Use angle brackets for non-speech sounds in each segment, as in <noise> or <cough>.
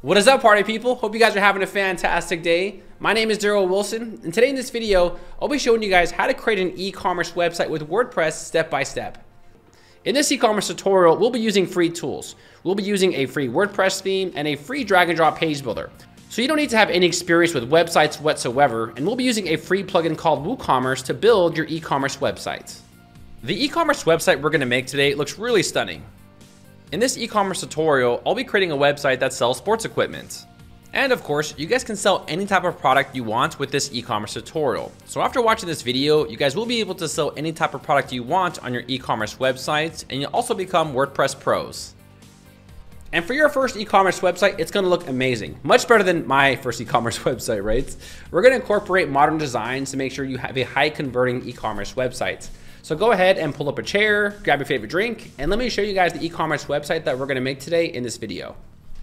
What is up party people? Hope you guys are having a fantastic day. My name is Darrel Wilson and today in this video, I'll be showing you guys how to create an e-commerce website with WordPress step by step. In this e-commerce tutorial, we'll be using free tools. We'll be using a free WordPress theme and a free drag and drop page builder. So you don't need to have any experience with websites whatsoever, and we'll be using a free plugin called WooCommerce to build your e-commerce websites. The e-commerce website we're gonna make today looks really stunning. In this e-commerce tutorial, I'll be creating a website that sells sports equipment. And of course, you guys can sell any type of product you want with this e-commerce tutorial. So after watching this video, you guys will be able to sell any type of product you want on your e-commerce websites, and you'll also become WordPress pros. And for your first e-commerce website, it's gonna look amazing. Much better than my <laughs> first e-commerce <laughs> website, right? We're gonna incorporate modern designs to make sure you have a high converting e-commerce website. So go ahead and pull up a chair, grab your favorite drink, and let me show you guys the e-commerce website that we're gonna make today in this video.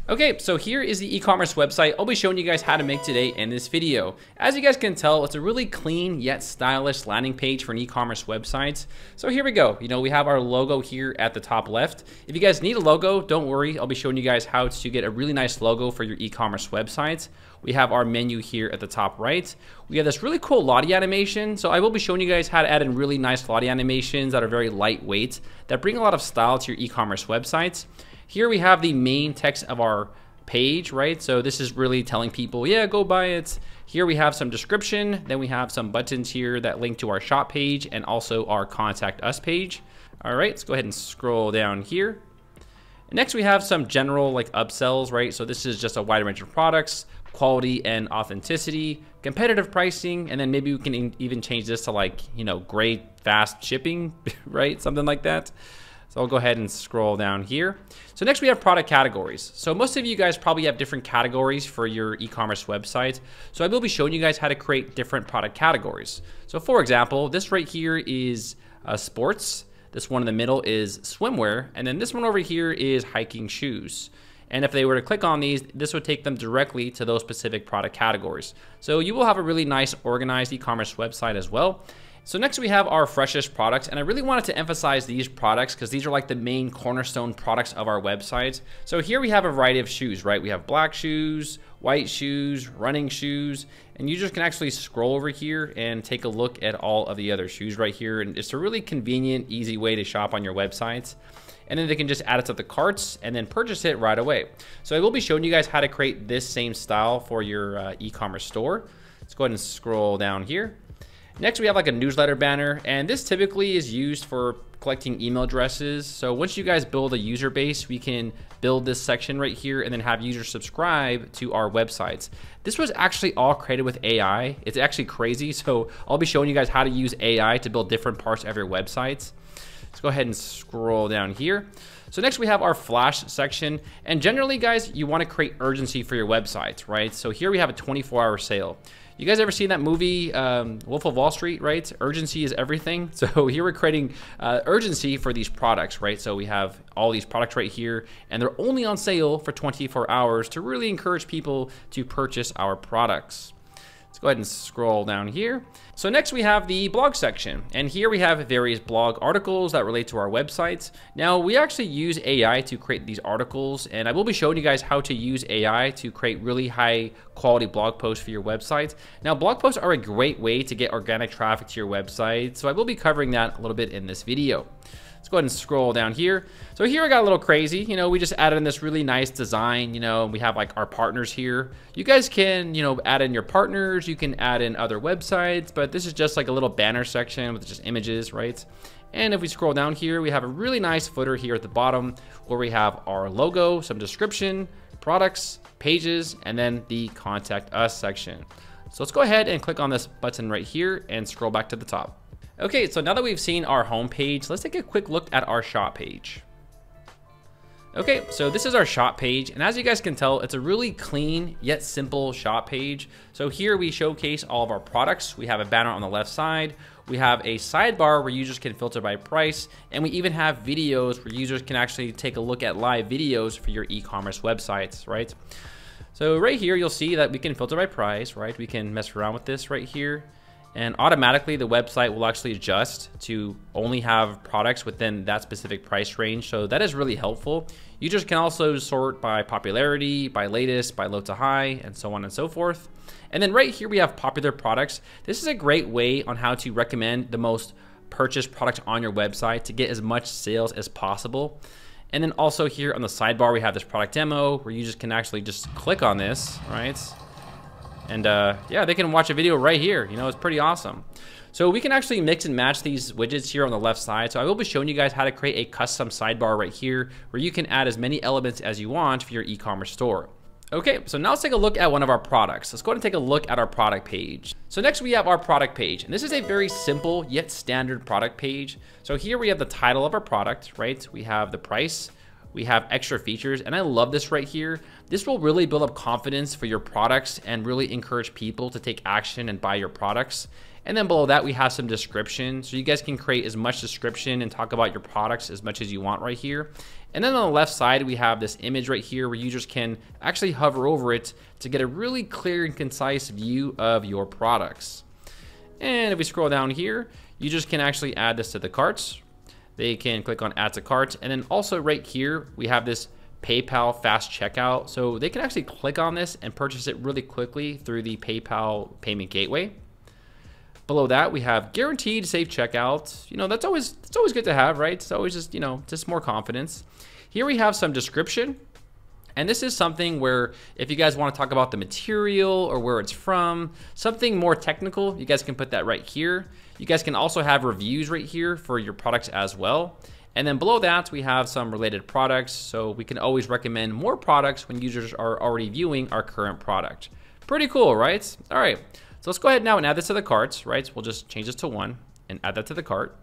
Okay, so here is the e-commerce website I'll be showing you guys how to make today in this video. As you guys can tell, it's a really clean yet stylish landing page for an e-commerce website. So here we go. You know, we have our logo here at the top left. If you guys need a logo, don't worry. I'll be showing you guys how to get a really nice logo for your e-commerce website. We have our menu here at the top right. We have this really cool Lottie animation. So I will be showing you guys how to add in really nice Lottie animations that are very lightweight, that bring a lot of style to your e-commerce websites. Here we have the main text of our page, right? So this is really telling people, yeah, go buy it. Here we have some description. Then we have some buttons here that link to our shop page and also our contact us page. All right, let's go ahead and scroll down here. Next, we have some general like upsells, right? So this is just a wide range of products, quality and authenticity, competitive pricing, and then maybe we can even change this to like, you know, great fast shipping, <laughs> right? Something like that. So I'll go ahead and scroll down here. So next we have product categories. So most of you guys probably have different categories for your e-commerce website. So I will be showing you guys how to create different product categories. So for example, this right here is uh, sports. This one in the middle is swimwear. And then this one over here is hiking shoes. And if they were to click on these, this would take them directly to those specific product categories. So you will have a really nice organized e-commerce website as well. So next we have our freshest products, and I really wanted to emphasize these products because these are like the main cornerstone products of our website. So here we have a variety of shoes, right? We have black shoes, white shoes, running shoes, and users can actually scroll over here and take a look at all of the other shoes right here. And it's a really convenient, easy way to shop on your website and then they can just add it to the carts and then purchase it right away. So I will be showing you guys how to create this same style for your uh, e-commerce store. Let's go ahead and scroll down here. Next, we have like a newsletter banner, and this typically is used for collecting email addresses. So once you guys build a user base, we can build this section right here and then have users subscribe to our websites. This was actually all created with AI. It's actually crazy. So I'll be showing you guys how to use AI to build different parts of your websites. Let's go ahead and scroll down here. So next we have our flash section. And generally guys, you wanna create urgency for your website, right? So here we have a 24 hour sale. You guys ever seen that movie, um, Wolf of Wall Street, right? Urgency is everything. <laughs> So here we're creating uh, urgency for these products, right? So we have all these products right here, and they're only on sale for 24 hours to really encourage people to purchase our products. Let's go ahead and scroll down here. So next we have the blog section. And here we have various blog articles that relate to our websites. Now we actually use AI to create these articles and I will be showing you guys how to use AI to create really high quality blog posts for your website. Now blog posts are a great way to get organic traffic to your website. So I will be covering that a little bit in this video. Let's go ahead and scroll down here. So here I got a little crazy. You know, we just added in this really nice design, you know, we have like our partners here. You guys can, you know, add in your partners. You can add in other websites, but this is just like a little banner section with just images, right? And if we scroll down here, we have a really nice footer here at the bottom where we have our logo, some description, products, pages, and then the contact us section. So let's go ahead and click on this button right here and scroll back to the top. Okay, so now that we've seen our home page, let's take a quick look at our shop page. Okay, so this is our shop page, and as you guys can tell, it's a really clean yet simple shop page. So here we showcase all of our products. We have a banner on the left side. We have a sidebar where users can filter by price, and we even have videos where users can actually take a look at live videos for your e-commerce websites, right? So right here, you'll see that we can filter by price, right? We can mess around with this right here and automatically the website will actually adjust to only have products within that specific price range. So that is really helpful. Users can also sort by popularity, by latest, by low to high, and so on and so forth. And then right here we have popular products. This is a great way on how to recommend the most purchased product on your website to get as much sales as possible. And then also here on the sidebar, we have this product demo where you just can actually just click on this, right? And uh, yeah, they can watch a video right here. You know, it's pretty awesome. So we can actually mix and match these widgets here on the left side. So I will be showing you guys how to create a custom sidebar right here where you can add as many elements as you want for your e-commerce store. Okay, so now let's take a look at one of our products. Let's go ahead and take a look at our product page. So next we have our product page, and this is a very simple yet standard product page. So here we have the title of our product, right? We have the price, we have extra features, and I love this right here. This will really build up confidence for your products and really encourage people to take action and buy your products. And then below that, we have some description. So you guys can create as much description and talk about your products as much as you want right here. And then on the left side, we have this image right here where users can actually hover over it to get a really clear and concise view of your products. And if we scroll down here, users can actually add this to the carts. They can click on add to cart. And then also right here, we have this PayPal fast checkout. So they can actually click on this and purchase it really quickly through the PayPal payment gateway. Below that, we have guaranteed safe checkout. You know, that's always it's always good to have, right? It's always just, you know, just more confidence. Here we have some description. And this is something where if you guys want to talk about the material or where it's from, something more technical, you guys can put that right here. You guys can also have reviews right here for your products as well. And then below that, we have some related products. So we can always recommend more products when users are already viewing our current product. Pretty cool, right? All right. So let's go ahead now and add this to the carts, right? We'll just change this to one and add that to the cart.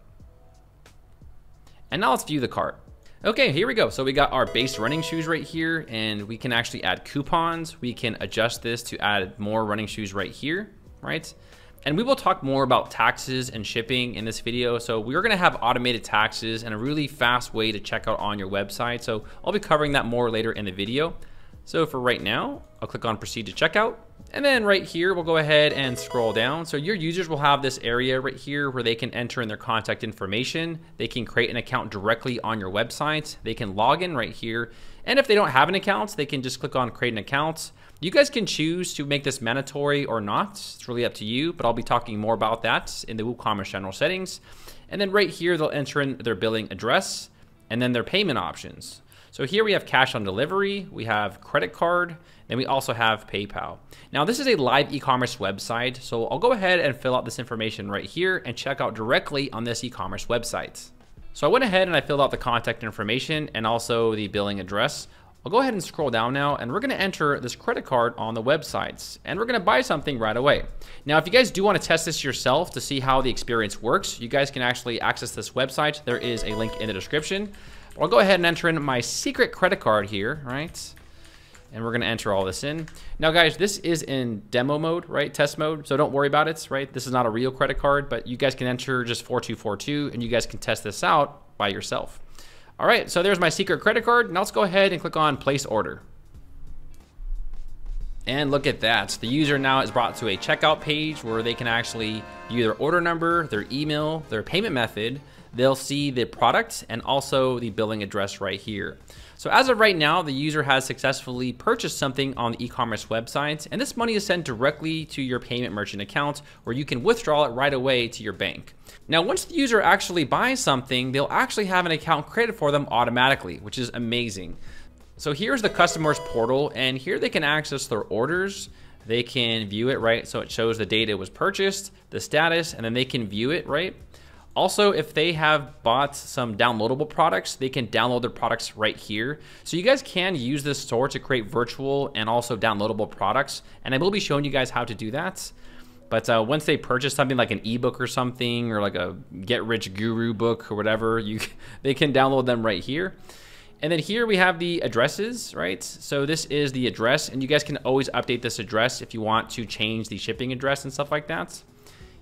And now let's view the cart. Okay, here we go. So we got our base running shoes right here, and we can actually add coupons. We can adjust this to add more running shoes right here, right? And we will talk more about taxes and shipping in this video. So we're gonna have automated taxes and a really fast way to check out on your website. So I'll be covering that more later in the video. So for right now, I'll click on proceed to checkout. And then right here, we'll go ahead and scroll down. So your users will have this area right here where they can enter in their contact information. They can create an account directly on your website. They can log in right here. And if they don't have an account, they can just click on create an account. You guys can choose to make this mandatory or not. It's really up to you, but I'll be talking more about that in the WooCommerce general settings. And then right here, they'll enter in their billing address and then their payment options. So here we have cash on delivery, we have credit card, and we also have PayPal. Now this is a live e-commerce website, so I'll go ahead and fill out this information right here and check out directly on this e-commerce website. So I went ahead and I filled out the contact information and also the billing address. I'll go ahead and scroll down now and we're gonna enter this credit card on the websites and we're gonna buy something right away. Now, if you guys do wanna test this yourself to see how the experience works, you guys can actually access this website. There is a link in the description. I'll go ahead and enter in my secret credit card here, right? And we're gonna enter all this in. Now guys, this is in demo mode, right? Test mode, so don't worry about it, right? This is not a real credit card, but you guys can enter just 4242 and you guys can test this out by yourself. All right, so there's my secret credit card. Now let's go ahead and click on place order. And look at that. The user now is brought to a checkout page where they can actually view their order number, their email, their payment method, they'll see the product and also the billing address right here. So as of right now, the user has successfully purchased something on the e-commerce website, and this money is sent directly to your payment merchant account where you can withdraw it right away to your bank. Now, once the user actually buys something, they'll actually have an account created for them automatically, which is amazing. So here's the customer's portal, and here they can access their orders, they can view it, right? So it shows the date it was purchased, the status, and then they can view it, right? Also, if they have bought some downloadable products, they can download their products right here. So you guys can use this store to create virtual and also downloadable products. And I will be showing you guys how to do that. But uh, once they purchase something like an ebook or something, or like a get rich guru book or whatever, <laughs> you they can download them right here. And then here we have the addresses, right? So this is the address, and you guys can always update this address if you want to change the shipping address and stuff like that.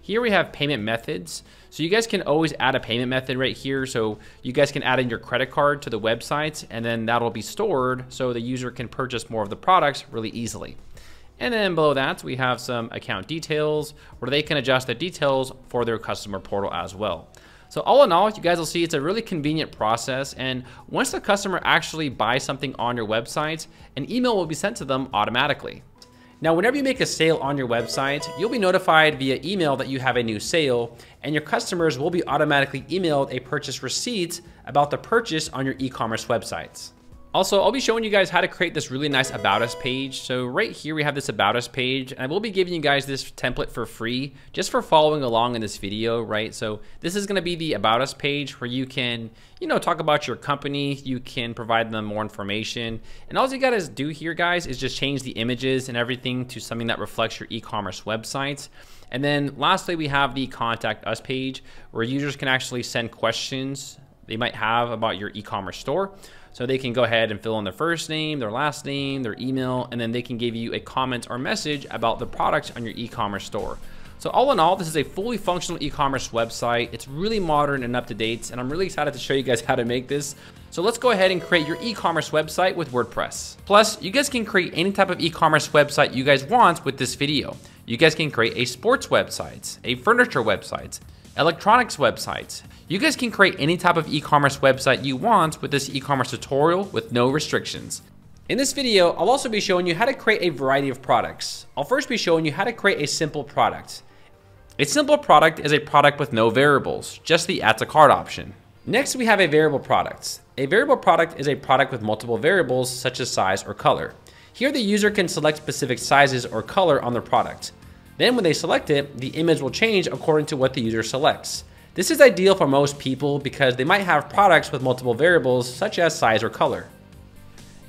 Here we have payment methods. So you guys can always add a payment method right here. So you guys can add in your credit card to the website and then that'll be stored so the user can purchase more of the products really easily. And then below that, we have some account details where they can adjust the details for their customer portal as well. So all in all, you guys will see it's a really convenient process. And once the customer actually buys something on your website, an email will be sent to them automatically. Now, whenever you make a sale on your website, you'll be notified via email that you have a new sale, and your customers will be automatically emailed a purchase receipt about the purchase on your e-commerce websites. Also, I'll be showing you guys how to create this really nice About Us page. So right here, we have this About Us page, and I will be giving you guys this template for free, just for following along in this video, right? So this is gonna be the About Us page where you can, you know, talk about your company, you can provide them more information. And all you gotta do here, guys, is just change the images and everything to something that reflects your e-commerce website. And then lastly, we have the Contact Us page where users can actually send questions they might have about your e-commerce store. So they can go ahead and fill in their first name, their last name, their email, and then they can give you a comment or message about the product on your e-commerce store. So all in all, this is a fully functional e-commerce website. It's really modern and up to date, and I'm really excited to show you guys how to make this. So let's go ahead and create your e-commerce website with WordPress. Plus, you guys can create any type of e-commerce website you guys want with this video. You guys can create a sports website, a furniture website, electronics websites. You guys can create any type of e-commerce website you want with this e-commerce tutorial with no restrictions. In this video, I'll also be showing you how to create a variety of products. I'll first be showing you how to create a simple product. A simple product is a product with no variables, just the add to cart option. Next, we have a variable product. A variable product is a product with multiple variables such as size or color. Here, the user can select specific sizes or color on their product. Then when they select it, the image will change according to what the user selects. This is ideal for most people because they might have products with multiple variables such as size or color.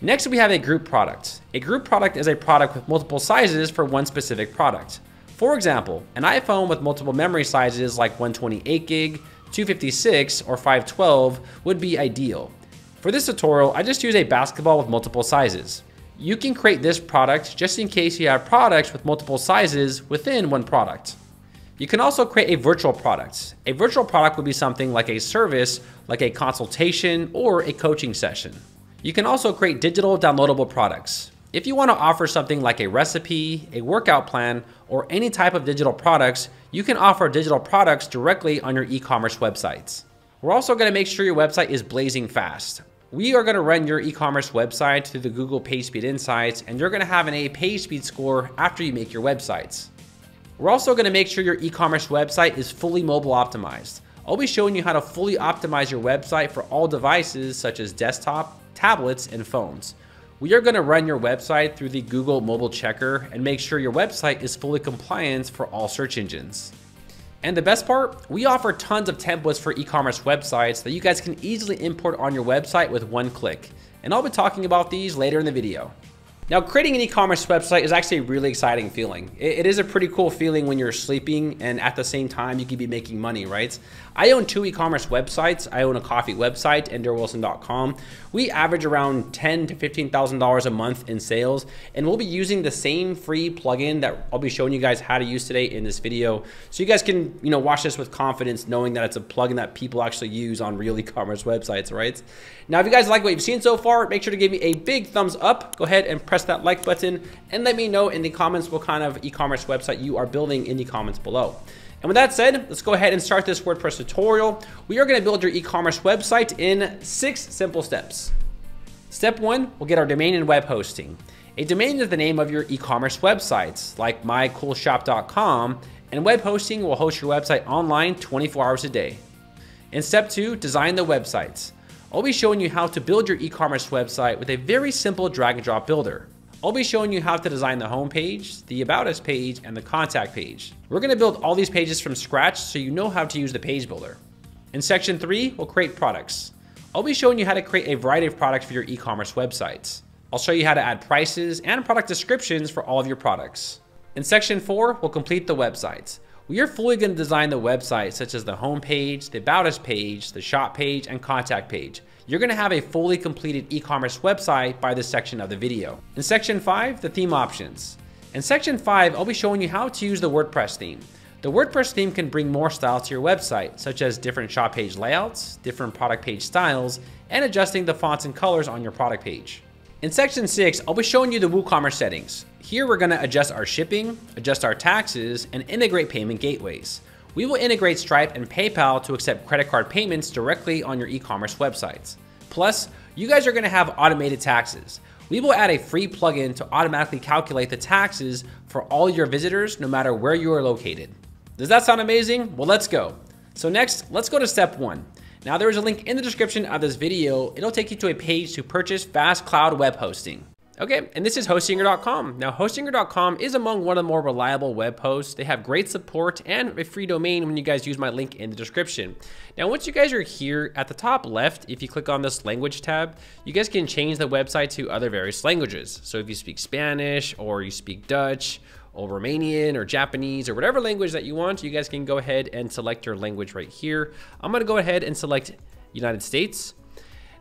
Next, we have a group product. A group product is a product with multiple sizes for one specific product. For example, an iPhone with multiple memory sizes like 128 gig, 256, or 512 would be ideal. For this tutorial, I just use a basketball with multiple sizes. You can create this product just in case you have products with multiple sizes within one product. You can also create a virtual product. A virtual product would be something like a service, like a consultation or a coaching session. You can also create digital downloadable products. If you want to offer something like a recipe, a workout plan, or any type of digital products, you can offer digital products directly on your e-commerce websites. We're also going to make sure your website is blazing fast. We are going to run your e-commerce website through the Google PageSpeed Insights, and you're going to have an A PageSpeed score after you make your websites. We're also going to make sure your e-commerce website is fully mobile optimized. I'll be showing you how to fully optimize your website for all devices such as desktop, tablets, and phones. We are going to run your website through the Google Mobile Checker and make sure your website is fully compliant for all search engines. And the best part, we offer tons of templates for e-commerce websites that you guys can easily import on your website with one click. And I'll be talking about these later in the video. Now, creating an e-commerce website is actually a really exciting feeling. It, is a pretty cool feeling when you're sleeping and at the same time you could be making money, right? I own two e-commerce websites. I own a coffee website and darrelwilson.com. We average around ten to fifteen thousand dollars a month in sales, and we'll be using the same free plugin that I'll be showing you guys how to use today in this video, so you guys can you know watch this with confidence, knowing that it's a plugin that people actually use on real e-commerce websites, right? Now, if you guys like what you've seen so far, make sure to give me a big thumbs up. Go ahead and press that like button, and let me know in the comments what kind of e-commerce website you are building in the comments below. And with that said, let's go ahead and start this WordPress tutorial. We are gonna build your e-commerce website in six simple steps. Step one, we'll get our domain and web hosting. A domain is the name of your e-commerce websites, like mycoolshop.com, and web hosting will host your website online 24 hours a day. In step two, design the websites. I'll be showing you how to build your e-commerce website with a very simple drag and drop builder. I'll be showing you how to design the home page, the about us page, and the contact page. We're gonna build all these pages from scratch so you know how to use the page builder. In section three, we'll create products. I'll be showing you how to create a variety of products for your e-commerce websites. I'll show you how to add prices and product descriptions for all of your products. In section four, we'll complete the websites. We are fully going to design the website such as the home page, the about us page, the shop page, and contact page. You're going to have a fully completed e-commerce website by this section of the video. In section 5, the theme options. In section 5, I'll be showing you how to use the WordPress theme. The WordPress theme can bring more style to your website, such as different shop page layouts, different product page styles, and adjusting the fonts and colors on your product page. In section six, I'll be showing you the WooCommerce settings. Here we're gonna adjust our shipping, adjust our taxes, and integrate payment gateways. We will integrate Stripe and PayPal to accept credit card payments directly on your e-commerce websites. Plus, you guys are gonna have automated taxes. We will add a free plugin to automatically calculate the taxes for all your visitors, no matter where you are located. Does that sound amazing? Well, let's go. So next, let's go to step one. Now there is a link in the description of this video. It'll take you to a page to purchase fast cloud web hosting. Okay, and this is Hostinger.com. Now, Hostinger.com is among one of the more reliable web hosts. They have great support and a free domain when you guys use my link in the description. Now, once you guys are here at the top left, if you click on this language tab, you guys can change the website to other various languages. So if you speak Spanish or you speak Dutch or Romanian or Japanese or whatever language that you want, you guys can go ahead and select your language right here. I'm gonna go ahead and select United States.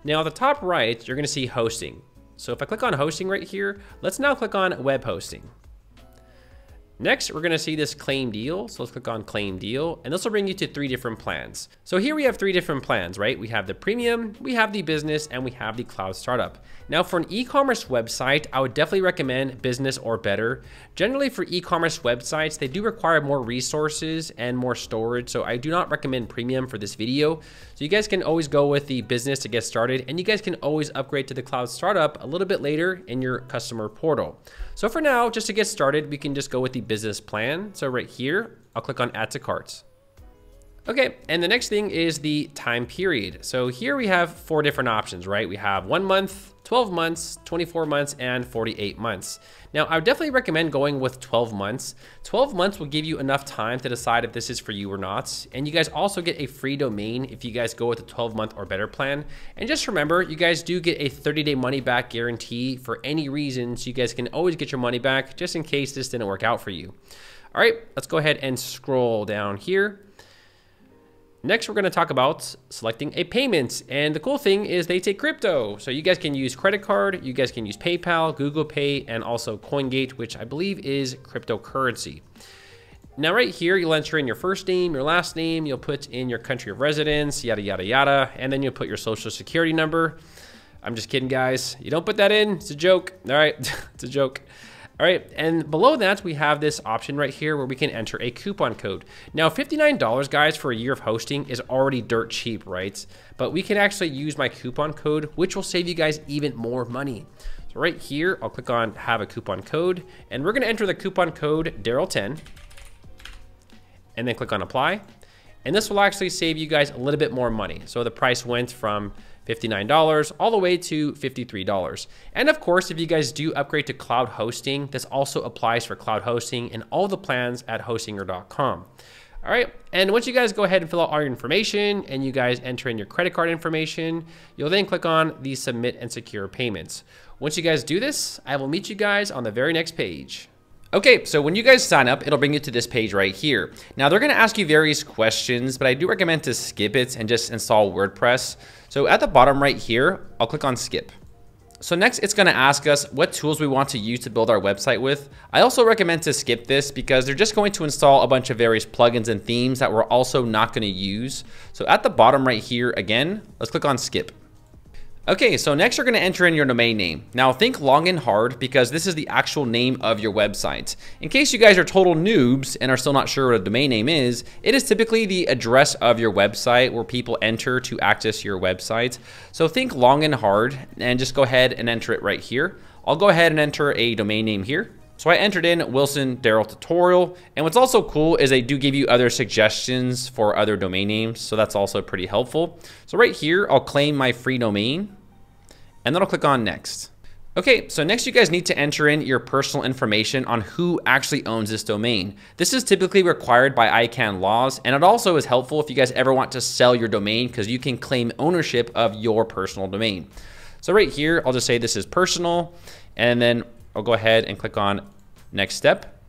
Now at the top right, you're gonna see hosting. So if I click on hosting right here, let's now click on web hosting. Next, we're gonna see this claim deal. So let's click on claim deal, and this will bring you to three different plans. So here we have three different plans, right? We have the premium, we have the business, and we have the cloud startup. Now for an e-commerce website, I would definitely recommend business or better. Generally for e-commerce websites, they do require more resources and more storage. So I do not recommend premium for this video. So you guys can always go with the business to get started, and you guys can always upgrade to the cloud startup a little bit later in your customer portal. So for now, just to get started, we can just go with the business plan. So right here, I'll click on add to carts. Okay, and the next thing is the time period. So here we have four different options, right? We have one month, 12 months, 24 months, and 48 months. Now, I would definitely recommend going with 12 months. 12 months will give you enough time to decide if this is for you or not. And you guys also get a free domain if you guys go with a 12 month or better plan. And just remember, you guys do get a 30 day money back guarantee for any reason. So you guys can always get your money back just in case this didn't work out for you. All right, let's go ahead and scroll down here. Next, we're going to talk about selecting a payment. And the cool thing is they take crypto. So you guys can use credit card, you guys can use PayPal, Google Pay, and also CoinGate, which I believe is cryptocurrency. Now right here, you'll enter in your first name, your last name, you'll put in your country of residence, yada, yada, yada, and then you'll put your social security number. I'm just kidding, guys. You don't put that in, it's a joke. All right, <laughs> it's a joke. All right, and below that, we have this option right here where we can enter a coupon code. Now, $59, guys, for a year of hosting is already dirt cheap, right? But we can actually use my coupon code, which will save you guys even more money. So right here, I'll click on have a coupon code, and we're gonna enter the coupon code Daryl10, and then click on apply. And this will actually save you guys a little bit more money. So the price went from $59 all the way to $53. And of course, if you guys do upgrade to cloud hosting, this also applies for cloud hosting and all the plans at hostinger.com. All right, and once you guys go ahead and fill out all your information and you guys enter in your credit card information, you'll then click on the submit and secure payments. Once you guys do this, I will meet you guys on the very next page. Okay, so when you guys sign up, it'll bring you to this page right here. Now they're gonna ask you various questions, but I do recommend to skip it and just install WordPress. So at the bottom right here, I'll click on skip. So next it's gonna ask us what tools we want to use to build our website with. I also recommend to skip this because they're just going to install a bunch of various plugins and themes that we're also not gonna use. So at the bottom right here, again, let's click on skip. Okay, so next you're gonna enter in your domain name. Now think long and hard because this is the actual name of your website. In case you guys are total noobs and are still not sure what a domain name is, it is typically the address of your website where people enter to access your website. So think long and hard and just go ahead and enter it right here. I'll go ahead and enter a domain name here. So I entered in Wilson Darrel tutorial. And what's also cool is they do give you other suggestions for other domain names. So that's also pretty helpful. So right here, I'll claim my free domain and then I'll click on next. Okay, so next you guys need to enter in your personal information on who actually owns this domain. This is typically required by ICANN laws, and it also is helpful if you guys ever want to sell your domain because you can claim ownership of your personal domain. So right here, I'll just say this is personal, and then I'll go ahead and click on next step.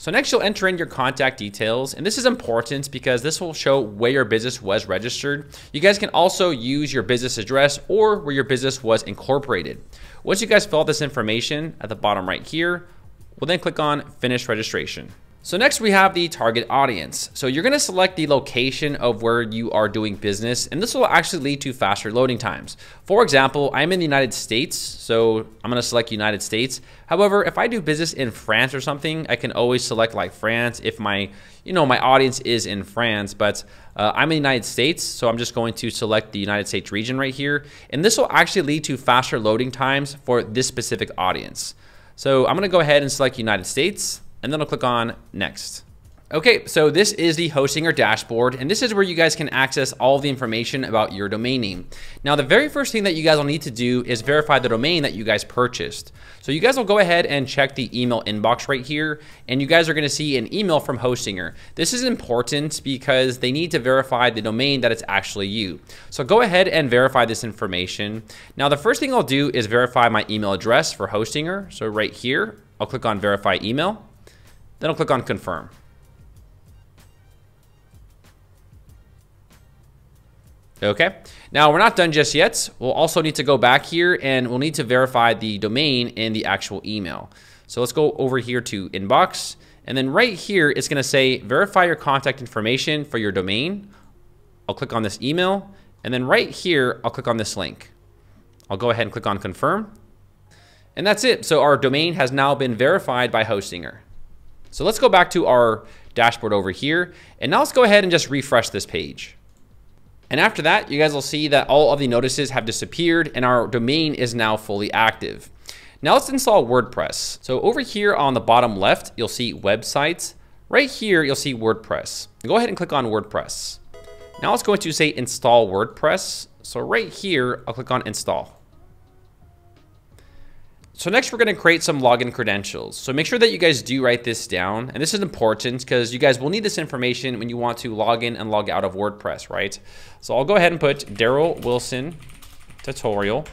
So next you'll enter in your contact details, and this is important because this will show where your business was registered. You guys can also use your business address or where your business was incorporated. Once you guys fill out this information at the bottom right here, we'll then click on finish registration. So next we have the target audience. So you're gonna select the location of where you are doing business, and this will actually lead to faster loading times. For example, I'm in the United States, so I'm gonna select United States. However, if I do business in France or something, I can always select like France if my, you know, my audience is in France, but uh, I'm in the United States, so I'm just going to select the United States region right here. And this will actually lead to faster loading times for this specific audience. So I'm gonna go ahead and select United States and then I'll click on next. Okay, so this is the Hostinger dashboard, and this is where you guys can access all the information about your domain name. Now, the very first thing that you guys will need to do is verify the domain that you guys purchased. So you guys will go ahead and check the email inbox right here, and you guys are gonna see an email from Hostinger. This is important because they need to verify the domain that it's actually you. So go ahead and verify this information. Now, the first thing I'll do is verify my email address for Hostinger. So right here, I'll click on verify email. Then I'll click on confirm. Okay, now we're not done just yet. We'll also need to go back here and we'll need to verify the domain in the actual email. So let's go over here to inbox. And then right here, it's gonna say verify your contact information for your domain. I'll click on this email. And then right here, I'll click on this link. I'll go ahead and click on confirm. And that's it. So our domain has now been verified by Hostinger. So let's go back to our dashboard over here. And now let's go ahead and just refresh this page. And after that, you guys will see that all of the notices have disappeared and our domain is now fully active. Now let's install WordPress. So over here on the bottom left, you'll see websites. Right here, you'll see WordPress. Go ahead and click on WordPress. Now it's going to say install WordPress. So right here, I'll click on install. So next we're going to create some login credentials. So make sure that you guys do write this down. And this is important because you guys will need this information when you want to log in and log out of WordPress, right? So I'll go ahead and put Darrel Wilson tutorial.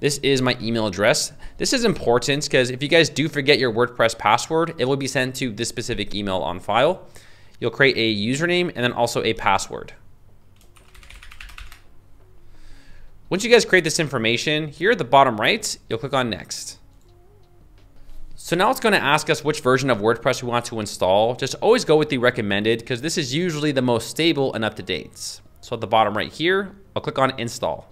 This is my email address. This is important because if you guys do forget your WordPress password, it will be sent to this specific email on file. You'll create a username and then also a password. Once you guys create this information, here at the bottom right, you'll click on next. So now it's going to ask us which version of WordPress we want to install. Just always go with the recommended because this is usually the most stable and up to date. So at the bottom right here, I'll click on install.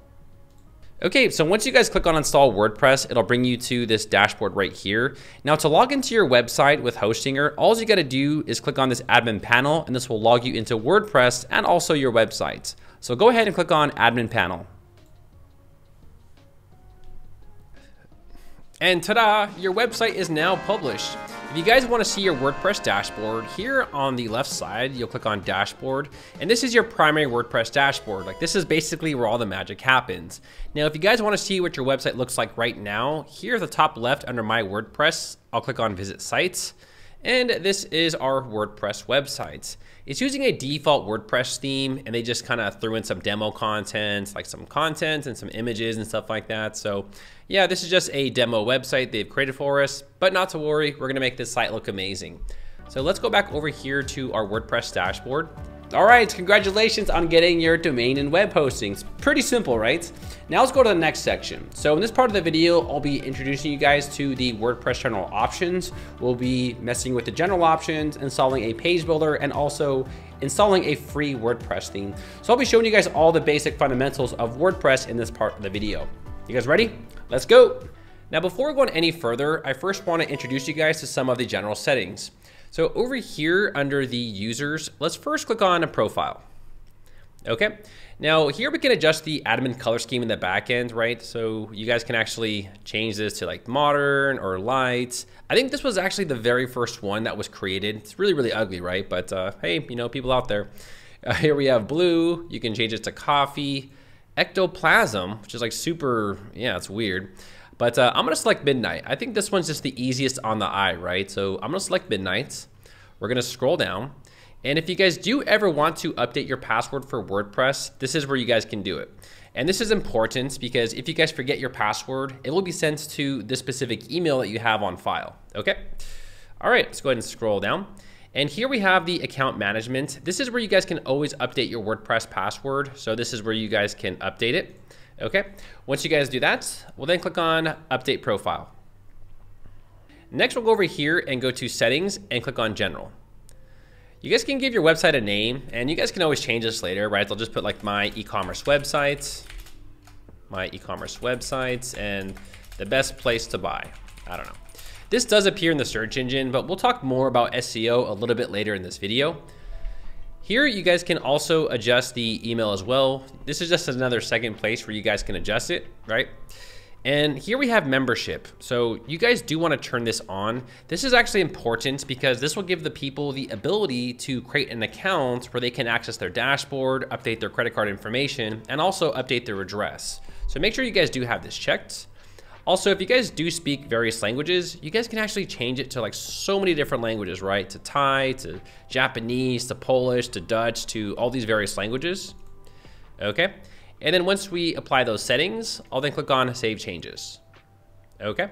Okay, so once you guys click on install WordPress, it'll bring you to this dashboard right here. Now to log into your website with Hostinger, all you gotta do is click on this admin panel and this will log you into WordPress and also your website. So go ahead and click on admin panel. And ta-da, your website is now published. If you guys want to see your WordPress dashboard, here on the left side, you'll click on dashboard, and this is your primary WordPress dashboard. Like this is basically where all the magic happens. Now, if you guys want to see what your website looks like right now, here at the top left under my WordPress, I'll click on visit sites. And this is our WordPress website. It's using a default WordPress theme and they just kind of threw in some demo content, like some content and some images and stuff like that. So yeah, this is just a demo website they've created for us, but not to worry, we're gonna make this site look amazing. So let's go back over here to our WordPress dashboard. All right, congratulations on getting your domain and web hostings. Pretty simple, right? Now let's go to the next section. So in this part of the video, I'll be introducing you guys to the WordPress general options. We'll be messing with the general options, installing a page builder, and also installing a free WordPress theme. So I'll be showing you guys all the basic fundamentals of WordPress in this part of the video. You guys ready? Let's go. Now before going any further, I first want to introduce you guys to some of the general settings. So over here under the users, let's first click on a profile. Okay, now here we can adjust the admin color scheme in the back end, right? So you guys can actually change this to like modern or light. I think this was actually the very first one that was created. It's really, really ugly, right? But uh, hey, you know, people out there. <laughs> Uh, here we have blue. You can change it to coffee. Ectoplasm, which is like super, yeah, it's weird. But uh, I'm gonna select midnight. I think this one's just the easiest on the eye, right? So I'm gonna select midnight. We're gonna scroll down. And if you guys do ever want to update your password for WordPress, this is where you guys can do it. And this is important because if you guys forget your password, it will be sent to the specific email that you have on file, okay? All right, let's go ahead and scroll down. And here we have the account management. This is where you guys can always update your WordPress password. So this is where you guys can update it. Okay, once you guys do that, we'll then click on Update Profile. Next, we'll go over here and go to Settings and click on General. You guys can give your website a name and you guys can always change this later, right? I'll just put like my e-commerce websites, my e-commerce websites and the best place to buy. I don't know. This does appear in the search engine, but we'll talk more about SEO a little bit later in this video. Here, you guys can also adjust the email as well. This is just another second place where you guys can adjust it, right? And here we have membership. So you guys do want to turn this on. This is actually important because this will give the people the ability to create an account where they can access their dashboard, update their credit card information, and also update their address. So make sure you guys do have this checked. Also, if you guys do speak various languages, you guys can actually change it to like so many different languages, right? To Thai, to Japanese, to Polish, to Dutch, to all these various languages. Okay. And then once we apply those settings, I'll then click on Save Changes. Okay.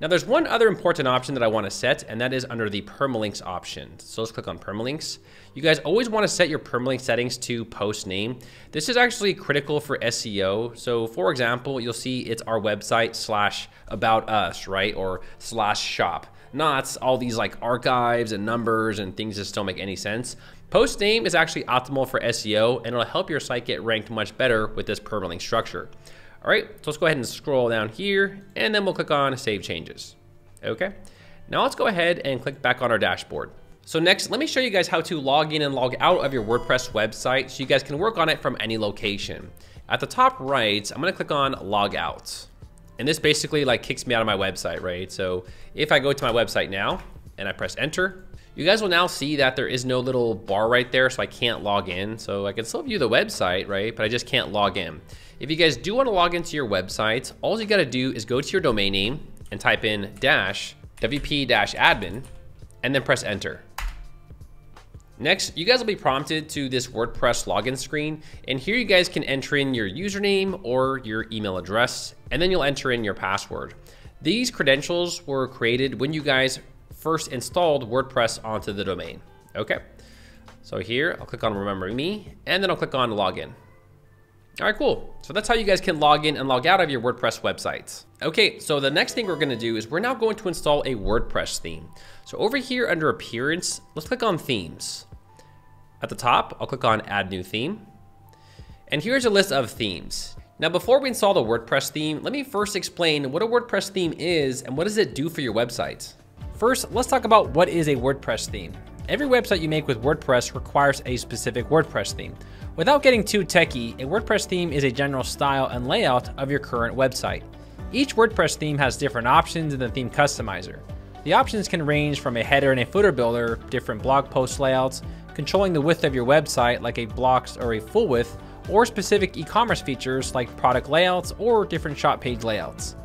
Now there's one other important option that I want to set, and that is under the permalinks option. So let's click on permalinks. You guys always want to set your permalink settings to post name. This is actually critical for SEO. So for example, you'll see it's our website slash about us, right? Or slash shop not all these like archives and numbers and things just don't make any sense. Post name is actually optimal for SEO and it'll help your site get ranked much better with this permalink structure. All right, so let's go ahead and scroll down here and then we'll click on Save Changes. Okay, now let's go ahead and click back on our dashboard. So next, let me show you guys how to log in and log out of your WordPress website so you guys can work on it from any location. At the top right, I'm gonna click on Log Out. And this basically like kicks me out of my website, right? So if I go to my website now and I press enter, you guys will now see that there is no little bar right there, so I can't log in. So I can still view the website, right? But I just can't log in. If you guys do want to log into your website, all you got to do is go to your domain name and type in dash wp-admin and then press enter. Next, you guys will be prompted to this WordPress login screen, and here you guys can enter in your username or your email address, and then you'll enter in your password. These credentials were created when you guys first installed WordPress onto the domain, okay? So here, I'll click on Remember Me, and then I'll click on Login. All right, cool. So that's how you guys can log in and log out of your WordPress websites. Okay, so the next thing we're gonna do is we're now going to install a WordPress theme. So over here under Appearance, let's click on Themes. At the top, I'll click on Add New Theme. And here's a list of themes. Now, before we install the WordPress theme, let me first explain what a WordPress theme is and what does it do for your website. First, let's talk about what is a WordPress theme. Every website you make with WordPress requires a specific WordPress theme. Without getting too techy, a WordPress theme is a general style and layout of your current website. Each WordPress theme has different options in the theme customizer. The options can range from a header and a footer builder, different blog post layouts, controlling the width of your website like a blocks or a full width, or specific e-commerce features like product layouts or different shop page layouts.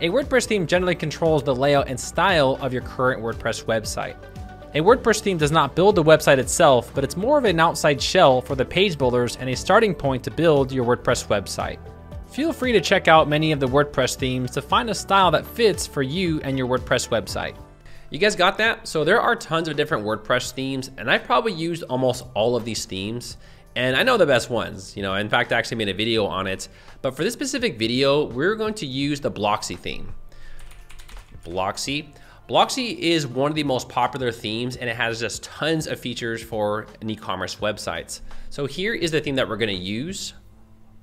A WordPress theme generally controls the layout and style of your current WordPress website. A WordPress theme does not build the website itself, but it's more of an outside shell for the page builders and a starting point to build your WordPress website. Feel free to check out many of the WordPress themes to find a style that fits for you and your WordPress website. You guys got that? So there are tons of different WordPress themes, and I've probably used almost all of these themes. And I know the best ones, you know, in fact, I actually made a video on it. But for this specific video, we're going to use the Blocksy theme. Blocksy. Blocksy is one of the most popular themes and it has just tons of features for an e-commerce websites. So here is the theme that we're gonna use.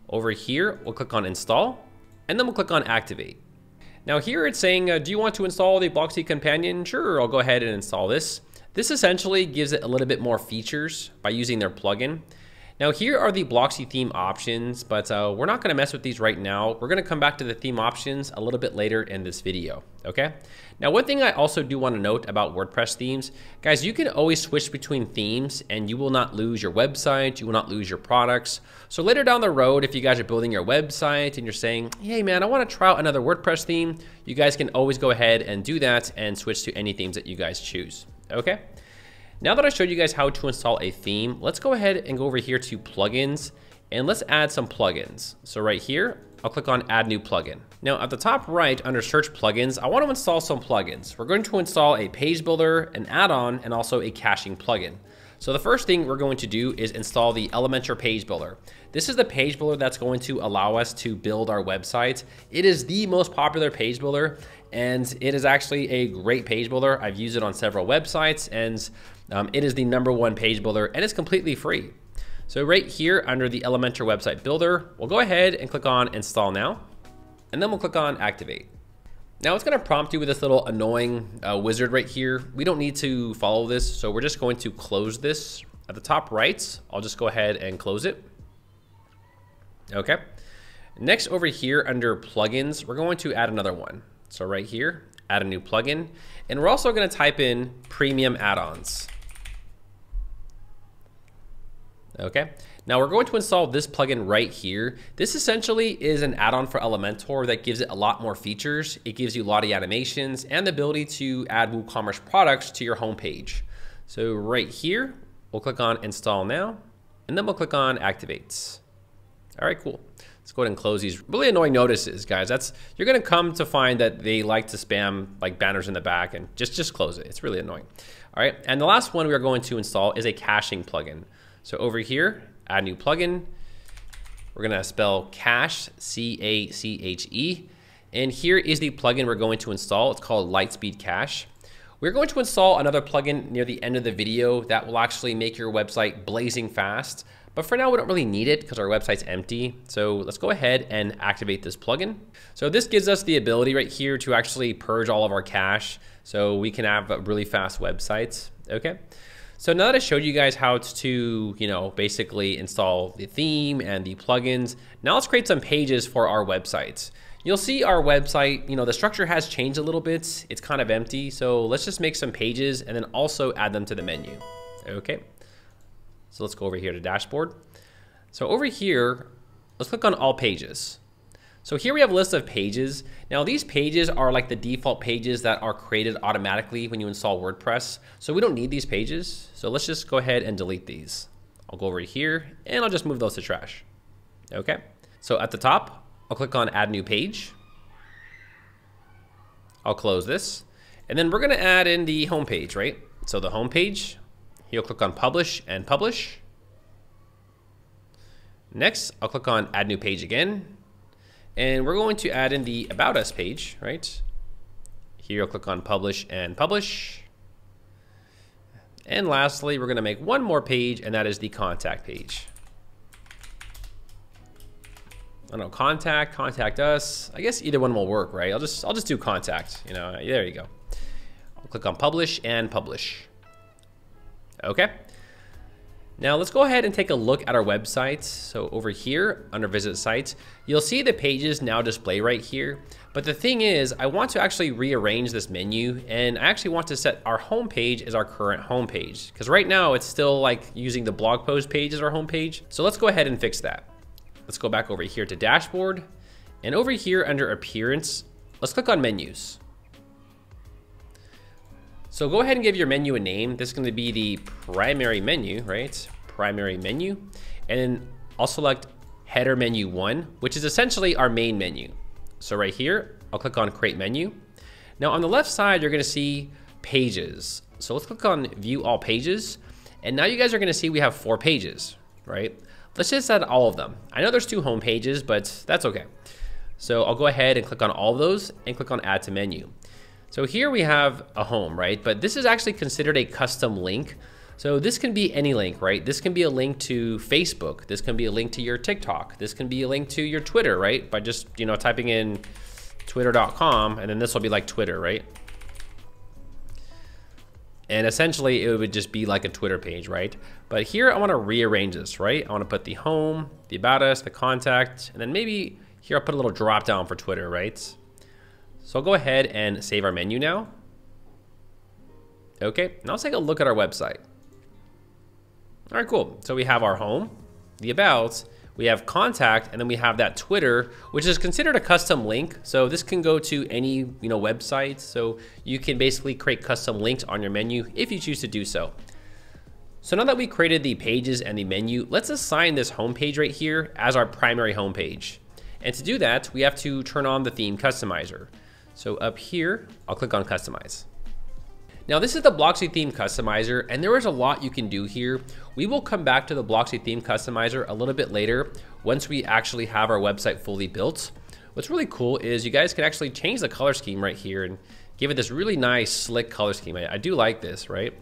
Over here, we'll click on install and then we'll click on activate. Now here it's saying, uh, do you want to install the Blocksy Companion? Sure, I'll go ahead and install this. This essentially gives it a little bit more features by using their plugin. Now here are the Blocksy theme options, but uh, we're not gonna mess with these right now. We're gonna come back to the theme options a little bit later in this video, okay? Now one thing I also do wanna note about WordPress themes, guys, you can always switch between themes and you will not lose your website, you will not lose your products. So later down the road, if you guys are building your website and you're saying, hey man, I wanna try out another WordPress theme, you guys can always go ahead and do that and switch to any themes that you guys choose, okay? Now that I showed you guys how to install a theme, let's go ahead and go over here to plugins and let's add some plugins. So right here, I'll click on add new plugin. Now at the top right under search plugins, I want to install some plugins. We're going to install a page builder, an add-on, and also a caching plugin. So the first thing we're going to do is install the Elementor Page Builder. This is the page builder that's going to allow us to build our website. It is the most popular page builder and it is actually a great page builder. I've used it on several websites and um, it is the number one page builder and it's completely free. So right here under the Elementor website builder, we'll go ahead and click on install now, and then we'll click on activate. Now it's gonna prompt you with this little annoying uh, wizard right here. We don't need to follow this, so we're just going to close this. At the top right, I'll just go ahead and close it. Okay. Next over here under plugins, we're going to add another one. So right here, add a new plugin. And we're also gonna type in premium add-ons. Okay, now we're going to install this plugin right here. This essentially is an add-on for Elementor that gives it a lot more features. It gives you Lottie animations and the ability to add WooCommerce products to your homepage. So right here, we'll click on install now, and then we'll click on activates. All right, cool. Let's go ahead and close these really annoying notices, guys. That's You're gonna come to find that they like to spam like banners in the back and just, just close it. It's really annoying. All right, and the last one we are going to install is a caching plugin. So over here, add new plugin. We're gonna spell cache, C-A-C-H-E. And here is the plugin we're going to install. It's called LiteSpeed Cache. We're going to install another plugin near the end of the video that will actually make your website blazing fast. But for now, we don't really need it because our website's empty. So let's go ahead and activate this plugin. So this gives us the ability right here to actually purge all of our cache so we can have really fast websites, okay? So now that I showed you guys how to, you know, basically install the theme and the plugins, now let's create some pages for our websites. You'll see our website, you know, the structure has changed a little bit. It's kind of empty. So let's just make some pages and then also add them to the menu. Okay. So let's go over here to dashboard. So over here, let's click on all pages. So here we have a list of pages. Now these pages are like the default pages that are created automatically when you install WordPress. So we don't need these pages. So let's just go ahead and delete these. I'll go over here and I'll just move those to trash. Okay. So at the top, I'll click on add new page. I'll close this. And then we're gonna add in the home page, right? So the home page, you'll click on publish and publish. Next, I'll click on add new page again. And we're going to add in the About Us page, right? Here I'll click on Publish and Publish. And lastly, we're going to make one more page, and that is the Contact page. I don't know, Contact, Contact Us. I guess either one will work, right? I'll just I'll just do Contact. You know, there you go. I'll click on Publish and Publish. Okay. Now let's go ahead and take a look at our website. So over here under visit sites, you'll see the pages now display right here. But the thing is, I want to actually rearrange this menu and I actually want to set our home page as our current home page. Because right now it's still like using the blog post page as our home page. So let's go ahead and fix that. Let's go back over here to dashboard and over here under appearance, let's click on menus. So go ahead and give your menu a name. This is going to be the primary menu, right? Primary menu. And then I'll select header menu one, which is essentially our main menu. So right here, I'll click on create menu. Now on the left side, you're going to see pages. So let's click on view all pages. And now you guys are going to see we have four pages, right? Let's just add all of them. I know there's two home pages, but that's okay. So I'll go ahead and click on all of those and click on add to menu. So here we have a home, right? But this is actually considered a custom link. So this can be any link, right? This can be a link to Facebook. This can be a link to your TikTok. This can be a link to your Twitter, right? By just, you know, typing in twitter.com and then this will be like Twitter, right? And essentially it would just be like a Twitter page, right? But here I wanna rearrange this, right? I wanna put the home, the about us, the contact, and then maybe here I'll put a little drop down for Twitter, right? So I'll go ahead and save our menu now. Okay, now let's take a look at our website. All right, cool. So we have our home, the about, we have contact, and then we have that Twitter, which is considered a custom link. So this can go to any you know website. So you can basically create custom links on your menu if you choose to do so. So now that we created the pages and the menu, let's assign this homepage right here as our primary homepage. And to do that, we have to turn on the theme customizer. So up here, I'll click on customize. Now this is the Blocksy theme customizer and there is a lot you can do here. We will come back to the Blocksy theme customizer a little bit later once we actually have our website fully built. What's really cool is you guys can actually change the color scheme right here and give it this really nice slick color scheme. I, I do like this, right?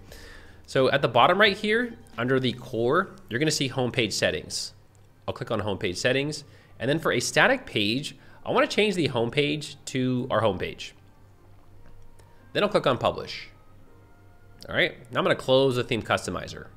So at the bottom right here, under the core, you're gonna see homepage settings. I'll click on homepage settings. And then for a static page, I wanna change the homepage to our homepage. Then I'll click on publish. All right, now I'm gonna close the theme customizer.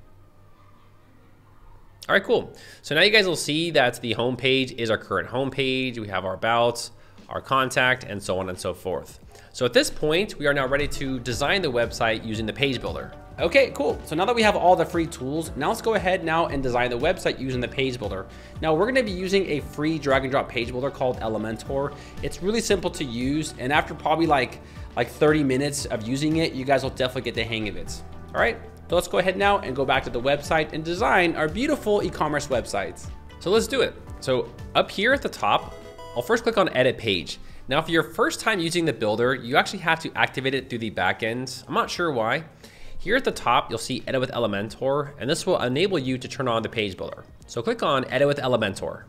All right, cool. So now you guys will see that the home page is our current home page. We have our about, our contact, and so on and so forth. So at this point, we are now ready to design the website using the page builder. Okay, cool. So now that we have all the free tools, now let's go ahead now and design the website using the page builder. Now we're gonna be using a free drag and drop page builder called Elementor. It's really simple to use. And after probably like like 30 minutes of using it, you guys will definitely get the hang of it. All right, so let's go ahead now and go back to the website and design our beautiful e-commerce websites. So let's do it. So up here at the top, I'll first click on edit page. Now, if you're first time using the builder, you actually have to activate it through the backend. I'm not sure why. Here at the top, you'll see Edit with Elementor, and this will enable you to turn on the page builder. So click on Edit with Elementor.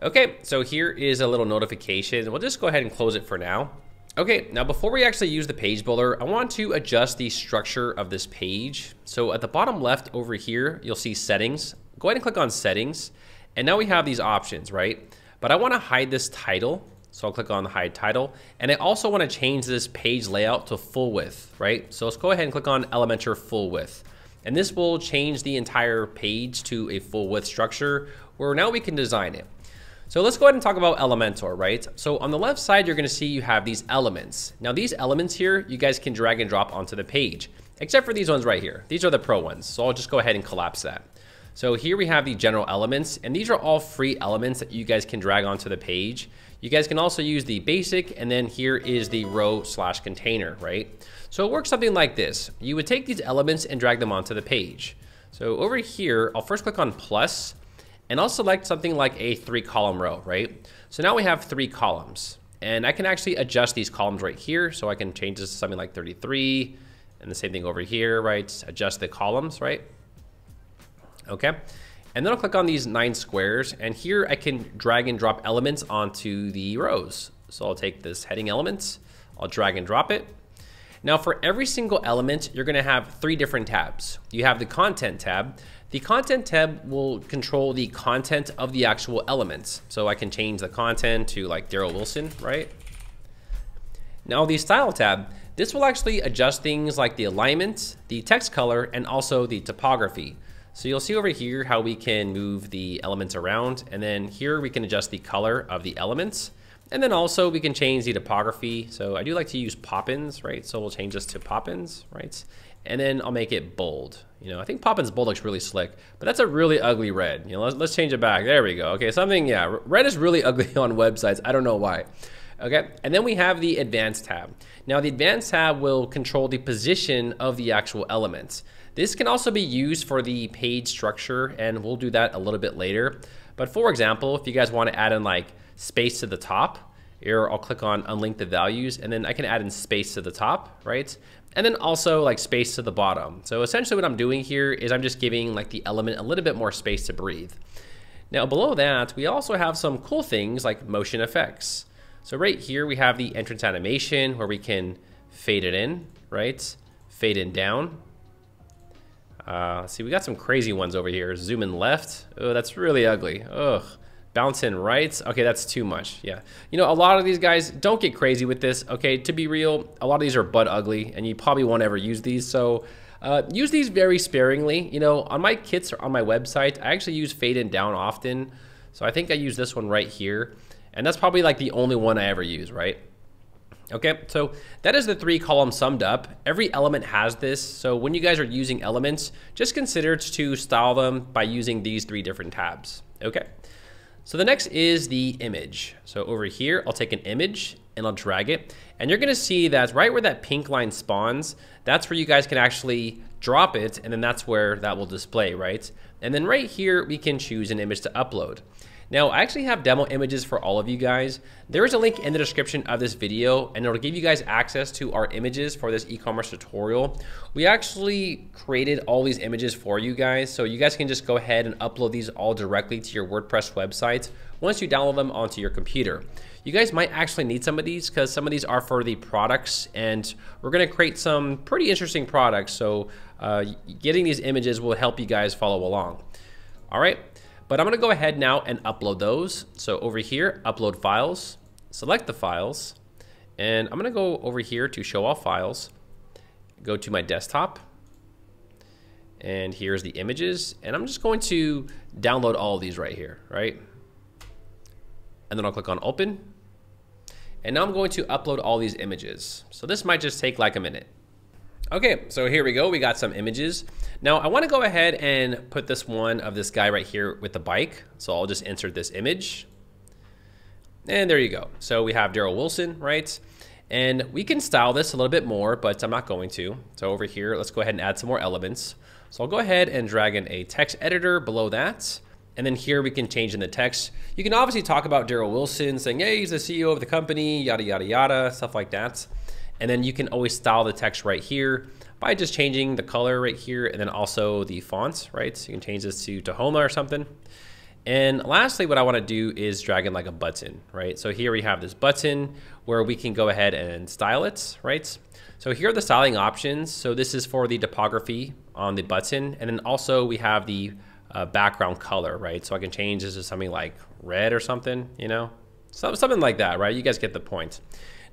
Okay, so here is a little notification. We'll just go ahead and close it for now. Okay, now before we actually use the page builder, I want to adjust the structure of this page. So at the bottom left over here, you'll see settings. Go ahead and click on settings. And now we have these options, right? But I wanna hide this title. So I'll click on the hide title. And I also wanna change this page layout to full width, right? So let's go ahead and click on Elementor full width. And this will change the entire page to a full width structure where now we can design it. So let's go ahead and talk about Elementor, right? So on the left side, you're gonna see you have these elements. Now these elements here, you guys can drag and drop onto the page, except for these ones right here. These are the pro ones. So I'll just go ahead and collapse that. So here we have the general elements, and these are all free elements that you guys can drag onto the page. You guys can also use the basic, and then here is the row slash container, right? So it works something like this. You would take these elements and drag them onto the page. So over here, I'll first click on plus, and I'll select something like a three column row, right? So now we have three columns and I can actually adjust these columns right here. So I can change this to something like 33 and the same thing over here, right? Adjust the columns, right? Okay. And then I'll click on these nine squares and here I can drag and drop elements onto the rows. So I'll take this heading element, I'll drag and drop it. Now for every single element, you're gonna have three different tabs. You have the content tab, the content tab will control the content of the actual elements. So I can change the content to like Darrel Wilson, right? Now the style tab, this will actually adjust things like the alignment, the text color, and also the typography. So you'll see over here how we can move the elements around. And then here we can adjust the color of the elements. And then also we can change the typography. So I do like to use Poppins, right? So we'll change this to Poppins, right? and then I'll make it bold. You know, I think Poppins Bold looks really slick, but that's a really ugly red. You know, let's, let's change it back. There we go. Okay, something, yeah, red is really <laughs> ugly on websites. I don't know why. Okay, and then we have the Advanced tab. Now, the Advanced tab will control the position of the actual elements. This can also be used for the page structure, and we'll do that a little bit later. But for example, if you guys want to add in like space to the top, here I'll click on unlink the values, and then I can add in space to the top, right? and then also like space to the bottom. So essentially what I'm doing here is I'm just giving like the element a little bit more space to breathe. Now below that, we also have some cool things like motion effects. So right here we have the entrance animation where we can fade it in, right? Fade in down. Uh, see, we got some crazy ones over here. Zoom in left. Oh, that's really ugly. Ugh. Bounce in right. Okay, that's too much. Yeah. You know, a lot of these guys, don't get crazy with this. Okay, to be real, a lot of these are butt ugly and you probably won't ever use these. So uh, use these very sparingly. You know, on my kits or on my website, I actually use fade in down often. So I think I use this one right here. And that's probably like the only one I ever use, right? Okay, so that is the three column summed up. Every element has this. So when you guys are using elements, just consider to style them by using these three different tabs. Okay. So the next is the image. So over here, I'll take an image and I'll drag it. And you're gonna see that right where that pink line spawns, that's where you guys can actually drop it and then that's where that will display, right? And then right here, we can choose an image to upload. Now, I actually have demo images for all of you guys. There is a link in the description of this video, and it'll give you guys access to our images for this e-commerce tutorial. We actually created all these images for you guys, so you guys can just go ahead and upload these all directly to your WordPress website once you download them onto your computer. You guys might actually need some of these because some of these are for the products, and we're gonna create some pretty interesting products, so uh, getting these images will help you guys follow along. All right. But I'm gonna go ahead now and upload those. So over here, upload files, select the files, and I'm gonna go over here to show all files, go to my desktop, and here's the images, and I'm just going to download all these right here, right? And then I'll click on open, and now I'm going to upload all these images. So this might just take like a minute. Okay, so here we go. We got some images. Now I want to go ahead and put this one of this guy right here with the bike. So I'll just insert this image. And there you go. So we have Darrel Wilson, right? And we can style this a little bit more, but I'm not going to. So over here, let's go ahead and add some more elements. So I'll go ahead and drag in a text editor below that. And then here we can change in the text. You can obviously talk about Darrel Wilson saying, hey, he's the CEO of the company, yada, yada, yada, stuff like that. And then you can always style the text right here by just changing the color right here and then also the fonts, right? So you can change this to Tahoma or something. And lastly, what I wanna do is drag in like a button, right? So here we have this button where we can go ahead and style it, right? So here are the styling options. So this is for the typography on the button. And then also we have the uh, background color, right? So I can change this to something like red or something, you know? So, something like that, right? You guys get the point.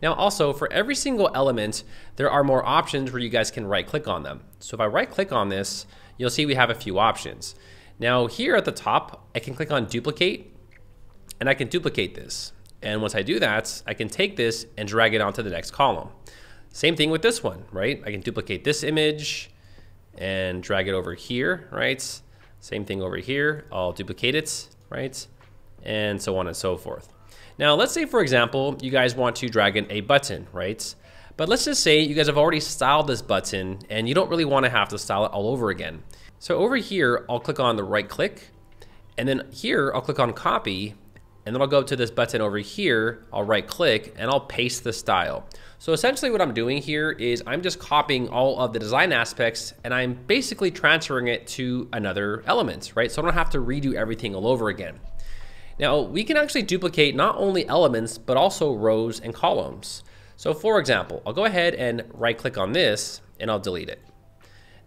Now also for every single element, there are more options where you guys can right click on them. So if I right click on this, you'll see we have a few options. Now here at the top, I can click on duplicate and I can duplicate this. And once I do that, I can take this and drag it onto the next column. Same thing with this one, right? I can duplicate this image and drag it over here, right? Same thing over here, I'll duplicate it, right? And so on and so forth. Now, let's say, for example, you guys want to drag in a button, right? But let's just say you guys have already styled this button and you don't really want to have to style it all over again. So over here, I'll click on the right click and then here I'll click on copy and then I'll go to this button over here, I'll right click and I'll paste the style. So essentially what I'm doing here is I'm just copying all of the design aspects and I'm basically transferring it to another element, right? So I don't have to redo everything all over again. Now we can actually duplicate not only elements, but also rows and columns. So for example, I'll go ahead and right click on this and I'll delete it.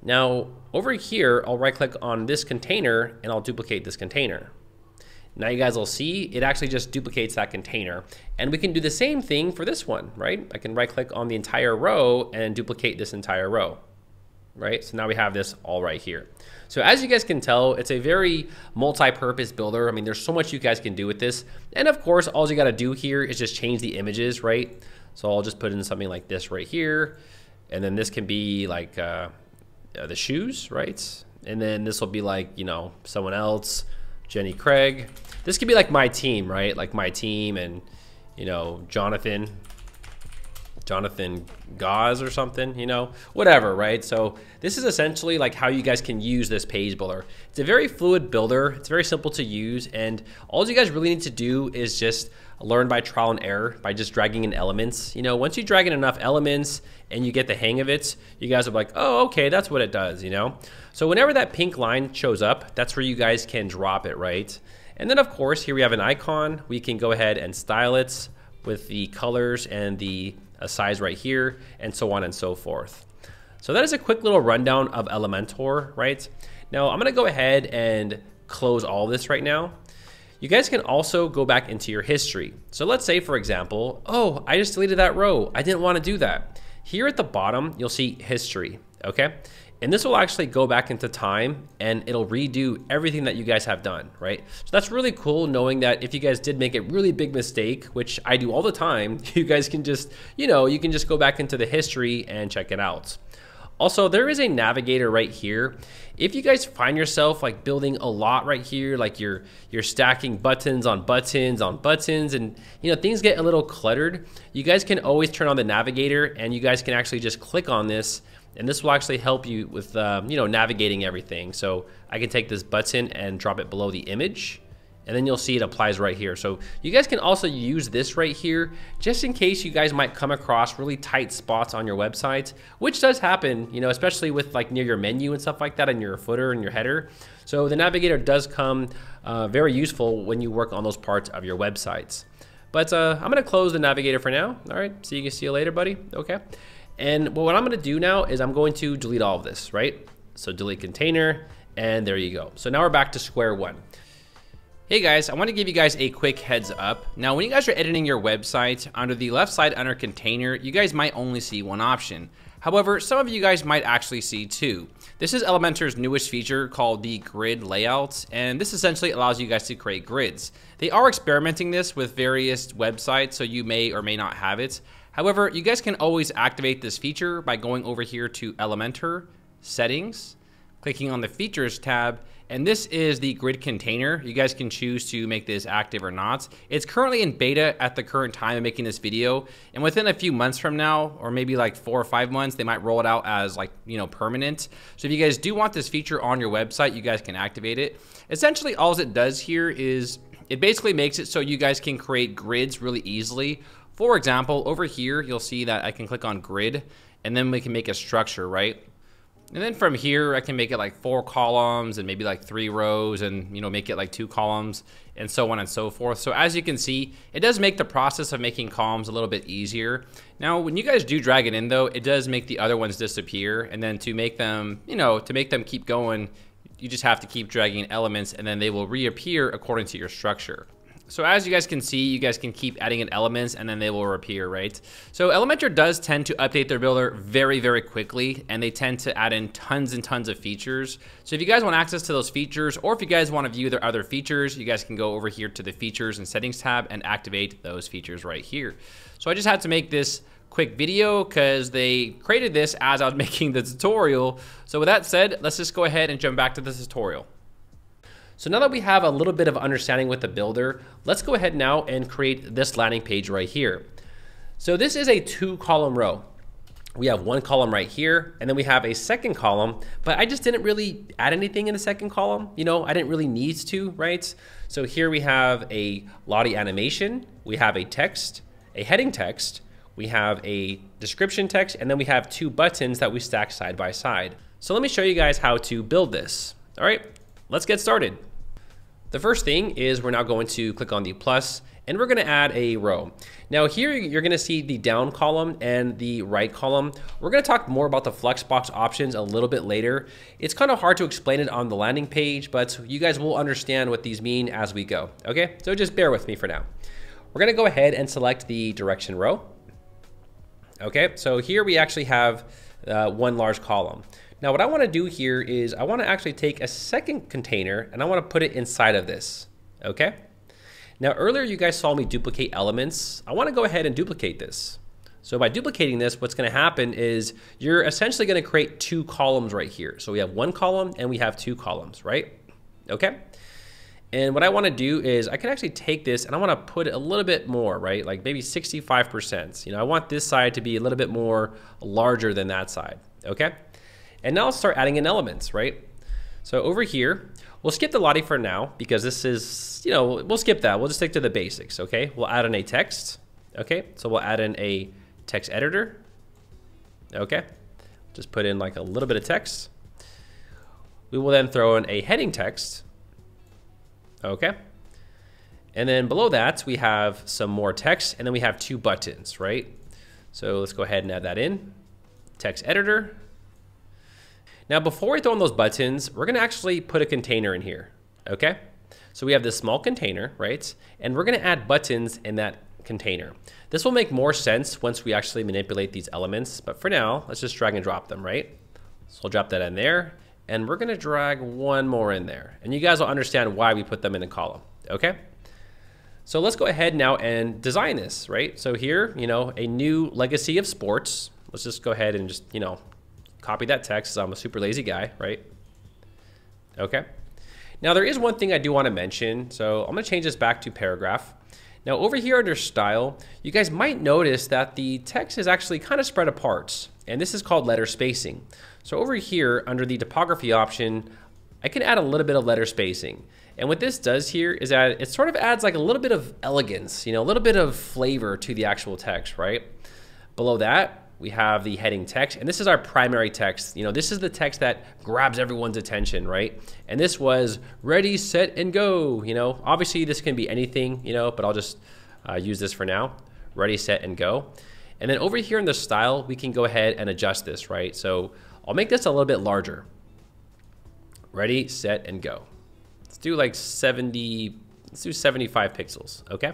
Now over here, I'll right click on this container and I'll duplicate this container. Now you guys will see it actually just duplicates that container. And we can do the same thing for this one, right? I can right click on the entire row and duplicate this entire row right? So now we have this all right here. So as you guys can tell, it's a very multi-purpose builder. I mean, there's so much you guys can do with this. And of course, all you gotta do here is just change the images, right? So I'll just put in something like this right here. And then this can be like uh, uh, the shoes, right? And then this will be like, you know, someone else, Jenny Craig. This could be like my team, right? Like my team and, you know, Jonathan, Jonathan Gauze or something, you know, whatever, right? So this is essentially like how you guys can use this page builder. It's a very fluid builder. It's very simple to use. And all you guys really need to do is just learn by trial and error by just dragging in elements. You know, once you drag in enough elements and you get the hang of it, you guys are like, oh, okay, that's what it does, you know? So whenever that pink line shows up, that's where you guys can drop it, right? And then of course, here we have an icon. We can go ahead and style it with the colors and the a size right here, and so on and so forth. So that is a quick little rundown of Elementor, right? Now I'm gonna go ahead and close all this right now. You guys can also go back into your history. So let's say, for example, oh, I just deleted that row. I didn't wanna do that. Here at the bottom, you'll see history, okay? And this will actually go back into time and it'll redo everything that you guys have done, right? So that's really cool knowing that if you guys did make a really big mistake, which I do all the time, <laughs> you guys can just, you know, you can just go back into the history and check it out. Also, there is a navigator right here. If you guys find yourself like building a lot right here, like you're you're stacking buttons on buttons on buttons and you know things get a little cluttered, you guys can always turn on the navigator and you guys can actually just click on this and this will actually help you with um, you know navigating everything. So I can take this button and drop it below the image, and then you'll see it applies right here. So you guys can also use this right here just in case you guys might come across really tight spots on your website, which does happen, you know, especially with like near your menu and stuff like that and your footer and your header. So the navigator does come uh, very useful when you work on those parts of your websites. But uh, I'm gonna close the navigator for now. All right, so you see you later, buddy. Okay. And what I'm gonna do now is I'm going to delete all of this, right? So delete container, and there you go. So now we're back to square one. Hey guys, I want to give you guys a quick heads up. Now, when you guys are editing your website, under the left side under container, you guys might only see one option. However, some of you guys might actually see two. This is Elementor's newest feature called the grid layout, and this essentially allows you guys to create grids. They are experimenting this with various websites, so you may or may not have it. However, you guys can always activate this feature by going over here to Elementor, Settings, clicking on the Features tab, and this is the grid container. You guys can choose to make this active or not. It's currently in beta at the current time of making this video. And within a few months from now, or maybe like four or five months, they might roll it out as like, you know, permanent. So if you guys do want this feature on your website, you guys can activate it. Essentially, all it does here is it basically makes it so you guys can create grids really easily. For example, over here, you'll see that I can click on grid and then we can make a structure, right? And then from here, I can make it like four columns and maybe like three rows and, you know, make it like two columns and so on and so forth. So as you can see, it does make the process of making columns a little bit easier. Now, when you guys do drag it in though, it does make the other ones disappear. And then to make them, you know, to make them keep going, you just have to keep dragging elements and then they will reappear according to your structure. So as you guys can see, you guys can keep adding in elements and then they will appear, right? So Elementor does tend to update their builder very, very quickly and they tend to add in tons and tons of features. So if you guys want access to those features or if you guys want to view their other features, you guys can go over here to the features and settings tab and activate those features right here. So I just had to make this quick video because they created this as I was <laughs> making the tutorial. So with that said, let's just go ahead and jump back to the tutorial. So now that we have a little bit of understanding with the builder, let's go ahead now and create this landing page right here. So this is a two column row. We have one column right here, and then we have a second column, but I just didn't really add anything in the second column. You know, I didn't really need to, right? So here we have a Lottie animation, we have a text, a heading text, we have a description text, and then we have two buttons that we stack side by side. So let me show you guys how to build this. All right, let's get started. The first thing is we're now going to click on the plus and we're going to add a row. Now here you're going to see the down column and the right column. We're going to talk more about the Flexbox options a little bit later. It's kind of hard to explain it on the landing page, but you guys will understand what these mean as we go. Okay, so just bear with me for now. We're going to go ahead and select the direction row. Okay, so here we actually have uh, one large column. Now what I wanna do here is I wanna actually take a second container and I wanna put it inside of this, okay? Now earlier you guys saw me duplicate elements. I wanna go ahead and duplicate this. So by duplicating this, what's gonna happen is you're essentially gonna create two columns right here. So we have one column and we have two columns, right? Okay? And what I wanna do is I can actually take this and I wanna put it a little bit more, right? Like maybe 65%. You know, I want this side to be a little bit more larger than that side, okay? And now let's start adding in elements, right? So over here, we'll skip the Lottie for now because this is, you know, we'll skip that. We'll just stick to the basics, okay? We'll add in a text, okay? So we'll add in a text editor, okay? Just put in like a little bit of text. We will then throw in a heading text, okay? And then below that, we have some more text, and then we have two buttons, right? So let's go ahead and add that in. Text editor, now, before we throw in those buttons, we're gonna actually put a container in here, okay? So we have this small container, right? And we're gonna add buttons in that container. This will make more sense once we actually manipulate these elements, but for now, let's just drag and drop them, right? So we'll drop that in there, and we're gonna drag one more in there. And you guys will understand why we put them in a column, okay? So let's go ahead now and design this, right? So here, you know, a new legacy of sports. Let's just go ahead and just, you know, copy that text. I'm a super lazy guy, right? Okay. Now there is one thing I do want to mention. So I'm going to change this back to paragraph. Now over here under style, you guys might notice that the text is actually kind of spread apart. And this is called letter spacing. So over here under the typography option, I can add a little bit of letter spacing. And what this does here is that it sort of adds like a little bit of elegance, you know, a little bit of flavor to the actual text, right? Below that, we have the heading text, and this is our primary text. You know, this is the text that grabs everyone's attention, right? And this was ready, set, and go. You know, obviously this can be anything, you know, but I'll just uh, use this for now. Ready, set, and go. And then over here in the style, we can go ahead and adjust this, right? So I'll make this a little bit larger. Ready, set, and go. Let's do like 70, let's do 75 pixels, okay?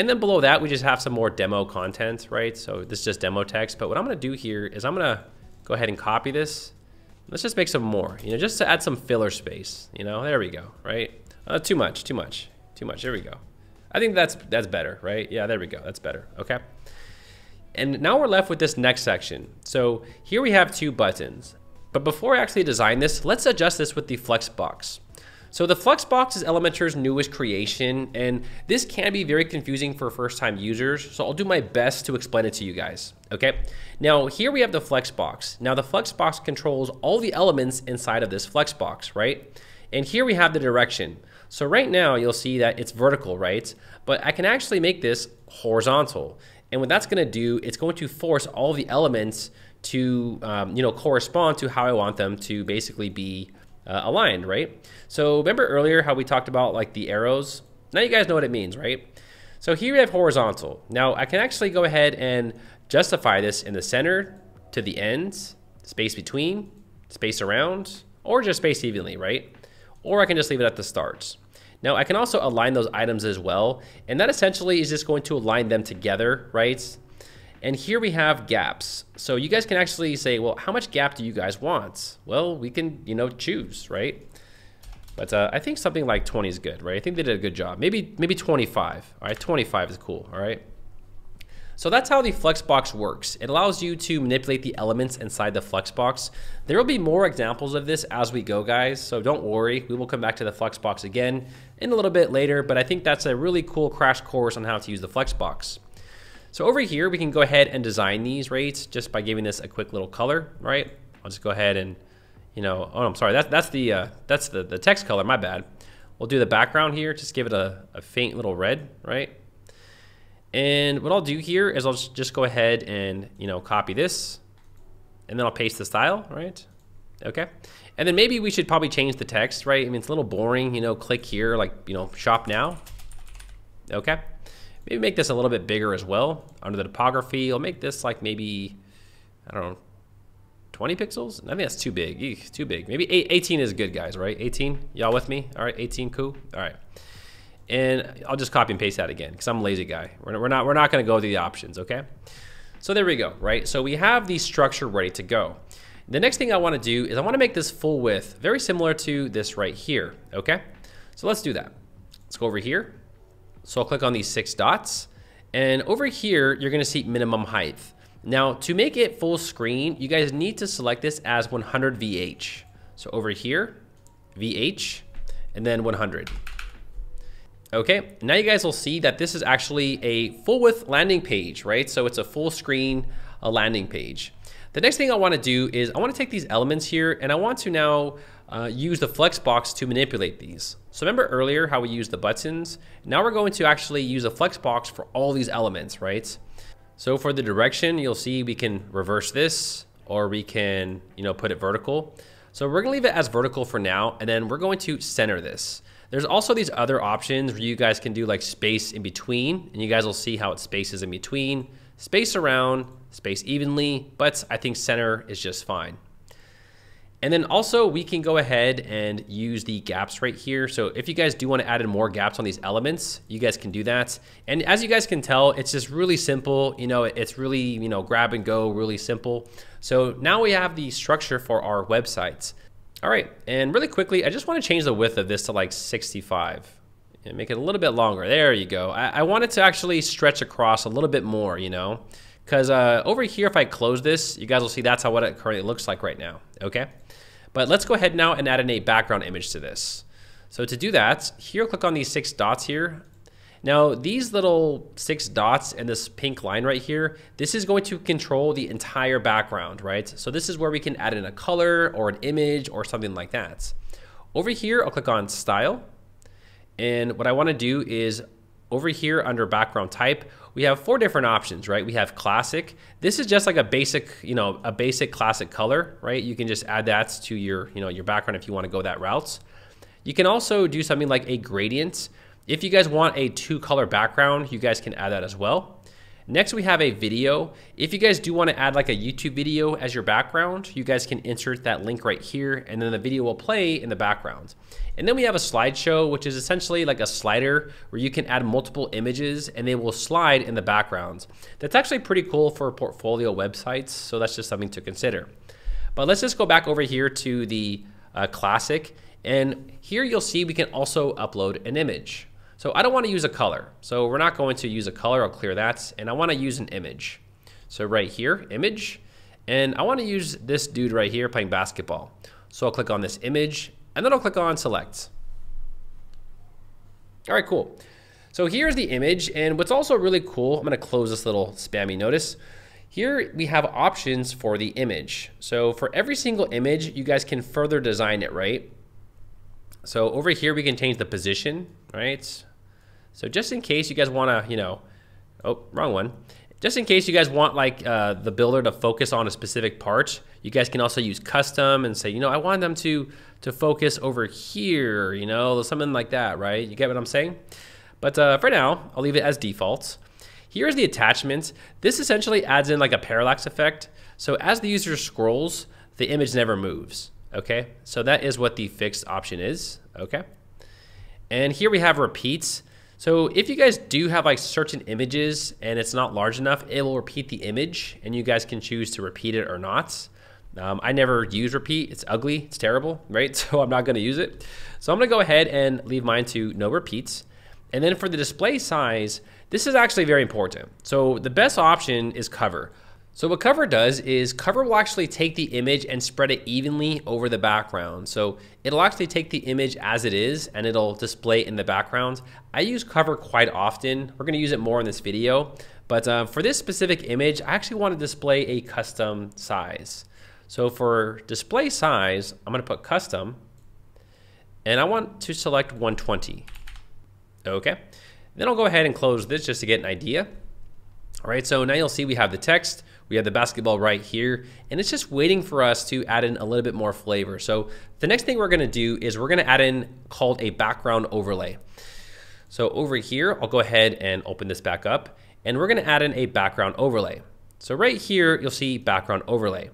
And then below that, we just have some more demo content, right? So this is just demo text, but what I'm gonna do here is I'm gonna go ahead and copy this. Let's just make some more, you know, just to add some filler space, you know, there we go, right? Uh, too much, too much, too much, there we go. I think that's, that's better, right? Yeah, there we go, that's better, okay? And now we're left with this next section. So here we have two buttons. But before I actually design this, let's adjust this with the Flexbox. So the Flexbox is Elementor's newest creation, and this can be very confusing for first-time users, so I'll do my best to explain it to you guys, okay? Now, here we have the Flexbox. Now, the Flexbox controls all the elements inside of this Flexbox, right? And here we have the direction. So right now, you'll see that it's vertical, right? But I can actually make this horizontal. And what that's gonna do, it's going to force all the elements to um, you know correspond to how I want them to basically be uh, aligned, right? So remember earlier how we talked about like the arrows? Now you guys know what it means, right? So here we have horizontal. Now I can actually go ahead and justify this in the center to the ends, space between, space around, or just space evenly, right? Or I can just leave it at the starts. Now I can also align those items as well, and that essentially is just going to align them together, right? And here we have gaps. So you guys can actually say, well, how much gap do you guys want? Well, we can, you know, choose, right? But uh, I think something like 20 is good, right? I think they did a good job. Maybe maybe 25, all right? 25 is cool, all right? So that's how the Flexbox works. It allows you to manipulate the elements inside the Flexbox. There will be more examples of this as we go, guys, so don't worry. We will come back to the Flexbox again in a little bit later, but I think that's a really cool crash course on how to use the Flexbox. So over here, we can go ahead and design these rates just by giving this a quick little color, right? I'll just go ahead and, you know, oh, I'm sorry, that's, that's the, uh, that's the, the text color, my bad. We'll do the background here, just give it a, a faint little red, right? And what I'll do here is I'll just go ahead and, you know, copy this and then I'll paste the style, right? Okay. And then maybe we should probably change the text, right? I mean, it's a little boring, you know, click here, like, you know, shop now. Okay. Maybe make this a little bit bigger as well. Under the topography, I'll make this like maybe, I don't know, 20 pixels? I think that's too big. Eek, too big. Maybe 18 is good, guys, right? 18? Y'all with me? All right, 18, cool. All right. And I'll just copy and paste that again because I'm a lazy guy. We're not, we're not going to go through the options, okay? So there we go, right? So we have the structure ready to go. The next thing I want to do is I want to make this full width, very similar to this right here, okay? So let's do that. Let's go over here so I'll click on these six dots. And over here, you're gonna see minimum height. Now, to make it full screen, you guys need to select this as 100 VH. So over here, VH, and then 100. Okay, now you guys will see that this is actually a full width landing page, right? So it's a full screen a landing page. The next thing I wanna do is I wanna take these elements here and I want to now uh, use the Flexbox to manipulate these. So remember earlier how we used the buttons? Now we're going to actually use a Flexbox for all these elements, right? So for the direction, you'll see we can reverse this or we can, you know, put it vertical. So we're gonna leave it as vertical for now, and then we're going to center this. There's also these other options where you guys can do like space in between, and you guys will see how it spaces in between, space around, space evenly, but I think center is just fine. And then also we can go ahead and use the gaps right here. So if you guys do want to add in more gaps on these elements, you guys can do that. And as you guys can tell, it's just really simple. You know, it's really, you know, grab and go, really simple. So now we have the structure for our websites. All right, and really quickly, I just want to change the width of this to like 65 and make it a little bit longer. There you go. I, I want it to actually stretch across a little bit more, you know, because uh, over here, if I close this, you guys will see that's how what it currently looks like right now, okay? But let's go ahead now and add in a background image to this. So to do that, here click on these six dots here. Now, these little six dots and this pink line right here, this is going to control the entire background, right? So this is where we can add in a color or an image or something like that. Over here, I'll click on style. And what I wanna do is over here under background type, we have four different options, right? We have classic. This is just like a basic, you know, a basic classic color, right? You can just add that to your, you know, your background if you wanna go that route. You can also do something like a gradient. If you guys want a two color background, you guys can add that as well. Next, we have a video. If you guys do want to add like a YouTube video as your background, you guys can insert that link right here and then the video will play in the background. And then we have a slideshow, which is essentially like a slider where you can add multiple images and they will slide in the background. That's actually pretty cool for portfolio websites, so that's just something to consider. But let's just go back over here to the uh, classic and here you'll see we can also upload an image. So I don't want to use a color. So we're not going to use a color. I'll clear that. And I want to use an image. So right here, image. And I want to use this dude right here playing basketball. So I'll click on this image and then I'll click on select. All right, cool. So here's the image. And what's also really cool, I'm going to close this little spammy notice. Here we have options for the image. So for every single image, you guys can further design it, right? So over here, we can change the position, right? So just in case you guys want to, you know, oh, wrong one. Just in case you guys want like uh, the builder to focus on a specific part, you guys can also use custom and say, you know, I want them to to focus over here, you know, something like that, right? You get what I'm saying? But uh, for now, I'll leave it as default. Here's the attachment. This essentially adds in like a parallax effect. So as the user scrolls, the image never moves. Okay, so that is what the fixed option is. Okay, and here we have repeats. So if you guys do have like certain images and it's not large enough, it will repeat the image and you guys can choose to repeat it or not. Um, I never use repeat. It's ugly. It's terrible, right? <laughs> So I'm not going to use it. So I'm going to go ahead and leave mine to no repeats. And then for the display size, this is actually very important. So the best option is cover. So what cover does is cover will actually take the image and spread it evenly over the background. So it'll actually take the image as it is and it'll display in the background. I use cover quite often. We're gonna use it more in this video. But uh, for this specific image, I actually want to display a custom size. So for display size, I'm gonna put custom and I want to select 120. Okay. Then I'll go ahead and close this just to get an idea. All right, so now you'll see we have the text, we have the basketball right here, and it's just waiting for us to add in a little bit more flavor. So the next thing we're gonna do is we're gonna add in called a background overlay. So over here, I'll go ahead and open this back up, and we're gonna add in a background overlay. So right here, you'll see background overlay.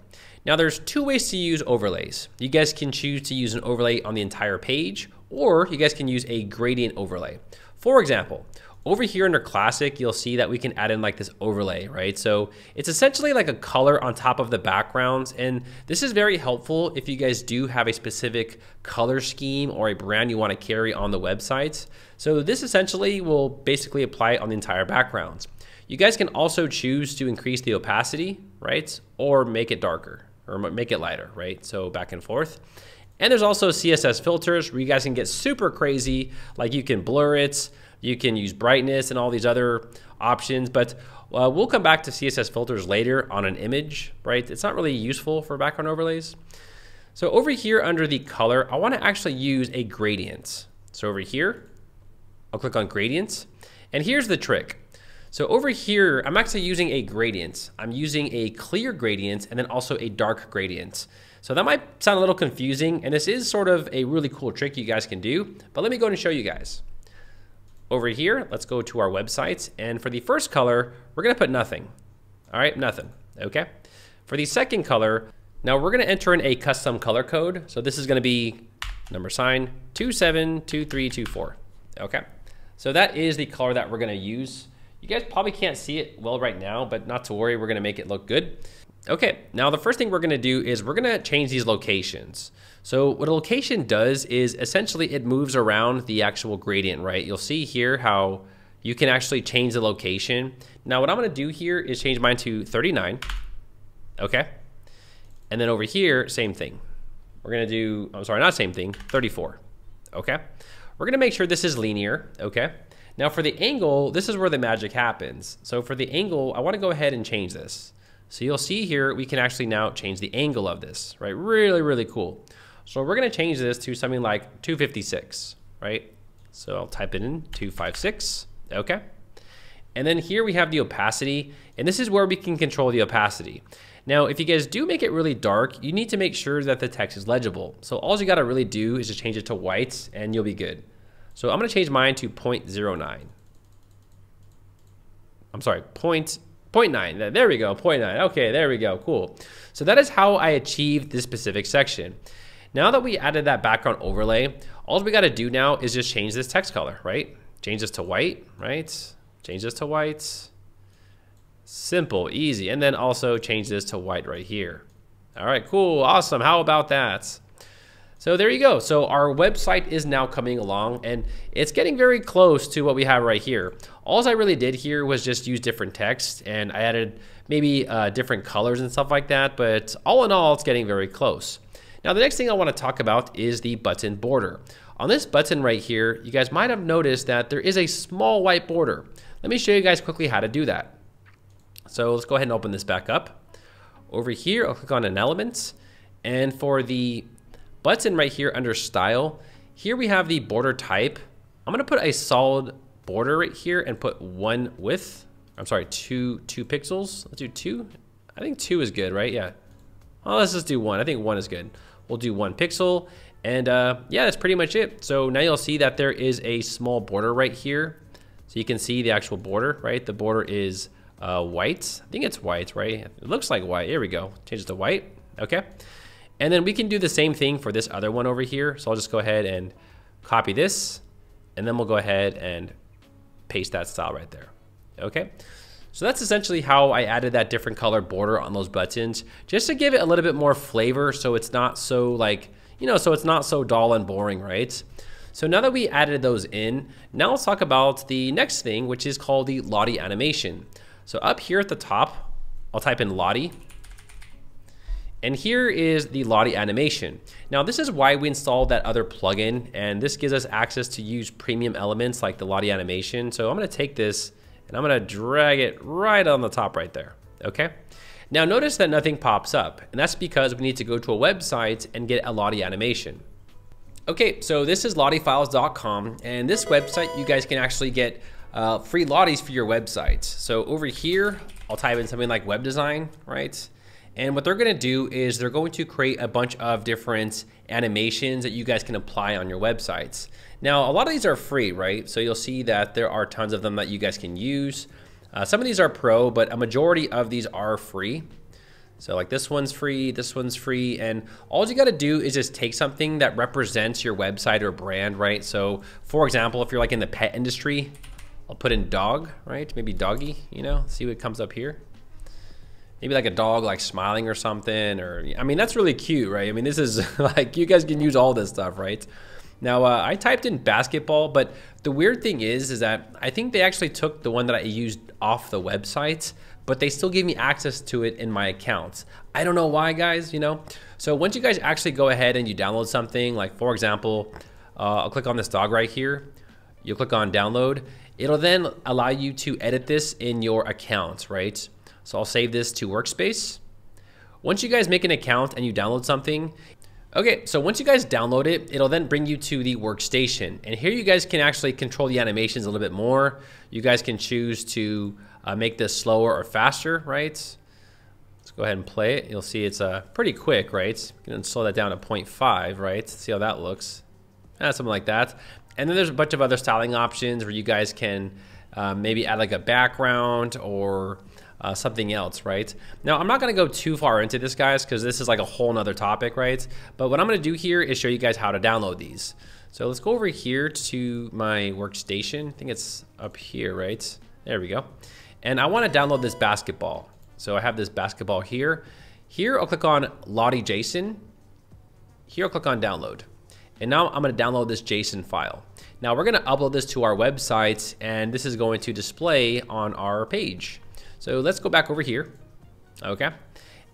Now there's two ways to use overlays. You guys can choose to use an overlay on the entire page, or you guys can use a gradient overlay. For example, over here under classic, you'll see that we can add in like this overlay, right? So it's essentially like a color on top of the backgrounds. And this is very helpful if you guys do have a specific color scheme or a brand you want to carry on the website. So this essentially will basically apply on the entire backgrounds. You guys can also choose to increase the opacity, right? Or make it darker or make it lighter, right? So back and forth. And there's also CSS filters where you guys can get super crazy, like you can blur it, you can use brightness and all these other options, but uh, we'll come back to CSS filters later on an image, right? It's not really useful for background overlays. So over here under the color, I wanna actually use a gradient. So over here, I'll click on gradients. And here's the trick. So over here, I'm actually using a gradient. I'm using a clear gradient and then also a dark gradient. So that might sound a little confusing, and this is sort of a really cool trick you guys can do, but let me go and show you guys. Over here, let's go to our website. And for the first color, we're gonna put nothing. All right, nothing, okay? For the second color, now we're gonna enter in a custom color code. So this is gonna be number sign 272324, okay? So that is the color that we're gonna use. You guys probably can't see it well right now, but not to worry, we're gonna make it look good. Okay, now the first thing we're gonna do is we're gonna change these locations. So what a location does is essentially it moves around the actual gradient, right? You'll see here how you can actually change the location. Now what I'm gonna do here is change mine to 39, okay? And then over here, same thing. We're gonna do, I'm sorry, not same thing, 34, okay? We're gonna make sure this is linear, okay? Now for the angle, this is where the magic happens. So for the angle, I wanna go ahead and change this. So you'll see here, we can actually now change the angle of this, right? Really, really cool. So we're gonna change this to something like 256, right? So I'll type it in 256, okay. And then here we have the opacity, and this is where we can control the opacity. Now, if you guys do make it really dark, you need to make sure that the text is legible. So all you gotta really do is just change it to white and you'll be good. So I'm gonna change mine to 0.09. I'm sorry, point, 0.9. There we go, 0.9. Okay, there we go, cool. So that is how I achieved this specific section. Now that we added that background overlay, all we gotta do now is just change this text color, right? Change this to white, right? Change this to white. Simple, easy. And then also change this to white right here. All right, cool, awesome. How about that? So there you go. So our website is now coming along and it's getting very close to what we have right here. All I really did here was just use different text and I added maybe uh, different colors and stuff like that. But all in all, it's getting very close. Now, the next thing I want to talk about is the button border. On this button right here, you guys might have noticed that there is a small white border. Let me show you guys quickly how to do that. So let's go ahead and open this back up. Over here, I'll click on an element. And for the button right here under style, here we have the border type. I'm gonna put a solid border right here and put one width. I'm sorry, two, two pixels. Let's do two. I think two is good, right? Yeah. Well, let's just do one. I think one is good. We'll do one pixel. And uh, yeah, that's pretty much it. So now you'll see that there is a small border right here. So you can see the actual border, right? The border is uh, white. I think it's white, right? It looks like white. Here we go. Change it to white. Okay. And then we can do the same thing for this other one over here. So I'll just go ahead and copy this. And then we'll go ahead and paste that style right there. Okay. So that's essentially how I added that different color border on those buttons, just to give it a little bit more flavor so it's not so like, you know, so it's not so dull and boring, right? So now that we added those in, now let's talk about the next thing, which is called the Lottie animation. So up here at the top, I'll type in Lottie. And here is the Lottie animation. Now this is why we installed that other plugin and this gives us access to use premium elements like the Lottie animation. So I'm gonna take this and I'm gonna drag it right on the top right there, okay? Now notice that nothing pops up, and that's because we need to go to a website and get a Lottie animation. Okay, so this is lottiefiles.com, and this website you guys can actually get uh, free Lotties for your websites. So over here, I'll type in something like web design, right? And what they're gonna do is they're going to create a bunch of different animations that you guys can apply on your websites. Now, a lot of these are free, right? So you'll see that there are tons of them that you guys can use. Uh, some of these are pro, but a majority of these are free. So like this one's free, this one's free, and all you gotta do is just take something that represents your website or brand, right? So for example, if you're like in the pet industry, I'll put in dog, right? Maybe doggy, you know, see what comes up here maybe like a dog like smiling or something or i mean that's really cute right? I mean this is <laughs> like you guys can use all this stuff right? Now uh, i typed in basketball but the weird thing is is that i think they actually took the one that i used off the website but they still gave me access to it in my accounts. I don't know why guys you know? So once you guys actually go ahead and you download something like for example uh, i'll click on this dog right here. You'll click on download. It'll then allow you to edit this in your account right so I'll save this to workspace. Once you guys make an account and you download something, okay, so once you guys download it, it'll then bring you to the workstation. And here you guys can actually control the animations a little bit more. You guys can choose to uh, make this slower or faster, right? Let's go ahead and play it. You'll see it's uh, pretty quick, right? You can slow that down to 0.5, right? See how that looks. Eh, something like that. And then there's a bunch of other styling options where you guys can uh, maybe add like a background or uh, something else, right? Now, I'm not gonna go too far into this, guys, because this is like a whole nother topic, right? But what I'm gonna do here is show you guys how to download these. So let's go over here to my workstation. I think it's up here, right? There we go. And I wanna download this basketball. So I have this basketball here. Here, I'll click on Lottie JSON. Here, I'll click on download. And now I'm gonna download this JSON file. Now we're gonna upload this to our website and this is going to display on our page. So let's go back over here, okay?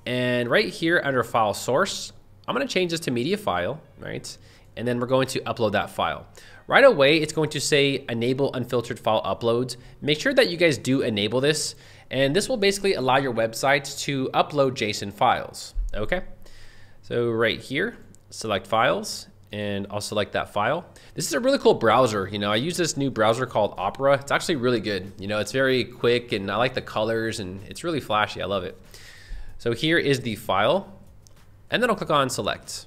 And right here under file source, I'm gonna change this to media file, right? and then we're going to upload that file. Right away, it's going to say enable unfiltered file uploads. Make sure that you guys do enable this, and this will basically allow your website to upload JSON files, okay? So right here, select files, and I'll select that file. This is a really cool browser. You know, I use this new browser called Opera. It's actually really good. You know, it's very quick and I like the colors and it's really flashy. I love it. So here is the file and then I'll click on select.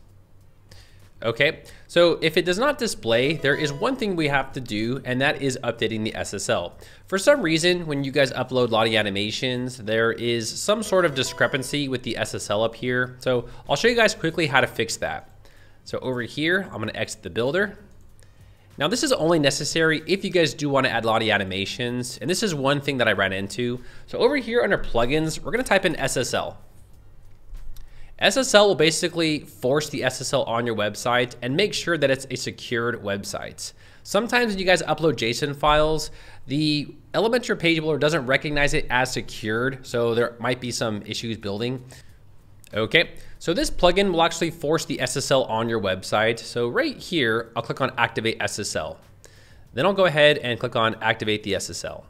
Okay, so if it does not display, there is one thing we have to do, and that is updating the SSL. For some reason, when you guys upload Lottie animations, there is some sort of discrepancy with the SSL up here. So I'll show you guys quickly how to fix that. So over here, I'm gonna exit the builder. Now this is only necessary if you guys do wanna add Lottie animations, and this is one thing that I ran into. So over here under plugins, we're gonna type in SSL. SSL will basically force the SSL on your website and make sure that it's a secured website. Sometimes when you guys upload JSON files, the Elementor page builder doesn't recognize it as secured, so there might be some issues building. Okay, so this plugin will actually force the SSL on your website. So right here, I'll click on Activate SSL. Then I'll go ahead and click on Activate the SSL.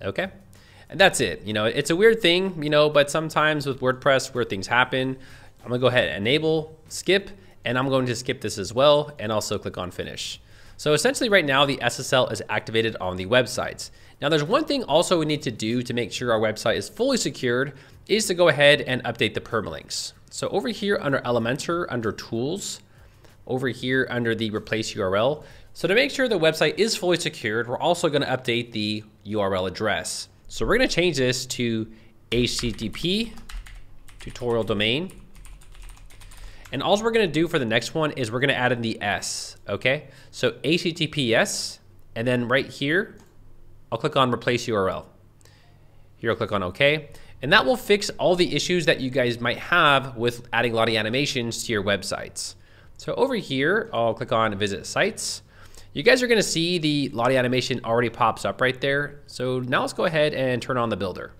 Okay. And that's it. You know, it's a weird thing, you know, but sometimes with WordPress where things happen, I'm gonna go ahead and enable, skip, and I'm going to skip this as well, and also click on finish. So essentially right now the SSL is activated on the websites. Now there's one thing also we need to do to make sure our website is fully secured is to go ahead and update the permalinks. So over here under Elementor, under tools, over here under the replace URL. So to make sure the website is fully secured, we're also gonna update the URL address. So we're gonna change this to HTTP tutorial domain. And all we're gonna do for the next one is we're gonna add in the S, okay? So HTTPS, and then right here, I'll click on replace URL. Here I'll click on OK. And that will fix all the issues that you guys might have with adding Lottie animations to your websites. So over here, I'll click on visit sites. You guys are gonna see the Lottie animation already pops up right there. So now let's go ahead and turn on the builder.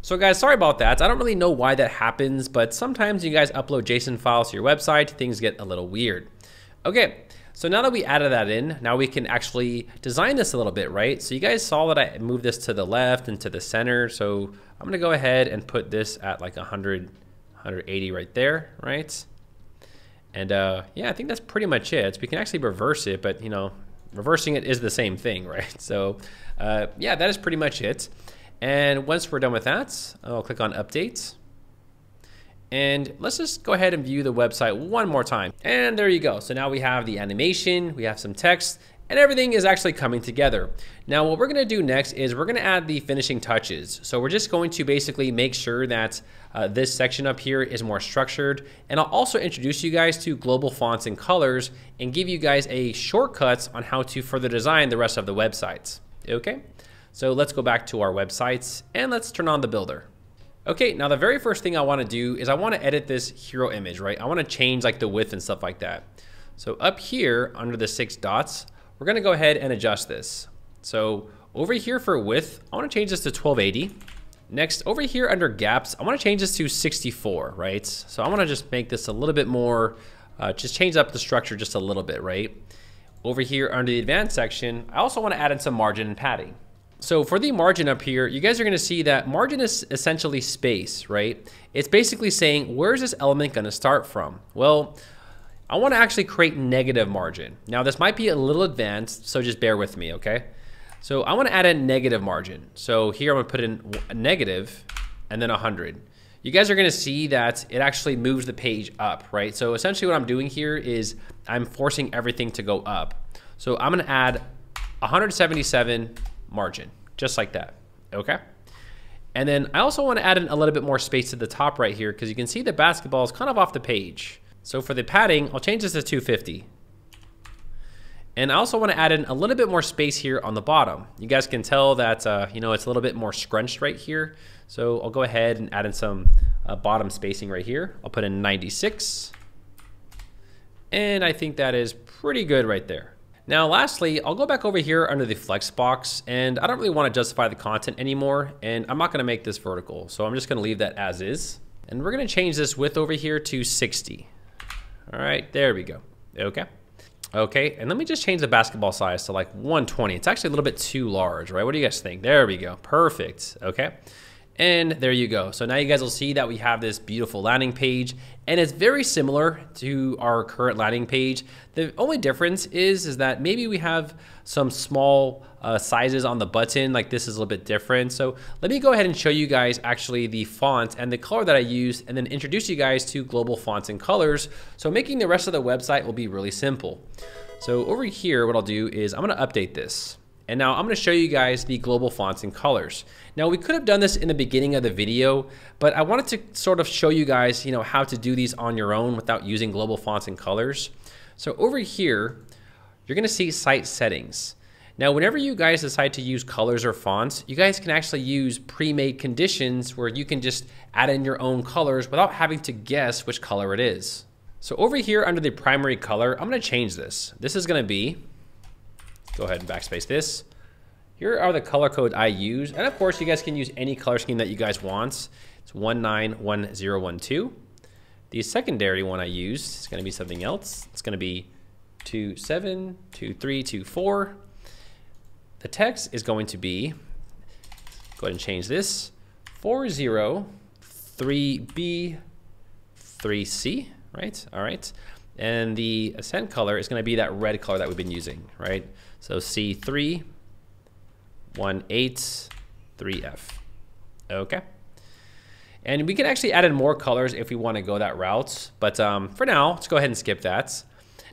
So guys, sorry about that. I don't really know why that happens, but sometimes you guys upload JSON files to your website, things get a little weird. Okay, so now that we added that in, now we can actually design this a little bit, right? So you guys saw that I moved this to the left and to the center. So I'm gonna go ahead and put this at like 100, 180 right there, right? And uh, yeah, I think that's pretty much it. We can actually reverse it, but you know, reversing it is the same thing, <laughs> right? So uh, yeah, that is pretty much it. And once we're done with that, I'll click on updates. And let's just go ahead and view the website one more time. And there you go. So now we have the animation, we have some text, and everything is actually coming together. Now what we're gonna do next is we're gonna add the finishing touches. So we're just going to basically make sure that uh, this section up here is more structured. And I'll also introduce you guys to global fonts and colors and give you guys a shortcuts on how to further design the rest of the websites. Okay, so let's go back to our websites and let's turn on the builder. Okay, now the very first thing I wanna do is I wanna edit this hero image, right? I wanna change like the width and stuff like that. So up here under the six dots, we're gonna go ahead and adjust this. So over here for width, I wanna change this to 1280. Next, over here under gaps, I wanna change this to 64, right? So I wanna just make this a little bit more, uh, just change up the structure just a little bit, right? Over here under the advanced section, I also wanna add in some margin and padding. So for the margin up here, you guys are gonna see that margin is essentially space, right? It's basically saying, where's this element gonna start from? Well, I wanna actually create negative margin. Now this might be a little advanced, so just bear with me, okay? So I wanna add a negative margin. So here I'm gonna put in a negative and then 100. You guys are gonna see that it actually moves the page up, right? So essentially what I'm doing here is I'm forcing everything to go up. So I'm gonna add 177 margin, just like that, okay? And then I also wanna add in a little bit more space to the top right here because you can see the basketball is kind of off the page. So for the padding, I'll change this to 250. And I also want to add in a little bit more space here on the bottom. You guys can tell that, uh, you know, it's a little bit more scrunched right here. So I'll go ahead and add in some uh, bottom spacing right here. I'll put in 96. And I think that is pretty good right there. Now, lastly, I'll go back over here under the flex box and I don't really want to justify the content anymore and I'm not going to make this vertical. So I'm just going to leave that as is. And we're going to change this width over here to 60. All right, there we go. Okay. Okay, and let me just change the basketball size to like 120. It's actually a little bit too large, right? What do you guys think? There we go. Perfect. Okay. And there you go. So now you guys will see that we have this beautiful landing page and it's very similar to our current landing page. The only difference is, is that maybe we have some small uh, sizes on the button, like this is a little bit different. So let me go ahead and show you guys actually the font and the color that I use and then introduce you guys to global fonts and colors. So making the rest of the website will be really simple. So over here, what I'll do is I'm gonna update this. And now I'm gonna show you guys the global fonts and colors. Now we could have done this in the beginning of the video, but I wanted to sort of show you guys you know, how to do these on your own without using global fonts and colors. So over here, you're gonna see site settings. Now, whenever you guys decide to use colors or fonts, you guys can actually use pre-made conditions where you can just add in your own colors without having to guess which color it is. So over here under the primary color, I'm gonna change this. This is gonna be Go ahead and backspace this. Here are the color codes I use. And of course, you guys can use any color scheme that you guys want. It's 191012. The secondary one I use is going to be something else. It's going to be 272324. The text is going to be, go ahead and change this, 403B3C, right? All right. And the accent color is going to be that red color that we've been using, right? So C3, 1, 8, 3F. Okay. And we can actually add in more colors if we want to go that route. But um, for now, let's go ahead and skip that.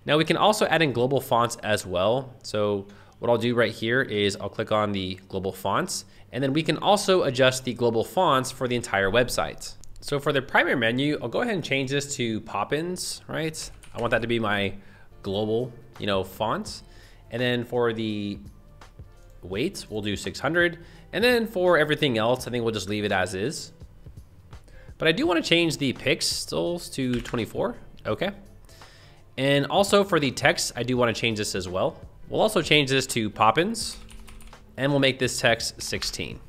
Now we can also add in global fonts as well. So what I'll do right here is I'll click on the global fonts and then we can also adjust the global fonts for the entire website. So for the primary menu, I'll go ahead and change this to Poppins, right? I want that to be my global, you know, font. And then for the weights, we'll do 600. And then for everything else, I think we'll just leave it as is. But I do want to change the pixels to 24. Okay. And also for the text, I do want to change this as well. We'll also change this to Poppins and we'll make this text 16.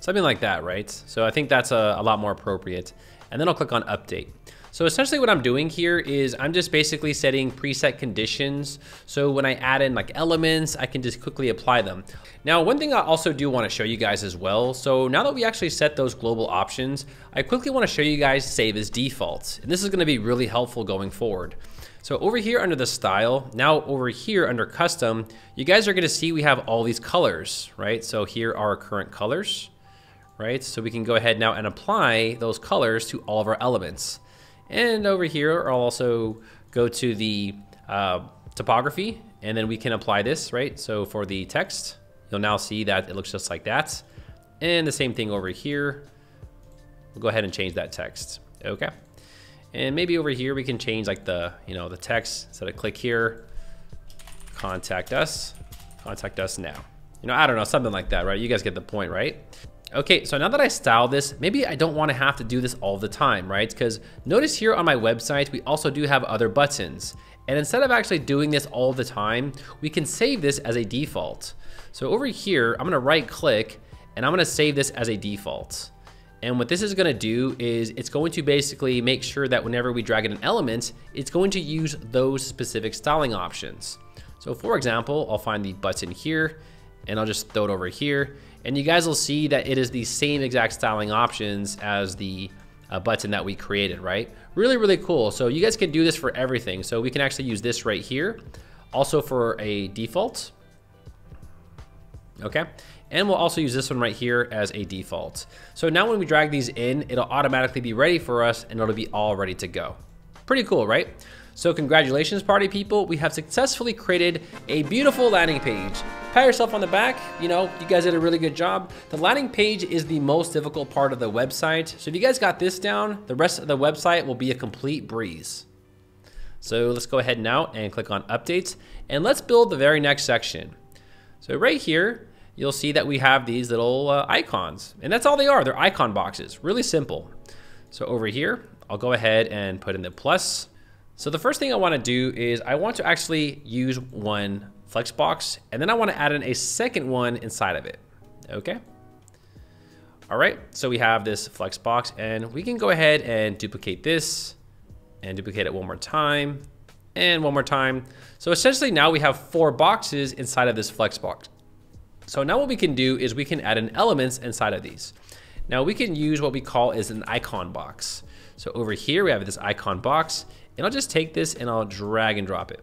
Something like that, right? So I think that's a, a lot more appropriate. And then I'll click on update. So essentially what I'm doing here is I'm just basically setting preset conditions. So when I add in like elements, I can just quickly apply them. Now, one thing I also do want to show you guys as well. So now that we actually set those global options, I quickly want to show you guys save as default. And this is going to be really helpful going forward. So over here under the style, now over here under custom, you guys are gonna see we have all these colors, right? So here are our current colors, right? So we can go ahead now and apply those colors to all of our elements. And over here, I'll also go to the uh, typography and then we can apply this, right? So for the text, you'll now see that it looks just like that. And the same thing over here. We'll go ahead and change that text, okay? And maybe over here we can change like the, you know, the text. Instead of click here, contact us, contact us now. You know, I don't know, something like that, right? You guys get the point, right? Okay, so now that I style this, maybe I don't wanna have to do this all the time, right? Because notice here on my website, we also do have other buttons. And instead of actually doing this all the time, we can save this as a default. So over here, I'm gonna right click and I'm gonna save this as a default. And what this is gonna do is it's going to basically make sure that whenever we drag in an element, it's going to use those specific styling options. So for example, I'll find the button here and I'll just throw it over here. And you guys will see that it is the same exact styling options as the uh, button that we created, right? Really, really cool. So you guys can do this for everything. So we can actually use this right here. Also for a default. Okay. And we'll also use this one right here as a default. So now when we drag these in, it'll automatically be ready for us and it'll be all ready to go. Pretty cool, right? So congratulations party people, we have successfully created a beautiful landing page. Pat yourself on the back, you know, you guys did a really good job. The landing page is the most difficult part of the website. So if you guys got this down, the rest of the website will be a complete breeze. So let's go ahead now and click on updates and let's build the very next section. So right here, you'll see that we have these little uh, icons and that's all they are. They're icon boxes, really simple. So over here, I'll go ahead and put in the plus so the first thing I wanna do is I want to actually use one Flexbox and then I wanna add in a second one inside of it, okay? All right, so we have this Flexbox and we can go ahead and duplicate this and duplicate it one more time and one more time. So essentially now we have four boxes inside of this flex box. So now what we can do is we can add in elements inside of these. Now we can use what we call is an icon box. So over here we have this icon box and I'll just take this and I'll drag and drop it.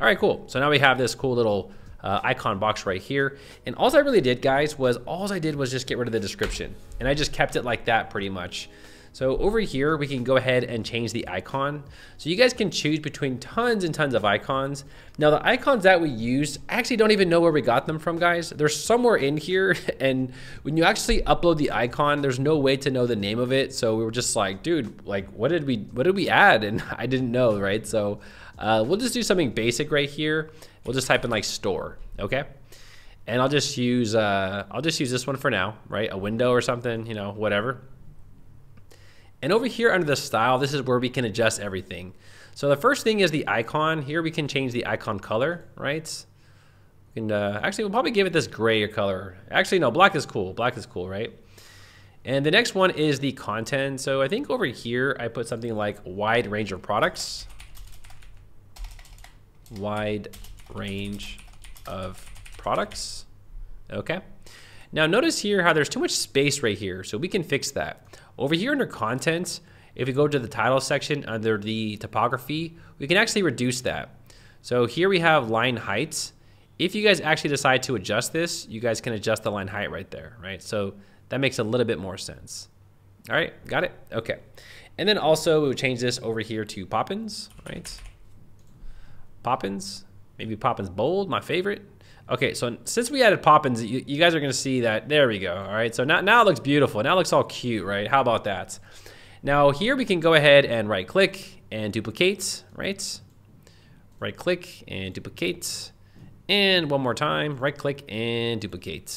All right, cool. So now we have this cool little uh, icon box right here. And all I really did, guys, was all I did was just get rid of the description. And I just kept it like that pretty much. So over here, we can go ahead and change the icon. So you guys can choose between tons and tons of icons. Now the icons that we used, I actually don't even know where we got them from, guys. They're somewhere in here. <laughs> And when you actually upload the icon, there's no way to know the name of it. So we were just like, dude, like what did we, what did we add? And <laughs> I didn't know, right? So uh, we'll just do something basic right here. We'll just type in like store, okay? And I'll just use, uh, I'll just use this one for now, right? A window or something, you know, whatever. And over here under the style, this is where we can adjust everything. So the first thing is the icon. Here we can change the icon color, right? We can, uh, actually, we'll probably give it this gray color. Actually, no, black is cool. Black is cool, right? And the next one is the content. So I think over here, I put something like wide range of products. Wide range of products. Okay. Now notice here how there's too much space right here. So we can fix that. Over here under content, if we go to the title section under the typography, we can actually reduce that. So here we have line heights. If you guys actually decide to adjust this, you guys can adjust the line height right there, right? So that makes a little bit more sense. All right, got it? Okay. And then also we'll change this over here to Poppins, right? Poppins, maybe Poppins Bold, my favorite. Okay, so since we added Poppins, you, you guys are gonna see that, there we go, all right? So now, now it looks beautiful, now it looks all cute, right? How about that? Now here we can go ahead and right click and duplicate, right? Right click and duplicate. And one more time, right click and duplicate.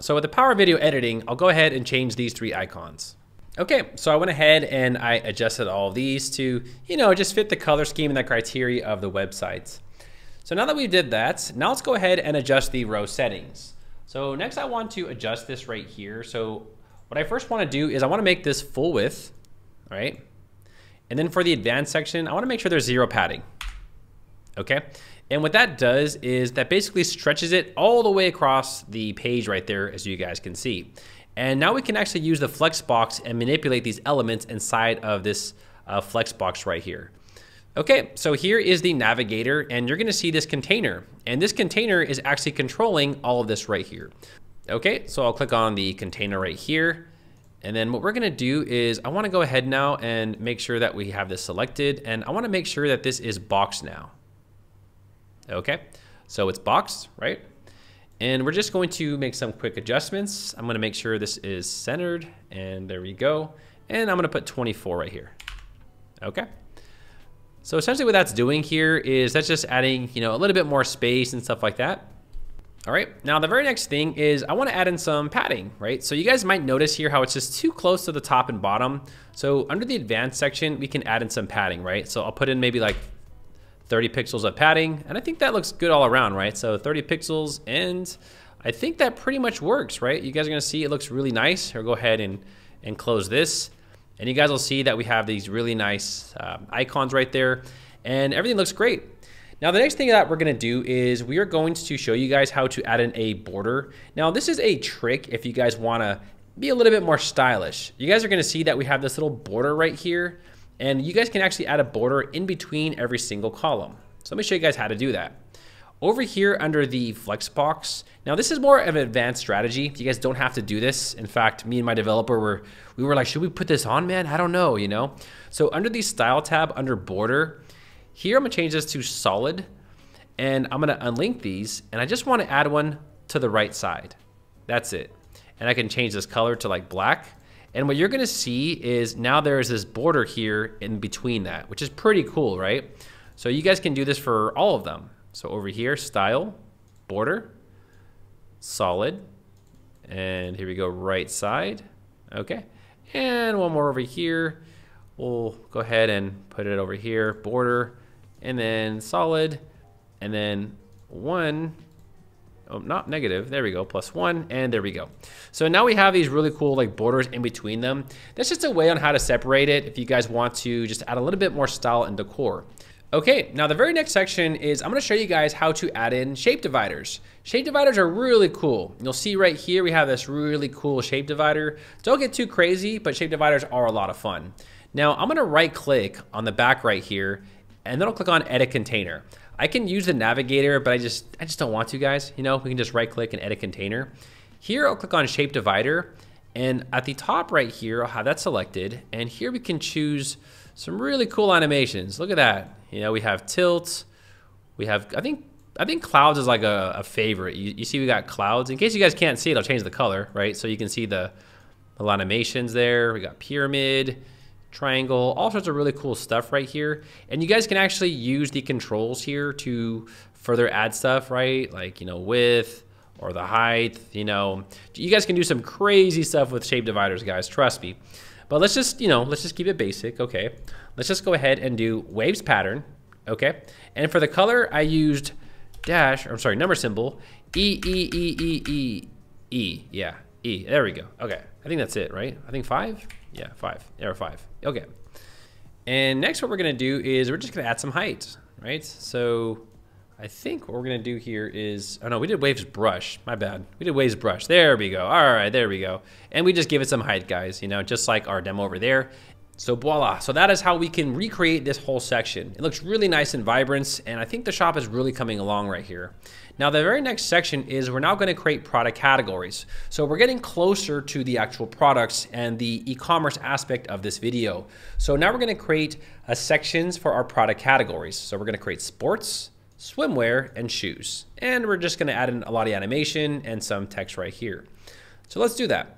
So with the Power Video Editing, I'll go ahead and change these three icons. Okay, so I went ahead and I adjusted all of these to, you know, just fit the color scheme and the criteria of the website. So now that we did that, now let's go ahead and adjust the row settings. So next I want to adjust this right here. So what I first want to do is I want to make this full width, right? And then for the advanced section, I want to make sure there's zero padding. Okay. And what that does is that basically stretches it all the way across the page right there, as you guys can see. And now we can actually use the flex box and manipulate these elements inside of this uh, flex box right here. Okay, so here is the navigator and you're gonna see this container. And this container is actually controlling all of this right here. Okay, so I'll click on the container right here. And then what we're gonna do is I wanna go ahead now and make sure that we have this selected and I wanna make sure that this is boxed now. Okay, so it's boxed, right? And we're just going to make some quick adjustments. I'm gonna make sure this is centered and there we go. And I'm gonna put 24 right here. Okay. So essentially what that's doing here is that's just adding, you know, a little bit more space and stuff like that. All right, now the very next thing is I wanna add in some padding, right? So you guys might notice here how it's just too close to the top and bottom. So under the advanced section, we can add in some padding, right? So I'll put in maybe like 30 pixels of padding, and I think that looks good all around, right? So 30 pixels, and I think that pretty much works, right? You guys are gonna see it looks really nice. Or go ahead and, and close this. And you guys will see that we have these really nice um, icons right there and everything looks great. Now the next thing that we're gonna do is we are going to show you guys how to add in a border. Now this is a trick if you guys wanna be a little bit more stylish. You guys are gonna see that we have this little border right here and you guys can actually add a border in between every single column. So let me show you guys how to do that. Over here under the Flexbox, now this is more of an advanced strategy. You guys don't have to do this. In fact, me and my developer were, we were like, should we put this on, man? I don't know, you know? So under the Style tab, under Border, here I'm gonna change this to Solid, and I'm gonna unlink these, and I just wanna add one to the right side. That's it. And I can change this color to like black. And what you're gonna see is now there's this border here in between that, which is pretty cool, right? So you guys can do this for all of them. So over here, style, border, solid, and here we go, right side. Okay, and one more over here. We'll go ahead and put it over here, border, and then solid, and then one, oh, not negative, there we go, plus one, and there we go. So now we have these really cool like borders in between them. That's just a way on how to separate it if you guys want to just add a little bit more style and decor. Okay, now the very next section is I'm gonna show you guys how to add in shape dividers. Shape dividers are really cool. You'll see right here, we have this really cool shape divider. Don't get too crazy, but shape dividers are a lot of fun. Now I'm gonna right click on the back right here, and then I'll click on edit container. I can use the navigator, but I just, I just don't want to guys. You know, we can just right click and edit container. Here I'll click on shape divider, and at the top right here, I'll have that selected. And here we can choose some really cool animations. Look at that. You know, we have tilt. We have, I think, I think clouds is like a, a favorite. You, you, see we got clouds. In case you guys can't see it, I'll change the color, right? So you can see the, the animations there. We got pyramid, triangle, all sorts of really cool stuff right here. And you guys can actually use the controls here to further add stuff, right? Like, you know, width or the height, you know. You guys can do some crazy stuff with shape dividers, guys, trust me. But let's just, you know, let's just keep it basic, okay? Let's just go ahead and do waves pattern, okay? And for the color, I used dash, or I'm sorry, number symbol, E, E, E, E, E, E, yeah, E, there we go. Okay, I think that's it, right? I think five? Yeah, five, there five, okay. And next what we're gonna do is we're just gonna add some height, right? So I think what we're gonna do here is, oh no, we did waves brush, my bad. We did waves brush, there we go. All right, there we go. And we just give it some height, guys, you know, just like our demo over there. So voila, so that is how we can recreate this whole section. It looks really nice and vibrant, and I think the shop is really coming along right here. Now the very next section is we're now gonna create product categories. So we're getting closer to the actual products and the e-commerce aspect of this video. So now we're gonna create a sections for our product categories. So we're gonna create sports, swimwear, and shoes. And we're just gonna add in a lot of animation and some text right here. So let's do that.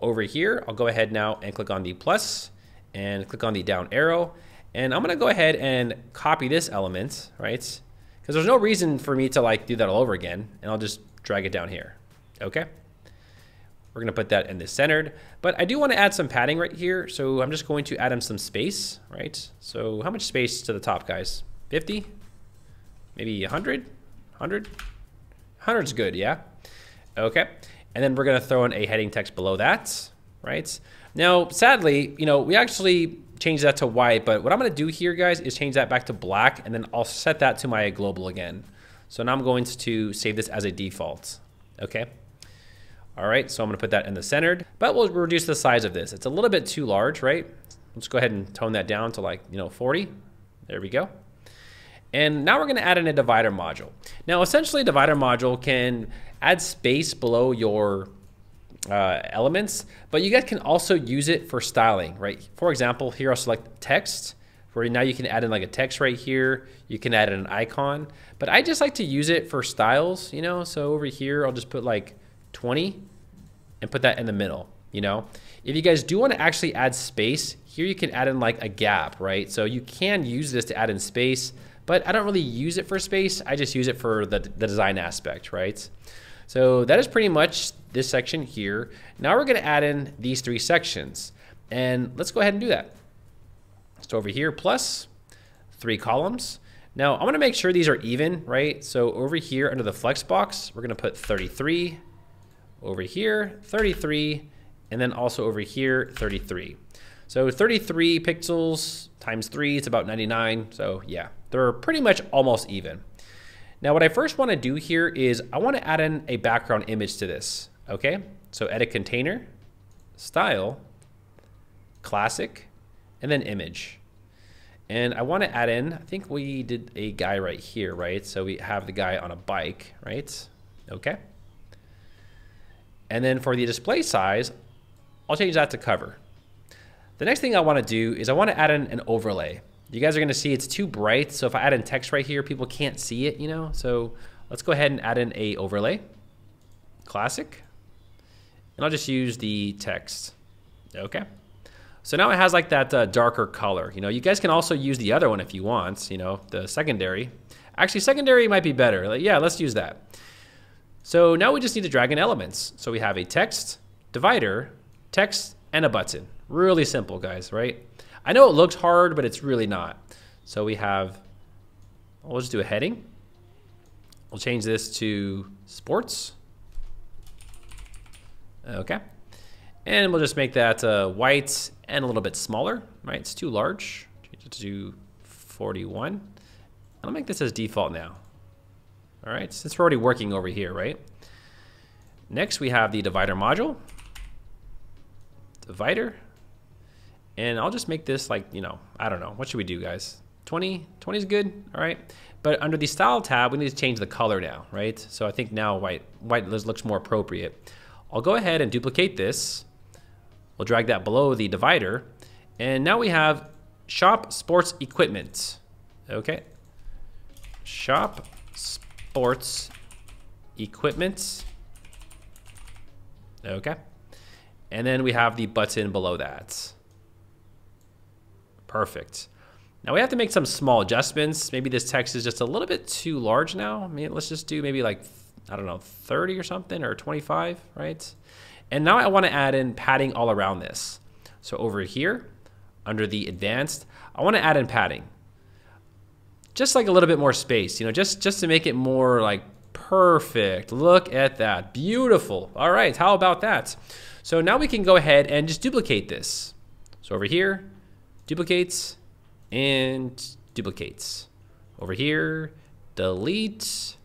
Over here, I'll go ahead now and click on the plus and click on the down arrow. And I'm gonna go ahead and copy this element, right? Because there's no reason for me to like do that all over again. And I'll just drag it down here, okay? We're gonna put that in the centered, but I do wanna add some padding right here. So I'm just going to add in some space, right? So how much space to the top, guys? 50? Maybe 100, 100, 100's good, yeah? Okay, and then we're gonna throw in a heading text below that, right? Now, sadly, you know, we actually changed that to white, but what I'm gonna do here, guys, is change that back to black, and then I'll set that to my global again. So now I'm going to save this as a default, okay? All right, so I'm gonna put that in the centered, but we'll reduce the size of this. It's a little bit too large, right? Let's go ahead and tone that down to like, you know, 40. There we go. And now we're gonna add in a divider module. Now, essentially a divider module can add space below your uh, elements, but you guys can also use it for styling, right? For example, here I'll select text, where now you can add in like a text right here. You can add in an icon, but I just like to use it for styles, you know? So over here, I'll just put like 20 and put that in the middle, you know? If you guys do wanna actually add space, here you can add in like a gap, right? So you can use this to add in space, but I don't really use it for space. I just use it for the, the design aspect, right? So that is pretty much this section here. Now we're gonna add in these three sections and let's go ahead and do that. So over here, plus three columns. Now I'm gonna make sure these are even, right? So over here under the flex box, we're gonna put 33, over here, 33, and then also over here, 33. So 33 pixels times three, it's about 99. So yeah, they're pretty much almost even. Now what I first wanna do here is I wanna add in a background image to this, okay? So edit container, style, classic, and then image. And I wanna add in, I think we did a guy right here, right? So we have the guy on a bike, right? Okay. And then for the display size, I'll change that to cover. The next thing I wanna do is I wanna add in an overlay. You guys are gonna see it's too bright, so if I add in text right here, people can't see it, you know? So let's go ahead and add in a overlay, classic, and I'll just use the text, okay? So now it has like that uh, darker color. You know, you guys can also use the other one if you want, you know, the secondary. Actually, secondary might be better. Like, yeah, let's use that. So now we just need to drag in elements. So we have a text, divider, text, and a button. Really simple, guys, right? I know it looks hard, but it's really not. So we have, we'll just do a heading. We'll change this to sports. Okay. And we'll just make that uh, white and a little bit smaller, right? It's too large. Change it to 41. I'll make this as default now. All right, since we're already working over here, right? Next, we have the divider module. Divider. And I'll just make this like, you know, I don't know. What should we do, guys? 20? 20 is good, all right? But under the style tab, we need to change the color now, right? So I think now white, white looks more appropriate. I'll go ahead and duplicate this. We'll drag that below the divider. And now we have shop sports equipment. Okay. Shop sports equipment. Okay. And then we have the button below that. Perfect. Now we have to make some small adjustments. Maybe this text is just a little bit too large now. I mean, let's just do maybe like, I don't know, 30 or something or 25, right? And now I want to add in padding all around this. So over here, under the advanced, I want to add in padding. Just like a little bit more space, you know, just, just to make it more like perfect. Look at that. Beautiful. All right, how about that? So now we can go ahead and just duplicate this. So over here, duplicates, and duplicates. Over here, delete,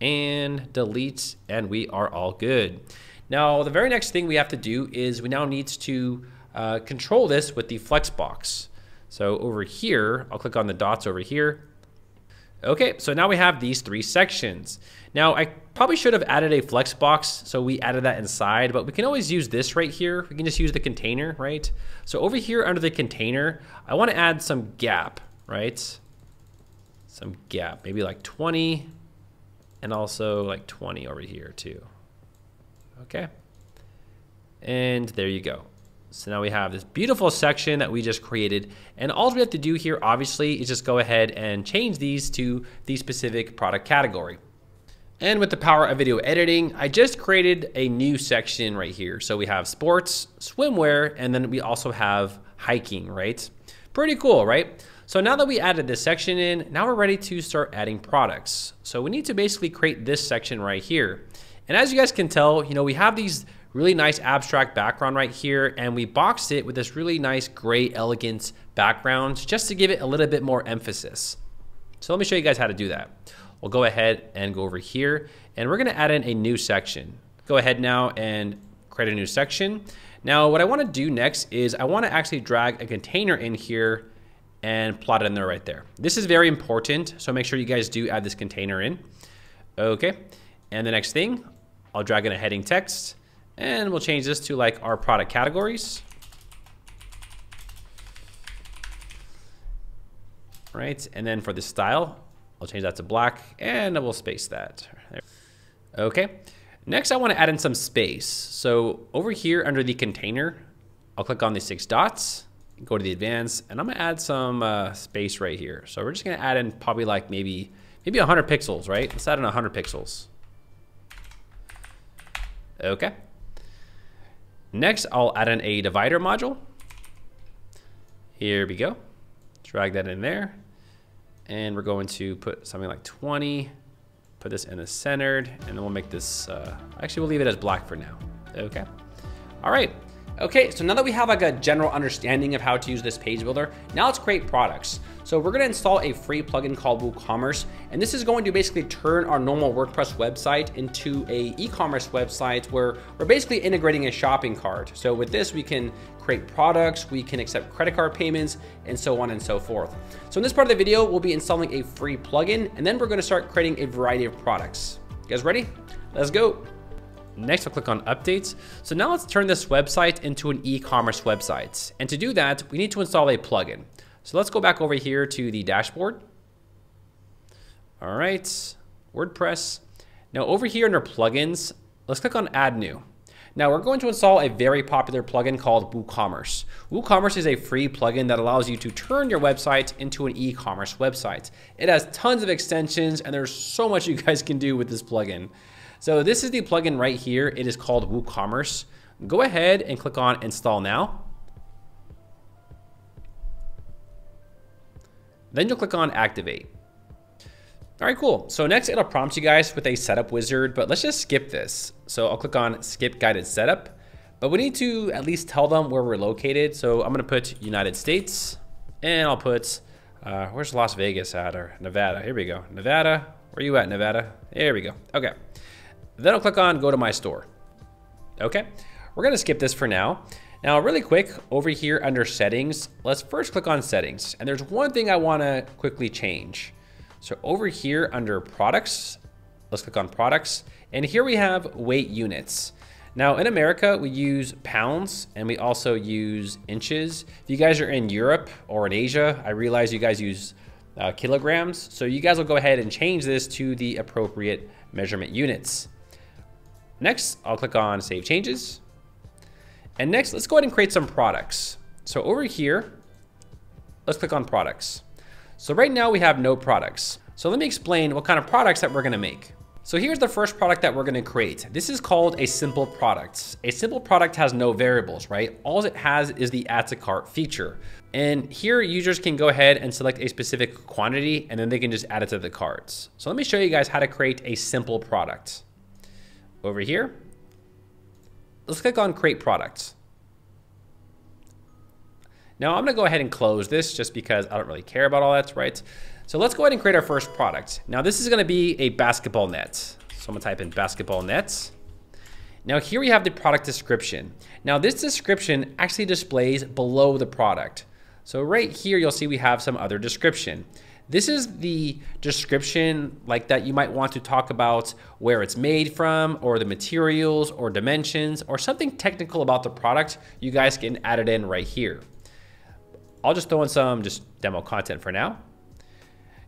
and delete, and we are all good. Now, the very next thing we have to do is we now need to uh, control this with the Flexbox. So over here, I'll click on the dots over here. Okay, so now we have these three sections. Now, I probably should have added a flex box, so we added that inside, but we can always use this right here. We can just use the container, right? So over here under the container, I want to add some gap, right? Some gap, maybe like 20, and also like 20 over here too. Okay. And there you go. So now we have this beautiful section that we just created. And all we have to do here, obviously, is just go ahead and change these to the specific product category. And with the power of video editing, I just created a new section right here. So we have sports, swimwear, and then we also have hiking, right? Pretty cool, right? So now that we added this section in, now we're ready to start adding products. So we need to basically create this section right here. And as you guys can tell, you know, we have these really nice abstract background right here, and we boxed it with this really nice gray elegance background just to give it a little bit more emphasis. So let me show you guys how to do that. We'll go ahead and go over here, and we're gonna add in a new section. Go ahead now and create a new section. Now, what I wanna do next is I wanna actually drag a container in here and plot it in there right there. This is very important, so make sure you guys do add this container in. Okay, and the next thing, I'll drag in a heading text, and we'll change this to like our product categories. Right, and then for the style, I'll change that to black and we'll space that. Okay, next I wanna add in some space. So over here under the container, I'll click on the six dots, go to the advanced, and I'm gonna add some uh, space right here. So we're just gonna add in probably like maybe, maybe 100 pixels, right? Let's add in 100 pixels. Okay. Next, I'll add in a divider module. Here we go. Drag that in there. And we're going to put something like 20, put this in the centered, and then we'll make this, uh, actually we'll leave it as black for now. Okay. All right. Okay, so now that we have like a general understanding of how to use this page builder, now let's create products. So we're gonna install a free plugin called WooCommerce, and this is going to basically turn our normal WordPress website into a e-commerce website where we're basically integrating a shopping cart. So with this, we can create products, we can accept credit card payments, and so on and so forth. So in this part of the video, we'll be installing a free plugin, and then we're gonna start creating a variety of products. You guys ready? Let's go. Next, I'll click on updates. So now let's turn this website into an e-commerce website. And to do that, we need to install a plugin. So let's go back over here to the dashboard. All right, WordPress. Now over here under plugins, let's click on add new. Now we're going to install a very popular plugin called WooCommerce. WooCommerce is a free plugin that allows you to turn your website into an e-commerce website. It has tons of extensions and there's so much you guys can do with this plugin. So this is the plugin right here. It is called WooCommerce. Go ahead and click on install now. Then you'll click on activate. All right, cool. So next it'll prompt you guys with a setup wizard, but let's just skip this. So I'll click on skip guided setup, but we need to at least tell them where we're located. So I'm gonna put United States and I'll put Uh, where's Las Vegas at or Nevada? Here we go. Nevada. Where you at, Nevada? There we go. Okay. Then I'll click on go to my store. Okay. We're to skip this for now. Now, really quick, over here under settings, let's first click on settings. And there's one thing I want to quickly change. So over here under products, let's click on products. And here we have weight units. Now in America, we use pounds and we also use inches. If you guys are in Europe or in Asia, I realize you guys use uh, kilograms. So you guys will go ahead and change this to the appropriate measurement units. Next, I'll click on Save Changes. And next, let's go ahead and create some products. So over here, let's click on Products. So right now we have no products. So let me explain what kind of products that we're gonna make. So here's the first product that we're gonna create. This is called a simple product. A simple product has no variables, right? All it has is the add to cart feature. And here users can go ahead and select a specific quantity and then they can just add it to the carts. So let me show you guys how to create a simple product. Over here, let's click on create products. Now I'm gonna go ahead and close this just because I don't really care about all that, right? So let's go ahead and create our first product. Now this is gonna be a basketball net. So I'm gonna type in basketball nets. Now here we have the product description. Now this description actually displays below the product. So right here, you'll see we have some other description. This is the description like that you might want to talk about where it's made from or the materials or dimensions or something technical about the product. You guys can add it in right here. I'll just throw in some just demo content for now.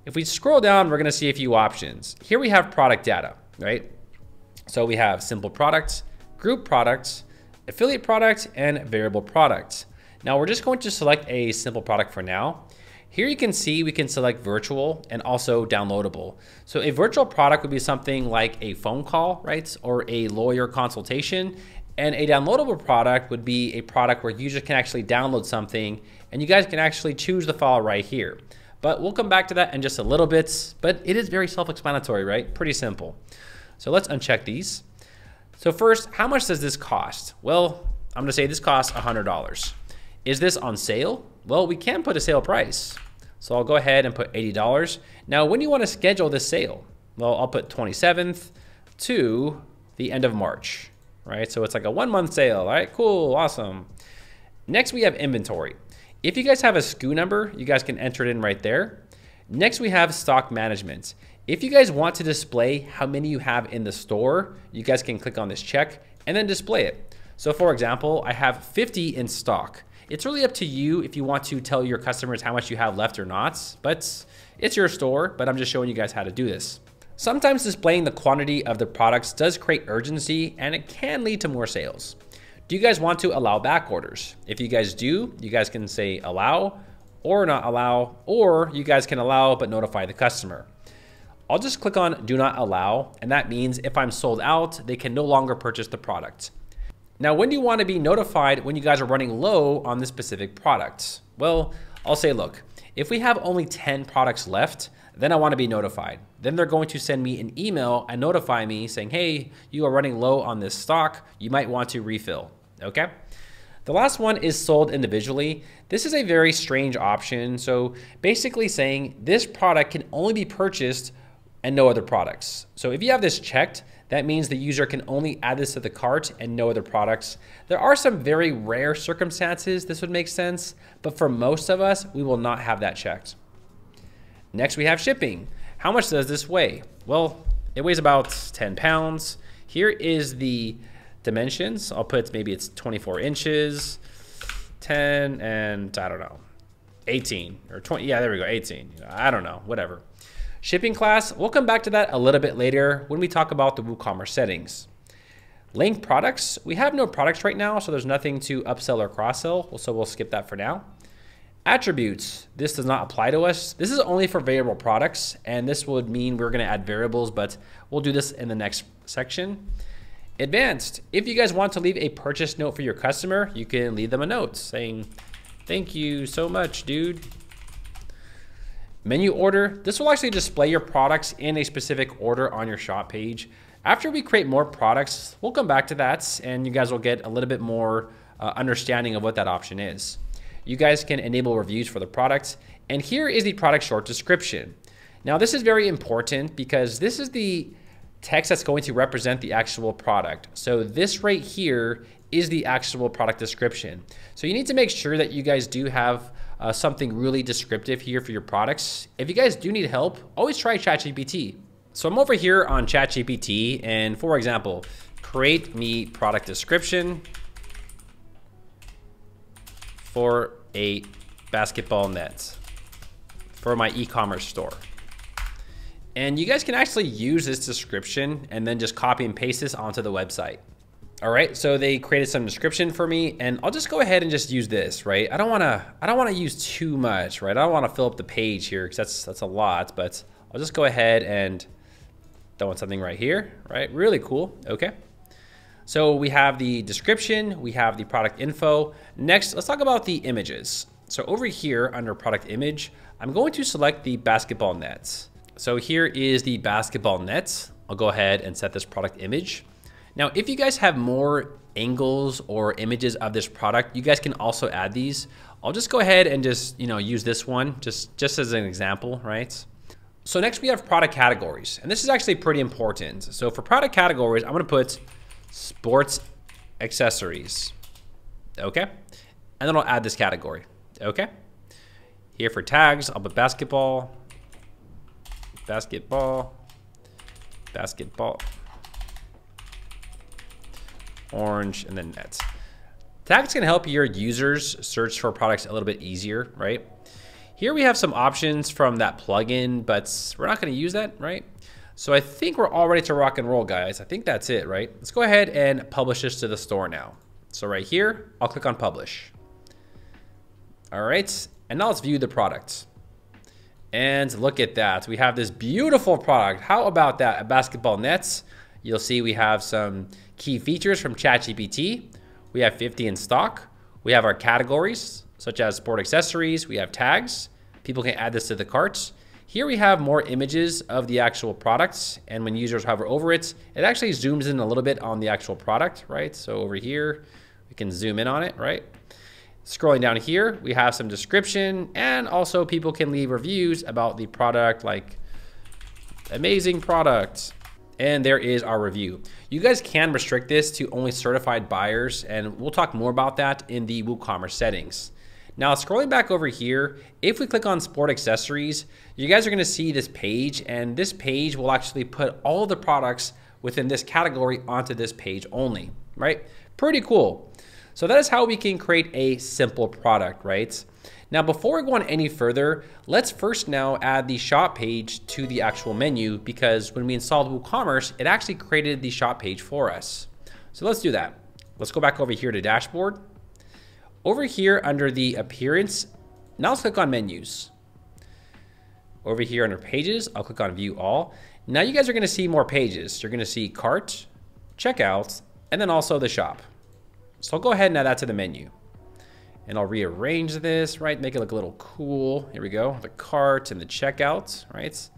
If we scroll down, we're gonna see a few options. Here we have product data, right? So we have simple products, group products, affiliate products, and variable products. Now we're just going to select a simple product for now. Here you can see we can select virtual and also downloadable. So a virtual product would be something like a phone call, right? Or a lawyer consultation. And a downloadable product would be a product where users can actually download something and you guys can actually choose the file right here. But we'll come back to that in just a little bit. But it is very self-explanatory, right? Pretty simple. So let's uncheck these. So first, how much does this cost? Well, I'm gonna say this costs $100. Is this on sale? Well, we can put a sale price. So I'll go ahead and put $80. Now, when do you wanna schedule this sale? Well, I'll put 27th to the end of March, right? So it's like a one month sale, all right? Cool, awesome. Next, we have inventory. If you guys have a SKU number, you guys can enter it in right there. Next, we have stock management. If you guys want to display how many you have in the store, you guys can click on this check and then display it. So for example, I have 50 in stock. It's really up to you if you want to tell your customers how much you have left or not, but it's your store, but I'm just showing you guys how to do this. Sometimes displaying the quantity of the products does create urgency and it can lead to more sales. Do you guys want to allow back orders? If you guys do, you guys can say allow or not allow, or you guys can allow but notify the customer. I'll just click on do not allow, and that means if I'm sold out, they can no longer purchase the product. Now, when do you want to be notified when you guys are running low on this specific product? Well, I'll say, look, if we have only 10 products left, then I want to be notified. Then they're going to send me an email and notify me saying, hey, you are running low on this stock. You might want to refill okay? The last one is sold individually. This is a very strange option. So basically saying this product can only be purchased and no other products. So if you have this checked, that means the user can only add this to the cart and no other products. There are some very rare circumstances this would make sense, but for most of us, we will not have that checked. Next, we have shipping. How much does this weigh? Well, it weighs about 10 pounds. Here is the dimensions. I'll put maybe it's 24 inches, 10, and I don't know, 18 or 20. Yeah, there we go, 18. I don't know, whatever. Shipping class, we'll come back to that a little bit later when we talk about the WooCommerce settings. Link products, we have no products right now, so there's nothing to upsell or cross sell, so we'll skip that for now. Attributes, this does not apply to us. This is only for variable products, and this would mean we're gonna add variables, but we'll do this in the next section. Advanced, if you guys want to leave a purchase note for your customer, you can leave them a note saying, thank you so much, dude. Menu order, this will actually display your products in a specific order on your shop page. After we create more products, we'll come back to that and you guys will get a little bit more uh, understanding of what that option is. You guys can enable reviews for the products. And here is the product short description. Now this is very important because this is the text that's going to represent the actual product. So this right here is the actual product description. So you need to make sure that you guys do have uh, something really descriptive here for your products. If you guys do need help, always try ChatGPT. So I'm over here on ChatGPT and for example, create me product description for a basketball net for my e-commerce store. And you guys can actually use this description and then just copy and paste this onto the website. All right, so they created some description for me and I'll just go ahead and just use this, right? I don't wanna, I don't wanna use too much, right? I don't wanna fill up the page here because that's, that's a lot, but I'll just go ahead and throw in something right here, right? Really cool, okay. So we have the description, we have the product info. Next, let's talk about the images. So over here under product image, I'm going to select the basketball nets. So here is the basketball nets. I'll go ahead and set this product image. Now, if you guys have more angles or images of this product, you guys can also add these. I'll just go ahead and just, you know, use this one just, just as an example, right? So next we have product categories, and this is actually pretty important. So for product categories, I'm gonna put sports accessories. Okay. And then I'll add this category. Okay. Here for tags, I'll put basketball, basketball, basketball, orange, and then nets. Tags can help your users search for products a little bit easier, right? Here we have some options from that plugin, but we're not gonna use that, right? So I think we're all ready to rock and roll, guys. I think that's it, right? Let's go ahead and publish this to the store now. So right here, I'll click on publish. All right, and now let's view the product. And look at that, we have this beautiful product. How about that, A basketball nets. You'll see we have some key features from ChatGPT. We have 50 in stock. We have our categories, such as sport accessories. We have tags. People can add this to the carts. Here we have more images of the actual products, and when users hover over it, it actually zooms in a little bit on the actual product, right? So over here, we can zoom in on it, right? Scrolling down here, we have some description, and also people can leave reviews about the product, like amazing product. And there is our review. You guys can restrict this to only certified buyers, and we'll talk more about that in the WooCommerce settings. Now scrolling back over here, if we click on sport accessories, you guys are gonna see this page and this page will actually put all the products within this category onto this page only, right? Pretty cool. So that is how we can create a simple product, right? Now, before we go on any further, let's first now add the shop page to the actual menu because when we installed WooCommerce, it actually created the shop page for us. So let's do that. Let's go back over here to dashboard over here under the appearance, now let's click on menus. Over here under pages, I'll click on view all. Now you guys are gonna see more pages. You're gonna see cart, checkout, and then also the shop. So I'll go ahead and add that to the menu. And I'll rearrange this, right? Make it look a little cool. Here we go, the cart and the checkout, right?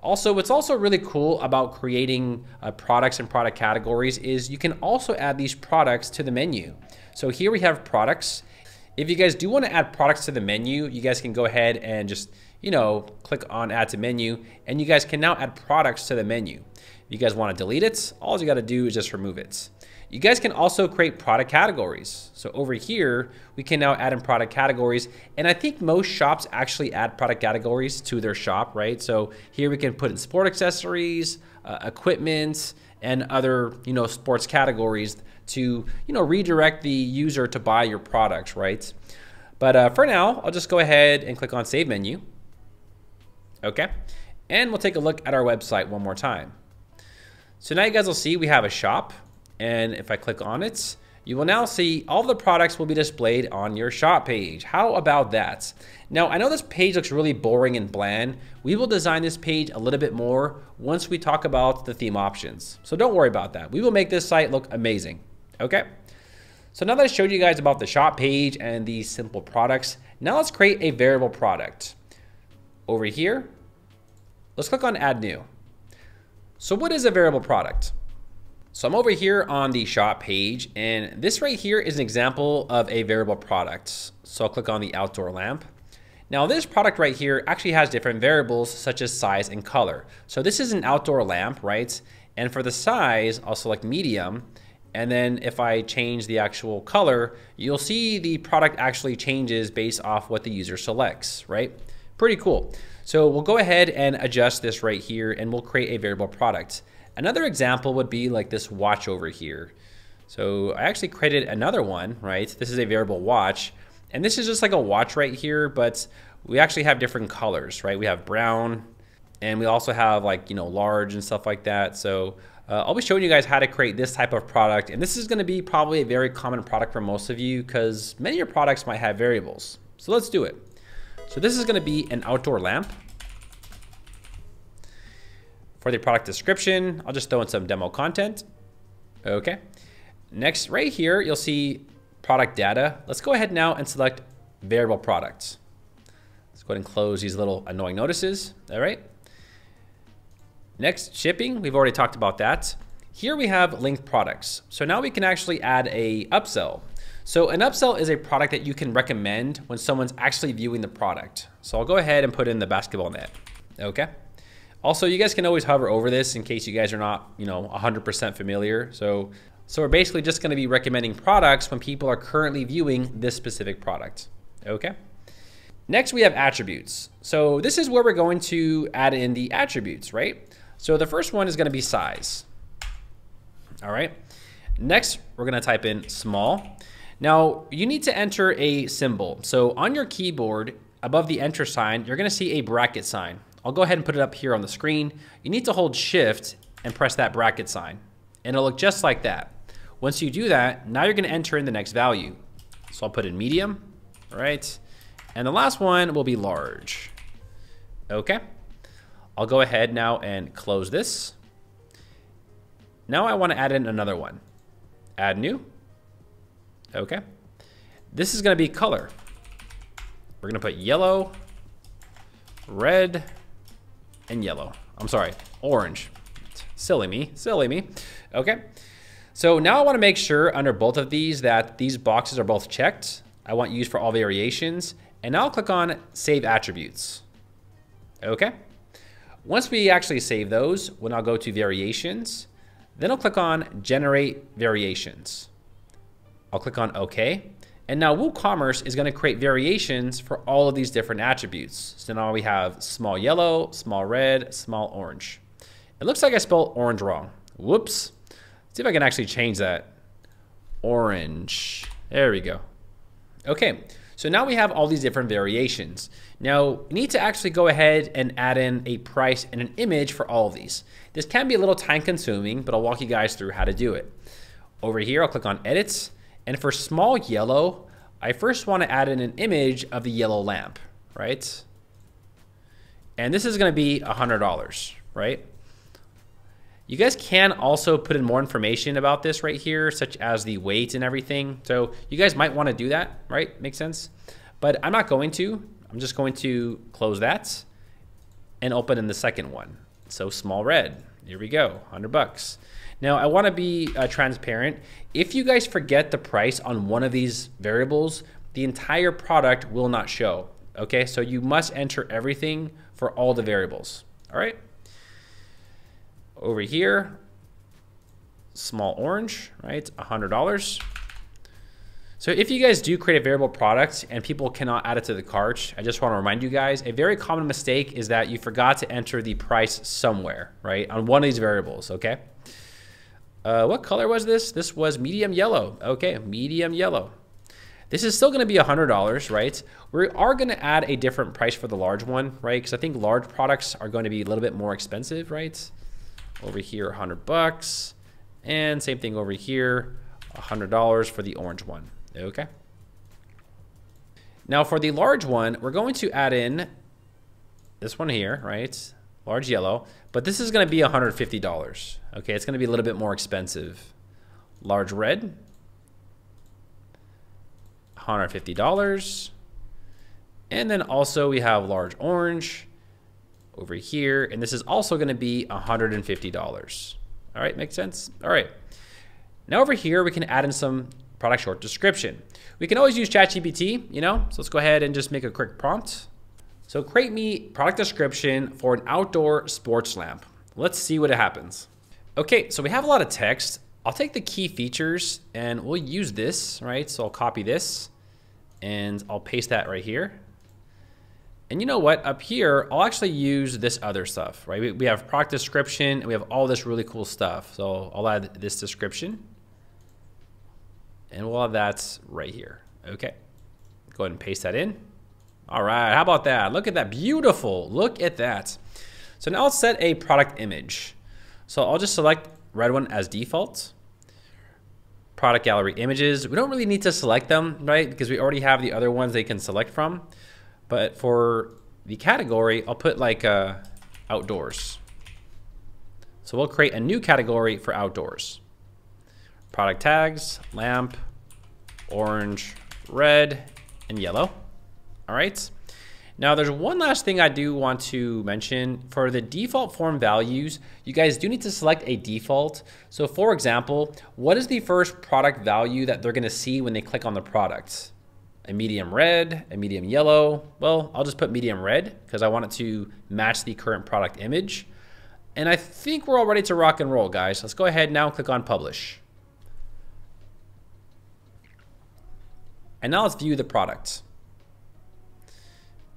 Also, what's also really cool about creating uh, products and product categories is you can also add these products to the menu. So here we have products. If you guys do want to add products to the menu, you guys can go ahead and just, you know, click on add to menu and you guys can now add products to the menu. If you guys want to delete it, all you got to do is just remove it. You guys can also create product categories. So over here, we can now add in product categories. And I think most shops actually add product categories to their shop, right? So here we can put in sport accessories, uh, equipment, and other, you know, sports categories to, you know, redirect the user to buy your products, right? But uh, for now, I'll just go ahead and click on Save Menu. Okay. And we'll take a look at our website one more time. So now you guys will see we have a shop. And if I click on it, you will now see all the products will be displayed on your shop page. How about that? Now, I know this page looks really boring and bland. We will design this page a little bit more once we talk about the theme options. So don't worry about that. We will make this site look amazing, okay? So now that I showed you guys about the shop page and these simple products, now let's create a variable product. Over here, let's click on add new. So what is a variable product? So I'm over here on the shop page and this right here is an example of a variable product. So I'll click on the outdoor lamp. Now this product right here actually has different variables such as size and color. So this is an outdoor lamp, right? And for the size, I'll select medium. And then if I change the actual color, you'll see the product actually changes based off what the user selects, right? Pretty cool. So we'll go ahead and adjust this right here and we'll create a variable product. Another example would be like this watch over here. So I actually created another one, right? This is a variable watch. And this is just like a watch right here, but we actually have different colors, right? We have brown and we also have like, you know, large and stuff like that. So uh, I'll be showing you guys how to create this type of product. And this is gonna be probably a very common product for most of you because many of your products might have variables. So let's do it. So this is gonna be an outdoor lamp. For the product description, I'll just throw in some demo content. Okay. Next, right here, you'll see product data. Let's go ahead now and select variable products. Let's go ahead and close these little annoying notices. All right. Next, shipping. We've already talked about that. Here we have linked products. So now we can actually add a upsell. So an upsell is a product that you can recommend when someone's actually viewing the product. So I'll go ahead and put in the basketball net. Okay. Also, you guys can always hover over this in case you guys are not, you know, 100% familiar. So, so we're basically just going to be recommending products when people are currently viewing this specific product. Okay. Next, we have attributes. So this is where we're going to add in the attributes, right? So the first one is going to be size. All right. Next, we're going to type in small. Now, you need to enter a symbol. So on your keyboard, above the enter sign, you're going to see a bracket sign. I'll go ahead and put it up here on the screen. You need to hold shift and press that bracket sign and it'll look just like that. Once you do that, now you're gonna enter in the next value. So I'll put in medium, all right? And the last one will be large. Okay. I'll go ahead now and close this. Now I wanna add in another one. Add new. Okay. This is gonna be color. We're gonna put yellow, red, and yellow. I'm sorry, orange. Silly me, silly me. Okay, so now I wanna make sure under both of these that these boxes are both checked. I want use for all variations. And now I'll click on save attributes. Okay, once we actually save those, when I'll go to variations, then I'll click on generate variations. I'll click on OK. And now WooCommerce is going to create variations for all of these different attributes. So now we have small yellow, small red, small orange. It looks like I spelled orange wrong. Whoops. Let's see if I can actually change that. Orange. There we go. Okay, so now we have all these different variations. Now, you need to actually go ahead and add in a price and an image for all of these. This can be a little time consuming, but I'll walk you guys through how to do it. Over here, I'll click on edits and for small yellow, I first want to add in an image of the yellow lamp, right? And this is going to be $100, right? You guys can also put in more information about this right here, such as the weight and everything. So you guys might want to do that, right? Makes sense. But I'm not going to. I'm just going to close that and open in the second one. So small red. Here we go, 100 bucks. Now, I want to be uh, transparent. If you guys forget the price on one of these variables, the entire product will not show. Okay, so you must enter everything for all the variables. All right. Over here, small orange, right? $100. So if you guys do create a variable product and people cannot add it to the cart, I just want to remind you guys, a very common mistake is that you forgot to enter the price somewhere, right? On one of these variables, okay? Uh, what color was this? This was medium yellow. Okay, medium yellow. This is still going to be $100, right? We are going to add a different price for the large one, right? Because I think large products are going to be a little bit more expensive, right? Over here, 100 bucks. And same thing over here, $100 for the orange one, okay? Now for the large one, we're going to add in this one here, right? large yellow, but this is going to be $150. Okay, it's going to be a little bit more expensive. Large red, $150. And then also we have large orange over here, and this is also going to be $150. All right, makes sense? All right. Now over here, we can add in some product short description. We can always use ChatGPT, you know, so let's go ahead and just make a quick prompt. So create me product description for an outdoor sports lamp. Let's see what happens. Okay, so we have a lot of text. I'll take the key features and we'll use this, right? So I'll copy this and I'll paste that right here. And you know what? Up here, I'll actually use this other stuff, right? We, have product description and we have all this really cool stuff. So I'll add this description and we'll have that right here. Okay, go ahead and paste that in. All right, how about that? Look at that, beautiful. Look at that. So now let's set a product image. So I'll just select red one as default. Product gallery images, we don't really need to select them, right? Because we already have the other ones they can select from. But for the category, I'll put like uh, outdoors. So we'll create a new category for outdoors. Product tags, lamp, orange, red, and yellow. All right. Now there's one last thing I do want to mention. For the default form values, you guys do need to select a default. So for example, what is the first product value that they're gonna see when they click on the product? A medium red, a medium yellow. Well, I'll just put medium red because I want it to match the current product image. And I think we're all ready to rock and roll, guys. Let's go ahead now and click on publish. And now let's view the product.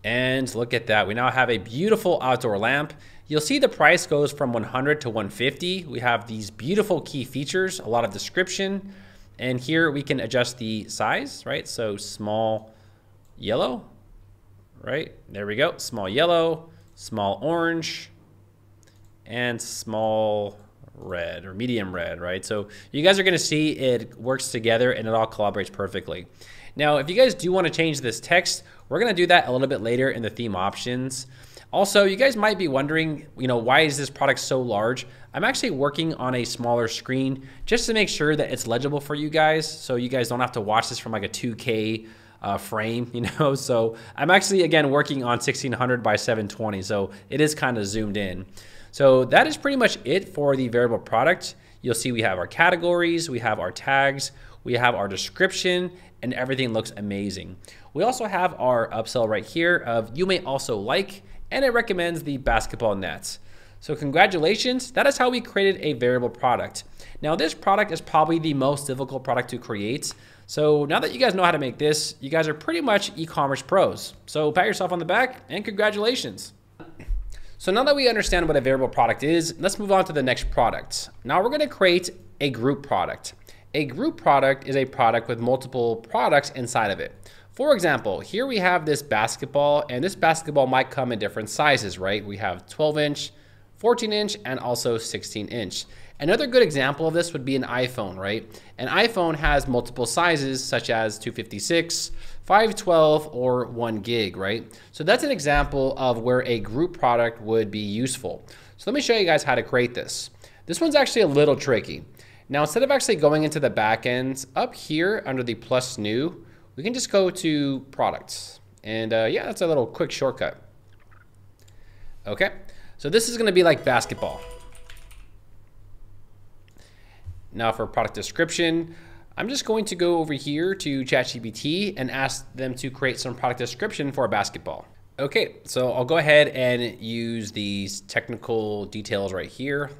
And look at that. We now have a beautiful outdoor lamp. You'll see the price goes from 100 to 150. We have these beautiful key features, a lot of description. And here we can adjust the size, right? So small yellow, right? There we go. Small yellow, small orange, and small red or medium red, right? So you guys are gonna see it works together and it all collaborates perfectly. Now, if you guys do wanna change this text, we're gonna do that a little bit later in the theme options. Also, you guys might be wondering, you know, why is this product so large? I'm actually working on a smaller screen just to make sure that it's legible for you guys so you guys don't have to watch this from like a 2K uh, frame, <laughs> you know? So I'm actually, again, working on 1600 by 720, so it is kind of zoomed in. So that is pretty much it for the variable product. You'll see we have our categories, we have our tags, we have our description, and everything looks amazing. We also have our upsell right here of you may also like, and it recommends the basketball nets. So congratulations, that is how we created a variable product. Now this product is probably the most difficult product to create. So now that you guys know how to make this, you guys are pretty much e-commerce pros. So pat yourself on the back and congratulations. So now that we understand what a variable product is, let's move on to the next product. Now we're gonna create a group product. A group product is a product with multiple products inside of it. For example, here we have this basketball and this basketball might come in different sizes, right? We have 12 inch, 14 inch, and also 16 inch. Another good example of this would be an iPhone, right? An iPhone has multiple sizes such as 256, 512, or 1 gig, right? So that's an example of where a group product would be useful. So let me show you guys how to create this. This one's actually a little tricky. Now, instead of actually going into the backends, up here under the plus new, we can just go to products. And uh, yeah, that's a little quick shortcut. Okay, so this is gonna be like basketball. Now for product description, I'm just going to go over here to ChatGPT and ask them to create some product description for a basketball. Okay, so I'll go ahead and use these technical details right here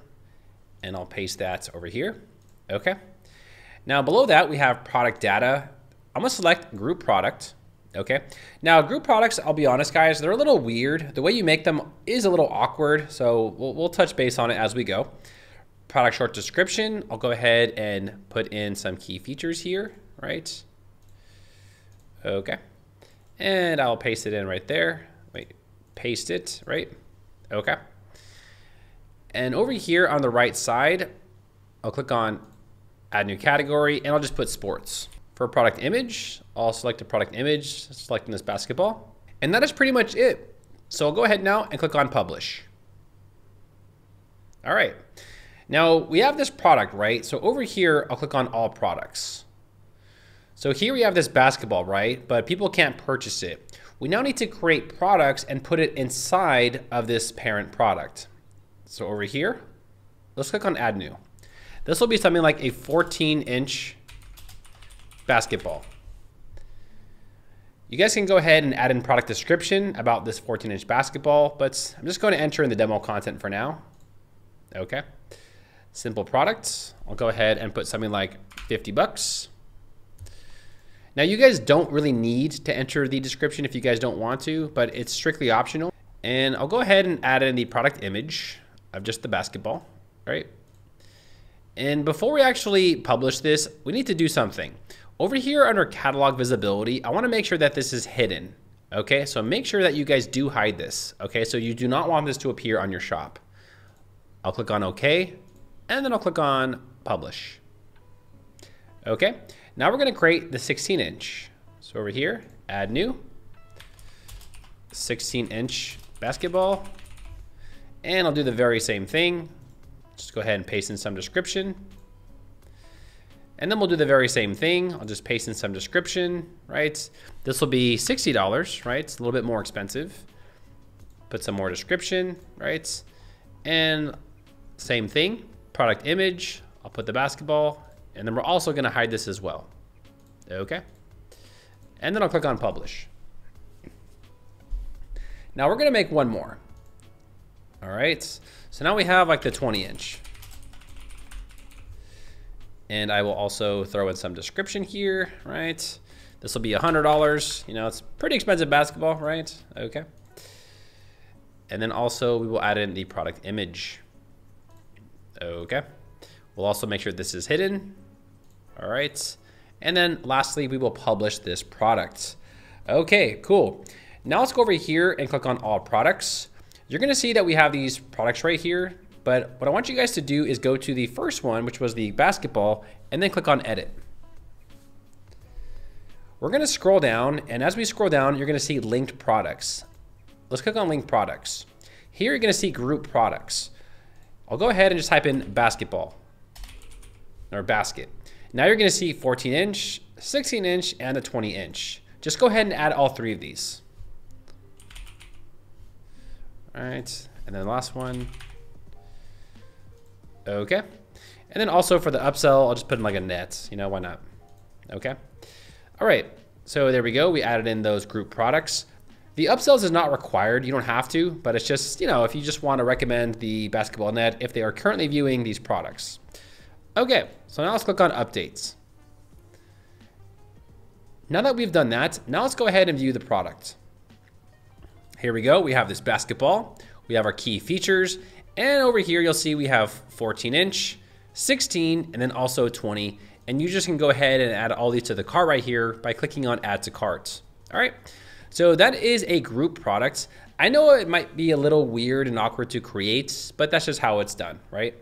and I'll paste that over here. Okay. Now below that we have product data. I'm gonna select group product. Okay. Now group products, I'll be honest guys, they're a little weird. The way you make them is a little awkward. So we'll, we'll touch base on it as we go product short description, I'll go ahead and put in some key features here, right? Okay. And I'll paste it in right there. Wait, paste it, right? Okay. And over here on the right side, I'll click on add new category and I'll just put sports. For product image, I'll select a product image, selecting this basketball. And that is pretty much it. So I'll go ahead now and click on publish. All right. Now we have this product, right? So over here, I'll click on all products. So here we have this basketball, right? But people can't purchase it. We now need to create products and put it inside of this parent product. So over here, let's click on add new. This will be something like a 14 inch basketball. You guys can go ahead and add in product description about this 14 inch basketball, but I'm just going to enter in the demo content for now. Okay. Simple products. I'll go ahead and put something like 50 bucks. Now you guys don't really need to enter the description if you guys don't want to, but it's strictly optional. And I'll go ahead and add in the product image of just the basketball, right? And before we actually publish this, we need to do something. Over here under catalog visibility, I wanna make sure that this is hidden. Okay, so make sure that you guys do hide this. Okay, so you do not want this to appear on your shop. I'll click on OK, and then I'll click on Publish. Okay, now we're gonna create the 16 inch. So over here, add new, 16 inch basketball, and I'll do the very same thing. Just go ahead and paste in some description. And then we'll do the very same thing. I'll just paste in some description, right? This will be $60, right? It's a little bit more expensive. Put some more description, right? And same thing, product image. I'll put the basketball, and then we're also gonna hide this as well. Okay? And then I'll click on publish. Now we're gonna make one more. All right, so now we have like the 20 inch. And I will also throw in some description here, right? This will be $100. You know, it's pretty expensive basketball, right? Okay. And then also we will add in the product image. Okay. We'll also make sure this is hidden. All right. And then lastly, we will publish this product. Okay, cool. Now let's go over here and click on all products. You're gonna see that we have these products right here, but what I want you guys to do is go to the first one, which was the basketball, and then click on edit. We're gonna scroll down, and as we scroll down, you're gonna see linked products. Let's click on linked products. Here you're gonna see group products. I'll go ahead and just type in basketball, or basket. Now you're gonna see 14 inch, 16 inch, and a 20 inch. Just go ahead and add all three of these. All right, and then the last one. Okay. And then also for the upsell, I'll just put in like a net, you know, why not? Okay. All right, so there we go. We added in those group products. The upsells is not required. You don't have to, but it's just, you know, if you just want to recommend the basketball net if they are currently viewing these products. Okay, so now let's click on updates. Now that we've done that, now let's go ahead and view the product. Here we go. We have this basketball. We have our key features. And over here, you'll see we have 14 inch, 16, and then also 20. And you just can go ahead and add all these to the cart right here by clicking on add to cart. All right. So that is a group product. I know it might be a little weird and awkward to create, but that's just how it's done, right?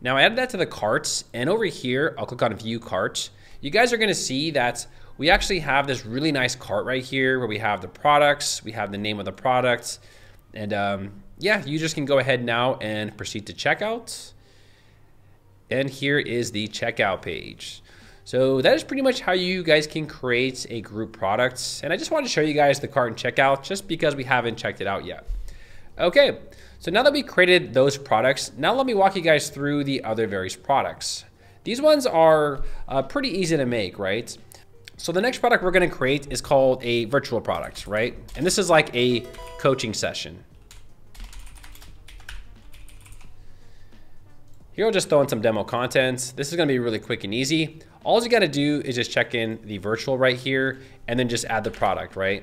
Now I added that to the carts and over here, I'll click on view cart. You guys are gonna see that we actually have this really nice cart right here where we have the products, we have the name of the products, and um, yeah, you just can go ahead now and proceed to checkout. And here is the checkout page. So that is pretty much how you guys can create a group product. And I just wanted to show you guys the cart and checkout just because we haven't checked it out yet. Okay, so now that we created those products, now let me walk you guys through the other various products. These ones are uh, pretty easy to make, right? So the next product we're gonna create is called a virtual product, right? And this is like a coaching session. Here I'll just throw in some demo content. This is gonna be really quick and easy. All you gotta do is just check in the virtual right here and then just add the product, right?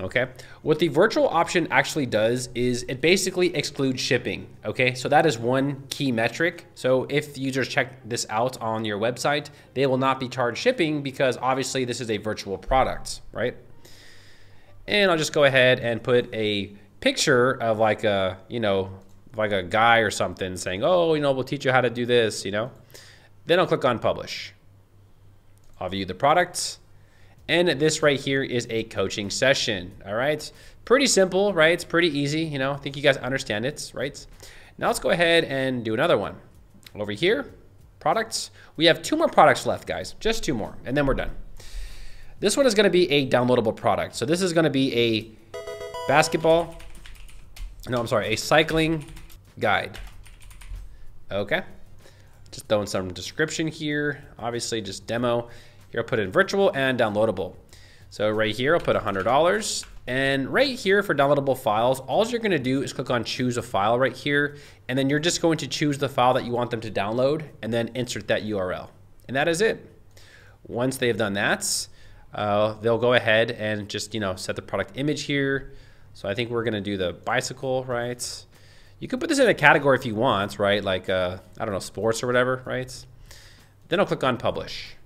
Okay? What the virtual option actually does is it basically excludes shipping, okay? So that is one key metric. So if users check this out on your website, they will not be charged shipping because obviously this is a virtual product, right? And I'll just go ahead and put a picture of like a, you know, like a guy or something saying, oh, you know, we'll teach you how to do this, you know? Then I'll click on publish. I'll view the products and this right here is a coaching session. All right. Pretty simple, right? It's pretty easy. You know, I think you guys understand it, right? Now let's go ahead and do another one. Over here, products. We have two more products left, guys. Just two more, and then we're done. This one is going to be a downloadable product. So this is going to be a basketball. No, I'm sorry, a cycling guide. Okay. Just throwing some description here. Obviously just demo. Here I'll put in virtual and downloadable. So right here, I'll put $100. And right here for downloadable files, all you're gonna do is click on choose a file right here. And then you're just going to choose the file that you want them to download and then insert that URL. And that is it. Once they've done that, uh, they'll go ahead and just, you know, set the product image here. So I think we're gonna do the bicycle, right? You could put this in a category if you want, right? Like, uh, I don't know, sports or whatever, right? Then I'll click on publish.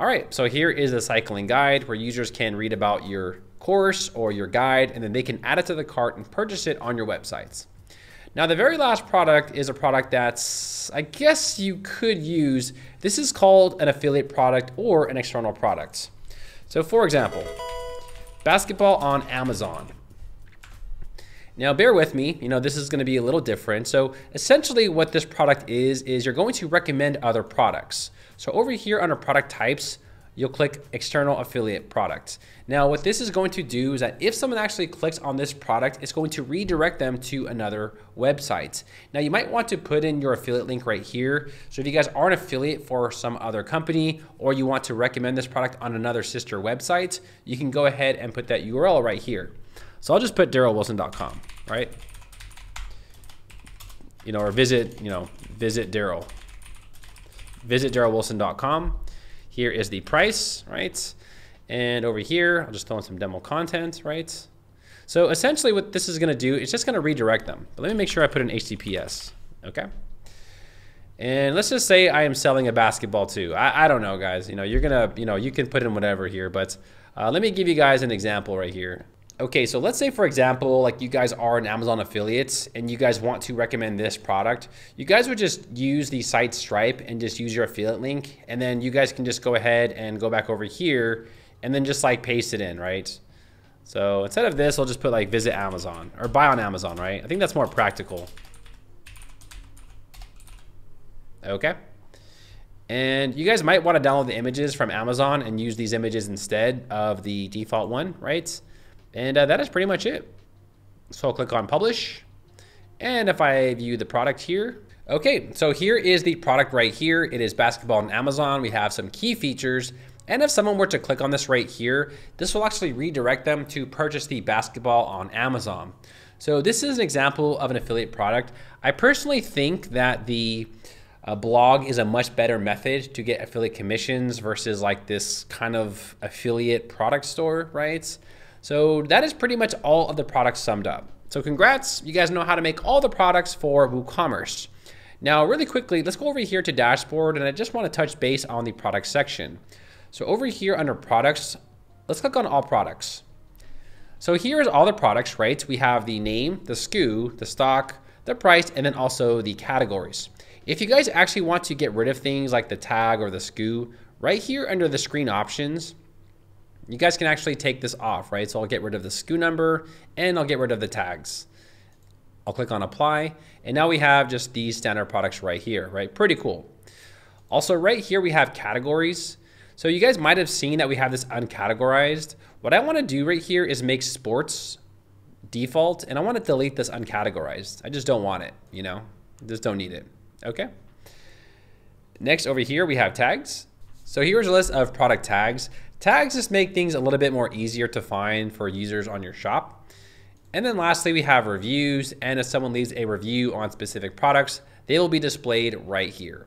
All right, so here is a cycling guide where users can read about your course or your guide, and then they can add it to the cart and purchase it on your websites. Now, the very last product is a product that's, I guess you could use. This is called an affiliate product or an external product. So for example, basketball on Amazon. Now bear with me, you know, this is gonna be a little different. So essentially what this product is, is you're going to recommend other products. So over here under product types, you'll click external affiliate products. Now what this is going to do is that if someone actually clicks on this product, it's going to redirect them to another website. Now you might want to put in your affiliate link right here. So if you guys are an affiliate for some other company or you want to recommend this product on another sister website, you can go ahead and put that URL right here. So I'll just put darrelwilson.com, right? You know, or visit, you know, visit Darrel. Visit darrelwilson.com. Here is the price, right? And over here, I'll just throw in some demo content, right? So essentially what this is gonna do, it's just gonna redirect them. But let me make sure I put in HTTPS, okay? And let's just say I am selling a basketball too. I, I don't know, guys. You know, you're gonna, you know, you can put in whatever here, but uh, let me give you guys an example right here. Okay, so let's say for example, like you guys are an Amazon affiliate and you guys want to recommend this product. You guys would just use the SiteStripe and just use your affiliate link. And then you guys can just go ahead and go back over here and then just like paste it in, right? So instead of this, I'll just put like visit Amazon or buy on Amazon, right? I think that's more practical. Okay. And you guys might want to download the images from Amazon and use these images instead of the default one, right? And uh, that is pretty much it. So I'll click on publish. And if I view the product here, okay, so here is the product right here. It is basketball on Amazon. We have some key features. And if someone were to click on this right here, this will actually redirect them to purchase the basketball on Amazon. So this is an example of an affiliate product. I personally think that the uh, blog is a much better method to get affiliate commissions versus like this kind of affiliate product store, right? So that is pretty much all of the products summed up. So congrats, you guys know how to make all the products for WooCommerce. Now, really quickly, let's go over here to dashboard and I just want to touch base on the product section. So over here under products, let's click on all products. So here's all the products, right? We have the name, the SKU, the stock, the price, and then also the categories. If you guys actually want to get rid of things like the tag or the SKU, right here under the screen options, you guys can actually take this off, right? So I'll get rid of the SKU number and I'll get rid of the tags. I'll click on apply. And now we have just these standard products right here, right? Pretty cool. Also right here, we have categories. So you guys might have seen that we have this uncategorized. What I wanna do right here is make sports default and I wanna delete this uncategorized. I just don't want it, you know? Just don't need it, okay? Next over here, we have tags. So here's a list of product tags. Tags just make things a little bit more easier to find for users on your shop. And then lastly, we have reviews. And if someone leaves a review on specific products, they will be displayed right here.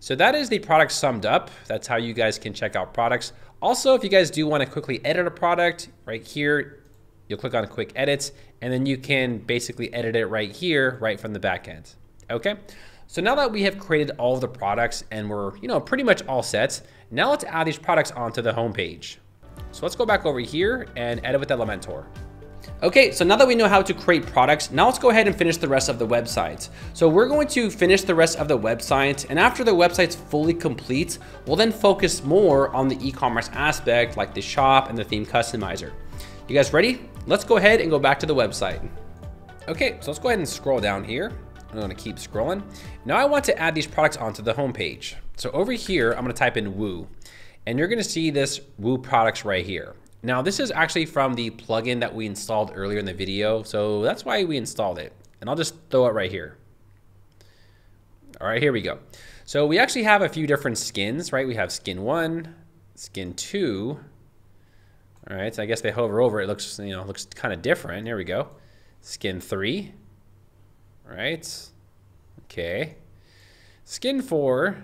So that is the product summed up. That's how you guys can check out products. Also, if you guys do want to quickly edit a product right here, you'll click on quick edits and then you can basically edit it right here, right from the back end. Okay. So now that we have created all of the products and we're, you know, pretty much all set, now let's add these products onto the homepage. So let's go back over here and edit with Elementor. Okay, so now that we know how to create products, now let's go ahead and finish the rest of the website. So we're going to finish the rest of the website, and after the website's fully complete, we'll then focus more on the e-commerce aspect like the shop and the theme customizer. You guys ready? Let's go ahead and go back to the website. Okay, so let's go ahead and scroll down here. I'm gonna keep scrolling. Now I want to add these products onto the homepage. So over here, I'm gonna type in Woo, and you're gonna see this Woo products right here. Now this is actually from the plugin that we installed earlier in the video, so that's why we installed it. And I'll just throw it right here. All right, here we go. So we actually have a few different skins, right? We have skin one, skin two. All right, so I guess they hover over it. looks, you know, looks kind of different. There we go. Skin three. Right. Okay. Skin four.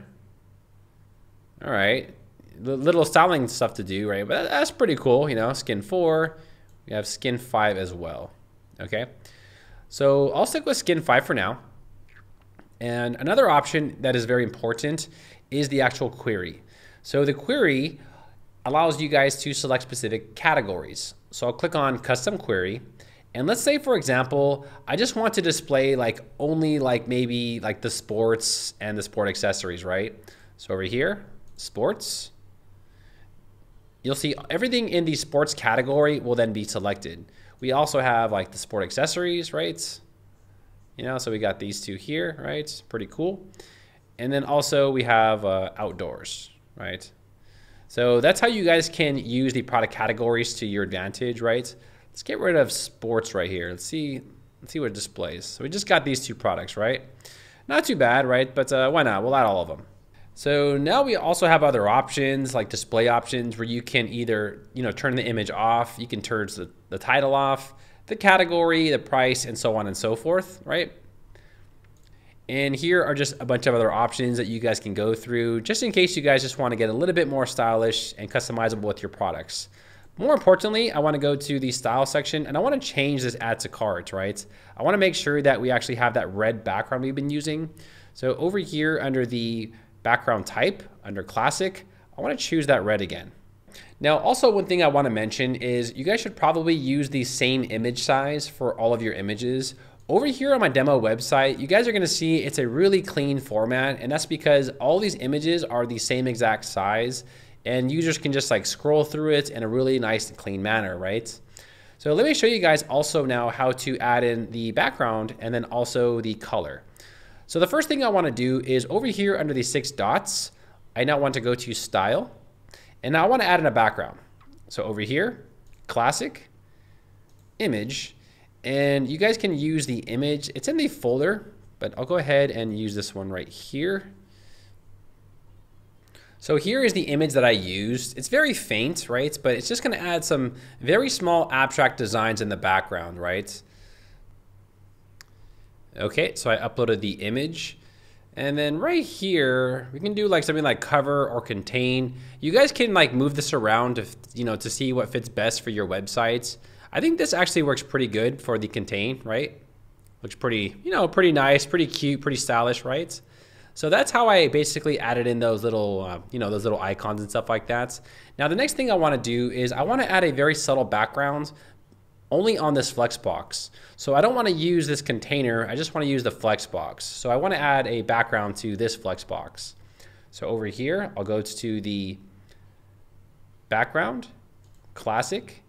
All right. Little styling stuff to do, right? But that's pretty cool, you know. Skin four. We have skin five as well. Okay. So I'll stick with skin five for now. And another option that is very important is the actual query. So the query allows you guys to select specific categories. So I'll click on custom query. And let's say, for example, I just want to display like only like maybe like the sports and the sport accessories, right? So over here, sports, you'll see everything in the sports category will then be selected. We also have like the sport accessories, right? You know, so we got these two here, right? Pretty cool. And then also we have uh, outdoors, right? So that's how you guys can use the product categories to your advantage, right? Let's get rid of sports right here. Let's see, let's see what it displays. So we just got these two products, right? Not too bad, right? But uh, why not? We'll add all of them. So now we also have other options like display options where you can either, you know, turn the image off, you can turn the, the title off, the category, the price, and so on and so forth, right? And here are just a bunch of other options that you guys can go through just in case you guys just want to get a little bit more stylish and customizable with your products. More importantly, I want to go to the style section and I want to change this add to cart, right? I want to make sure that we actually have that red background we've been using. So over here under the background type, under classic, I want to choose that red again. Now, also one thing I want to mention is you guys should probably use the same image size for all of your images. Over here on my demo website, you guys are going to see it's a really clean format, and that's because all these images are the same exact size, and users can just like scroll through it in a really nice and clean manner, right? So let me show you guys also now how to add in the background and then also the color. So the first thing I want to do is over here under the six dots, I now want to go to style and now I want to add in a background. So over here, classic, image, and you guys can use the image. It's in the folder, but I'll go ahead and use this one right here. So here is the image that I used. It's very faint, right? But it's just gonna add some very small abstract designs in the background, right? Okay, so I uploaded the image. And then right here, we can do like something like cover or contain. You guys can like move this around to, you know, to see what fits best for your websites. I think this actually works pretty good for the contain, right? Looks pretty, you know, pretty nice, pretty cute, pretty stylish, right? So that's how I basically added in those little, uh, you know, those little icons and stuff like that. Now the next thing I want to do is I want to add a very subtle background only on this Flexbox. So I don't want to use this container. I just want to use the Flexbox. So I want to add a background to this Flexbox. So over here, I'll go to the background, classic,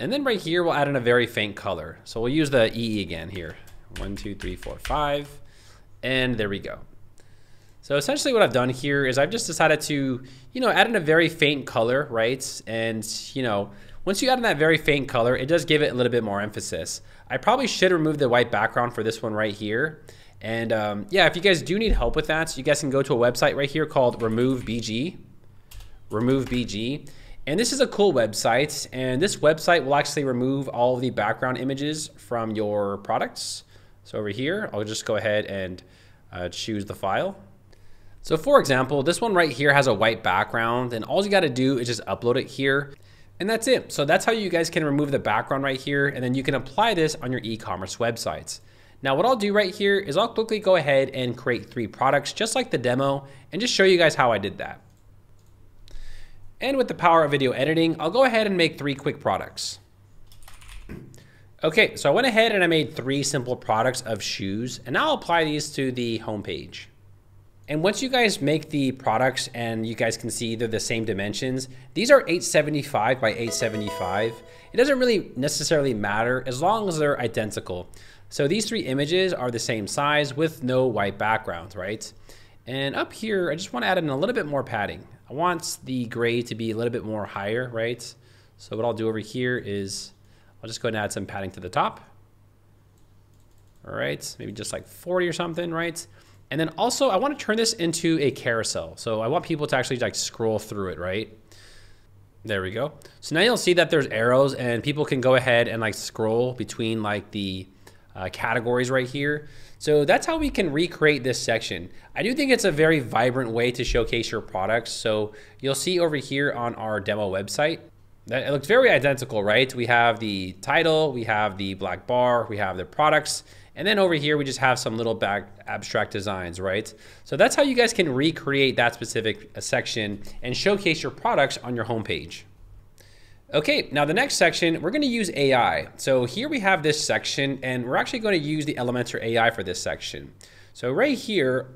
and then right here, we'll add in a very faint color. So we'll use the EE again here. One, two, three, four, five, and there we go. So essentially what I've done here is I've just decided to, you know, add in a very faint color, right? And, you know, once you add in that very faint color, it does give it a little bit more emphasis. I probably should remove the white background for this one right here. And um, yeah, if you guys do need help with that, you guys can go to a website right here called Remove BG. Remove BG. And this is a cool website. And this website will actually remove all of the background images from your products. So over here, I'll just go ahead and uh, choose the file. So for example, this one right here has a white background and all you got to do is just upload it here. And that's it. So that's how you guys can remove the background right here. And then you can apply this on your e-commerce websites. Now what I'll do right here is I'll quickly go ahead and create three products just like the demo and just show you guys how I did that. And with the power of video editing, I'll go ahead and make three quick products. Okay, so I went ahead and I made three simple products of shoes and now I'll apply these to the homepage. And once you guys make the products and you guys can see they're the same dimensions, these are 875 by 875. It doesn't really necessarily matter as long as they're identical. So these three images are the same size with no white backgrounds, right? And up here, I just want to add in a little bit more padding. I want the gray to be a little bit more higher, right? So what I'll do over here is I'll just go ahead and add some padding to the top. All right, maybe just like 40 or something, right? And then also I want to turn this into a carousel. So I want people to actually like scroll through it, right? There we go. So now you'll see that there's arrows and people can go ahead and like scroll between like the uh, categories right here. So that's how we can recreate this section. I do think it's a very vibrant way to showcase your products. So you'll see over here on our demo website, that it looks very identical, right? We have the title, we have the black bar, we have the products, and then over here, we just have some little back abstract designs, right? So that's how you guys can recreate that specific uh, section and showcase your products on your homepage. Okay, now the next section, we're gonna use AI. So here we have this section and we're actually gonna use the Elementor AI for this section. So right here,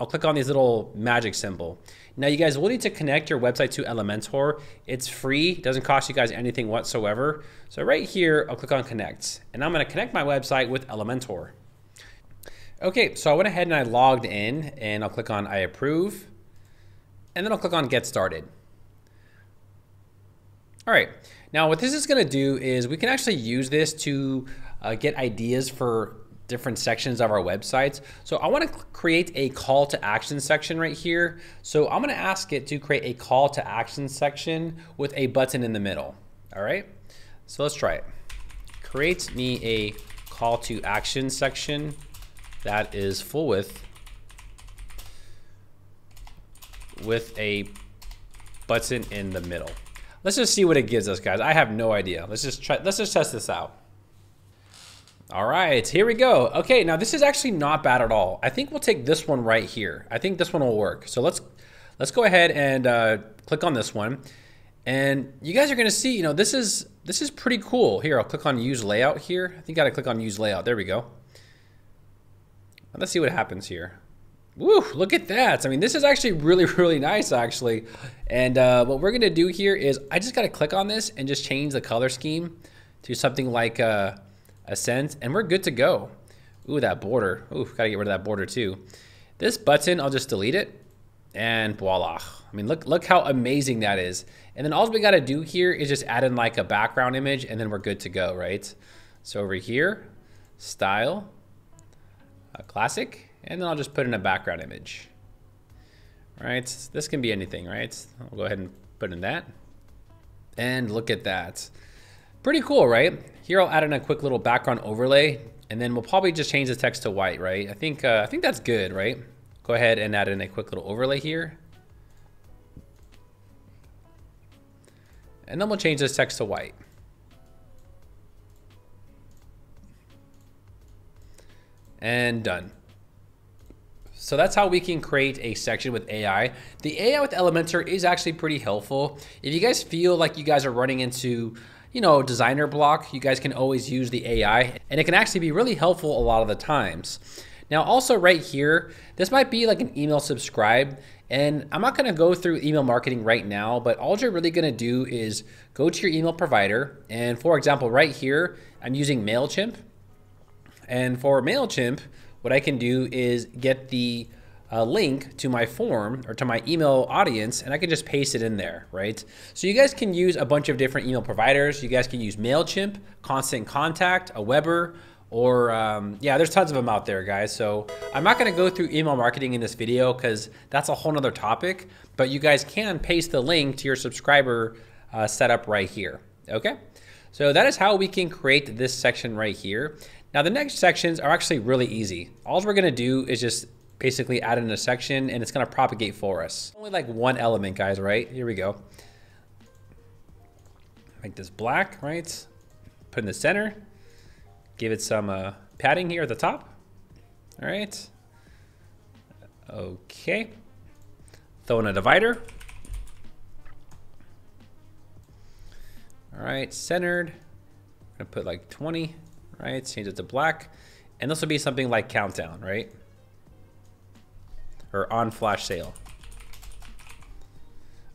I'll click on this little magic symbol. Now you guys will need to connect your website to Elementor. It's free, doesn't cost you guys anything whatsoever. So right here, I'll click on connect and I'm gonna connect my website with Elementor. Okay, so I went ahead and I logged in and I'll click on I approve and then I'll click on get started. All right, now what this is gonna do is we can actually use this to uh, get ideas for different sections of our websites. So I wanna create a call to action section right here. So I'm gonna ask it to create a call to action section with a button in the middle, all right? So let's try it. Create me a call to action section that is full width with a button in the middle. Let's just see what it gives us, guys. I have no idea. Let's just try, let's just test this out. All right, here we go. Okay, now this is actually not bad at all. I think we'll take this one right here. I think this one will work. So let's let's go ahead and uh, click on this one. And you guys are gonna see, you know, this is this is pretty cool. Here, I'll click on use layout here. I think I gotta click on use layout. There we go. Let's see what happens here. Woo, look at that. I mean, this is actually <laughs> really, really nice, actually. And uh, what we're gonna do here is I just gotta click on this and just change the color scheme to something like uh, Accent, and we're good to go. Ooh, that border. Ooh, gotta get rid of that border too. This button, I'll just delete it, and voila. I mean, look, look how amazing that is. And then all we gotta do here is just add in like a background image, and then we're good to go, right? So over here, style, classic, and then I'll just put in a background image. Right, this can be anything, right? I'll go ahead and put in that. And look at that. Pretty cool, right? Here I'll add in a quick little background overlay and then we'll probably just change the text to white, right? I think, uh, I think that's good, right? Go ahead and add in a quick little overlay here. And then we'll change this text to white. And done. So that's how we can create a section with AI. The AI with Elementor is actually pretty helpful. If you guys feel like you guys are running into you know, designer block, you guys can always use the AI and it can actually be really helpful a lot of the times. Now also right here, this might be like an email subscribe and I'm not gonna go through email marketing right now, but all you're really gonna do is go to your email provider. And for example, right here, I'm using MailChimp. And for MailChimp, what I can do is get the a link to my form or to my email audience and I can just paste it in there, right? So you guys can use a bunch of different email providers. You guys can use MailChimp, Constant Contact, a Aweber, or um, yeah, there's tons of them out there, guys. So I'm not gonna go through email marketing in this video because that's a whole nother topic, but you guys can paste the link to your subscriber uh, setup right here, okay? So that is how we can create this section right here. Now the next sections are actually really easy. All we're gonna do is just basically add in a section and it's gonna propagate for us. Only like one element, guys, right? Here we go. Make this black, right? Put in the center. Give it some uh, padding here at the top. All right. Okay. Throw in a divider. All right, centered. I'm gonna put like 20, right? Change it to black. And this will be something like countdown, right? Or on flash sale.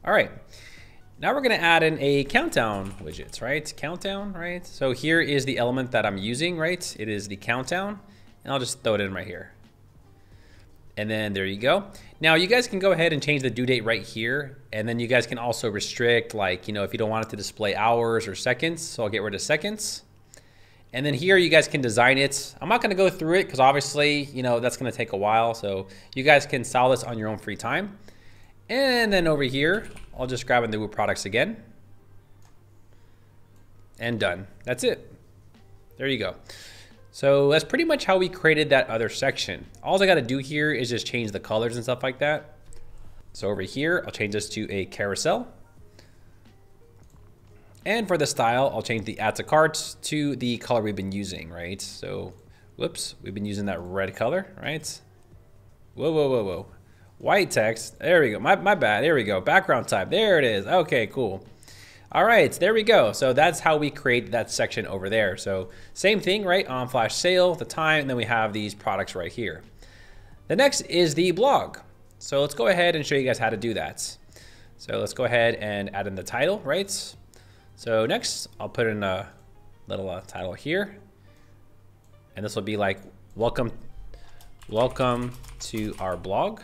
All right. Now we're gonna add in a countdown widgets, right? Countdown, right? So here is the element that I'm using, right? It is the countdown, and I'll just throw it in right here. And then there you go. Now you guys can go ahead and change the due date right here. And then you guys can also restrict like, you know, if you don't want it to display hours or seconds. So I'll get rid of seconds. And then here you guys can design it. I'm not gonna go through it because obviously, you know, that's gonna take a while. So you guys can style this on your own free time. And then over here, I'll just grab in the Woo products again. And done. That's it. There you go. So that's pretty much how we created that other section. All I gotta do here is just change the colors and stuff like that. So over here, I'll change this to a carousel. And for the style, I'll change the add to cart to the color we've been using, right? So, whoops, we've been using that red color, right? Whoa, whoa, whoa, whoa. White text, there we go, my, my bad, there we go. Background type, there it is, okay, cool. All right, there we go. So that's how we create that section over there. So same thing, right? On flash sale, the time, and then we have these products right here. The next is the blog. So let's go ahead and show you guys how to do that. So let's go ahead and add in the title, right? So next, I'll put in a little uh, title here. And this will be like, welcome, welcome to our blog.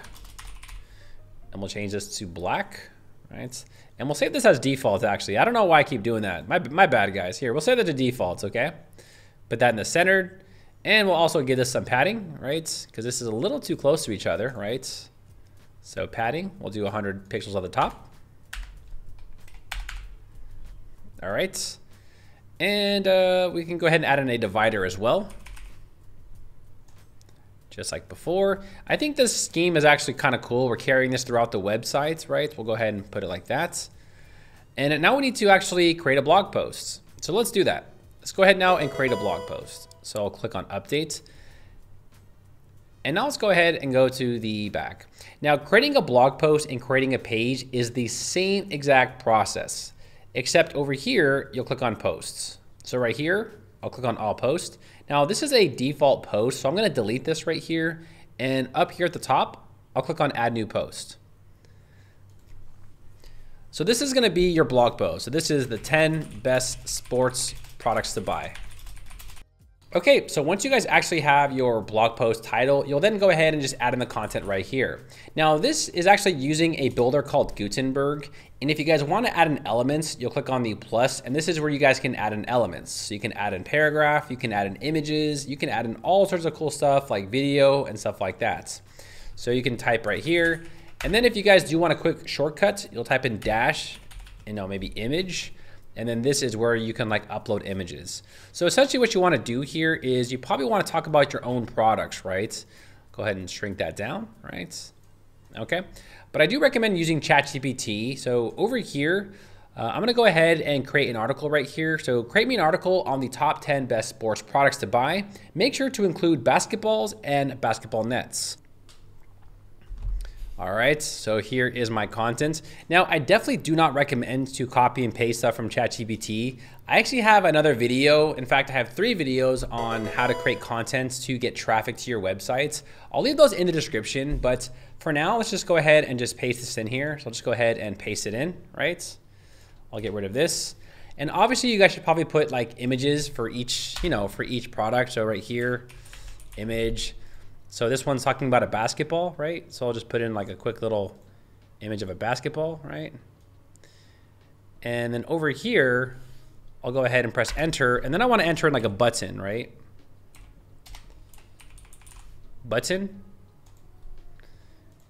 And we'll change this to black, right? And we'll save this as default, actually. I don't know why I keep doing that. My, my bad, guys. Here, we'll save that to defaults, okay? Put that in the center. And we'll also give this some padding, right? Because this is a little too close to each other, right? So padding, we'll do 100 pixels on the top. All right. And uh, we can go ahead and add in a divider as well. Just like before. I think this scheme is actually kind of cool. We're carrying this throughout the websites, right? We'll go ahead and put it like that. And now we need to actually create a blog post. So let's do that. Let's go ahead now and create a blog post. So I'll click on update. And now let's go ahead and go to the back. Now creating a blog post and creating a page is the same exact process except over here, you'll click on posts. So right here, I'll click on all posts. Now this is a default post, so I'm gonna delete this right here. And up here at the top, I'll click on add new post. So this is gonna be your blog post. So this is the 10 best sports products to buy. Okay, so once you guys actually have your blog post title, you'll then go ahead and just add in the content right here. Now this is actually using a builder called Gutenberg. And if you guys want to add in elements, you'll click on the plus, and this is where you guys can add in elements. So you can add in paragraph, you can add in images, you can add in all sorts of cool stuff like video and stuff like that. So you can type right here. And then if you guys do want a quick shortcut, you'll type in dash, you know, maybe image, and then this is where you can like upload images. So essentially what you wanna do here is you probably wanna talk about your own products, right? Go ahead and shrink that down, right? Okay, but I do recommend using ChatGPT. So over here, uh, I'm gonna go ahead and create an article right here. So create me an article on the top 10 best sports products to buy. Make sure to include basketballs and basketball nets. All right, so here is my content. Now, I definitely do not recommend to copy and paste stuff from ChatGPT. I actually have another video. In fact, I have three videos on how to create content to get traffic to your websites. I'll leave those in the description, but for now, let's just go ahead and just paste this in here. So I'll just go ahead and paste it in, right? I'll get rid of this. And obviously you guys should probably put like images for each, you know, for each product. So right here, image, so this one's talking about a basketball, right? So I'll just put in like a quick little image of a basketball, right? And then over here, I'll go ahead and press enter. And then I want to enter in like a button, right? Button.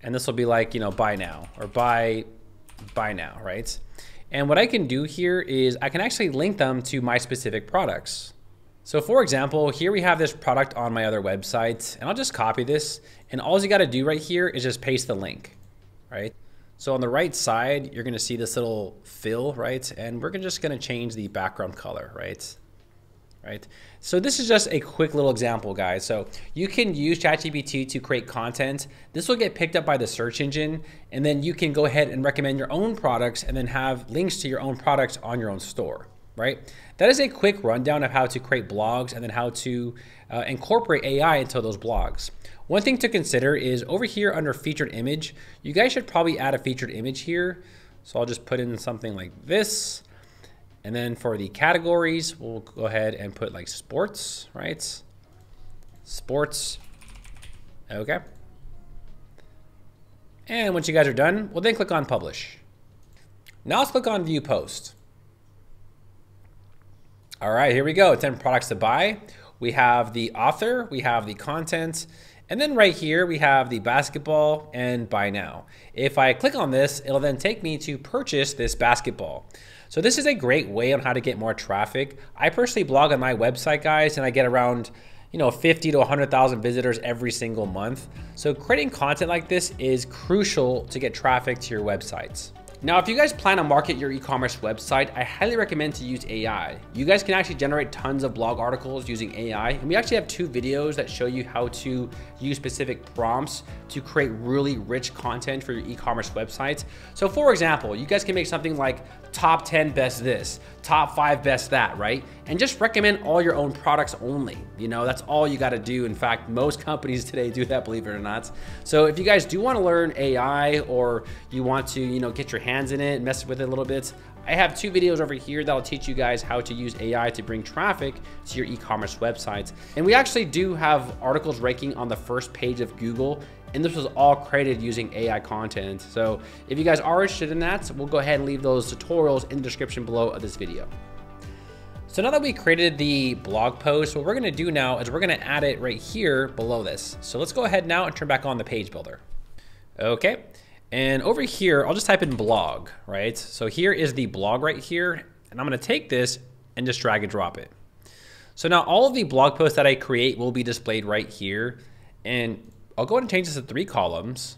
And this will be like, you know, buy now or buy, buy now, right? And what I can do here is I can actually link them to my specific products. So for example, here we have this product on my other website and I'll just copy this and all you gotta do right here is just paste the link, right? So on the right side, you're gonna see this little fill, right? And we're just gonna change the background color, right? Right. So this is just a quick little example, guys. So you can use ChatGPT to create content. This will get picked up by the search engine, and then you can go ahead and recommend your own products and then have links to your own products on your own store right? That is a quick rundown of how to create blogs and then how to uh, incorporate AI into those blogs. One thing to consider is over here under featured image, you guys should probably add a featured image here. So I'll just put in something like this. And then for the categories, we'll go ahead and put like sports, right? Sports, okay. And once you guys are done, we'll then click on publish. Now let's click on view post. All right, here we go. 10 products to buy. We have the author, we have the content, and then right here we have the basketball and buy now. If I click on this, it'll then take me to purchase this basketball. So this is a great way on how to get more traffic. I personally blog on my website, guys, and I get around you know 50 to 100,000 visitors every single month. So creating content like this is crucial to get traffic to your websites. Now, if you guys plan to market your e-commerce website, I highly recommend to use AI. You guys can actually generate tons of blog articles using AI. And we actually have two videos that show you how to use specific prompts to create really rich content for your e-commerce websites. So for example, you guys can make something like top 10 best this, top five best that, right? And just recommend all your own products only. You know, that's all you got to do. In fact, most <laughs> companies today do that, believe it or not. So if you guys do want to learn AI or you want to, you know, get your hands in it, mess with it a little bit, I have two videos over here that'll teach you guys how to use AI to bring traffic to your e-commerce websites. And we actually do have articles ranking on the first page of Google and this was all created using AI content. So if you guys are interested in that, we'll go ahead and leave those tutorials in the description below of this video. So now that we created the blog post, what we're gonna do now is we're gonna add it right here below this. So let's go ahead now and turn back on the page builder. Okay, and over here, I'll just type in blog, right? So here is the blog right here, and I'm gonna take this and just drag and drop it. So now all of the blog posts that I create will be displayed right here. And I'll go ahead and change this to three columns.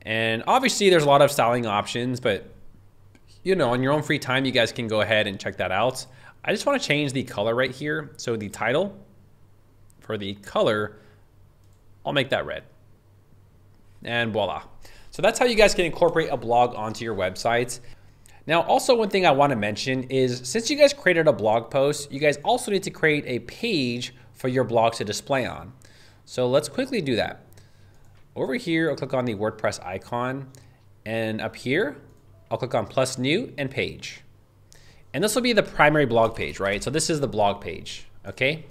And obviously there's a lot of styling options, but you know, on your own free time, you guys can go ahead and check that out. I just want to change the color right here. So the title for the color, I'll make that red. And voila. So that's how you guys can incorporate a blog onto your websites. Now, also one thing I want to mention is since you guys created a blog post, you guys also need to create a page for your blog to display on. So let's quickly do that. Over here, I'll click on the WordPress icon and up here, I'll click on plus new and page. And this will be the primary blog page, right? So this is the blog page, okay?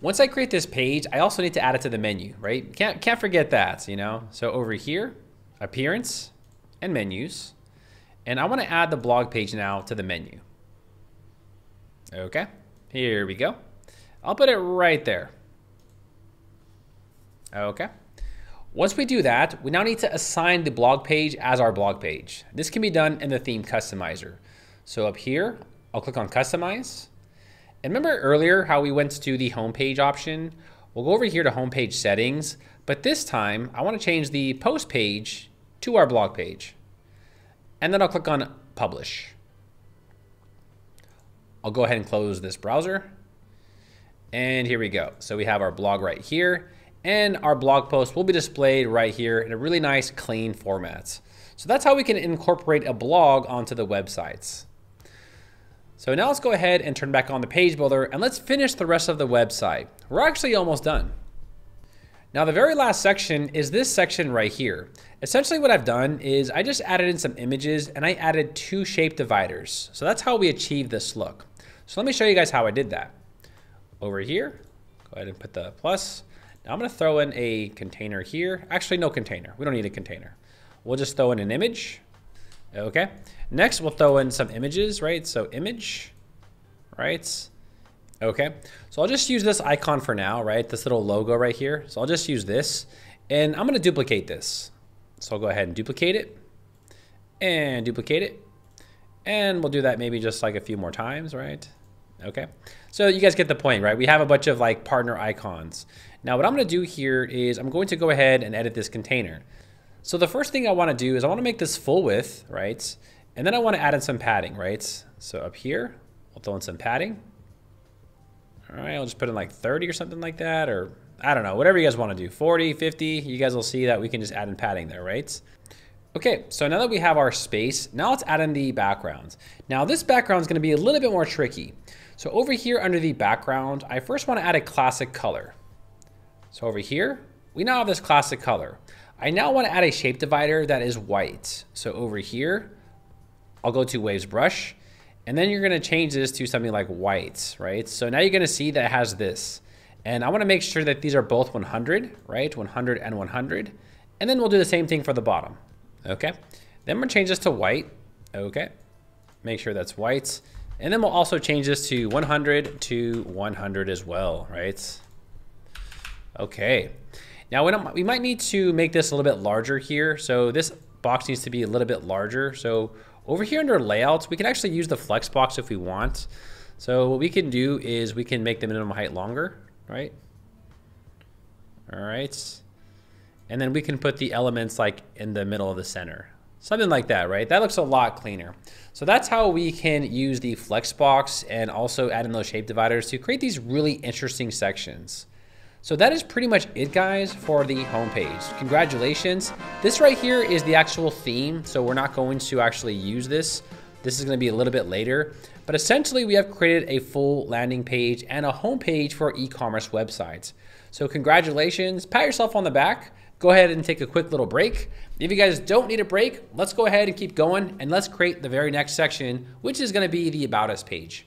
Once I create this page, I also need to add it to the menu, right? Can't, can't forget that, you know? So over here, appearance and menus. And I wanna add the blog page now to the menu. Okay, here we go. I'll put it right there. Okay. Once we do that, we now need to assign the blog page as our blog page. This can be done in the theme customizer. So up here, I'll click on customize. And remember earlier how we went to the homepage option? We'll go over here to homepage settings, but this time I want to change the post page to our blog page. And then I'll click on publish. I'll go ahead and close this browser. And here we go. So we have our blog right here and our blog post will be displayed right here in a really nice clean format. So that's how we can incorporate a blog onto the websites. So now let's go ahead and turn back on the page builder and let's finish the rest of the website. We're actually almost done. Now the very last section is this section right here. Essentially what I've done is I just added in some images and I added two shape dividers. So that's how we achieve this look. So let me show you guys how I did that. Over here, go ahead and put the plus. Now I'm gonna throw in a container here. Actually, no container. We don't need a container. We'll just throw in an image. Okay. Next, we'll throw in some images, right? So image, right? Okay. So I'll just use this icon for now, right? This little logo right here. So I'll just use this and I'm gonna duplicate this. So I'll go ahead and duplicate it and duplicate it. And we'll do that maybe just like a few more times, right? Okay. So you guys get the point, right? We have a bunch of like partner icons. Now what I'm gonna do here is I'm going to go ahead and edit this container. So the first thing I wanna do is I wanna make this full width, right? And then I wanna add in some padding, right? So up here, we'll throw in some padding. All right, I'll just put in like 30 or something like that, or I don't know, whatever you guys wanna do, 40, 50, you guys will see that we can just add in padding there, right? Okay, so now that we have our space, now let's add in the backgrounds. Now this background is gonna be a little bit more tricky. So over here under the background, I first wanna add a classic color. So over here, we now have this classic color. I now want to add a shape divider that is white. So over here, I'll go to Waves Brush, and then you're going to change this to something like white, right? So now you're going to see that it has this. And I want to make sure that these are both 100, right? 100 and 100. And then we'll do the same thing for the bottom, okay? Then we're going to change this to white, okay? Make sure that's white. And then we'll also change this to 100 to 100 as well, right? Okay. Now we might need to make this a little bit larger here. So this box needs to be a little bit larger. So over here under layouts, we can actually use the flex box if we want. So what we can do is we can make the minimum height longer, right? All right. And then we can put the elements like in the middle of the center. Something like that, right? That looks a lot cleaner. So that's how we can use the Flexbox and also add in those shape dividers to create these really interesting sections. So that is pretty much it guys for the homepage. Congratulations. This right here is the actual theme. So we're not going to actually use this. This is gonna be a little bit later, but essentially we have created a full landing page and a homepage for e-commerce websites. So congratulations, pat yourself on the back go ahead and take a quick little break. If you guys don't need a break, let's go ahead and keep going and let's create the very next section, which is gonna be the About Us page.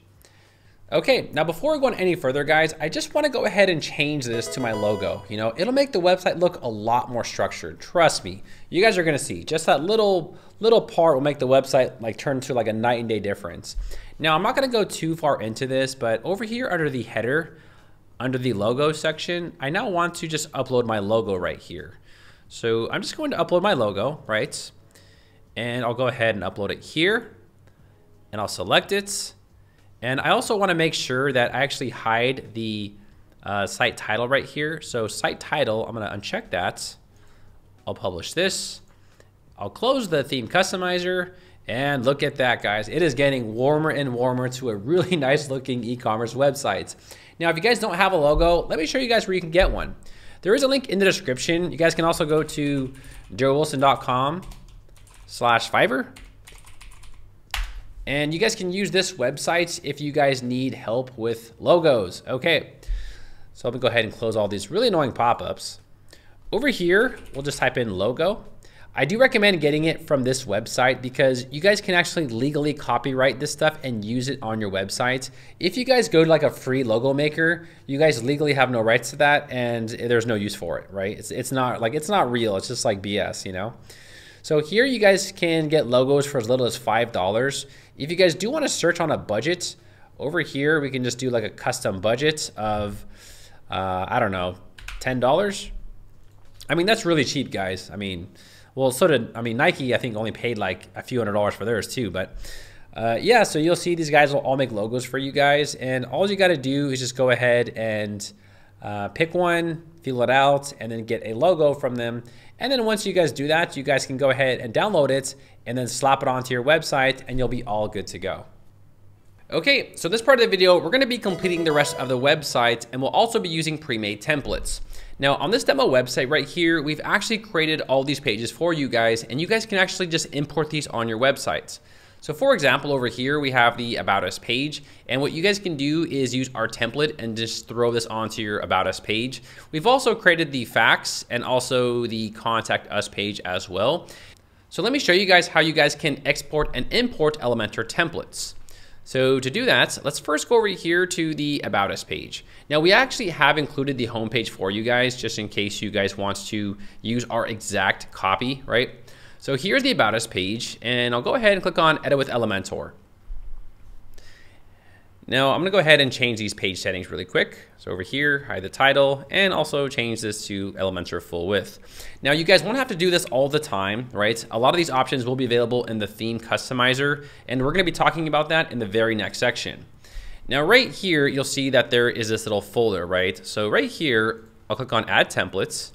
Okay, now before we go on any further, guys, I just wanna go ahead and change this to my logo. You know, it'll make the website look a lot more structured. Trust me, you guys are gonna see. Just that little, little part will make the website like turn to like a night and day difference. Now, I'm not gonna go too far into this, but over here under the header, under the logo section, I now want to just upload my logo right here. So I'm just going to upload my logo, right? And I'll go ahead and upload it here and I'll select it. And I also want to make sure that I actually hide the uh, site title right here. So site title, I'm going to uncheck that. I'll publish this. I'll close the theme customizer and look at that guys. It is getting warmer and warmer to a really <laughs> nice looking e-commerce website. Now, if you guys don't have a logo, let me show you guys where you can get one. There is a link in the description. You guys can also go to darrelwilson.com slash Fiverr. And you guys can use this website if you guys need help with logos. Okay, so let me go ahead and close all these really annoying pop-ups. Over here, we'll just type in logo. I do recommend getting it from this website because you guys can actually legally copyright this stuff and use it on your website. If you guys go to like a free logo maker, you guys legally have no rights to that and there's no use for it, right? It's, it's not like, it's not real. It's just like BS, you know? So here you guys can get logos for as little as $5. If you guys do want to search on a budget, over here we can just do like a custom budget of, uh, I don't know, $10. I mean, that's really cheap, guys. I mean, well, so did I mean Nike. I think only paid like a few hundred dollars for theirs too. But uh, yeah, so you'll see these guys will all make logos for you guys, and all you got to do is just go ahead and uh, pick one, fill it out, and then get a logo from them. And then once you guys do that, you guys can go ahead and download it and then slap it onto your website, and you'll be all good to go. Okay, so this part of the video, we're gonna be completing the rest of the website and we'll also be using pre-made templates. Now on this demo website right here, we've actually created all these pages for you guys and you guys can actually just import these on your websites. So for example, over here, we have the About Us page. And what you guys can do is use our template and just throw this onto your About Us page. We've also created the facts and also the Contact Us page as well. So let me show you guys how you guys can export and import Elementor templates. So to do that, let's first go over here to the About Us page. Now we actually have included the homepage for you guys, just in case you guys want to use our exact copy, right? So here's the About Us page, and I'll go ahead and click on Edit with Elementor. Now I'm gonna go ahead and change these page settings really quick. So over here, hide the title, and also change this to Elementor full width. Now you guys won't have to do this all the time, right? A lot of these options will be available in the theme customizer, and we're gonna be talking about that in the very next section. Now right here, you'll see that there is this little folder, right? So right here, I'll click on add templates,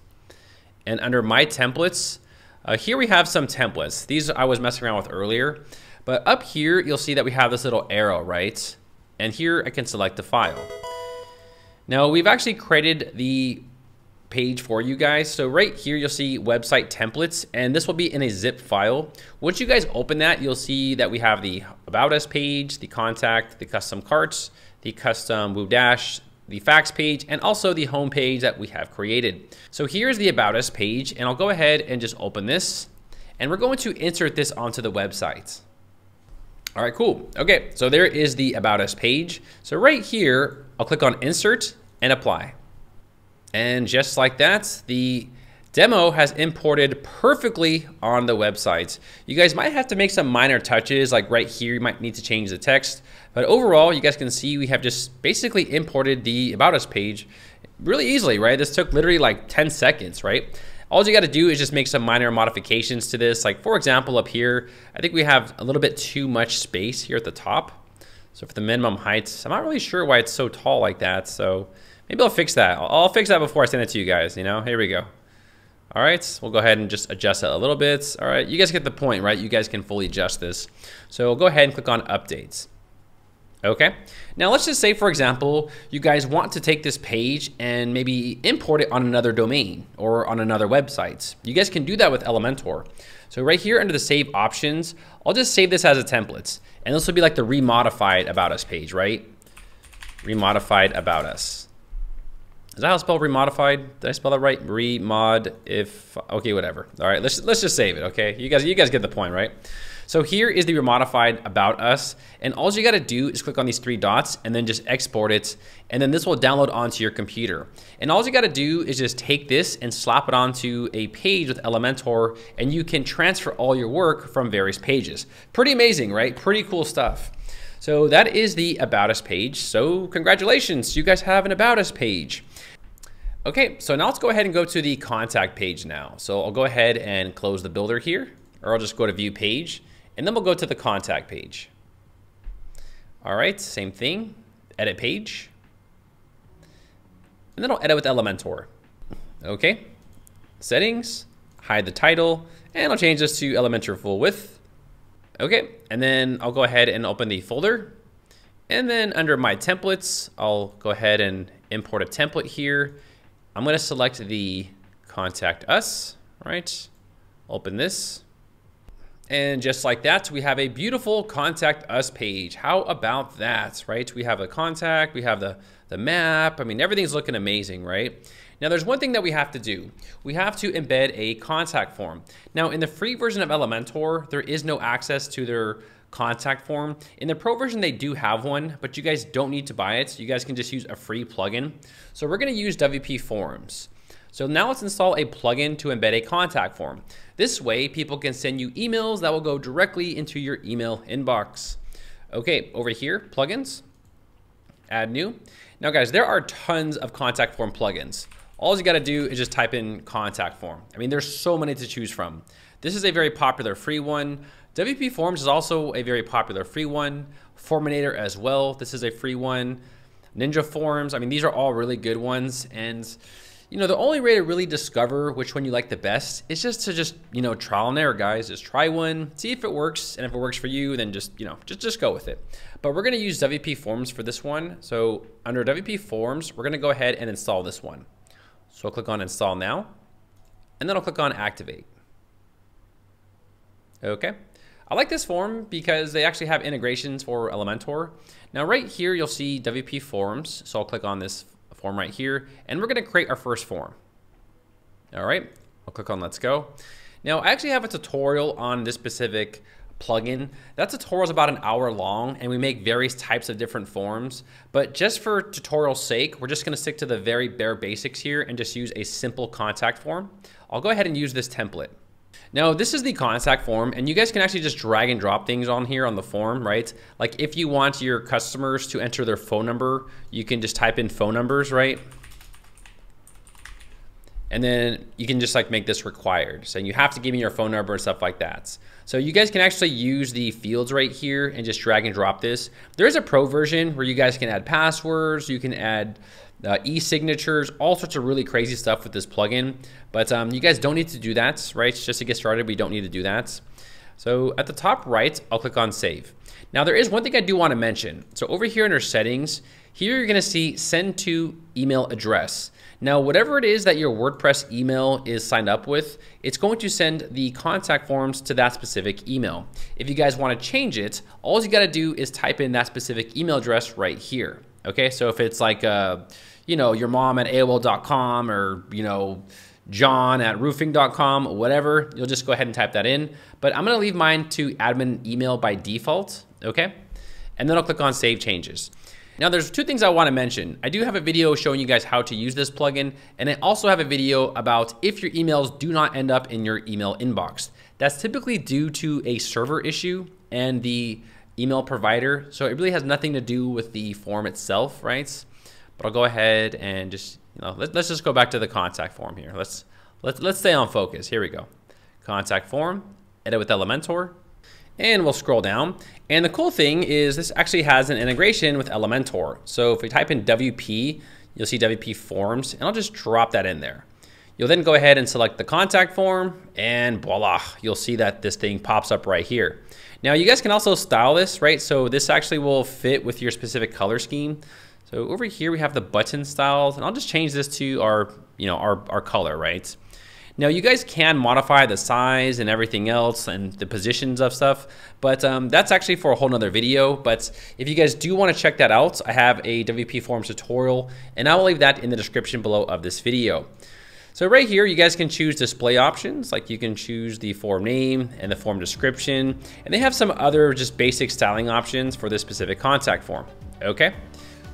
and under my templates, uh, here we have some templates. These I was messing around with earlier, but up here, you'll see that we have this little arrow, right? And here I can select the file. Now we've actually created the page for you guys. So right here, you'll see website templates, and this will be in a zip file. Once you guys open that, you'll see that we have the About Us page, the contact, the custom carts, the custom Woo Dash, the facts page, and also the home page that we have created. So here's the About Us page, and I'll go ahead and just open this, and we're going to insert this onto the website. All right, cool. Okay, so there is the About Us page. So right here, I'll click on Insert and Apply. And just like that, the Demo has imported perfectly on the website. You guys might have to make some minor touches, like right here, you might need to change the text. But overall, you guys can see we have just basically imported the About Us page really easily, right? This took literally like 10 seconds, right? All you got to do is just make some minor modifications to this. Like for example, up here, I think we have a little bit too much space here at the top. So for the minimum heights, I'm not really sure why it's so tall like that. So maybe I'll fix that. I'll, I'll fix that before I send it to you guys, you know? Here we go. All right, we'll go ahead and just adjust that a little bit. All right, you guys get the point, right? You guys can fully adjust this. So we'll go ahead and click on updates. Okay, now let's just say, for example, you guys want to take this page and maybe import it on another domain or on another website. You guys can do that with Elementor. So right here under the save options, I'll just save this as a template. And this will be like the remodified about us page, right? Remodified about us. Is that how spell remodified? Did I spell that right? Remod if okay, whatever. All right, let's let's just save it. Okay, you guys you guys get the point, right? So here is the remodified about us. And all you gotta do is click on these three dots and then just export it. And then this will download onto your computer. And all you gotta do is just take this and slap it onto a page with Elementor and you can transfer all your work from various pages. Pretty amazing, right? Pretty cool stuff. So that is the About Us page. So congratulations, you guys have an About Us page. Okay, so now let's go ahead and go to the contact page now. So I'll go ahead and close the builder here, or I'll just go to view page. And then we'll go to the contact page. All right, same thing, edit page. And then I'll edit with Elementor. Okay, settings, hide the title, and I'll change this to Elementor full width. Okay, and then I'll go ahead and open the folder. And then under my templates, I'll go ahead and import a template here. I'm gonna select the contact us, right? Open this. And just like that, we have a beautiful contact us page. How about that, right? We have a contact, we have the, the map. I mean, everything's looking amazing, right? Now there's one thing that we have to do. We have to embed a contact form. Now in the free version of Elementor, there is no access to their contact form. In the pro version, they do have one, but you guys don't need to buy it. You guys can just use a free plugin. So we're gonna use WP Forms. So now let's install a plugin to embed a contact form. This way, people can send you emails that will go directly into your email inbox. Okay, over here, plugins, add new. Now guys, there are tons of contact form plugins. All you gotta do is just type in contact form. I mean, there's so many to choose from. This is a very popular free one. WP Forms is also a very popular free one. Forminator as well, this is a free one. Ninja Forms, I mean, these are all really good ones. And you know, the only way to really discover which one you like the best is just to just, you know, trial and error, guys. Just try one, see if it works, and if it works for you, then just, you know, just, just go with it. But we're gonna use WP Forms for this one. So under WP Forms, we're gonna go ahead and install this one. So I'll click on Install Now, and then I'll click on Activate. Okay. I like this form because they actually have integrations for Elementor. Now right here, you'll see WP Forms. So I'll click on this form right here, and we're gonna create our first form. All right, I'll click on let's go. Now I actually have a tutorial on this specific plugin. That tutorial is about an hour long and we make various types of different forms. But just for tutorial sake, we're just gonna stick to the very bare basics here and just use a simple contact form. I'll go ahead and use this template. Now, this is the contact form, and you guys can actually just drag and drop things on here on the form, right? Like if you want your customers to enter their phone number, you can just type in phone numbers, right? And then you can just like make this required. So you have to give me your phone number and stuff like that. So you guys can actually use the fields right here and just drag and drop this. There is a pro version where you guys can add passwords, you can add uh, e-signatures, all sorts of really crazy stuff with this plugin. But um, you guys don't need to do that, right? Just to get started, we don't need to do that. So at the top right, I'll click on save. Now there is one thing I do want to mention. So over here under settings, here you're going to see send to email address. Now, whatever it is that your WordPress email is signed up with, it's going to send the contact forms to that specific email. If you guys want to change it, all you got to do is type in that specific email address right here. Okay, so if it's like, uh, you know, your mom at AOL.com or, you know, john at roofing.com, whatever, you'll just go ahead and type that in. But I'm gonna leave mine to admin email by default, okay? And then I'll click on Save Changes. Now there's two things I wanna mention. I do have a video showing you guys how to use this plugin, and I also have a video about if your emails do not end up in your email inbox. That's typically due to a server issue and the email provider. So it really has nothing to do with the form itself, right? But I'll go ahead and just, you know, let, us just go back to the contact form here. Let's, let's, let's stay on focus. Here we go. Contact form, edit with Elementor, and we'll scroll down. And the cool thing is this actually has an integration with Elementor. So if we type in WP, you'll see WP forms, and I'll just drop that in there. You'll then go ahead and select the contact form and voila, you'll see that this thing pops up right here. Now you guys can also style this, right? So this actually will fit with your specific color scheme. So over here we have the button styles and I'll just change this to our, you know, our, our color, right? Now you guys can modify the size and everything else and the positions of stuff, but um, that's actually for a whole nother video. But if you guys do want to check that out, I have a WP Forms tutorial and I will leave that in the description below of this video. So right here, you guys can choose display options, like you can choose the form name and the form description, and they have some other just basic styling options for this specific contact form, okay?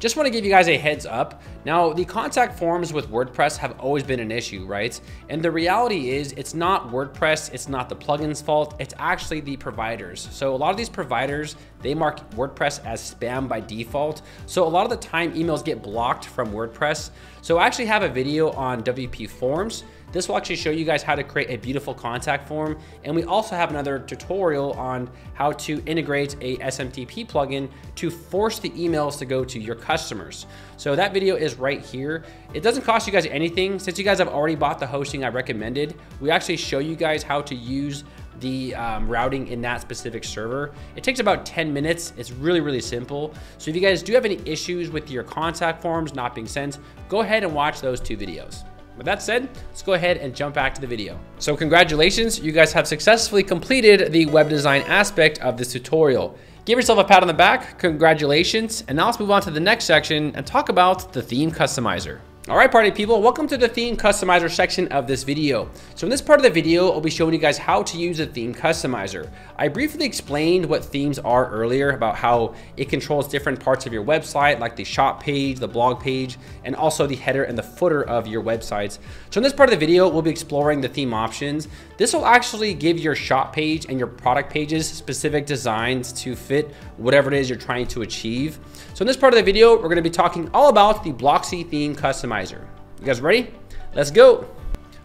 Just want to give you guys a heads up. Now, the contact forms with WordPress have always been an issue, right? And the reality is it's not WordPress, it's not the plugin's fault, it's actually the providers. So a lot of these providers, they mark WordPress as spam by default. So a lot of the time emails get blocked from WordPress. So I actually have a video on WP Forms this will actually show you guys how to create a beautiful contact form. And we also have another tutorial on how to integrate a SMTP plugin to force the emails to go to your customers. So that video is right here. It doesn't cost you guys anything. Since you guys have already bought the hosting I recommended, we actually show you guys how to use the um, routing in that specific server. It takes about 10 minutes. It's really, really simple. So if you guys do have any issues with your contact forms not being sent, go ahead and watch those two videos. With that said, let's go ahead and jump back to the video. So congratulations, you guys have successfully completed the web design aspect of this tutorial. Give yourself a pat on the back, congratulations, and now let's move on to the next section and talk about the theme customizer. All right, party people, welcome to the theme customizer section of this video. So in this part of the video, I'll be showing you guys how to use a theme customizer. I briefly explained what themes are earlier about how it controls different parts of your website, like the shop page, the blog page, and also the header and the footer of your websites. So in this part of the video, we'll be exploring the theme options. This will actually give your shop page and your product pages specific designs to fit whatever it is you're trying to achieve. So in this part of the video, we're gonna be talking all about the Blocksy theme customizer. You guys ready? Let's go.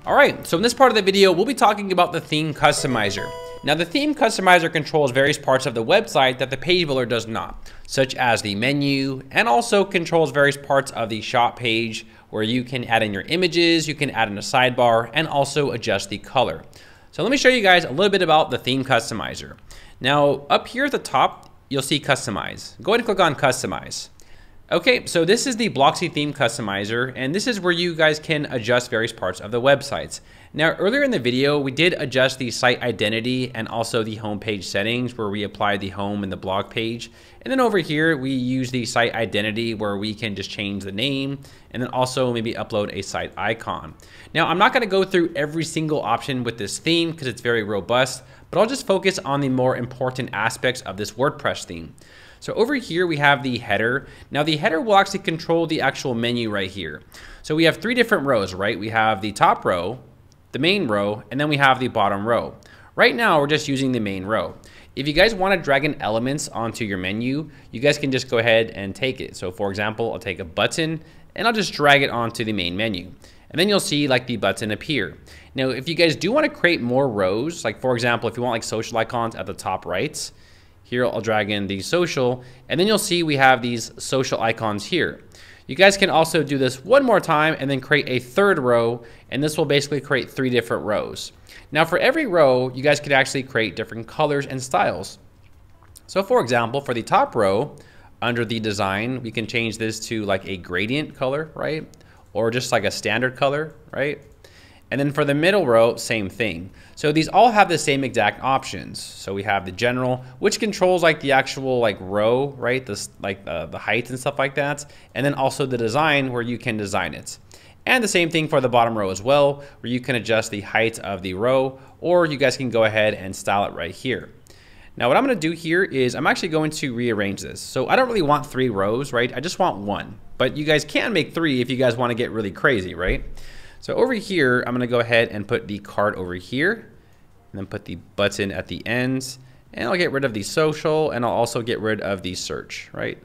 All right, so in this part of the video, we'll be talking about the theme customizer. Now the theme customizer controls various parts of the website that the page builder does not, such as the menu, and also controls various parts of the shop page where you can add in your images, you can add in a sidebar, and also adjust the color. So let me show you guys a little bit about the theme customizer. Now up here at the top, you'll see customize. Go ahead and click on customize. Okay, so this is the Blocksy theme customizer, and this is where you guys can adjust various parts of the websites. Now, earlier in the video, we did adjust the site identity and also the homepage settings where we applied the home and the blog page. And then over here, we use the site identity where we can just change the name and then also maybe upload a site icon. Now, I'm not gonna go through every single option with this theme because it's very robust, but I'll just focus on the more important aspects of this WordPress theme. So over here we have the header. Now the header will actually control the actual menu right here. So we have three different rows, right? We have the top row, the main row, and then we have the bottom row. Right now we're just using the main row. If you guys want to drag in elements onto your menu, you guys can just go ahead and take it. So for example, I'll take a button and I'll just drag it onto the main menu. And then you'll see like the button appear. Now, if you guys do want to create more rows, like for example, if you want like social icons at the top right, here I'll drag in the social, and then you'll see we have these social icons here. You guys can also do this one more time and then create a third row, and this will basically create three different rows. Now for every row, you guys could actually create different colors and styles. So for example, for the top row, under the design, we can change this to like a gradient color, right? Or just like a standard color, right? And then for the middle row, same thing. So these all have the same exact options. So we have the general, which controls like the actual like row, right? This like uh, the height and stuff like that. And then also the design where you can design it. And the same thing for the bottom row as well, where you can adjust the height of the row, or you guys can go ahead and style it right here. Now what I'm going to do here is I'm actually going to rearrange this. So I don't really want three rows, right? I just want one. But you guys can make three if you guys want to get really crazy, right? So over here, I'm going to go ahead and put the cart over here. And then put the button at the ends. And I'll get rid of the social. And I'll also get rid of the search, right?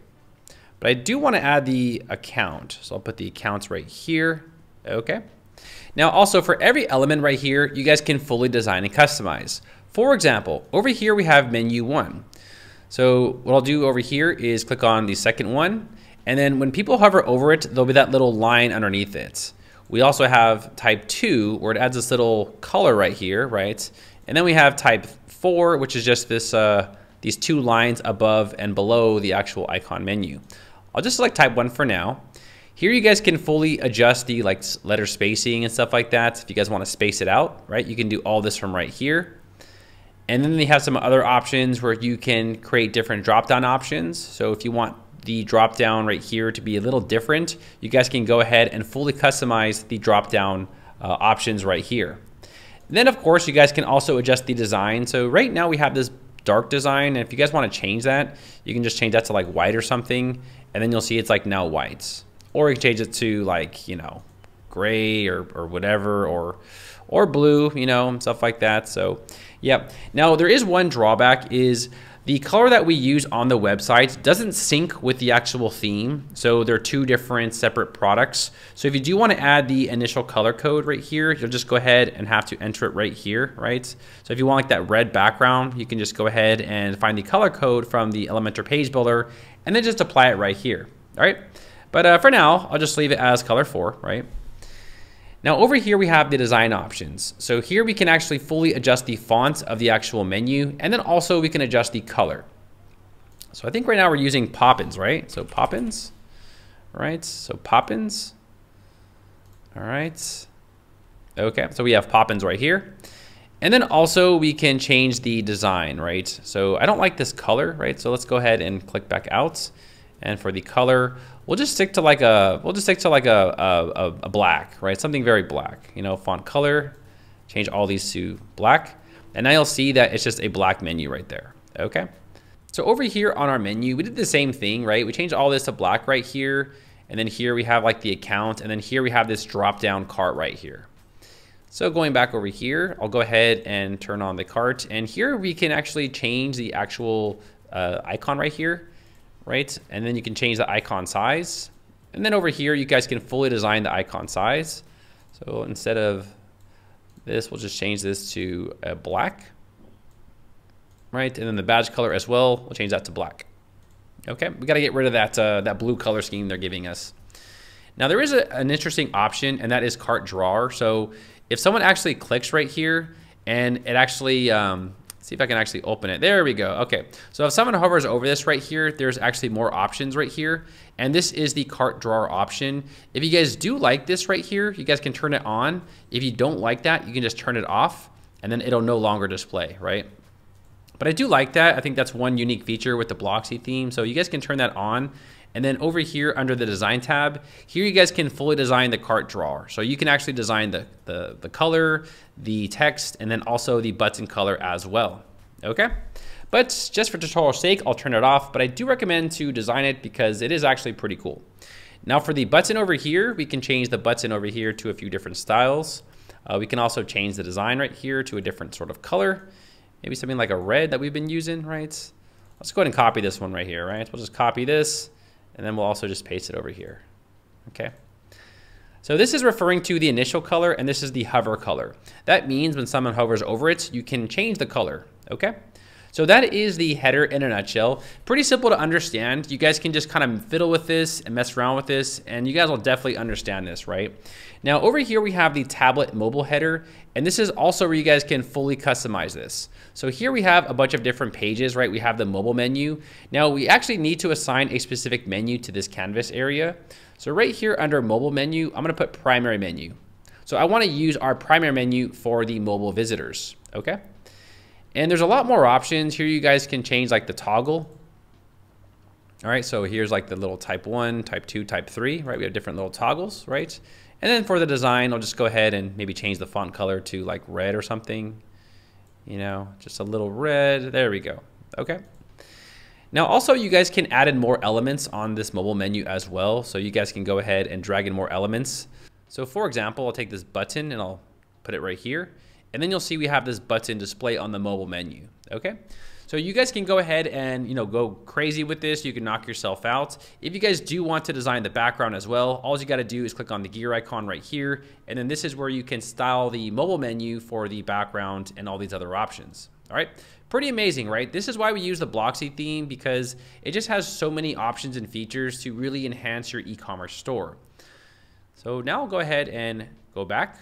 But I do want to add the account. So I'll put the accounts right here. Okay. Now also for every element right here, you guys can fully design and customize. For example, over here we have menu one. So what I'll do over here is click on the second one. And then when people hover over it, there'll be that little line underneath it. We also have type two where it adds this little color right here, right? And then we have type four, which is just this uh, these two lines above and below the actual icon menu. I'll just select type one for now. Here you guys can fully adjust the like letter spacing and stuff like that. If you guys want to space it out, right? You can do all this from right here. And then they have some other options where you can create different drop-down options. So if you want the drop-down right here to be a little different, you guys can go ahead and fully customize the drop-down uh, options right here. And then of course you guys can also adjust the design. So right now we have this dark design. And if you guys want to change that, you can just change that to like white or something. And then you'll see it's like now whites. Or you can change it to like, you know, gray or, or whatever, or or blue, you know, stuff like that. So, yeah. Now, there is one drawback is the color that we use on the website doesn't sync with the actual theme. So they're two different separate products. So if you do want to add the initial color code right here, you'll just go ahead and have to enter it right here, right? So if you want like that red background, you can just go ahead and find the color code from the Elementor page builder and then just apply it right here, all right? But uh, for now, I'll just leave it as color four, right? Now over here we have the design options. So here we can actually fully adjust the font of the actual menu and then also we can adjust the color. So I think right now we're using Poppins, right? So Poppins, right? So Poppins, all right. Okay, so we have Poppins right here. And then also we can change the design, right? So I don't like this color, right? So let's go ahead and click back out. And for the color, we'll just stick to like a, we'll just stick to like a, a, a black, right? Something very black, you know, font color, change all these to black. And now you'll see that it's just a black menu right there, okay? So over here on our menu, we did the same thing, right? We changed all this to black right here. And then here we have like the account. And then here we have this drop down cart right here. So going back over here, I'll go ahead and turn on the cart. And here we can actually change the actual uh, icon right here right? And then you can change the icon size. And then over here, you guys can fully design the icon size. So instead of this, we'll just change this to a black, right? And then the badge color as well, we'll change that to black. Okay, we got to get rid of that, uh, that blue color scheme they're giving us. Now there is a, an interesting option and that is cart drawer. So if someone actually clicks right here and it actually um, see if I can actually open it. There we go. Okay. So if someone hovers over this right here, there's actually more options right here. And this is the cart drawer option. If you guys do like this right here, you guys can turn it on. If you don't like that, you can just turn it off and then it'll no longer display, right? But I do like that. I think that's one unique feature with the Blocksy theme. So you guys can turn that on and then over here under the design tab, here you guys can fully design the cart drawer. So you can actually design the, the, the color, the text, and then also the button color as well. Okay? But just for tutorial sake, I'll turn it off, but I do recommend to design it because it is actually pretty cool. Now for the button over here, we can change the button over here to a few different styles. Uh, we can also change the design right here to a different sort of color. Maybe something like a red that we've been using, right? Let's go ahead and copy this one right here, right? We'll just copy this and then we'll also just paste it over here. Okay. So this is referring to the initial color and this is the hover color. That means when someone hovers over it, you can change the color. Okay. So that is the header in a nutshell. Pretty simple to understand. You guys can just kind of fiddle with this and mess around with this, and you guys will definitely understand this, right? Now over here we have the tablet mobile header, and this is also where you guys can fully customize this. So here we have a bunch of different pages, right? We have the mobile menu. Now we actually need to assign a specific menu to this canvas area. So right here under mobile menu, I'm gonna put primary menu. So I wanna use our primary menu for the mobile visitors, okay? And there's a lot more options. Here you guys can change like the toggle. All right, so here's like the little type one, type two, type three, right? We have different little toggles, right? And then for the design, I'll just go ahead and maybe change the font color to like red or something. You know, just a little red. There we go. Okay. Now also you guys can add in more elements on this mobile menu as well. So you guys can go ahead and drag in more elements. So for example, I'll take this button and I'll put it right here. And then you'll see we have this button display on the mobile menu, okay? So you guys can go ahead and you know go crazy with this. You can knock yourself out. If you guys do want to design the background as well, all you got to do is click on the gear icon right here. And then this is where you can style the mobile menu for the background and all these other options. All right, pretty amazing, right? This is why we use the Blocksy theme because it just has so many options and features to really enhance your e-commerce store. So now I'll go ahead and go back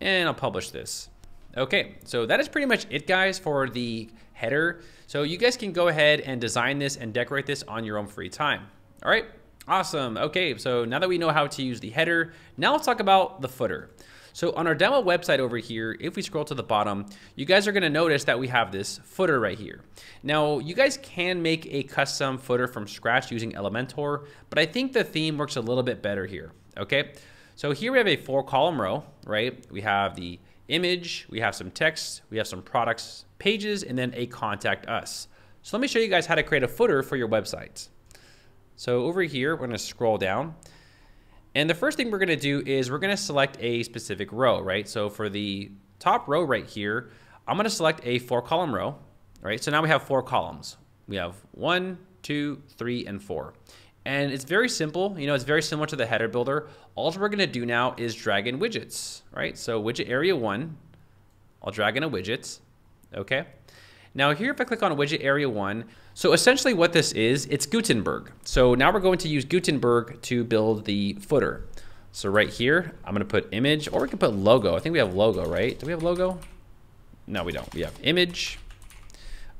and I'll publish this. Okay, so that is pretty much it guys for the header. So you guys can go ahead and design this and decorate this on your own free time. All right, awesome. Okay, so now that we know how to use the header, now let's talk about the footer. So on our demo website over here, if we scroll to the bottom, you guys are gonna notice that we have this footer right here. Now, you guys can make a custom footer from scratch using Elementor, but I think the theme works a little bit better here, okay? So here we have a four column row, right? We have the image, we have some text, we have some products, pages, and then a contact us. So let me show you guys how to create a footer for your website. So over here, we're gonna scroll down. And the first thing we're gonna do is we're gonna select a specific row, right? So for the top row right here, I'm gonna select a four column row, right? So now we have four columns. We have one, two, three, and four. And it's very simple. You know, it's very similar to the header builder. All we're going to do now is drag in widgets, right? So widget area one, I'll drag in a widget, okay? Now here, if I click on widget area one, so essentially what this is, it's Gutenberg. So now we're going to use Gutenberg to build the footer. So right here, I'm going to put image, or we can put logo. I think we have logo, right? Do we have logo? No, we don't. We have image.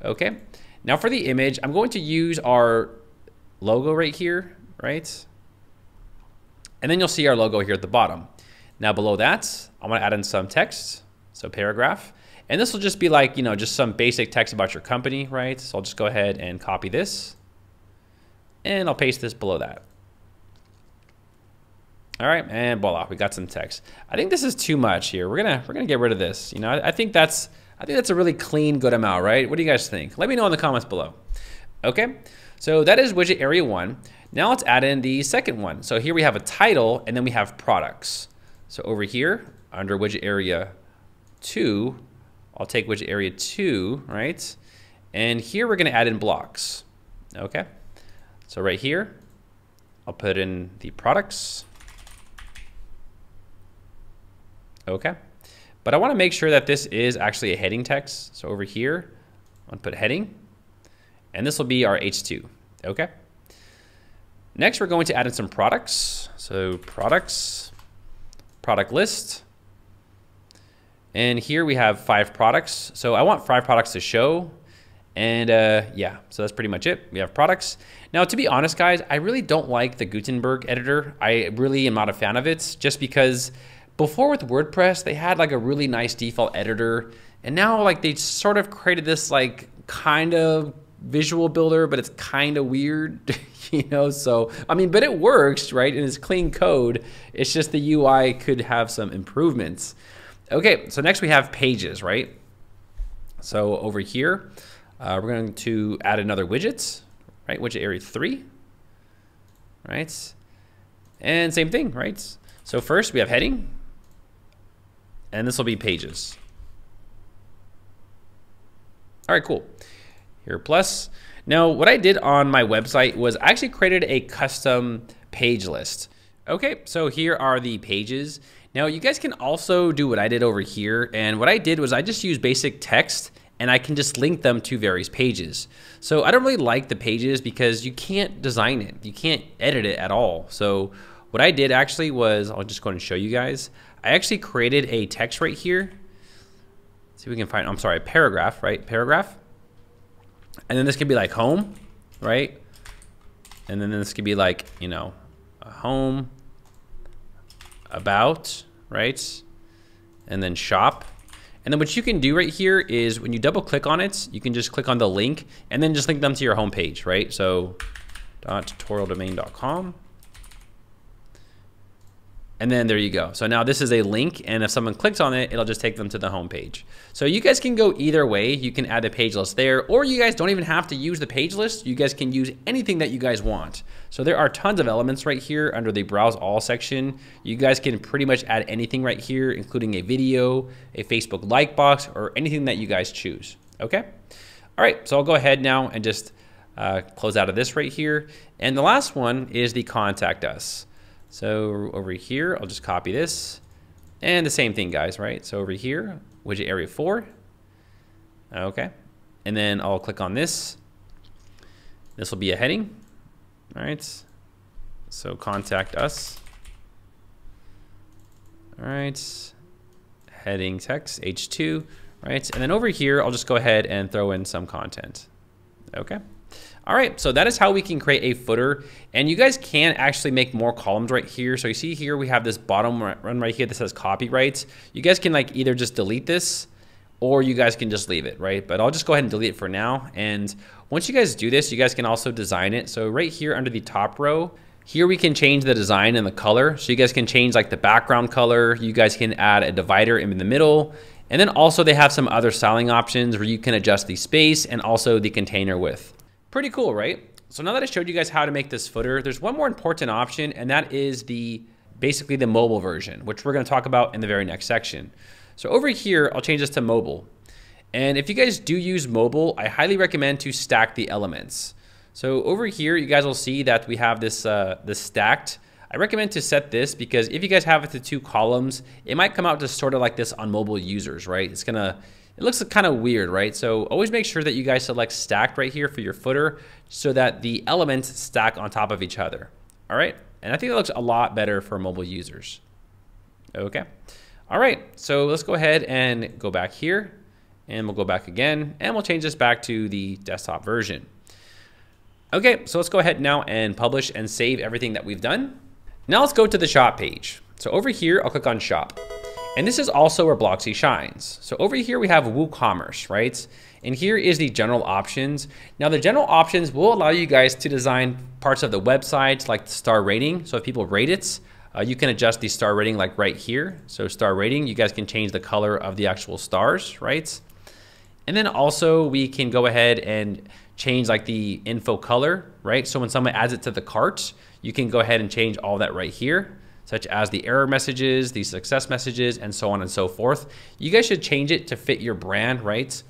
Okay. Now for the image, I'm going to use our logo right here, right? And then you'll see our logo here at the bottom. Now below that, I'm gonna add in some text, so paragraph. And this will just be like, you know, just some basic text about your company, right? So I'll just go ahead and copy this and I'll paste this below that. All right, and voila, we got some text. I think this is too much here. We're gonna we're gonna get rid of this. You know, I, I think that's I think that's a really clean, good amount, right? What do you guys think? Let me know in the comments below. Okay, so that is widget area one. Now let's add in the second one. So here we have a title and then we have products. So over here under widget area two, I'll take widget area two, right? And here we're gonna add in blocks, okay? So right here, I'll put in the products. Okay. But I wanna make sure that this is actually a heading text. So over here, I'll put heading. And this will be our H2, okay? Next, we're going to add in some products. So products, product list. And here we have five products. So I want five products to show. And uh, yeah, so that's pretty much it. We have products. Now, to be honest, guys, I really don't like the Gutenberg editor. I really am not a fan of it just because before with WordPress, they had like a really nice default editor. And now like they sort of created this like kind of visual builder, but it's kind of weird, <laughs> <laughs> you know? So, I mean, but it works, right? And it's clean code. It's just the UI could have some improvements. Okay, so next we have pages, right? So over here, uh, we're going to add another widget, right? Widget area three, right? And same thing, right? So first we have heading, and this will be pages. All right, cool here plus. Now, what I did on my website was I actually created a custom page list. Okay, so here are the pages. Now, you guys can also do what I did over here. And what I did was I just used basic text and I can just link them to various pages. So I don't really like the pages because you can't design it. You can't edit it at all. So what I did actually was, I'll just go and show you guys. I actually created a text right here. See if we can find, I'm sorry, paragraph, right? Paragraph. And then this could be like home, right? And then this could be like, you know, home, about, right? And then shop. And then what you can do right here is when you double click on it, you can just click on the link and then just link them to your homepage, right? So tutorialdomain.com. And then there you go. So now this is a link, and if someone clicks on it, it'll just take them to the home page. So you guys can go either way. You can add a page list there, or you guys don't even have to use the page list. You guys can use anything that you guys want. So there are tons of elements right here under the Browse All section. You guys can pretty much add anything right here, including a video, a Facebook like box, or anything that you guys choose. Okay? All right, so I'll go ahead now and just uh, close out of this right here. And the last one is the Contact Us. So over here, I'll just copy this. And the same thing, guys, right? So over here, widget area 4. Okay. And then I'll click on this. This will be a heading. All right. So contact us. All right. Heading text, H2, right? And then over here, I'll just go ahead and throw in some content. Okay. All right, so that is how we can create a footer. And you guys can actually make more columns right here. So you see here, we have this bottom run right here that says copyrights. You guys can like either just delete this or you guys can just leave it, right? But I'll just go ahead and delete it for now. And once you guys do this, you guys can also design it. So right here under the top row, here we can change the design and the color. So you guys can change like the background color. You guys can add a divider in the middle. And then also they have some other styling options where you can adjust the space and also the container width. Pretty cool, right? So now that I showed you guys how to make this footer, there's one more important option, and that is the basically the mobile version, which we're gonna talk about in the very next section. So over here, I'll change this to mobile. And if you guys do use mobile, I highly recommend to stack the elements. So over here, you guys will see that we have this, uh, this stacked. I recommend to set this because if you guys have it to two columns, it might come out just sort of like this on mobile users, right? It's gonna it looks kind of weird, right? So always make sure that you guys select stacked right here for your footer so that the elements stack on top of each other. All right. And I think that looks a lot better for mobile users. Okay. All right. So let's go ahead and go back here and we'll go back again and we'll change this back to the desktop version. Okay. So let's go ahead now and publish and save everything that we've done. Now let's go to the shop page. So over here, I'll click on shop. And this is also where Blocksy shines. So over here we have WooCommerce, right? And here is the general options. Now the general options will allow you guys to design parts of the website like the star rating. So if people rate it, uh, you can adjust the star rating like right here. So star rating, you guys can change the color of the actual stars, right? And then also we can go ahead and change like the info color, right? So when someone adds it to the cart, you can go ahead and change all that right here such as the error messages, the success messages, and so on and so forth. You guys should change it to fit your brand, right?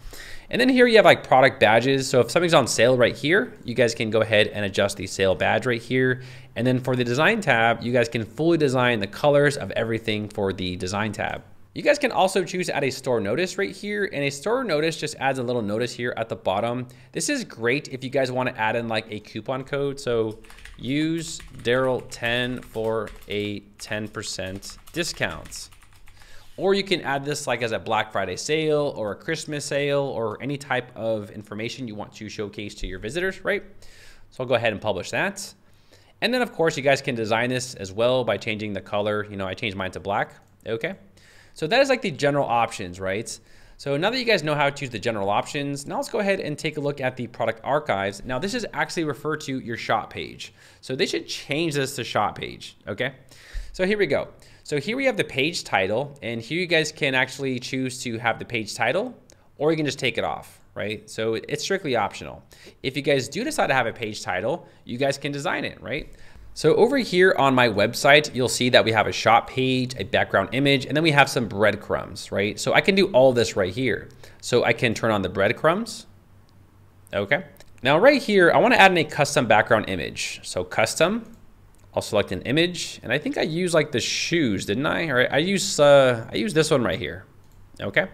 And then here you have like product badges. So if something's on sale right here, you guys can go ahead and adjust the sale badge right here. And then for the design tab, you guys can fully design the colors of everything for the design tab. You guys can also choose to add a store notice right here and a store notice just adds a little notice here at the bottom. This is great if you guys want to add in like a coupon code. So use Darrel 10 for a 10% discount. Or you can add this like as a Black Friday sale or a Christmas sale or any type of information you want to showcase to your visitors, right? So I'll go ahead and publish that. And then of course you guys can design this as well by changing the color. You know, I changed mine to black, okay? So that is like the general options, right? So now that you guys know how to use the general options, now let's go ahead and take a look at the product archives. Now this is actually referred to your shop page. So they should change this to shop page, okay? So here we go. So here we have the page title and here you guys can actually choose to have the page title or you can just take it off, right? So it's strictly optional. If you guys do decide to have a page title, you guys can design it, right? So over here on my website, you'll see that we have a shop page, a background image, and then we have some breadcrumbs, right? So I can do all this right here. So I can turn on the breadcrumbs. Okay. Now right here, I want to add in a custom background image. So custom, I'll select an image, and I think I use like the shoes, didn't I? All right, I use uh, I use this one right here. Okay.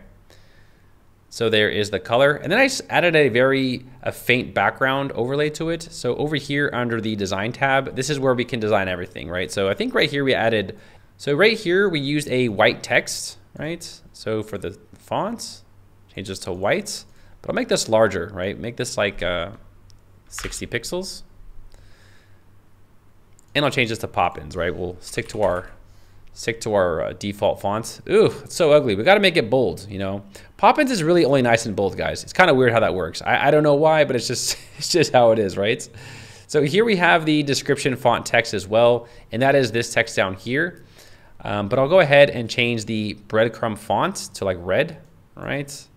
So there is the color. And then I just added a very a faint background overlay to it. So over here under the design tab, this is where we can design everything, right? So I think right here we added, so right here we used a white text, right? So for the fonts, change this to white, but I'll make this larger, right? Make this like uh, 60 pixels. And I'll change this to Poppins, right? We'll stick to our stick to our uh, default fonts. Ooh, it's so ugly. We got to make it bold, you know. Poppins is really only nice and bold, guys. It's kind of weird how that works. I, I don't know why, but it's just <laughs> it's just how it is, right? So here we have the description font text as well, and that is this text down here. Um, but I'll go ahead and change the breadcrumb font to like red, right?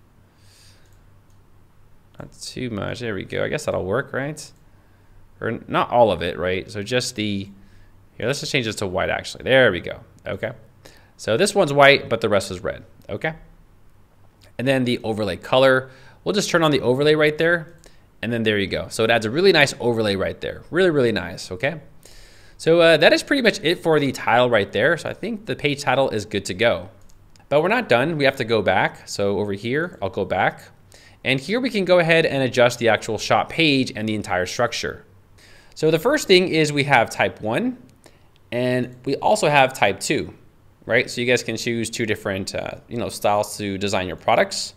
Not too much. There we go. I guess that'll work, right? Or not all of it, right? So just the, here, let's just change this to white actually. There we go. Okay. So this one's white, but the rest is red. Okay. And then the overlay color, we'll just turn on the overlay right there. And then there you go. So it adds a really nice overlay right there. Really, really nice. Okay. So uh, that is pretty much it for the title right there. So I think the page title is good to go. But we're not done. We have to go back. So over here, I'll go back. And here we can go ahead and adjust the actual shop page and the entire structure. So the first thing is we have type 1 and we also have type 2, right? So you guys can choose two different uh, you know, styles to design your products.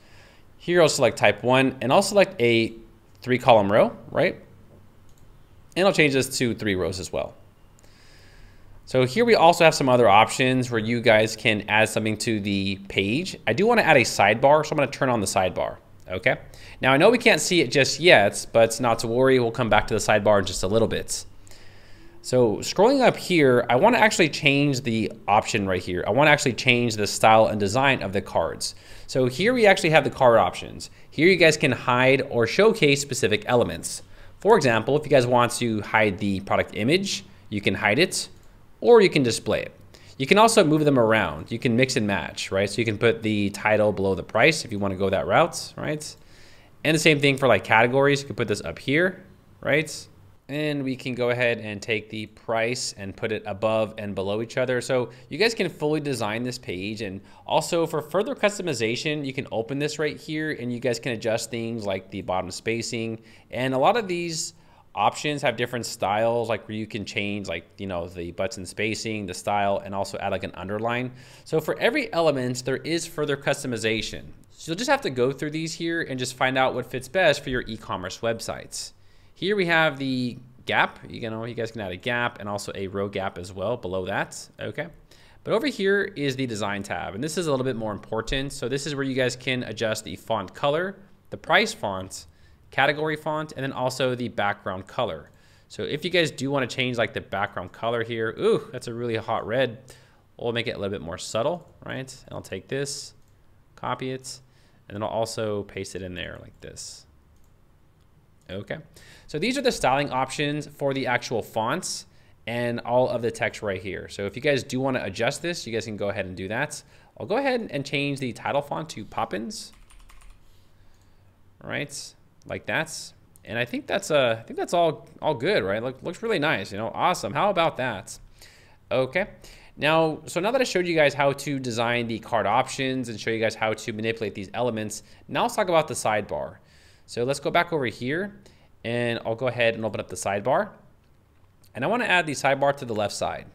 Here I'll select type 1 and I'll select a three column row, right? And I'll change this to three rows as well. So here we also have some other options where you guys can add something to the page. I do want to add a sidebar, so I'm going to turn on the sidebar. Okay. Now I know we can't see it just yet, but not to worry. We'll come back to the sidebar in just a little bit. So scrolling up here, I want to actually change the option right here. I want to actually change the style and design of the cards. So here we actually have the card options. Here you guys can hide or showcase specific elements. For example, if you guys want to hide the product image, you can hide it or you can display it. You can also move them around. You can mix and match, right? So you can put the title below the price if you want to go that route, right? And the same thing for like categories. You can put this up here, right? And we can go ahead and take the price and put it above and below each other. So you guys can fully design this page. And also for further customization, you can open this right here and you guys can adjust things like the bottom spacing. And a lot of these options have different styles like where you can change like you know the button spacing the style and also add like an underline so for every element there is further customization so you'll just have to go through these here and just find out what fits best for your e-commerce websites here we have the gap you know you guys can add a gap and also a row gap as well below that okay but over here is the design tab and this is a little bit more important so this is where you guys can adjust the font color the price font category font, and then also the background color. So if you guys do want to change like the background color here, ooh, that's a really hot red. We'll make it a little bit more subtle, right? And I'll take this, copy it, and then I'll also paste it in there like this. Okay, so these are the styling options for the actual fonts and all of the text right here. So if you guys do want to adjust this, you guys can go ahead and do that. I'll go ahead and change the title font to Poppins. All right, like that's and I think that's uh I think that's all all good, right? Look, looks really nice, you know, awesome. How about that? Okay. Now, so now that I showed you guys how to design the card options and show you guys how to manipulate these elements, now let's talk about the sidebar. So let's go back over here and I'll go ahead and open up the sidebar. And I want to add the sidebar to the left side.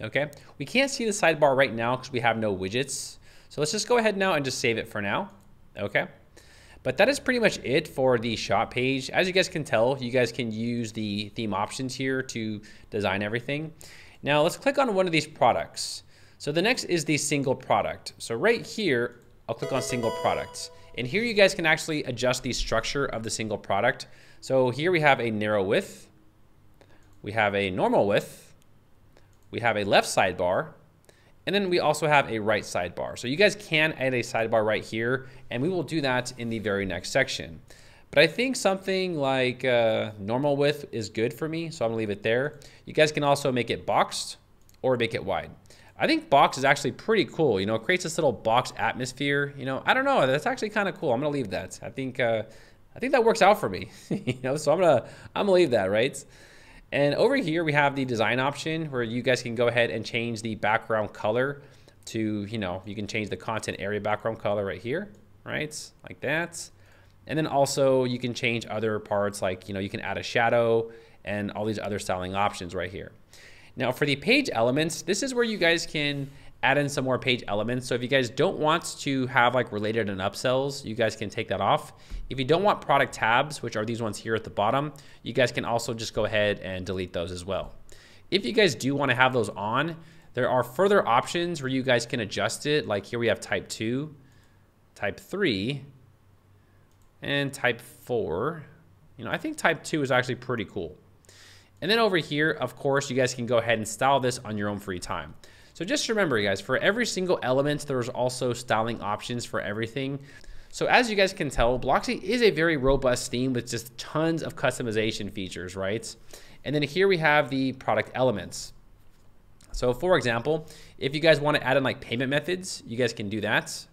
Okay. We can't see the sidebar right now because we have no widgets. So let's just go ahead now and just save it for now. Okay. But that is pretty much it for the shop page. As you guys can tell, you guys can use the theme options here to design everything. Now let's click on one of these products. So the next is the single product. So right here, I'll click on single products. And here you guys can actually adjust the structure of the single product. So here we have a narrow width, we have a normal width, we have a left sidebar, and then we also have a right sidebar. So you guys can add a sidebar right here, and we will do that in the very next section. But I think something like uh, normal width is good for me, so I'm gonna leave it there. You guys can also make it boxed or make it wide. I think box is actually pretty cool. You know, it creates this little box atmosphere. You know, I don't know. That's actually kind of cool. I'm gonna leave that. I think uh, I think that works out for me. <laughs> you know, so I'm gonna I'm gonna leave that right. And over here, we have the design option where you guys can go ahead and change the background color to, you know, you can change the content area background color right here, right? Like that. And then also you can change other parts like, you know, you can add a shadow and all these other styling options right here. Now for the page elements, this is where you guys can add in some more page elements. So if you guys don't want to have like related and upsells, you guys can take that off. If you don't want product tabs, which are these ones here at the bottom, you guys can also just go ahead and delete those as well. If you guys do want to have those on, there are further options where you guys can adjust it. Like here we have type two, type three, and type four. You know, I think type two is actually pretty cool. And then over here, of course, you guys can go ahead and style this on your own free time. So just remember, guys, for every single element, there's also styling options for everything. So as you guys can tell, Blocksy is a very robust theme with just tons of customization features, right? And then here we have the product elements. So for example, if you guys want to add in like payment methods, you guys can do that.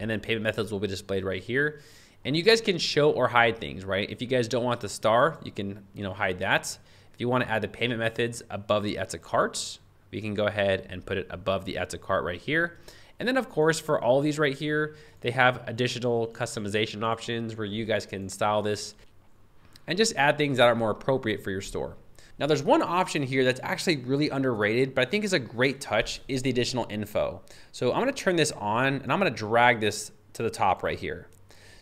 And then payment methods will be displayed right here. And you guys can show or hide things, right? If you guys don't want the star, you can, you know, hide that. If you want to add the payment methods above the add to cart, we can go ahead and put it above the to cart right here. And then of course, for all these right here, they have additional customization options where you guys can style this and just add things that are more appropriate for your store. Now there's one option here that's actually really underrated, but I think is a great touch is the additional info. So I'm gonna turn this on and I'm gonna drag this to the top right here.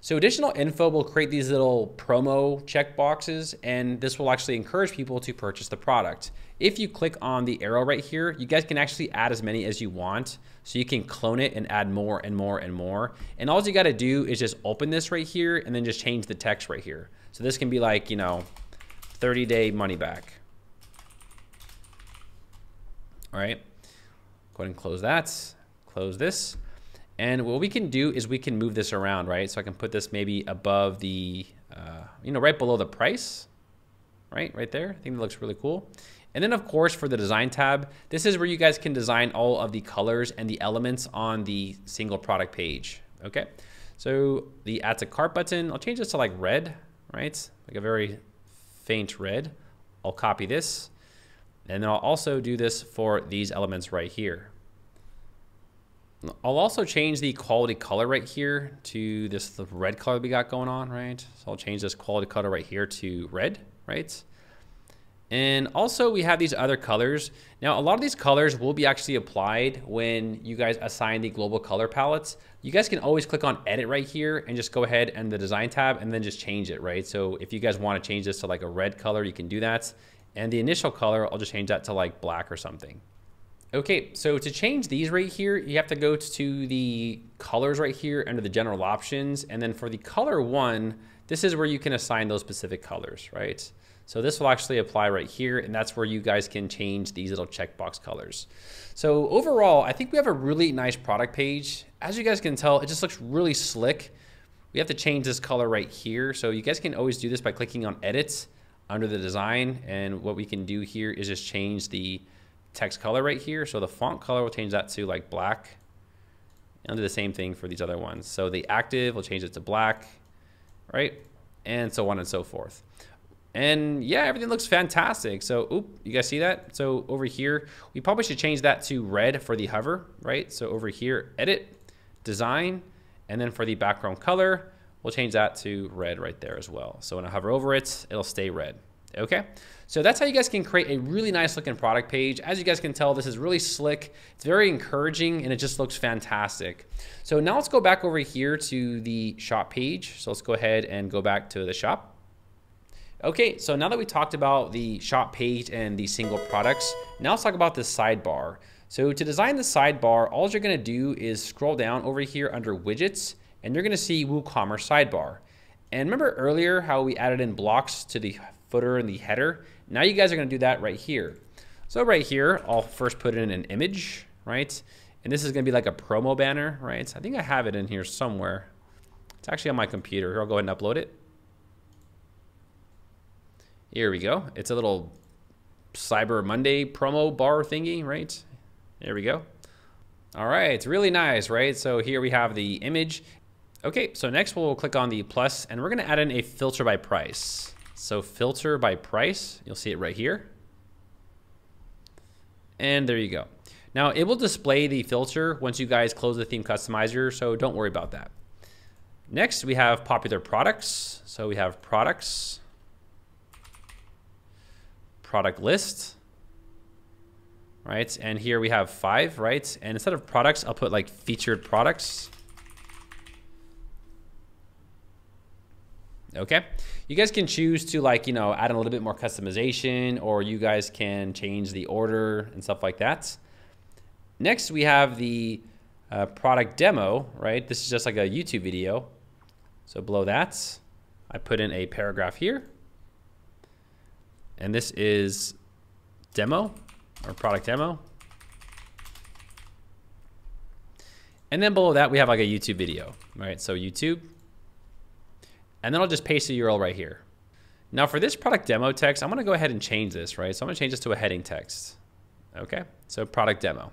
So additional info will create these little promo check boxes and this will actually encourage people to purchase the product. If you click on the arrow right here, you guys can actually add as many as you want. So you can clone it and add more and more and more. And all you gotta do is just open this right here and then just change the text right here. So this can be like, you know, 30 day money back. All right, go ahead and close that, close this. And what we can do is we can move this around, right? So I can put this maybe above the, uh, you know, right below the price, right? Right there. I think that looks really cool. And then of course for the design tab, this is where you guys can design all of the colors and the elements on the single product page, okay? So the add to cart button, I'll change this to like red, right? Like a very faint red. I'll copy this. And then I'll also do this for these elements right here. I'll also change the quality color right here to this red color we got going on, right? So I'll change this quality color right here to red, right? And also we have these other colors. Now, a lot of these colors will be actually applied when you guys assign the global color palettes. You guys can always click on edit right here and just go ahead and the design tab and then just change it, right? So if you guys want to change this to like a red color, you can do that. And the initial color, I'll just change that to like black or something. Okay, so to change these right here, you have to go to the colors right here under the general options. And then for the color one, this is where you can assign those specific colors, right? So this will actually apply right here, and that's where you guys can change these little checkbox colors. So overall, I think we have a really nice product page. As you guys can tell, it just looks really slick. We have to change this color right here. So you guys can always do this by clicking on edits under the design. And what we can do here is just change the text color right here. So the font color, will change that to like black. And I'll do the same thing for these other ones. So the active, we'll change it to black, right? And so on and so forth. And yeah, everything looks fantastic. So, oop, you guys see that? So over here, we probably should change that to red for the hover, right? So over here, edit, design, and then for the background color, we'll change that to red right there as well. So when I hover over it, it'll stay red. Okay, so that's how you guys can create a really nice looking product page. As you guys can tell, this is really slick. It's very encouraging and it just looks fantastic. So now let's go back over here to the shop page. So let's go ahead and go back to the shop. Okay, so now that we talked about the shop page and the single products, now let's talk about the sidebar. So to design the sidebar, all you're gonna do is scroll down over here under widgets and you're gonna see WooCommerce sidebar. And remember earlier how we added in blocks to the footer and the header? Now you guys are gonna do that right here. So right here, I'll first put in an image, right? And this is gonna be like a promo banner, right? I think I have it in here somewhere. It's actually on my computer. Here, I'll go ahead and upload it. Here we go. It's a little Cyber Monday promo bar thingy, right? There we go. All right, it's really nice, right? So here we have the image Okay, so next we'll click on the plus and we're gonna add in a filter by price. So filter by price, you'll see it right here. And there you go. Now it will display the filter once you guys close the theme customizer, so don't worry about that. Next we have popular products. So we have products, product list, right? And here we have five, right? And instead of products, I'll put like featured products. okay? You guys can choose to like, you know, add a little bit more customization or you guys can change the order and stuff like that. Next, we have the uh, product demo, right? This is just like a YouTube video. So below that, I put in a paragraph here. And this is demo or product demo. And then below that, we have like a YouTube video, right? So YouTube, and then I'll just paste the URL right here. Now for this product demo text, I'm gonna go ahead and change this, right? So I'm gonna change this to a heading text. Okay, so product demo.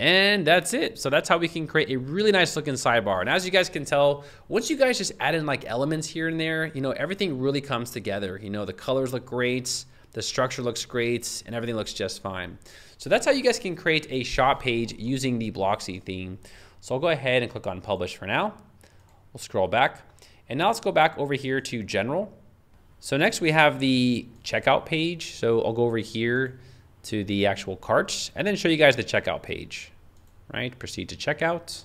And that's it. So that's how we can create a really nice looking sidebar. And as you guys can tell, once you guys just add in like elements here and there, you know, everything really comes together. You know, the colors look great, the structure looks great, and everything looks just fine. So that's how you guys can create a shop page using the Blocksy theme. So I'll go ahead and click on publish for now. We'll scroll back. And now let's go back over here to general. So next we have the checkout page. So I'll go over here to the actual carts and then show you guys the checkout page, right? Proceed to checkout.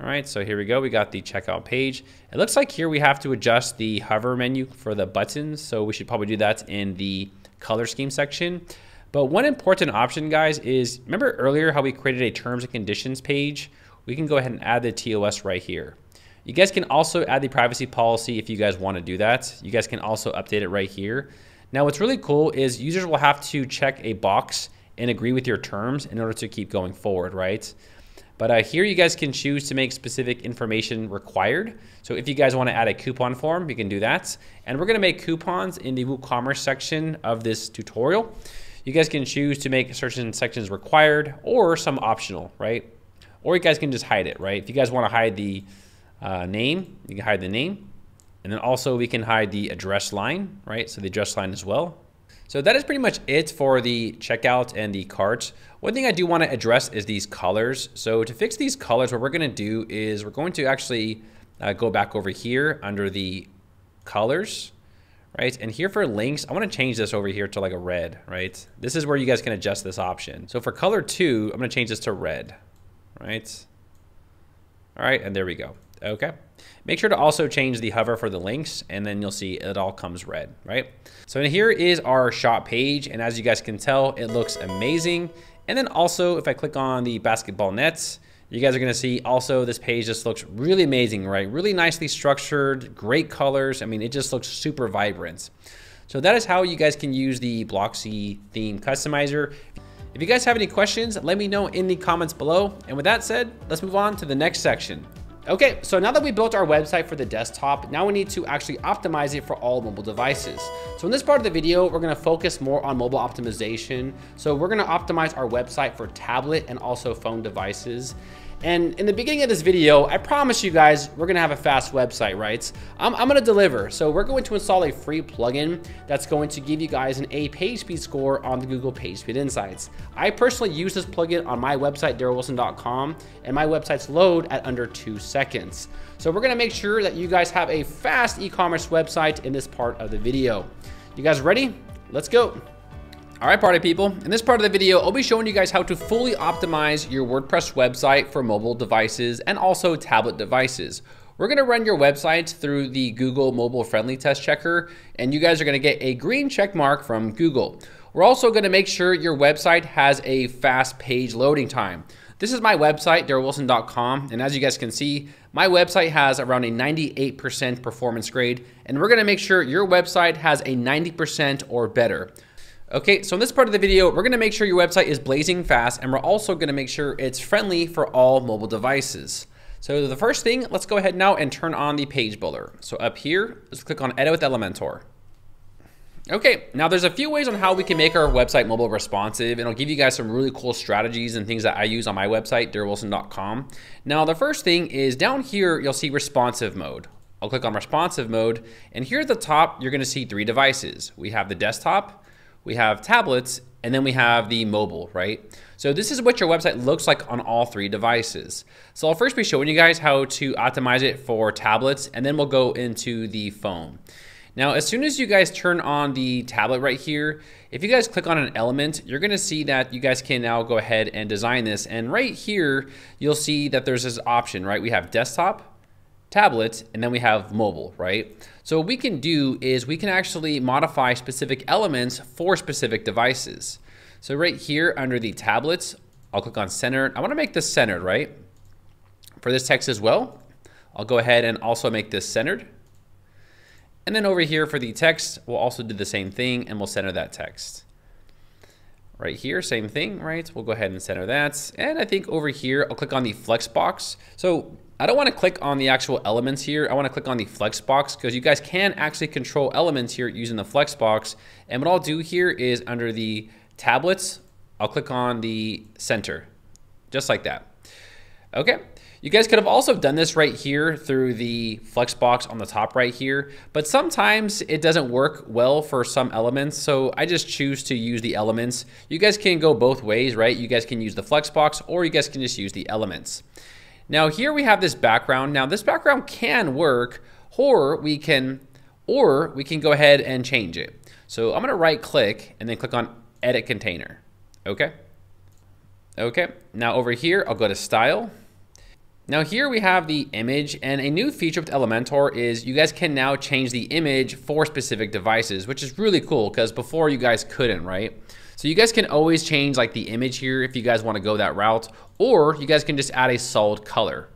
All right, so here we go. We got the checkout page. It looks like here we have to adjust the hover menu for the buttons. So we should probably do that in the color scheme section. But one important option, guys, is remember earlier how we created a terms and conditions page? We can go ahead and add the TOS right here. You guys can also add the privacy policy if you guys want to do that. You guys can also update it right here. Now, what's really cool is users will have to check a box and agree with your terms in order to keep going forward, right? But uh, here you guys can choose to make specific information required. So if you guys want to add a coupon form, you can do that. And we're going to make coupons in the WooCommerce section of this tutorial. You guys can choose to make certain sections required or some optional, right? Or you guys can just hide it, right? If you guys want to hide the uh, name, you can hide the name. And then also we can hide the address line, right? So the address line as well. So that is pretty much it for the checkout and the cart. One thing I do want to address is these colors. So to fix these colors, what we're going to do is we're going to actually uh, go back over here under the colors, right? And here for links, I want to change this over here to like a red, right? This is where you guys can adjust this option. So for color two, I'm going to change this to red, right? All right, and there we go. Okay. Make sure to also change the hover for the links and then you'll see it all comes red, right? So here is our shop page. And as you guys can tell, it looks amazing. And then also if I click on the basketball nets, you guys are gonna see also this page just looks really amazing, right? Really nicely structured, great colors. I mean, it just looks super vibrant. So that is how you guys can use the Blocksy theme customizer. If you guys have any questions, let me know in the comments below. And with that said, let's move on to the next section. Okay, so now that we built our website for the desktop, now we need to actually optimize it for all mobile devices. So in this part of the video, we're gonna focus more on mobile optimization. So we're gonna optimize our website for tablet and also phone devices. And in the beginning of this video, I promise you guys, we're gonna have a fast website, right? I'm, I'm, gonna deliver. So we're going to install a free plugin that's going to give you guys an A page speed score on the Google PageSpeed Insights. I personally use this plugin on my website, darrelwilson.com, and my websites load at under two seconds. So we're gonna make sure that you guys have a fast e-commerce website in this part of the video. You guys ready? Let's go. All right, party people. In this part of the video, I'll be showing you guys how to fully optimize your WordPress website for mobile devices and also tablet devices. We're gonna run your website through the Google Mobile Friendly Test Checker, and you guys are gonna get a green check mark from Google. We're also gonna make sure your website has a fast page loading time. This is my website, darrelwilson.com, and as you guys can see, my website has around a 98% performance grade, and we're gonna make sure your website has a 90% or better. Okay, so in this part of the video, we're gonna make sure your website is blazing fast and we're also gonna make sure it's friendly for all mobile devices. So the first thing, let's go ahead now and turn on the page builder. So up here, let's click on edit with Elementor. Okay, now there's a few ways on how we can make our website mobile responsive and I'll give you guys some really cool strategies and things that I use on my website, darrelwilson.com. Now the first thing is down here, you'll see responsive mode. I'll click on responsive mode and here at the top, you're gonna see three devices. We have the desktop, we have tablets, and then we have the mobile, right? So this is what your website looks like on all three devices. So I'll first be showing you guys how to optimize it for tablets, and then we'll go into the phone. Now, as soon as you guys turn on the tablet right here, if you guys click on an element, you're gonna see that you guys can now go ahead and design this. And right here, you'll see that there's this option, right? We have desktop, tablet, and then we have mobile, right? So what we can do is we can actually modify specific elements for specific devices. So right here under the tablets, I'll click on centered. I wanna make this centered, right? For this text as well, I'll go ahead and also make this centered. And then over here for the text, we'll also do the same thing and we'll center that text. right here, same thing, right? We'll go ahead and center that. And I think over here, I'll click on the flex box. So I don't want to click on the actual elements here. I want to click on the flex box because you guys can actually control elements here using the flex box. And what I'll do here is under the tablets, I'll click on the center, just like that. Okay, you guys could have also done this right here through the flex box on the top right here, but sometimes it doesn't work well for some elements, so I just choose to use the elements. You guys can go both ways, right? You guys can use the flex box or you guys can just use the elements. Now here we have this background. Now this background can work or we can or we can go ahead and change it. So I'm gonna right click and then click on edit container. Okay. Okay, now over here, I'll go to style now here we have the image and a new feature with Elementor is you guys can now change the image for specific devices, which is really cool because before you guys couldn't, right? So you guys can always change like the image here if you guys wanna go that route, or you guys can just add a solid color.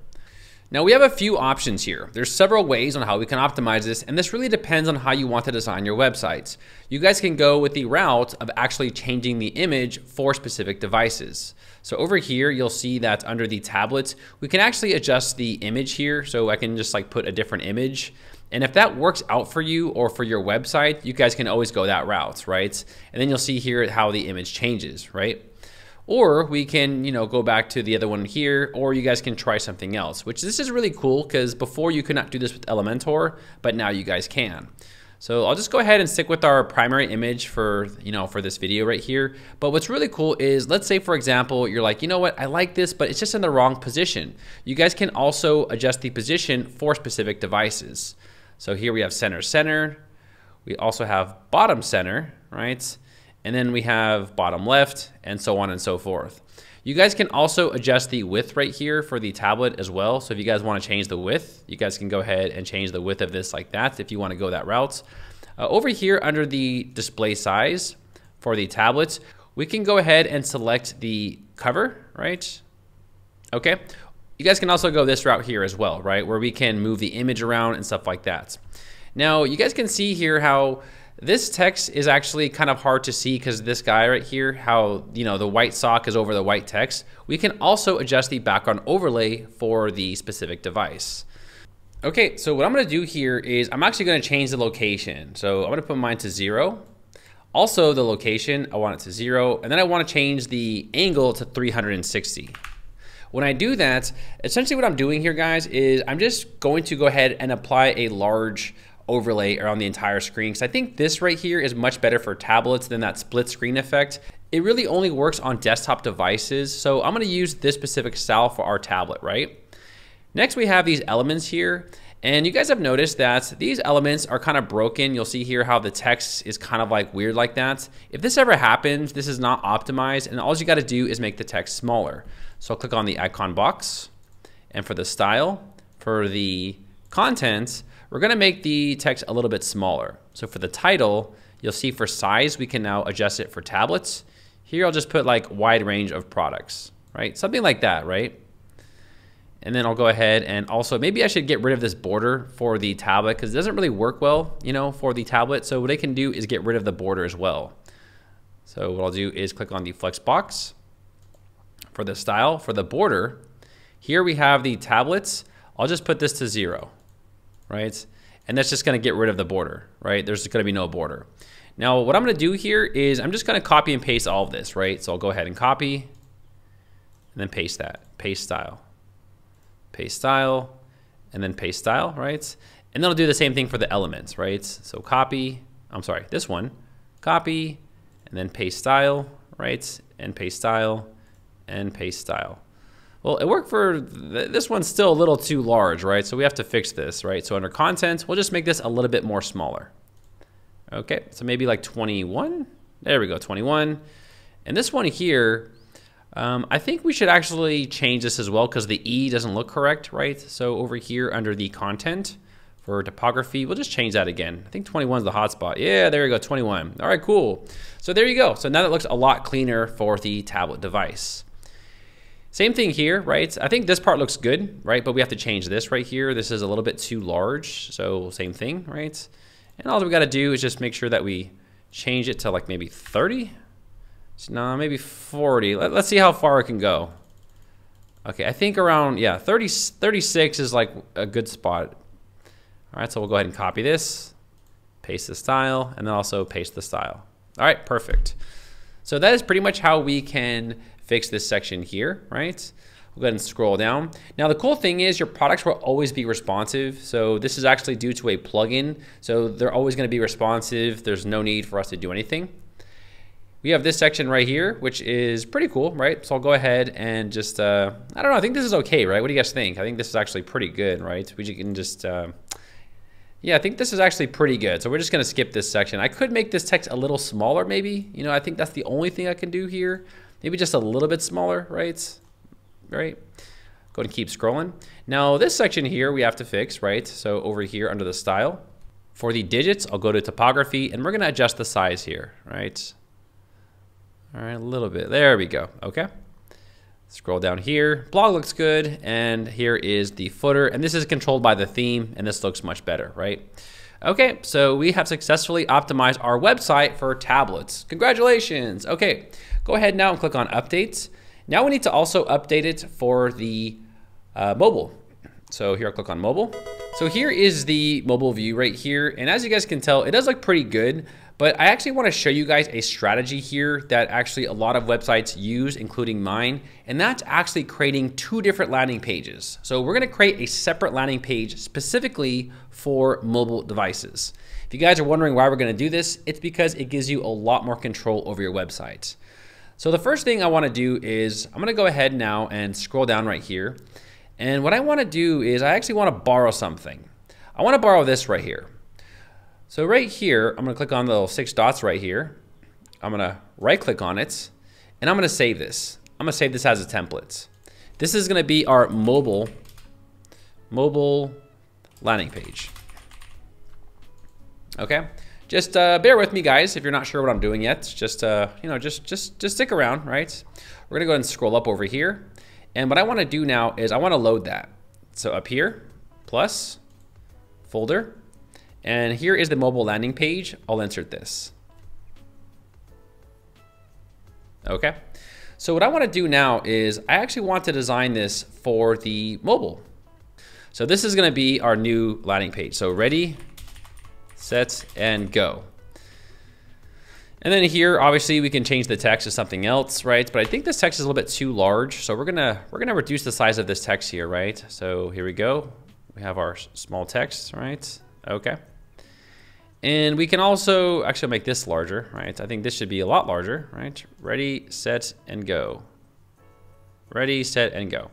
Now we have a few options here. There's several ways on how we can optimize this, and this really depends on how you want to design your websites. You guys can go with the route of actually changing the image for specific devices. So over here, you'll see that under the tablets, we can actually adjust the image here. So I can just like put a different image. And if that works out for you or for your website, you guys can always go that route, right? And then you'll see here how the image changes, right? Or we can, you know, go back to the other one here, or you guys can try something else, which this is really cool because before you could not do this with Elementor, but now you guys can. So I'll just go ahead and stick with our primary image for, you know, for this video right here. But what's really cool is, let's say for example, you're like, you know what, I like this, but it's just in the wrong position. You guys can also adjust the position for specific devices. So here we have center center. We also have bottom center, right? and then we have bottom left, and so on and so forth. You guys can also adjust the width right here for the tablet as well. So if you guys want to change the width, you guys can go ahead and change the width of this like that if you want to go that route. Uh, over here under the display size for the tablets, we can go ahead and select the cover, right? Okay. You guys can also go this route here as well, right? Where we can move the image around and stuff like that. Now, you guys can see here how this text is actually kind of hard to see because this guy right here, how you know the white sock is over the white text. We can also adjust the background overlay for the specific device. Okay, so what I'm gonna do here is I'm actually gonna change the location. So I'm gonna put mine to zero. Also the location, I want it to zero. And then I wanna change the angle to 360. When I do that, essentially what I'm doing here, guys, is I'm just going to go ahead and apply a large overlay around the entire screen. Because I think this right here is much better for tablets than that split screen effect. It really only works on desktop devices. So I'm gonna use this specific style for our tablet, right? Next, we have these elements here. And you guys have noticed that these elements are kind of broken. You'll see here how the text is kind of like weird like that. If this ever happens, this is not optimized and all you gotta do is make the text smaller. So I'll click on the icon box and for the style, for the content, we're gonna make the text a little bit smaller. So for the title, you'll see for size, we can now adjust it for tablets. Here I'll just put like wide range of products, right? Something like that, right? And then I'll go ahead and also maybe I should get rid of this border for the tablet because it doesn't really work well, you know, for the tablet. So what I can do is get rid of the border as well. So what I'll do is click on the flex box for the style. For the border, here we have the tablets. I'll just put this to zero right? And that's just gonna get rid of the border, right? There's gonna be no border. Now, what I'm gonna do here is I'm just gonna copy and paste all of this, right? So I'll go ahead and copy and then paste that, paste style, paste style, and then paste style, right? And then I'll do the same thing for the elements, right? So copy, I'm sorry, this one, copy, and then paste style, right? And paste style, and paste style. Well, it worked for, th this one's still a little too large, right? So we have to fix this, right? So under content, we'll just make this a little bit more smaller. Okay, so maybe like 21. There we go, 21. And this one here, um, I think we should actually change this as well because the E doesn't look correct, right? So over here under the content for typography, we'll just change that again. I think 21 is the hotspot. Yeah, there you go, 21. All right, cool. So there you go. So now that looks a lot cleaner for the tablet device. Same thing here, right? I think this part looks good, right? But we have to change this right here. This is a little bit too large, so same thing, right? And all we gotta do is just make sure that we change it to like maybe 30. No, maybe 40. Let, us see how far it can go. Okay, I think around, yeah, 30, 36 is like a good spot. All right, so we'll go ahead and copy this, paste the style, and then also paste the style. All right, perfect. So that is pretty much how we can fix this section here, right? We'll go ahead and scroll down. Now the cool thing is your products will always be responsive. So this is actually due to a plugin. So they're always gonna be responsive. There's no need for us to do anything. We have this section right here, which is pretty cool, right? So I'll go ahead and just, uh, I don't know, I think this is okay, right? What do you guys think? I think this is actually pretty good, right? We can just, uh, yeah, I think this is actually pretty good. So we're just gonna skip this section. I could make this text a little smaller maybe. You know, I think that's the only thing I can do here. Maybe just a little bit smaller, right? Right? Go and keep scrolling. Now this section here we have to fix, right? So over here under the style, for the digits, I'll go to typography and we're gonna adjust the size here, right? All right, a little bit, there we go, okay. Scroll down here, blog looks good, and here is the footer, and this is controlled by the theme, and this looks much better, right? Okay, so we have successfully optimized our website for tablets. Congratulations. Okay, go ahead now and click on updates. Now we need to also update it for the uh, mobile. So here I'll click on mobile. So here is the mobile view right here. And as you guys can tell, it does look pretty good. But I actually want to show you guys a strategy here that actually a lot of websites use, including mine, and that's actually creating two different landing pages. So we're going to create a separate landing page specifically for mobile devices. If you guys are wondering why we're going to do this, it's because it gives you a lot more control over your website. So the first thing I want to do is I'm going to go ahead now and scroll down right here. And what I want to do is I actually want to borrow something. I want to borrow this right here. So right here, I'm gonna click on the little six dots right here. I'm gonna right click on it and I'm gonna save this. I'm gonna save this as a template. This is gonna be our mobile, mobile landing page. Okay, just uh, bear with me guys if you're not sure what I'm doing yet. Just, uh, you know, just, just, just stick around, right? We're gonna go ahead and scroll up over here. And what I wanna do now is I wanna load that. So up here, plus, folder, and here is the mobile landing page. I'll insert this. Okay. So what I want to do now is I actually want to design this for the mobile. So this is going to be our new landing page. So ready, set, and go. And then here, obviously, we can change the text to something else, right? But I think this text is a little bit too large, so we're gonna we're gonna reduce the size of this text here, right? So here we go. We have our small text, right? Okay. And we can also actually make this larger, right? I think this should be a lot larger, right? Ready, set, and go. Ready, set, and go.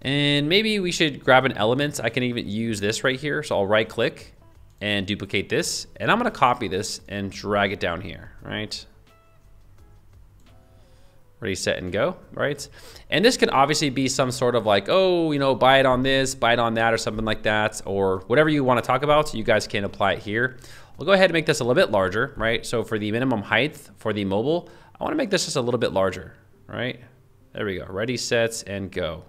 And maybe we should grab an element. I can even use this right here. So I'll right click and duplicate this. And I'm gonna copy this and drag it down here, right? Ready, set, and go, right? And this can obviously be some sort of like, oh, you know, buy it on this, buy it on that, or something like that, or whatever you want to talk about. You guys can apply it here. We'll go ahead and make this a little bit larger, right? So for the minimum height for the mobile, I want to make this just a little bit larger, right? There we go. Ready, sets, and go.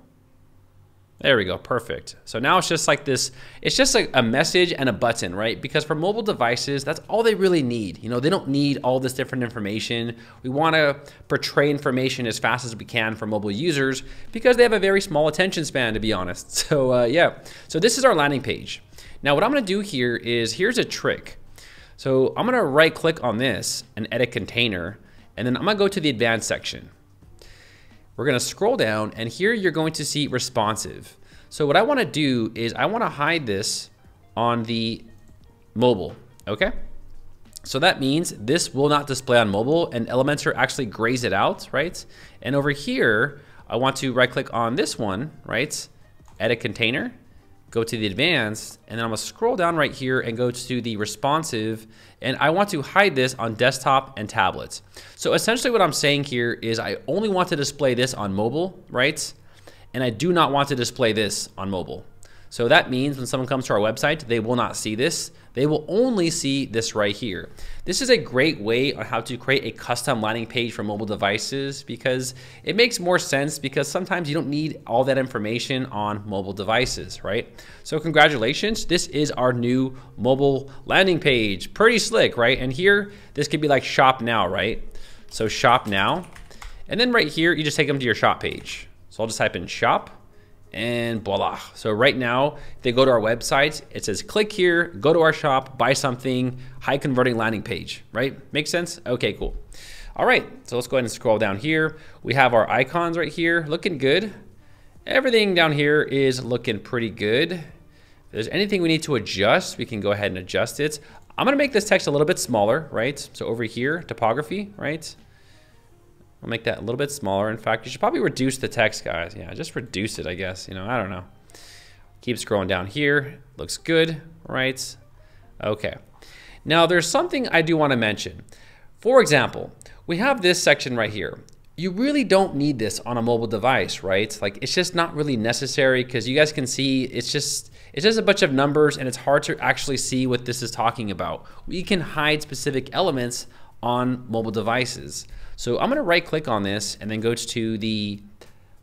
There we go, perfect. So now it's just like this, it's just like a message and a button, right? Because for mobile devices, that's all they really need. You know, they don't need all this different information. We wanna portray information as fast as we can for mobile users because they have a very small attention span, to be honest. <laughs> So uh, yeah, so this is our landing page. Now what I'm gonna do here is, here's a trick. So I'm gonna right click on this and edit container, and then I'm gonna go to the advanced section. We're gonna scroll down and here you're going to see responsive. So what I wanna do is I wanna hide this on the mobile, okay? So that means this will not display on mobile and Elementor actually grays it out, right? And over here, I want to right click on this one, right? Edit container, go to the advanced, and then I'm gonna scroll down right here and go to the responsive, and I want to hide this on desktop and tablets. So essentially what I'm saying here is I only want to display this on mobile, right? And I do not want to display this on mobile. So that means when someone comes to our website, they will not see this. They will only see this right here. This is a great way on how to create a custom landing page for mobile devices because it makes more sense because sometimes you don't need all that information on mobile devices, right? So congratulations, this is our new mobile landing page. Pretty slick, right? And here, this could be like shop now, right? So shop now. And then right here, you just take them to your shop page. So I'll just type in shop and voila. So right now, if they go to our website, it says click here, go to our shop, buy something, high converting landing page, right? Make sense? Okay, cool. All right, so let's go ahead and scroll down here. We have our icons right here, looking good. Everything down here is looking pretty good. If there's anything we need to adjust, we can go ahead and adjust it. I'm gonna make this text a little bit smaller, right? So over here, typography, right? I'll make that a little bit smaller. In fact, you should probably reduce the text, guys. Yeah, just reduce it, I guess. You know, I don't know. Keep scrolling down here. Looks good, right? Okay. Now, there's something I do want to mention. For example, we have this section right here. You really don't need this on a mobile device, right? Like, it's just not really necessary because you guys can see it's just it's just a bunch of numbers and it's hard to actually see what this is talking about. We can hide specific elements on mobile devices. So I'm gonna right click on this and then go to the,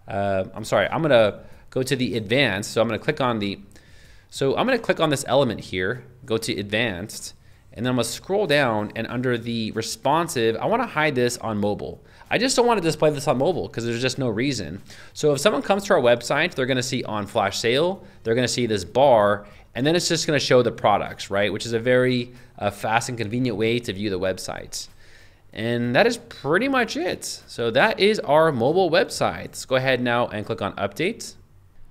uh, I'm sorry, I'm gonna go to the advanced. So I'm gonna click on the, so I'm gonna click on this element here, go to advanced, and then I'm gonna scroll down and under the responsive, I wanna hide this on mobile. I just don't wanna display this on mobile because there's just no reason. So if someone comes to our website, they're gonna see on flash sale, they're gonna see this bar, and then it's just gonna show the products, right? Which is a very uh, fast and convenient way to view the websites. And that is pretty much it. So that is our mobile website. Let's go ahead now and click on update.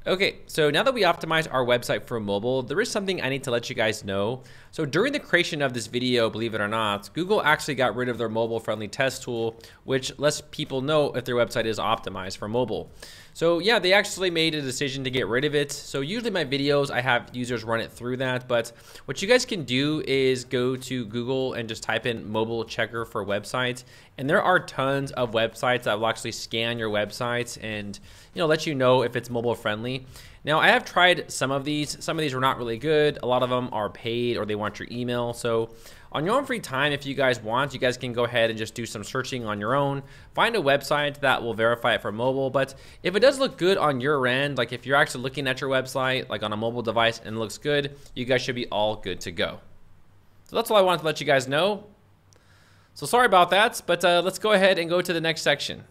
Okay, so now that we optimized our website for mobile, there is something I need to let you guys know. So during the creation of this video, believe it or not, Google actually got rid of their mobile friendly test tool, which lets people know if their website is optimized for mobile. So yeah, they actually made a decision to get rid of it. So usually my videos, I have users run it through that, but what you guys can do is go to Google and just type in mobile checker for websites. And there are tons of websites that will actually scan your websites and you know let you know if it's mobile friendly. Now I have tried some of these. Some of these were not really good. A lot of them are paid or they want your email. So on your own free time, if you guys want, you guys can go ahead and just do some searching on your own. Find a website that will verify it for mobile. But if it does look good on your end, like if you're actually looking at your website, like on a mobile device and it looks good, you guys should be all good to go. So that's all I wanted to let you guys know. So sorry about that, but uh, let's go ahead and go to the next section.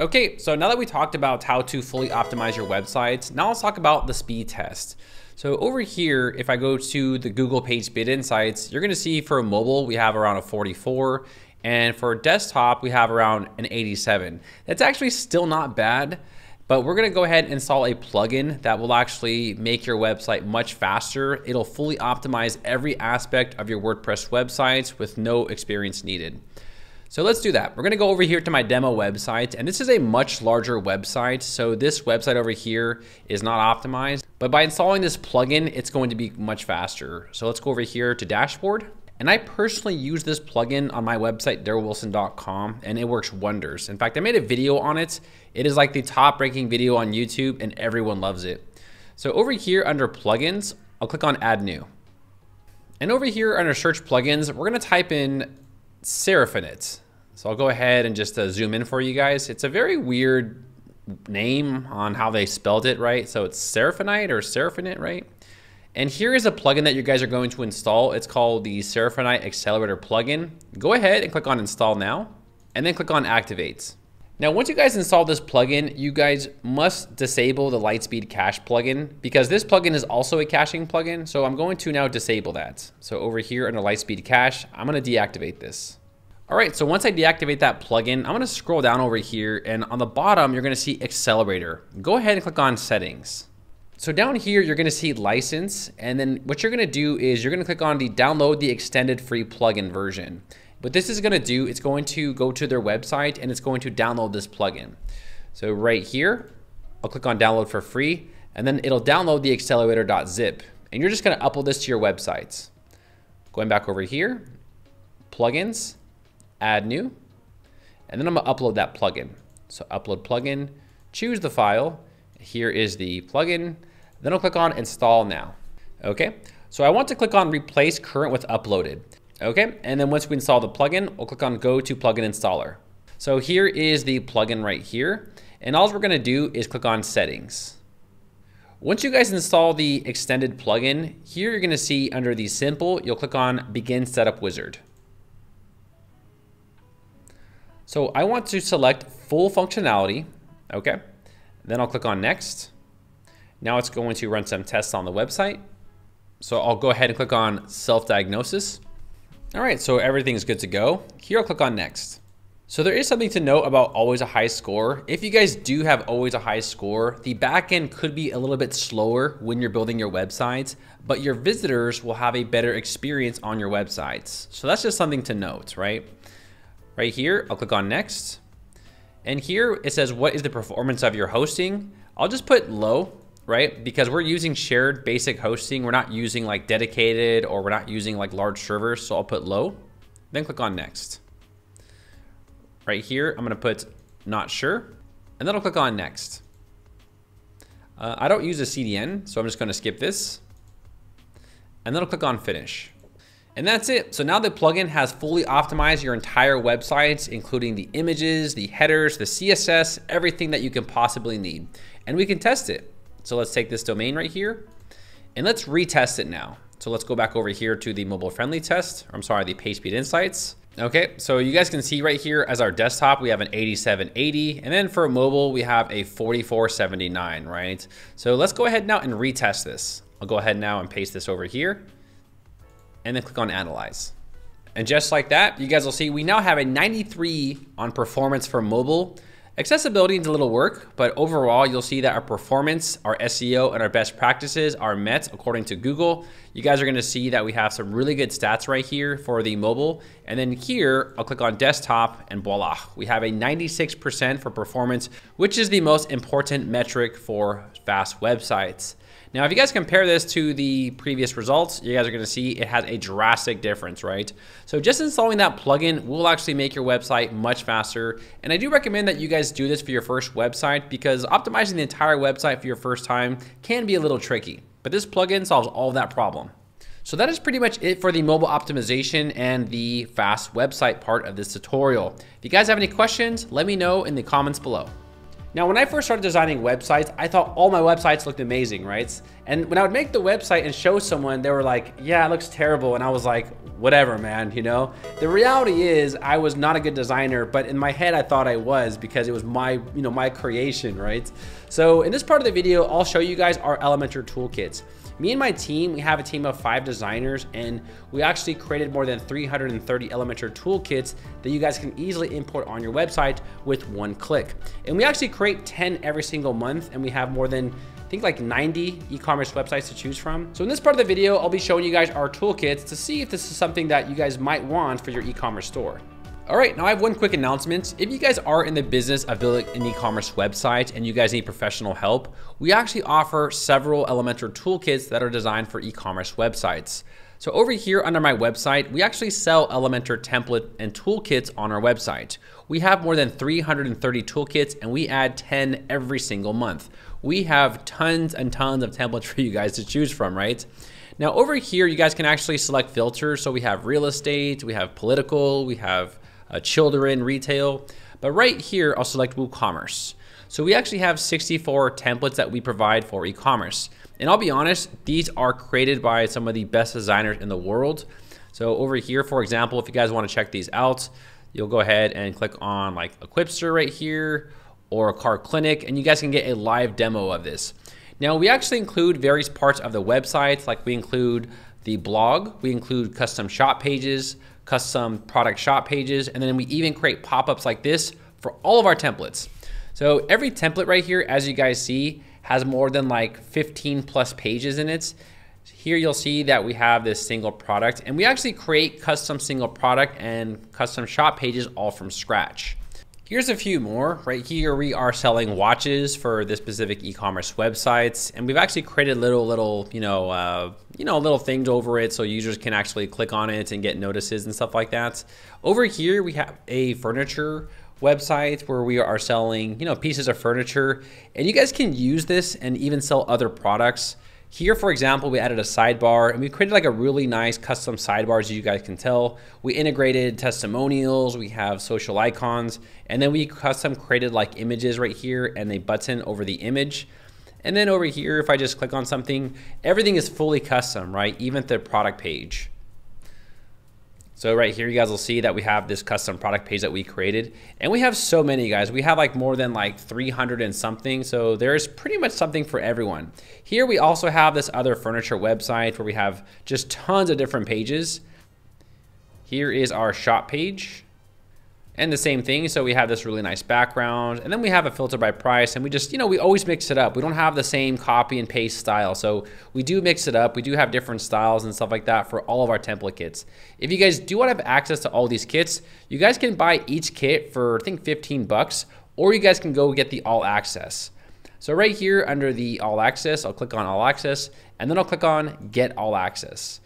Okay, so now that we talked about how to fully optimize your website, now let's talk about the speed test. So over here, if I go to the Google PageSpeed Insights, you're gonna see for mobile, we have around a 44, and for desktop, we have around an 87. That's actually still not bad, but we're gonna go ahead and install a plugin that will actually make your website much faster. It'll fully optimize every aspect of your WordPress websites with no experience needed. So let's do that. We're gonna go over here to my demo website, and this is a much larger website. So this website over here is not optimized, but by installing this plugin, it's going to be much faster. So let's go over here to dashboard. And I personally use this plugin on my website, darrelwilson.com, and it works wonders. In fact, I made a video on it. It is like the top ranking video on YouTube, and everyone loves it. So over here under plugins, I'll click on add new. And over here under search plugins, we're gonna type in Serafinit. So I'll go ahead and just uh, zoom in for you guys. It's a very weird name on how they spelled it, right? So it's seraphinite or Serafinit, right? And here is a plugin that you guys are going to install. It's called the Seraphinite Accelerator plugin. Go ahead and click on install now, and then click on activate. Now, once you guys install this plugin, you guys must disable the LiteSpeed Cache plugin because this plugin is also a caching plugin. So I'm going to now disable that. So over here under LiteSpeed Cache, I'm gonna deactivate this. All right, so once I deactivate that plugin, I'm gonna scroll down over here and on the bottom, you're gonna see Accelerator. Go ahead and click on settings. So down here, you're gonna see license, and then what you're gonna do is you're gonna click on the download the extended free plugin version. What this is gonna do, it's going to go to their website and it's going to download this plugin. So right here, I'll click on download for free and then it'll download the accelerator.zip and you're just gonna upload this to your websites. Going back over here, plugins, add new, and then I'm gonna upload that plugin. So upload plugin, choose the file. Here is the plugin. Then I'll click on install now. Okay, so I want to click on replace current with uploaded. Okay, and then once we install the plugin, we'll click on go to plugin installer. So here is the plugin right here. And all we're gonna do is click on settings. Once you guys install the extended plugin, here you're gonna see under the simple, you'll click on begin setup wizard. So I want to select full functionality. Okay. Then I'll click on next. Now it's going to run some tests on the website. So I'll go ahead and click on self-diagnosis. All right, so everything's good to go. Here I'll click on next. So there is something to note about always a high score. If you guys do have always a high score, the backend could be a little bit slower when you're building your websites, but your visitors will have a better experience on your websites. So that's just something to note, right? Right here, I'll click on next. And here it says, what is the performance of your hosting? I'll just put low right? Because we're using shared basic hosting. We're not using like dedicated or we're not using like large servers. So I'll put low, then click on next. Right here, I'm gonna put not sure, and then I'll click on next. Uh, I don't use a CDN, so I'm just gonna skip this. And then I'll click on finish. And that's it. So now the plugin has fully optimized your entire website, including the images, the headers, the CSS, everything that you can possibly need. And we can test it. So let's take this domain right here and let's retest it now. So let's go back over here to the mobile friendly test. I'm sorry, the PageSpeed Insights. Okay, so you guys can see right here as our desktop, we have an 8780, and then for mobile, we have a 4479, right? So let's go ahead now and retest this. I'll go ahead now and paste this over here, and then click on Analyze. And just like that, you guys will see we now have a 93 on performance for mobile, Accessibility needs a little work, but overall, you'll see that our performance, our SEO, and our best practices are met according to Google. You guys are gonna see that we have some really good stats right here for the mobile. And then here, I'll click on desktop and voila, we have a 96% for performance, which is the most important metric for fast websites. Now, if you guys compare this to the previous results, you guys are gonna see it has a drastic difference, right? So just installing that plugin will actually make your website much faster. And I do recommend that you guys do this for your first website because optimizing the entire website for your first time can be a little tricky. But this plugin solves all that problem. So that is pretty much it for the mobile optimization and the fast website part of this tutorial. If you guys have any questions, let me know in the comments below. Now, when I first started designing websites, I thought all my websites looked amazing, right? And when I would make the website and show someone, they were like, yeah, it looks terrible. And I was like, whatever, man, you know? The reality is I was not a good designer, but in my head, I thought I was because it was my, you know, my creation, right? So in this part of the video, I'll show you guys our Elementor toolkits. Me and my team, we have a team of five designers and we actually created more than 330 Elementor toolkits that you guys can easily import on your website with one click. And we actually create 10 every single month and we have more than I think like 90 e-commerce websites to choose from. So in this part of the video, I'll be showing you guys our toolkits to see if this is something that you guys might want for your e-commerce store. All right, now I have one quick announcement. If you guys are in the business of building an e-commerce website and you guys need professional help, we actually offer several Elementor toolkits that are designed for e-commerce websites. So over here under my website, we actually sell Elementor template and toolkits on our website. We have more than 330 toolkits and we add 10 every single month. We have tons and tons of templates <laughs> for you guys to choose from, right? Now over here, you guys can actually select filters. So we have real estate, we have political, we have uh, children, retail. But right here, I'll select WooCommerce. So we actually have 64 templates that we provide for e-commerce. And I'll be honest, these are created by some of the best designers in the world. So over here, for example, if you guys want to check these out, you'll go ahead and click on like Equipster right here or a car clinic, and you guys can get a live demo of this. Now, we actually include various parts of the website, like we include the blog, we include custom shop pages, custom product shop pages, and then we even create pop-ups like this for all of our templates. So every template right here, as you guys see, has more than like 15 plus pages in it. Here you'll see that we have this single product and we actually create custom single product and custom shop pages all from scratch. Here's a few more. Right here, we are selling watches for this specific e-commerce websites, and we've actually created little, little, you know, uh, you know, little things over it so users can actually click on it and get notices and stuff like that. Over here, we have a furniture website where we are selling, you know, pieces of furniture, and you guys can use this and even sell other products. Here, for example, we added a sidebar and we created like a really nice custom sidebar as you guys can tell. We integrated testimonials, we have social icons, and then we custom created like images right here and a button over the image. And then over here, if I just click on something, everything is fully custom, right? Even the product page. So right here, you guys will see that we have this custom product page that we created. And we have so many guys. We have like more than like 300 and something. So there's pretty much something for everyone. Here we also have this other furniture website where we have just tons of different pages. Here is our shop page and the same thing. So we have this really nice background and then we have a filter by price and we just, you know, we always mix it up. We don't have the same copy and paste style. So we do mix it up. We do have different styles and stuff like that for all of our template kits. If you guys do want to have access to all these kits, you guys can buy each kit for I think 15 bucks or you guys can go get the all access. So right here under the all access, I'll click on all access and then I'll click on get all access.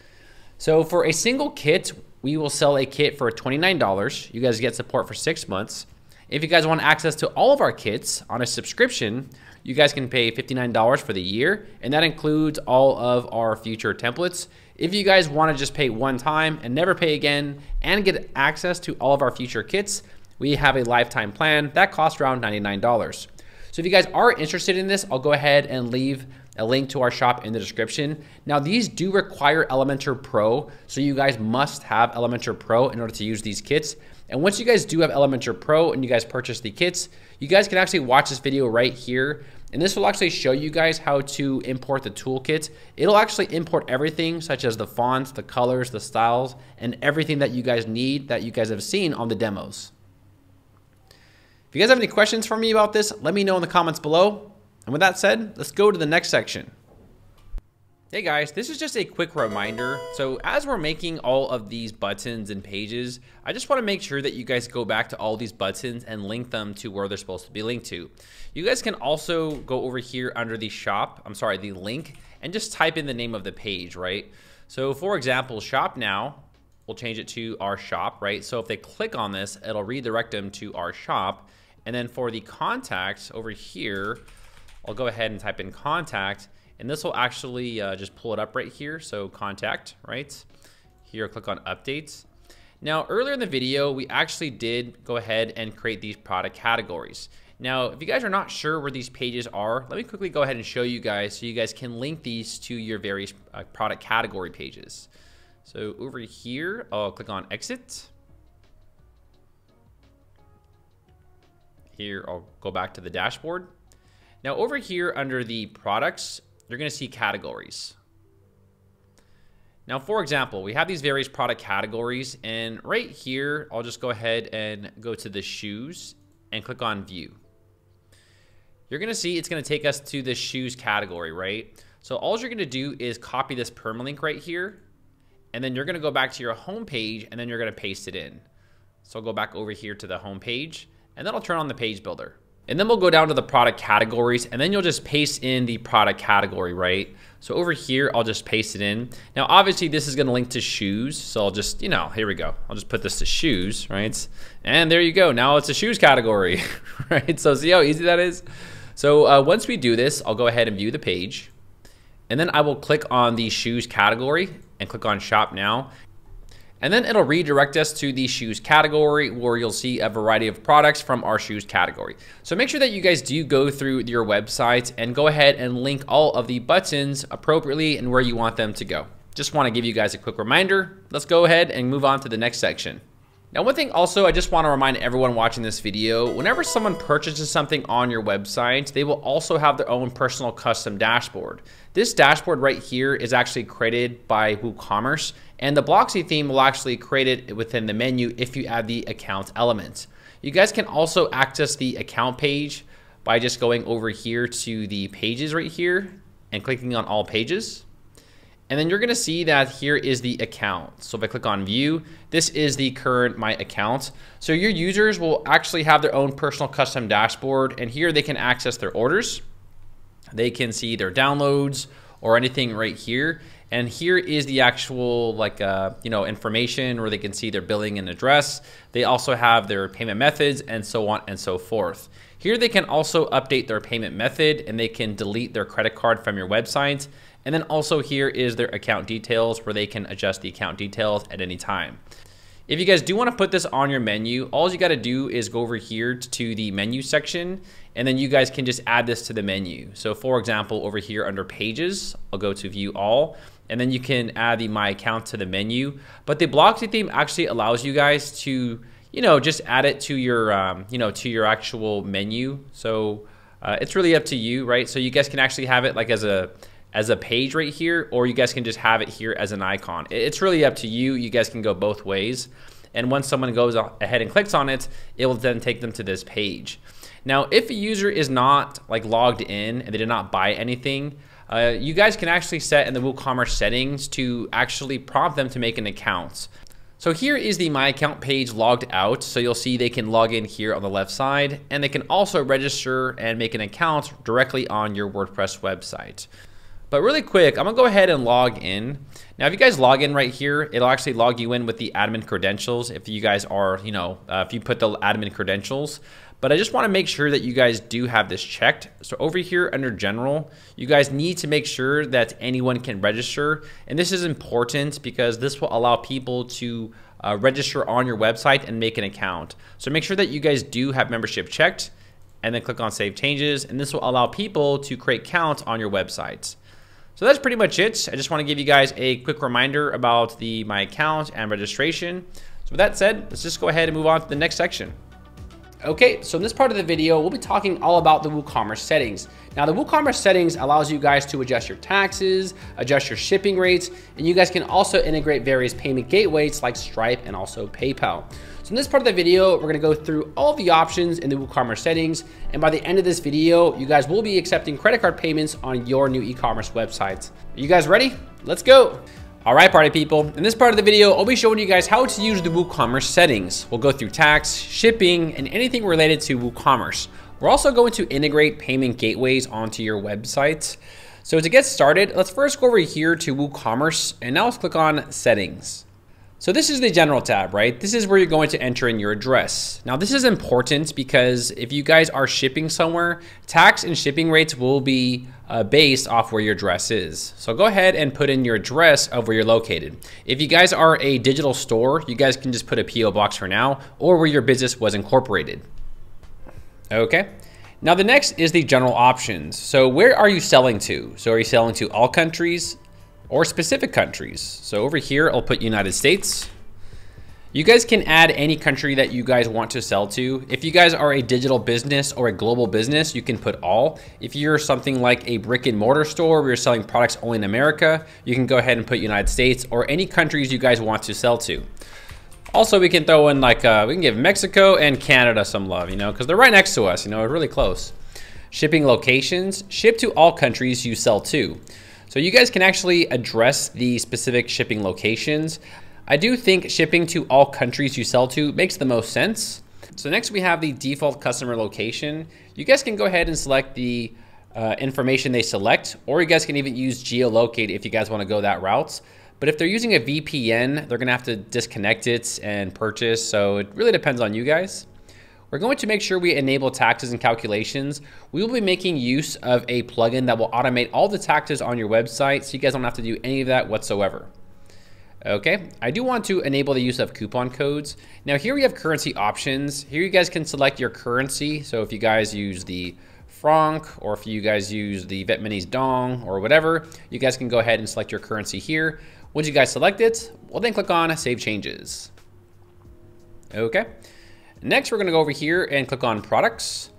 So for a single kit, we will sell a kit for $29. You guys get support for six months. If you guys want access to all of our kits on a subscription, you guys can pay $59 for the year, and that includes all of our future templates. If you guys want to just pay one time and never pay again and get access to all of our future kits, we have a lifetime plan that costs around $99. So if you guys are interested in this, I'll go ahead and leave a link to our shop in the description. Now these do require Elementor Pro, so you guys must have Elementor Pro in order to use these kits. And once you guys do have Elementor Pro and you guys purchase the kits, you guys can actually watch this video right here. And this will actually show you guys how to import the toolkit. It'll actually import everything such as the fonts, the colors, the styles, and everything that you guys need that you guys have seen on the demos. If you guys have any questions for me about this, let me know in the comments below. And with that said, let's go to the next section. Hey guys, this is just a quick reminder. So as we're making all of these buttons and pages, I just wanna make sure that you guys go back to all these buttons and link them to where they're supposed to be linked to. You guys can also go over here under the shop, I'm sorry, the link, and just type in the name of the page, right? So for example, shop now, we'll change it to our shop, right? So if they click on this, it'll redirect them to our shop. And then for the contacts over here, I'll go ahead and type in contact and this will actually uh, just pull it up right here. So contact, right? Here, click on updates. Now, earlier in the video, we actually did go ahead and create these product categories. Now, if you guys are not sure where these pages are, let me quickly go ahead and show you guys so you guys can link these to your various uh, product category pages. So over here, I'll click on exit. Here, I'll go back to the dashboard. Now over here under the products, you're gonna see categories. Now, for example, we have these various product categories and right here, I'll just go ahead and go to the shoes and click on view. You're gonna see it's gonna take us to the shoes category, right? So all you're gonna do is copy this permalink right here, and then you're gonna go back to your home page and then you're gonna paste it in. So I'll go back over here to the home page and then I'll turn on the page builder. And then we'll go down to the product categories and then you'll just paste in the product category, right? So over here, I'll just paste it in. Now, obviously this is gonna link to shoes. So I'll just, you know, here we go. I'll just put this to shoes, right? And there you go. Now it's a shoes category, <laughs> right? So see how easy that is? So uh, once we do this, I'll go ahead and view the page. And then I will click on the shoes category and click on shop now. And then it'll redirect us to the shoes category where you'll see a variety of products from our shoes category. So make sure that you guys do go through your website and go ahead and link all of the buttons appropriately and where you want them to go. Just wanna give you guys a quick reminder. Let's go ahead and move on to the next section. Now, one thing also, I just wanna remind everyone watching this video, whenever someone purchases something on your website, they will also have their own personal custom dashboard. This dashboard right here is actually created by WooCommerce and the Blocksy theme will actually create it within the menu if you add the account element. You guys can also access the account page by just going over here to the pages right here and clicking on all pages. And then you're gonna see that here is the account. So if I click on view, this is the current my account. So your users will actually have their own personal custom dashboard and here they can access their orders. They can see their downloads or anything right here. And here is the actual like uh, you know information where they can see their billing and address. They also have their payment methods and so on and so forth. Here they can also update their payment method and they can delete their credit card from your website. And then also here is their account details where they can adjust the account details at any time. If you guys do want to put this on your menu, all you got to do is go over here to the menu section and then you guys can just add this to the menu. So for example, over here under pages, I'll go to view all and then you can add the My Account to the menu. But the Blocksy theme actually allows you guys to, you know, just add it to your, um, you know, to your actual menu. So uh, it's really up to you, right? So you guys can actually have it like as a as a page right here, or you guys can just have it here as an icon. It's really up to you. You guys can go both ways. And once someone goes ahead and clicks on it, it will then take them to this page. Now, if a user is not like logged in and they did not buy anything, uh, you guys can actually set in the WooCommerce settings to actually prompt them to make an account. So here is the My Account page logged out. So you'll see they can log in here on the left side and they can also register and make an account directly on your WordPress website. But really quick, I'm gonna go ahead and log in. Now, if you guys log in right here, it'll actually log you in with the admin credentials if you guys are, you know, uh, if you put the admin credentials. But I just wanna make sure that you guys do have this checked. So over here under general, you guys need to make sure that anyone can register. And this is important because this will allow people to uh, register on your website and make an account. So make sure that you guys do have membership checked and then click on save changes. And this will allow people to create accounts on your website. So that's pretty much it. I just want to give you guys a quick reminder about the my account and registration. So with that said, let's just go ahead and move on to the next section. Okay, so in this part of the video, we'll be talking all about the WooCommerce settings. Now the WooCommerce settings allows you guys to adjust your taxes, adjust your shipping rates, and you guys can also integrate various payment gateways like Stripe and also PayPal. So in this part of the video, we're gonna go through all the options in the WooCommerce settings. And by the end of this video, you guys will be accepting credit card payments on your new e-commerce websites. Are you guys ready? Let's go. All right, party people. In this part of the video, I'll be showing you guys how to use the WooCommerce settings. We'll go through tax, shipping, and anything related to WooCommerce. We're also going to integrate payment gateways onto your website. So to get started, let's first go over here to WooCommerce, and now let's click on Settings. So this is the general tab, right? This is where you're going to enter in your address. Now this is important because if you guys are shipping somewhere, tax and shipping rates will be uh, based off where your address is. So go ahead and put in your address of where you're located. If you guys are a digital store, you guys can just put a PO box for now or where your business was incorporated. Okay. Now the next is the general options. So where are you selling to? So are you selling to all countries, or specific countries. So over here, I'll put United States. You guys can add any country that you guys want to sell to. If you guys are a digital business or a global business, you can put all. If you're something like a brick and mortar store where you're selling products only in America, you can go ahead and put United States or any countries you guys want to sell to. Also, we can throw in like, uh, we can give Mexico and Canada some love, you know, because they're right next to us, you know, really close. Shipping locations, ship to all countries you sell to. So you guys can actually address the specific shipping locations. I do think shipping to all countries you sell to makes the most sense. So next we have the default customer location. You guys can go ahead and select the uh, information they select, or you guys can even use geolocate if you guys wanna go that route. But if they're using a VPN, they're gonna have to disconnect it and purchase. So it really depends on you guys. We're going to make sure we enable taxes and calculations. We will be making use of a plugin that will automate all the taxes on your website so you guys don't have to do any of that whatsoever. Okay, I do want to enable the use of coupon codes. Now here we have currency options. Here you guys can select your currency. So if you guys use the franc or if you guys use the Vietnamese dong or whatever, you guys can go ahead and select your currency here. Once you guys select it, we'll then click on Save Changes. Okay. Next, we're gonna go over here and click on products.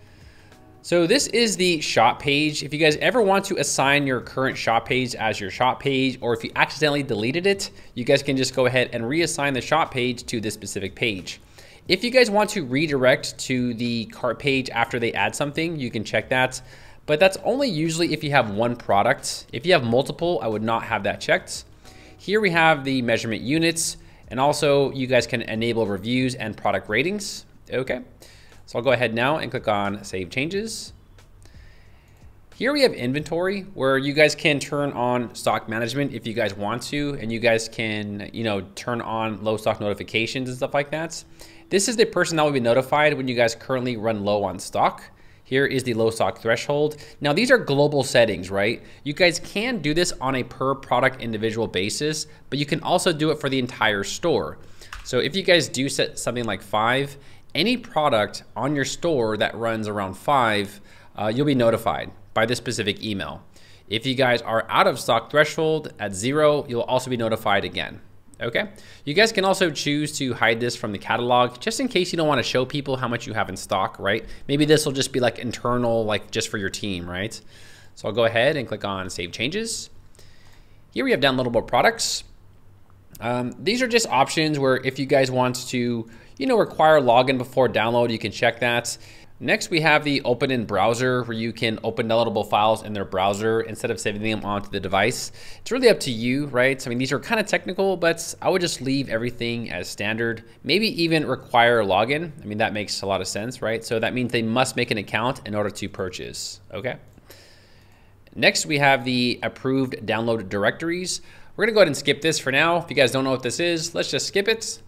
So this is the shop page. If you guys ever want to assign your current shop page as your shop page, or if you accidentally deleted it, you guys can just go ahead and reassign the shop page to this specific page. If you guys want to redirect to the cart page after they add something, you can check that. But that's only usually if you have one product. If you have multiple, I would not have that checked. Here we have the measurement units, and also you guys can enable reviews and product ratings. Okay, so I'll go ahead now and click on Save Changes. Here we have inventory where you guys can turn on stock management if you guys want to, and you guys can, you know, turn on low stock notifications and stuff like that. This is the person that will be notified when you guys currently run low on stock. Here is the low stock threshold. Now these are global settings, right? You guys can do this on a per product individual basis, but you can also do it for the entire store. So if you guys do set something like five any product on your store that runs around five, uh, you'll be notified by this specific email. If you guys are out of stock threshold at zero, you'll also be notified again. Okay. You guys can also choose to hide this from the catalog just in case you don't want to show people how much you have in stock, right? Maybe this will just be like internal, like just for your team, right? So I'll go ahead and click on save changes. Here we have downloadable products. Um, these are just options where if you guys want to, you know, require login before download, you can check that. Next, we have the open in browser where you can open downloadable files in their browser instead of saving them onto the device. It's really up to you, right? I mean, these are kind of technical, but I would just leave everything as standard. Maybe even require login. I mean, that makes a lot of sense, right? So that means they must make an account in order to purchase, okay? Next, we have the approved download directories. We're gonna go ahead and skip this for now. If you guys don't know what this is, let's just skip it.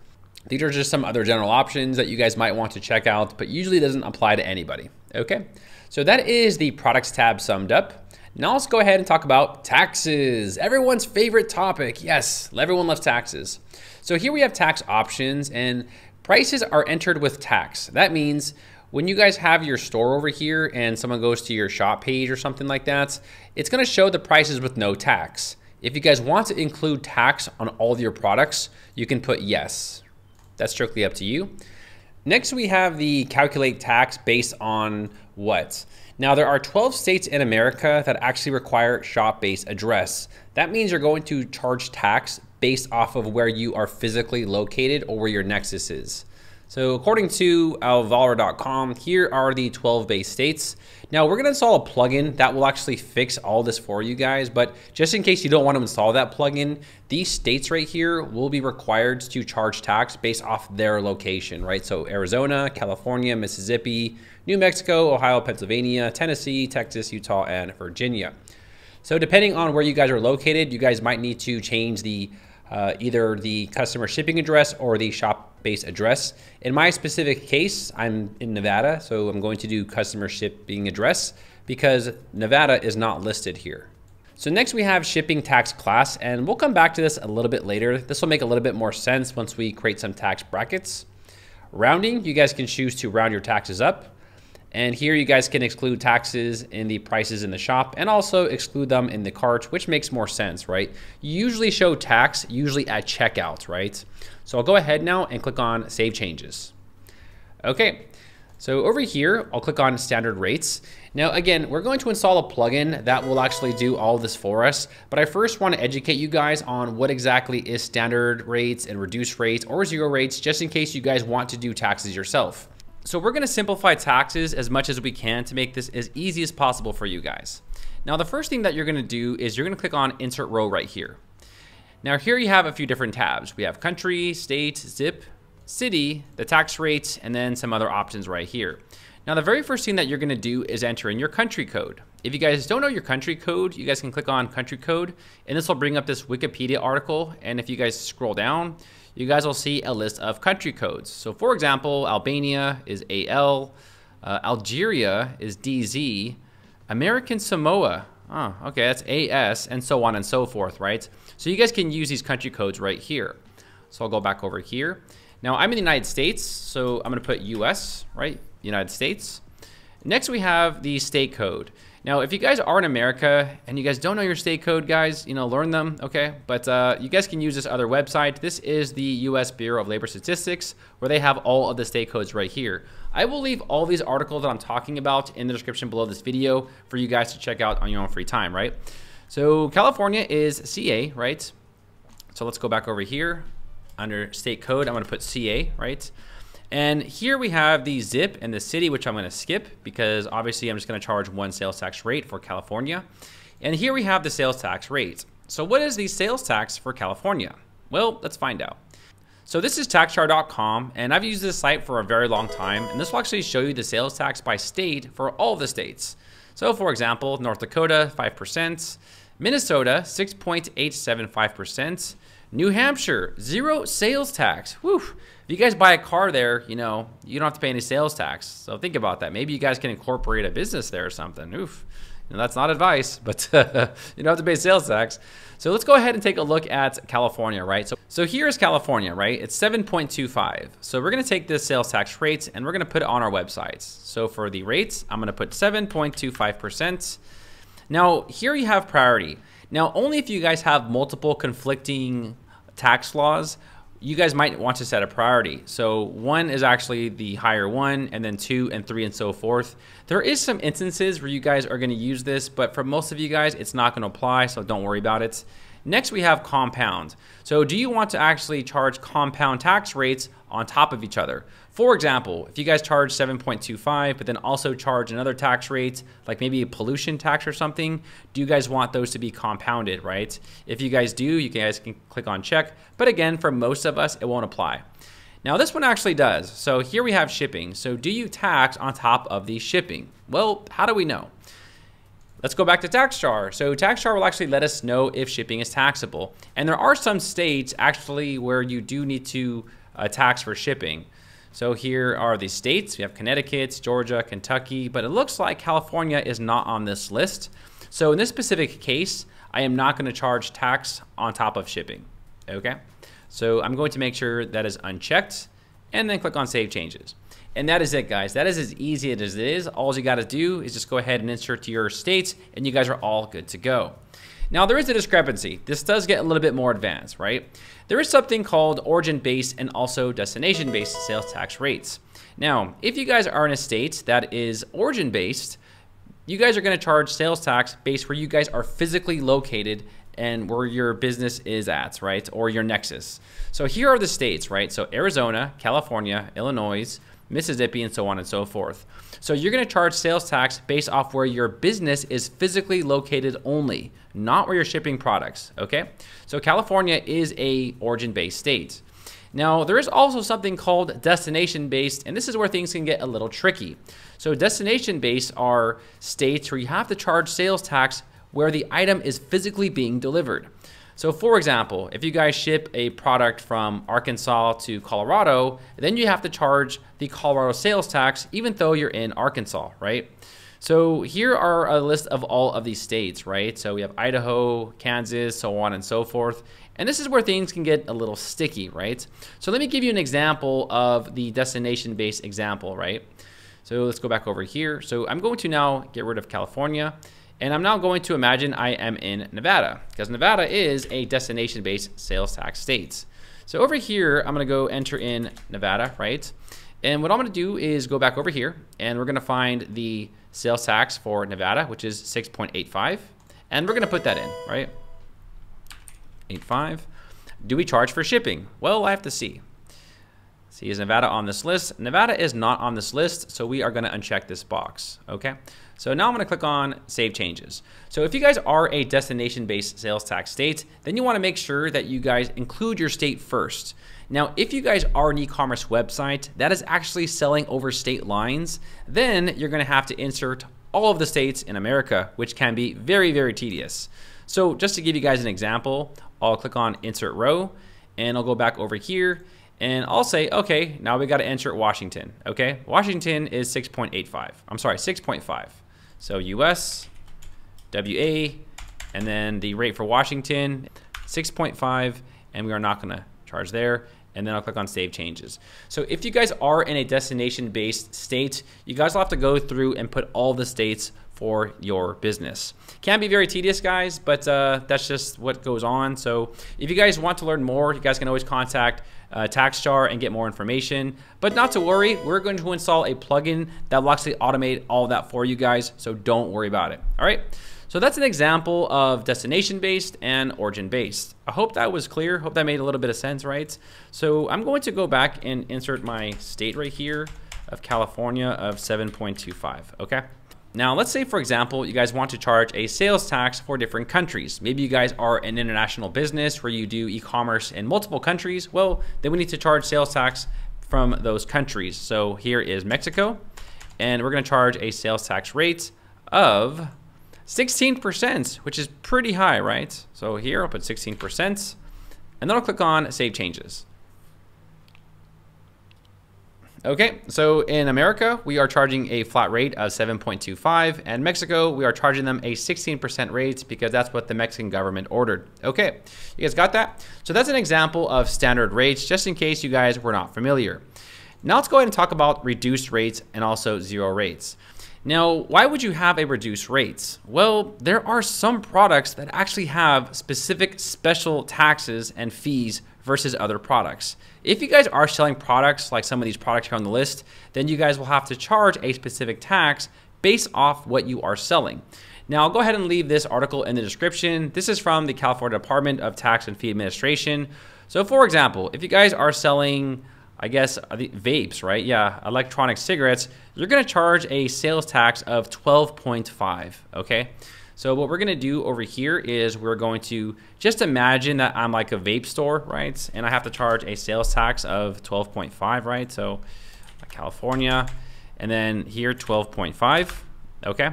These are just some other general options that you guys might want to check out, but usually doesn't apply to anybody, okay? So that is the products tab summed up. Now let's go ahead and talk about taxes. Everyone's favorite topic. Yes, everyone loves taxes. So here we have tax options and prices are entered with tax. That means when you guys have your store over here and someone goes to your shop page or something like that, it's gonna show the prices with no tax. If you guys want to include tax on all of your products, you can put yes, that's strictly up to you. Next, we have the calculate tax based on what? Now, there are 12 states in America that actually require shop-based address. That means you're going to charge tax based off of where you are physically located or where your nexus is. So according to avalara.com, here are the 12 base states. Now we're gonna install a plugin that will actually fix all this for you guys, but just in case you don't want to install that plugin, these states right here will be required to charge tax based off their location, right? So Arizona, California, Mississippi, New Mexico, Ohio, Pennsylvania, Tennessee, Texas, Utah, and Virginia. So depending on where you guys are located, you guys might need to change the uh, either the customer shipping address or the shop base address. In my specific case, I'm in Nevada, so I'm going to do customer shipping address because Nevada is not listed here. So next we have shipping tax class, and we'll come back to this a little bit later. This will make a little bit more sense once we create some tax brackets. Rounding, you guys can choose to round your taxes up. And here you guys can exclude taxes in the prices in the shop and also exclude them in the cart, which makes more sense, right? You usually show tax usually at checkout, right? So I'll go ahead now and click on Save Changes. Okay, so over here, I'll click on Standard Rates. Now again, we're going to install a plugin that will actually do all this for us, but I first want to educate you guys on what exactly is standard rates and reduced rates or zero rates, just in case you guys want to do taxes yourself. So we're gonna simplify taxes as much as we can to make this as easy as possible for you guys. Now the first thing that you're gonna do is you're gonna click on insert row right here. Now here you have a few different tabs. We have country, state, zip, city, the tax rate, and then some other options right here. Now the very first thing that you're gonna do is enter in your country code. If you guys don't know your country code, you guys can click on country code, and this will bring up this Wikipedia article, and if you guys scroll down, you guys will see a list of country codes. So for example, Albania is AL, uh, Algeria is DZ, American Samoa, oh, okay, that's AS, and so on and so forth, right? So you guys can use these country codes right here. So I'll go back over here. Now I'm in the United States, so I'm gonna put US, right? United States. Next we have the state code. Now, if you guys are in America and you guys don't know your state code, guys, you know, learn them, okay? But uh, you guys can use this other website. This is the U.S. Bureau of Labor Statistics, where they have all of the state codes right here. I will leave all these articles that I'm talking about in the description below this video for you guys to check out on your own free time, right? So California is CA, right? So let's go back over here under state code. I'm going to put CA, right? And here we have the zip and the city, which I'm going to skip because obviously I'm just going to charge one sales tax rate for California. And here we have the sales tax rate. So what is the sales tax for California? Well, let's find out. So this is taxjar.com and I've used this site for a very long time and this will actually show you the sales tax by state for all the states. So for example, North Dakota, 5%, Minnesota, 6.875%, New Hampshire, zero sales tax. Whew. If you guys buy a car there, you know, you don't have to pay any sales tax. So think about that. Maybe you guys can incorporate a business there or something. Oof. That's not advice, <laughs> but uh, you don't have to pay sales tax. So let's go ahead and take a look at California, right? So, so here's California, right? It's 7.25. So we're gonna take this sales tax rate and we're gonna put it on our websites. So for the rates, I'm gonna put 7.25%. Now, here you have priority. Now, only if you guys have multiple conflicting tax laws, you guys might want to set a priority. So one is actually the higher one, and then two and three and so forth. There is some instances where you guys are gonna use this, but for most of you guys, it's not gonna apply, so don't worry about it. Next, we have compound. So do you want to actually charge compound tax rates on top of each other? For example, if you guys charge 7.25, but then also charge another tax rate, like maybe a pollution tax or something, do you guys want those to be compounded, right? If you guys do, you guys can click on check. But again, for most of us, it won't apply. Now this one actually does. So here we have shipping. So do you tax on top of the shipping? Well, how do we know? Let's go back to TaxJar. So TaxJar will actually let us know if shipping is taxable. And there are some states actually where you do need to uh, tax for shipping. So here are the states. We have Connecticut, Georgia, Kentucky, but it looks like California is not on this list. So in this specific case, I am not gonna charge tax on top of shipping, okay? So I'm going to make sure that is unchecked and then click on Save Changes. And that is it, guys. That is as easy as it is. All you got to do is just go ahead and insert your states, and you guys are all good to go. Now, there is a discrepancy. This does get a little bit more advanced, right? There is something called origin-based and also destination-based sales tax rates. Now, if you guys are in a state that is origin-based, you guys are going to charge sales tax based where you guys are physically located and where your business is at, right? Or your nexus. So here are the states, right? So Arizona, California, Illinois, Mississippi, and so on and so forth. So you're going to charge sales tax based off where your business is physically located only, not where you're shipping products, okay? So California is a origin-based state. Now, there is also something called destination-based, and this is where things can get a little tricky. So destination-based are states where you have to charge sales tax where the item is physically being delivered. So for example, if you guys ship a product from Arkansas to Colorado, then you have to charge the Colorado sales tax even though you're in Arkansas, right? So here are a list of all of these states, right? So we have Idaho, Kansas, so on and so forth. And this is where things can get a little sticky, right? So let me give you an example of the destination-based example, right? So let's go back over here. So I'm going to now get rid of California. And I'm now going to imagine I am in Nevada because Nevada is a destination-based sales tax state. So over here, I'm gonna go enter in Nevada, right? And what I'm gonna do is go back over here and we're gonna find the sales tax for Nevada, which is 6.85. And we're gonna put that in, right? 85. Do we charge for shipping? Well, I have to see. See, is Nevada on this list? Nevada is not on this list, so we are gonna uncheck this box, okay? So now I'm gonna click on Save Changes. So if you guys are a destination-based sales tax state, then you wanna make sure that you guys include your state first. Now, if you guys are an e-commerce website that is actually selling over state lines, then you're gonna have to insert all of the states in America, which can be very, very tedious. So just to give you guys an example, I'll click on Insert Row, and I'll go back over here, and I'll say, okay, now we got to insert Washington. Okay, Washington is 6.85. I'm sorry, 6.5. So US, WA, and then the rate for Washington, 6.5, and we are not going to charge there. And then I'll click on Save Changes. So if you guys are in a destination-based state, you guys will have to go through and put all the states for your business. Can be very tedious, guys, but uh, that's just what goes on. So if you guys want to learn more, you guys can always contact uh, TaxJar and get more information. But not to worry, we're going to install a plugin that will actually automate all that for you guys, so don't worry about it. All right. So that's an example of destination-based and origin-based. I hope that was clear. Hope that made a little bit of sense, right? So I'm going to go back and insert my state right here of California of 7.25, okay? Now, let's say, for example, you guys want to charge a sales tax for different countries. Maybe you guys are an international business where you do e-commerce in multiple countries. Well, then we need to charge sales tax from those countries. So here is Mexico, and we're gonna charge a sales tax rate of 16%, which is pretty high, right? So here I'll put 16%, and then I'll click on Save Changes. Okay, so in America, we are charging a flat rate of 7.25, and Mexico, we are charging them a 16% rate because that's what the Mexican government ordered. Okay, you guys got that? So that's an example of standard rates, just in case you guys were not familiar. Now let's go ahead and talk about reduced rates and also zero rates. Now, why would you have a reduced rates? Well, there are some products that actually have specific special taxes and fees versus other products. If you guys are selling products like some of these products here on the list, then you guys will have to charge a specific tax based off what you are selling. Now, I'll go ahead and leave this article in the description. This is from the California Department of Tax and Fee Administration. So, for example, if you guys are selling I guess uh, vapes, right? Yeah, electronic cigarettes, you're gonna charge a sales tax of 12.5, okay? So what we're gonna do over here is we're going to just imagine that I'm like a vape store, right? And I have to charge a sales tax of 12.5, right? So California, and then here 12.5, okay?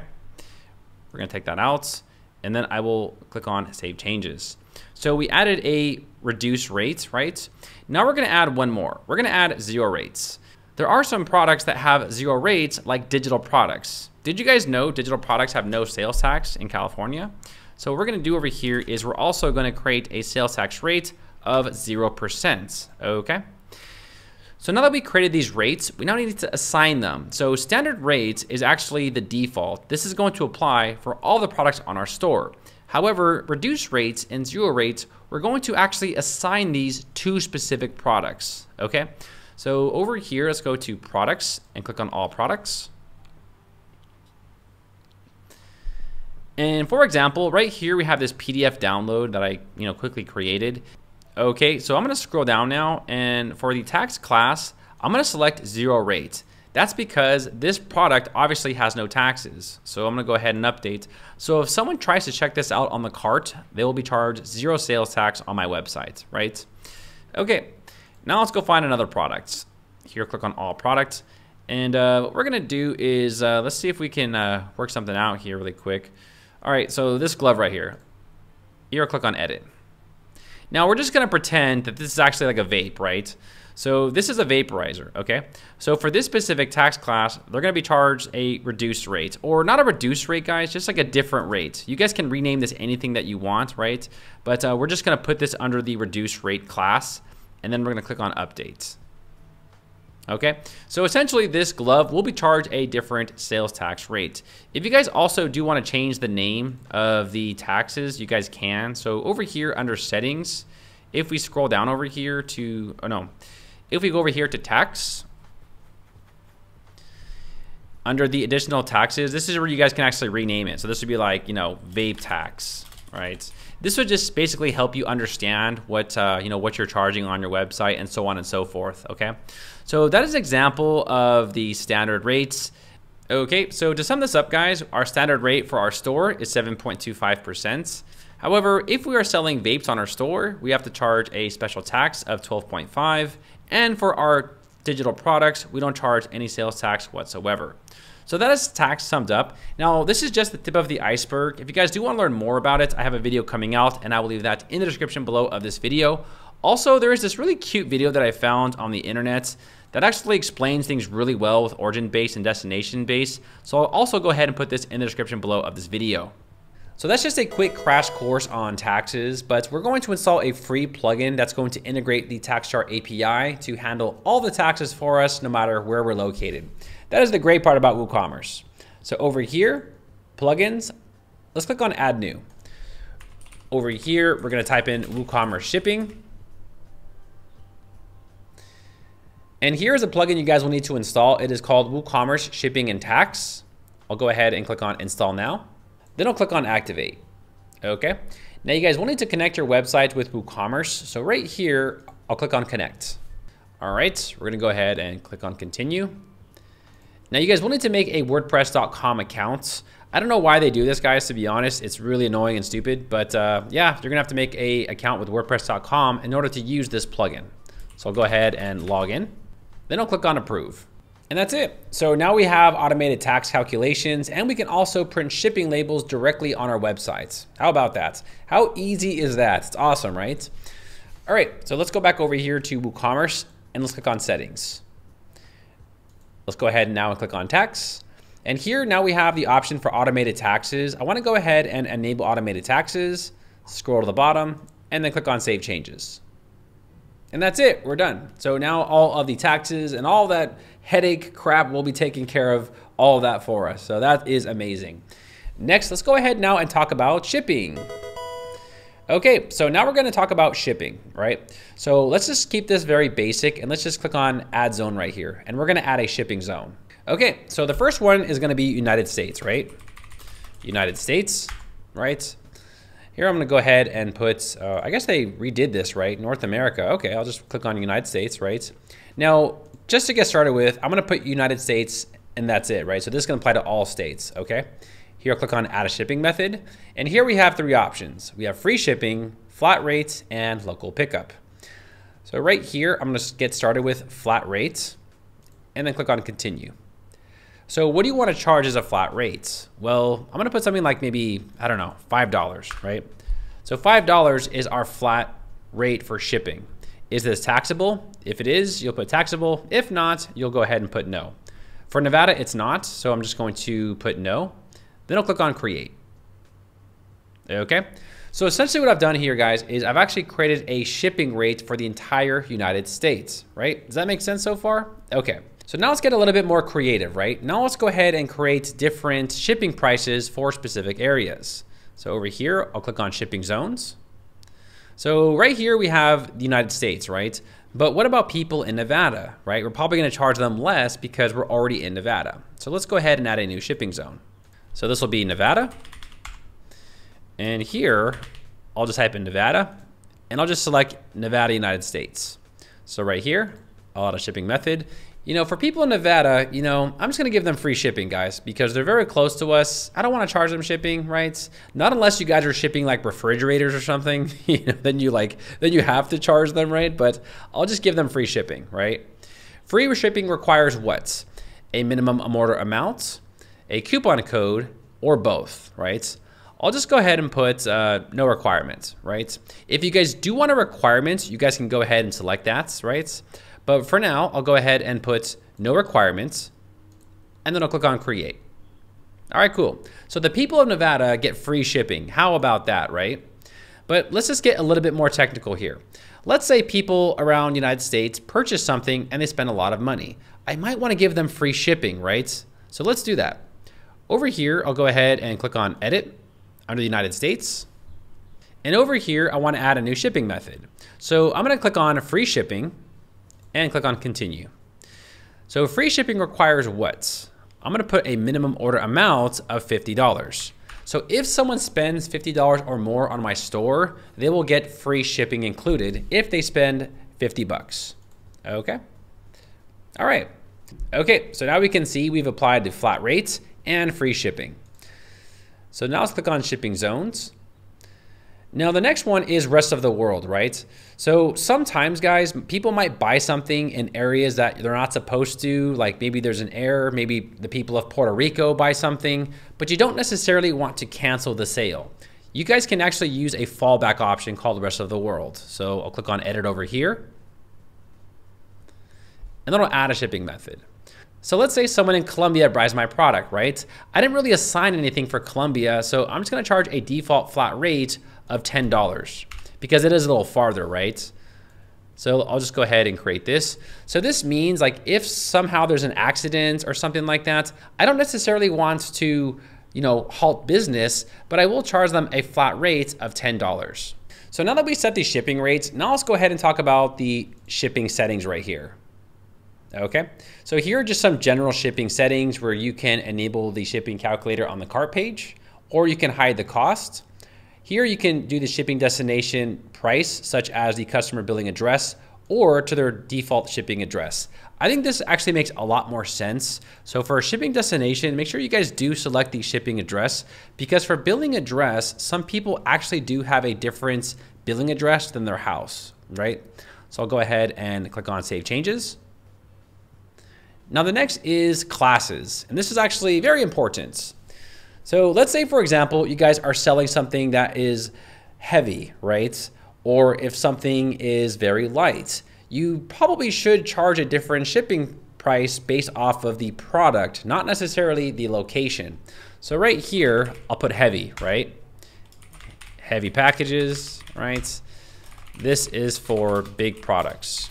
We're gonna take that out, and then I will click on Save Changes. So we added a reduce rate, right? Now we're gonna add one more. We're gonna add zero rates. There are some products that have zero rates like digital products. Did you guys know digital products have no sales tax in California? So what we're gonna do over here is we're also gonna create a sales tax rate of 0%, okay? So now that we created these rates, we now need to assign them. So standard rates is actually the default. This is going to apply for all the products on our store. However, reduced rates and zero rates, we're going to actually assign these to specific products, okay? So over here, let's go to products and click on all products. And for example, right here, we have this PDF download that I you know quickly created. Okay, so I'm gonna scroll down now and for the tax class, I'm gonna select zero rate. That's because this product obviously has no taxes. So I'm gonna go ahead and update. So if someone tries to check this out on the cart, they will be charged zero sales tax on my website, right? Okay, now let's go find another product. Here, click on all products. And uh, what we're gonna do is, uh, let's see if we can uh, work something out here really quick. All right, so this glove right here. Here, click on edit. Now we're just gonna pretend that this is actually like a vape, right? So this is a vaporizer, okay? So for this specific tax class, they're gonna be charged a reduced rate, or not a reduced rate, guys, just like a different rate. You guys can rename this anything that you want, right? But uh, we're just gonna put this under the reduced rate class, and then we're gonna click on update. Okay, so essentially this glove will be charged a different sales tax rate. If you guys also do want to change the name of the taxes, you guys can. So over here under settings, if we scroll down over here to, oh no, if we go over here to tax, under the additional taxes, this is where you guys can actually rename it. So this would be like, you know, vape tax, right? This would just basically help you understand what, uh, you know, what you're charging on your website and so on and so forth, okay? So that is an example of the standard rates. Okay, so to sum this up, guys, our standard rate for our store is 7.25%. However, if we are selling vapes on our store, we have to charge a special tax of 12.5 and for our digital products, we don't charge any sales tax whatsoever. So that is tax summed up. Now, this is just the tip of the iceberg. If you guys do want to learn more about it, I have a video coming out and I will leave that in the description below of this video. Also, there is this really cute video that I found on the internet that actually explains things really well with origin base and destination base. So I'll also go ahead and put this in the description below of this video. So that's just a quick crash course on taxes, but we're going to install a free plugin that's going to integrate the TaxJar API to handle all the taxes for us no matter where we're located. That is the great part about WooCommerce. So over here, plugins, let's click on add new. Over here, we're gonna type in WooCommerce shipping. And here is a plugin you guys will need to install. It is called WooCommerce shipping and tax. I'll go ahead and click on install now. Then I'll click on activate. Okay. Now you guys will need to connect your website with WooCommerce. So right here, I'll click on connect. All right, we're gonna go ahead and click on continue. Now you guys will need to make a WordPress.com account. I don't know why they do this, guys, to be honest. It's really annoying and stupid, but uh, yeah, you're gonna have to make a account with WordPress.com in order to use this plugin. So I'll go ahead and log in. Then I'll click on approve. And that's it. So now we have automated tax calculations and we can also print shipping labels directly on our websites. How about that? How easy is that? It's awesome, right? All right, so let's go back over here to WooCommerce and let's click on settings. Let's go ahead now and click on tax. And here now we have the option for automated taxes. I wanna go ahead and enable automated taxes, scroll to the bottom, and then click on save changes. And that's it, we're done. So now all of the taxes and all that headache crap will be taken care of all of that for us. So that is amazing. Next, let's go ahead now and talk about shipping. Okay, so now we're gonna talk about shipping, right? So let's just keep this very basic and let's just click on add zone right here. And we're gonna add a shipping zone. Okay, so the first one is gonna be United States, right? United States, right? Here I'm gonna go ahead and put, uh, I guess they redid this, right? North America, okay, I'll just click on United States, right? Now, just to get started with, I'm gonna put United States and that's it, right? So this is gonna apply to all states, okay? Here, I'll click on add a shipping method. And here we have three options. We have free shipping, flat rates, and local pickup. So right here, I'm gonna get started with flat rates and then click on continue. So what do you want to charge as a flat rate? Well, I'm gonna put something like maybe, I don't know, $5, right? So $5 is our flat rate for shipping. Is this taxable? If it is, you'll put taxable. If not, you'll go ahead and put no. For Nevada, it's not, so I'm just going to put no. Then I'll click on create. Okay. So essentially what I've done here, guys, is I've actually created a shipping rate for the entire United States, right? Does that make sense so far? Okay. So now let's get a little bit more creative, right? Now let's go ahead and create different shipping prices for specific areas. So over here, I'll click on shipping zones. So right here we have the United States, right? But what about people in Nevada, right? We're probably gonna charge them less because we're already in Nevada. So let's go ahead and add a new shipping zone. So this will be Nevada. And here, I'll just type in Nevada and I'll just select Nevada, United States. So right here, I'll add a shipping method. You know, for people in Nevada, you know, I'm just gonna give them free shipping, guys, because they're very close to us. I don't wanna charge them shipping, right? Not unless you guys are shipping like refrigerators or something, <laughs> you know, then you like, then you have to charge them, right? But I'll just give them free shipping, right? Free shipping requires what? A minimum order amount, a coupon code, or both, right? I'll just go ahead and put uh, no requirements, right? If you guys do want a requirement, you guys can go ahead and select that, right? But for now, I'll go ahead and put no requirements, and then I'll click on create. All right, cool. So the people of Nevada get free shipping. How about that, right? But let's just get a little bit more technical here. Let's say people around the United States purchase something and they spend a lot of money. I might want to give them free shipping, right? So let's do that. Over here, I'll go ahead and click on Edit under the United States. And over here, I want to add a new shipping method. So I'm going to click on Free Shipping and click on Continue. So free shipping requires what? I'm going to put a minimum order amount of $50. So if someone spends $50 or more on my store, they will get free shipping included if they spend 50 bucks. Okay. All right. Okay, so now we can see we've applied the flat rates and free shipping. So now let's click on shipping zones. Now the next one is rest of the world, right? So sometimes guys, people might buy something in areas that they're not supposed to, like maybe there's an error, maybe the people of Puerto Rico buy something, but you don't necessarily want to cancel the sale. You guys can actually use a fallback option called the rest of the world. So I'll click on edit over here. And then I'll add a shipping method. So let's say someone in Colombia buys my product, right? I didn't really assign anything for Colombia, so I'm just gonna charge a default flat rate of $10 because it is a little farther, right? So I'll just go ahead and create this. So this means like if somehow there's an accident or something like that, I don't necessarily want to, you know, halt business, but I will charge them a flat rate of $10. So now that we set these shipping rates, now let's go ahead and talk about the shipping settings right here. Okay, so here are just some general shipping settings where you can enable the shipping calculator on the cart page, or you can hide the cost. Here you can do the shipping destination price, such as the customer billing address, or to their default shipping address. I think this actually makes a lot more sense. So for a shipping destination, make sure you guys do select the shipping address because for billing address, some people actually do have a different billing address than their house, right? So I'll go ahead and click on Save Changes. Now the next is classes, and this is actually very important. So let's say, for example, you guys are selling something that is heavy, right? Or if something is very light, you probably should charge a different shipping price based off of the product, not necessarily the location. So right here, I'll put heavy, right? Heavy packages, right? This is for big products.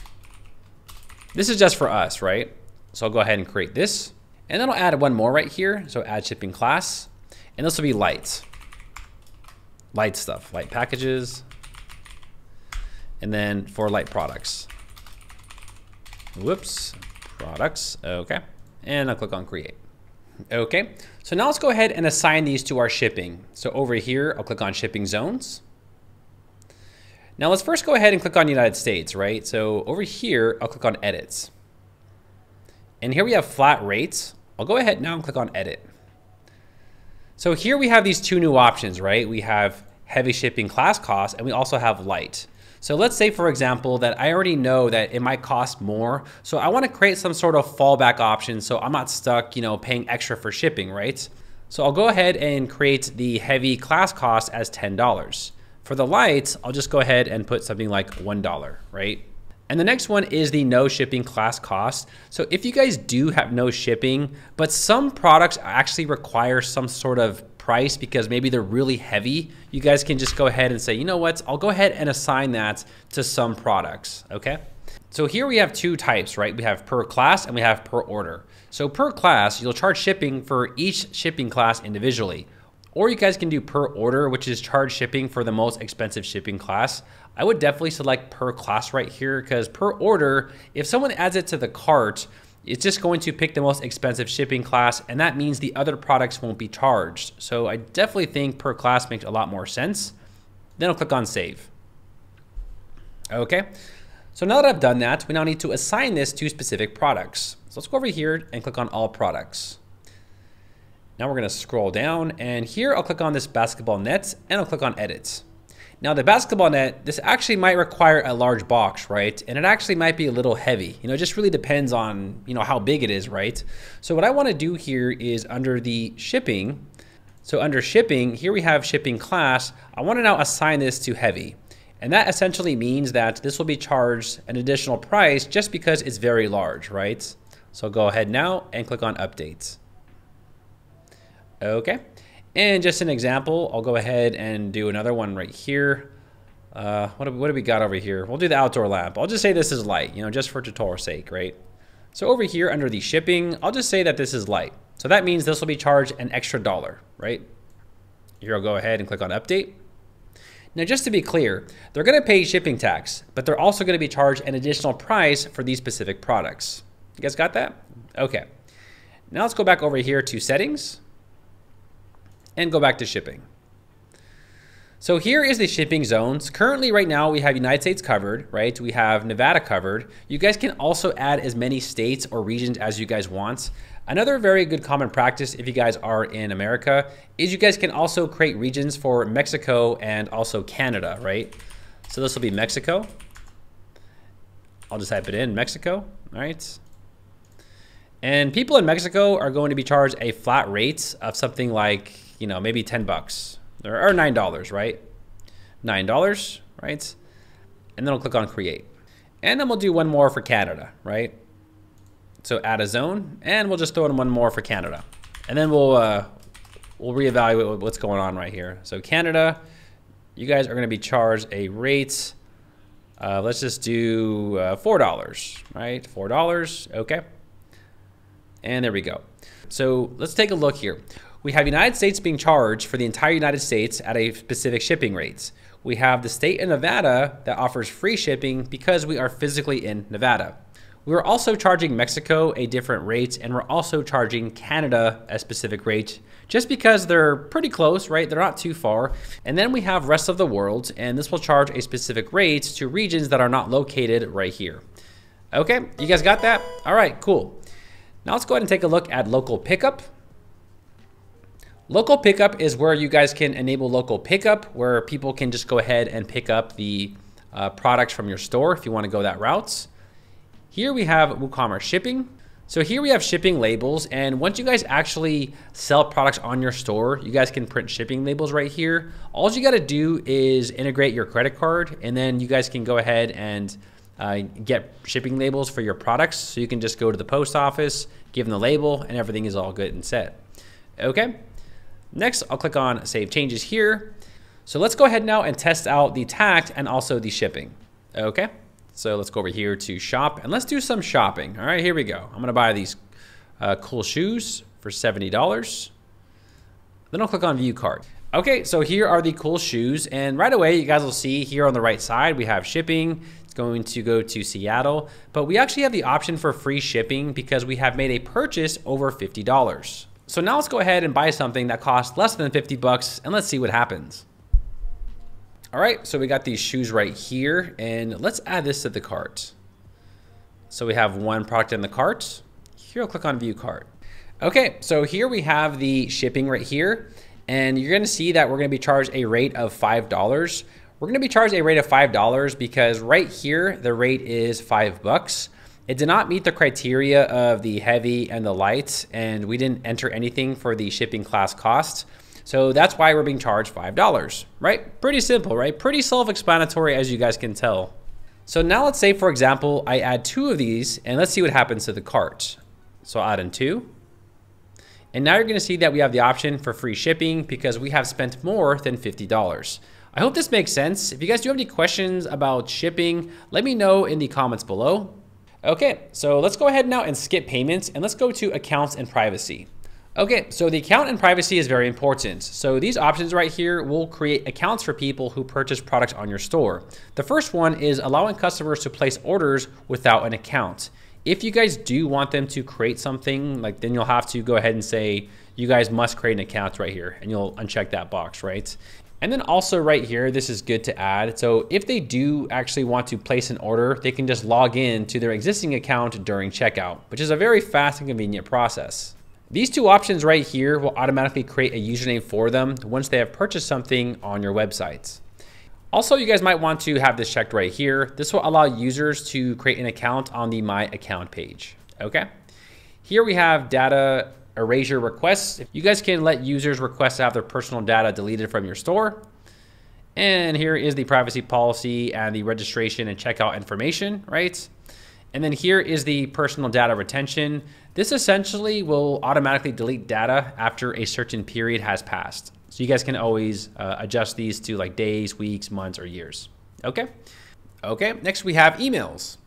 This is just for us, right? So I'll go ahead and create this. And then I'll add one more right here. So add shipping class. And this will be light. Light stuff, light packages. And then for light products. Whoops, products, okay. And I'll click on create. Okay, so now let's go ahead and assign these to our shipping. So over here, I'll click on shipping zones. Now let's first go ahead and click on United States, right? So over here, I'll click on edits. And here we have flat rates. I'll go ahead now and click on edit. So here we have these two new options, right? We have heavy shipping class cost and we also have light. So let's say, for example, that I already know that it might cost more. So I want to create some sort of fallback option so I'm not stuck, you know, paying extra for shipping, right? So I'll go ahead and create the heavy class cost as $10. For the light, I'll just go ahead and put something like $1, right? And the next one is the no shipping class cost. So if you guys do have no shipping, but some products actually require some sort of price because maybe they're really heavy, you guys can just go ahead and say, you know what, I'll go ahead and assign that to some products, okay? So here we have two types, right? We have per class and we have per order. So per class, you'll charge shipping for each shipping class individually. Or you guys can do per order, which is charge shipping for the most expensive shipping class. I would definitely select per class right here because per order, if someone adds it to the cart, it's just going to pick the most expensive shipping class, and that means the other products won't be charged. So I definitely think per class makes a lot more sense. Then I'll click on save. Okay, so now that I've done that, we now need to assign this to specific products. So let's go over here and click on all products. Now we're gonna scroll down and here I'll click on this basketball net and I'll click on edit. Now the basketball net, this actually might require a large box, right? And it actually might be a little heavy. You know, it just really depends on, you know, how big it is, right? So what I wanna do here is under the shipping, so under shipping, here we have shipping class. I wanna now assign this to heavy. And that essentially means that this will be charged an additional price just because it's very large, right? So go ahead now and click on updates. Okay. And just an example, I'll go ahead and do another one right here. Uh, what, have, what we got over here? We'll do the outdoor lamp. I'll just say this is light, you know, just for tutorial sake, right? So over here under the shipping, I'll just say that this is light. So that means this will be charged an extra dollar, right? Here I'll go ahead and click on update. Now just to be clear, they're gonna pay shipping tax, but they're also gonna be charged an additional price for these specific products. You guys got that? Okay. Now let's go back over here to settings and go back to shipping. So here is the shipping zones. Currently right now we have United States covered, right? We have Nevada covered. You guys can also add as many states or regions as you guys want. Another very good common practice if you guys are in America is you guys can also create regions for Mexico and also Canada, right? So this will be Mexico. I'll just type it in, Mexico, all right? And people in Mexico are going to be charged a flat rate of something like you know, maybe 10 bucks or $9, right? $9, right? And then I'll click on create. And then we'll do one more for Canada, right? So add a zone and we'll just throw in one more for Canada. And then we'll, uh, we'll reevaluate what's going on right here. So Canada, you guys are gonna be charged a rate, uh, let's just do uh, $4, right? $4, okay. And there we go. So let's take a look here. We have United States being charged for the entire United States at a specific shipping rates. We have the state of Nevada that offers free shipping because we are physically in Nevada. We are also charging Mexico a different rate, and we're also charging Canada a specific rate just because they're pretty close, right? They're not too far. And then we have rest of the world, and this will charge a specific rate to regions that are not located right here. Okay, you guys got that? All right, cool. Now let's go ahead and take a look at local pickup. Local pickup is where you guys can enable local pickup, where people can just go ahead and pick up the uh, products from your store if you want to go that route. Here we have WooCommerce shipping. So here we have shipping labels, and once you guys actually sell products on your store, you guys can print shipping labels right here. All you got to do is integrate your credit card, and then you guys can go ahead and uh, get shipping labels for your products. So you can just go to the post office, give them the label, and everything is all good and set. Okay. Next, I'll click on Save Changes here. So let's go ahead now and test out the tact and also the shipping. Okay, so let's go over here to shop and let's do some shopping. All right, here we go. I'm gonna buy these uh, cool shoes for $70. Then I'll click on view cart. Okay, so here are the cool shoes. And right away, you guys will see here on the right side, we have shipping. It's going to go to Seattle, but we actually have the option for free shipping because we have made a purchase over $50. So now let's go ahead and buy something that costs less than 50 bucks and let's see what happens. All right, so we got these shoes right here and let's add this to the cart. So we have one product in the cart. Here I'll click on view cart. Okay, so here we have the shipping right here. And you're gonna see that we're gonna be charged a rate of $5. We're gonna be charged a rate of $5 because right here, the rate is five bucks. It did not meet the criteria of the heavy and the light, and we didn't enter anything for the shipping class cost. So that's why we're being charged $5, right? Pretty simple, right? Pretty self-explanatory as you guys can tell. So now let's say, for example, I add two of these and let's see what happens to the cart. So I'll add in two. And now you're gonna see that we have the option for free shipping because we have spent more than $50. I hope this makes sense. If you guys do have any questions about shipping, let me know in the comments below. Okay, so let's go ahead now and skip payments and let's go to accounts and privacy. Okay, so the account and privacy is very important. So these options right here will create accounts for people who purchase products on your store. The first one is allowing customers to place orders without an account. If you guys do want them to create something, like then you'll have to go ahead and say, you guys must create an account right here and you'll uncheck that box, right? And then also right here, this is good to add. So if they do actually want to place an order, they can just log in to their existing account during checkout, which is a very fast and convenient process. These two options right here will automatically create a username for them once they have purchased something on your websites. Also, you guys might want to have this checked right here. This will allow users to create an account on the My Account page, okay? Here we have data erasure requests. You guys can let users request to have their personal data deleted from your store. And here is the privacy policy and the registration and checkout information, right? And then here is the personal data retention. This essentially will automatically delete data after a certain period has passed. So you guys can always uh, adjust these to like days, weeks, months, or years. Okay. Okay. Next we have emails.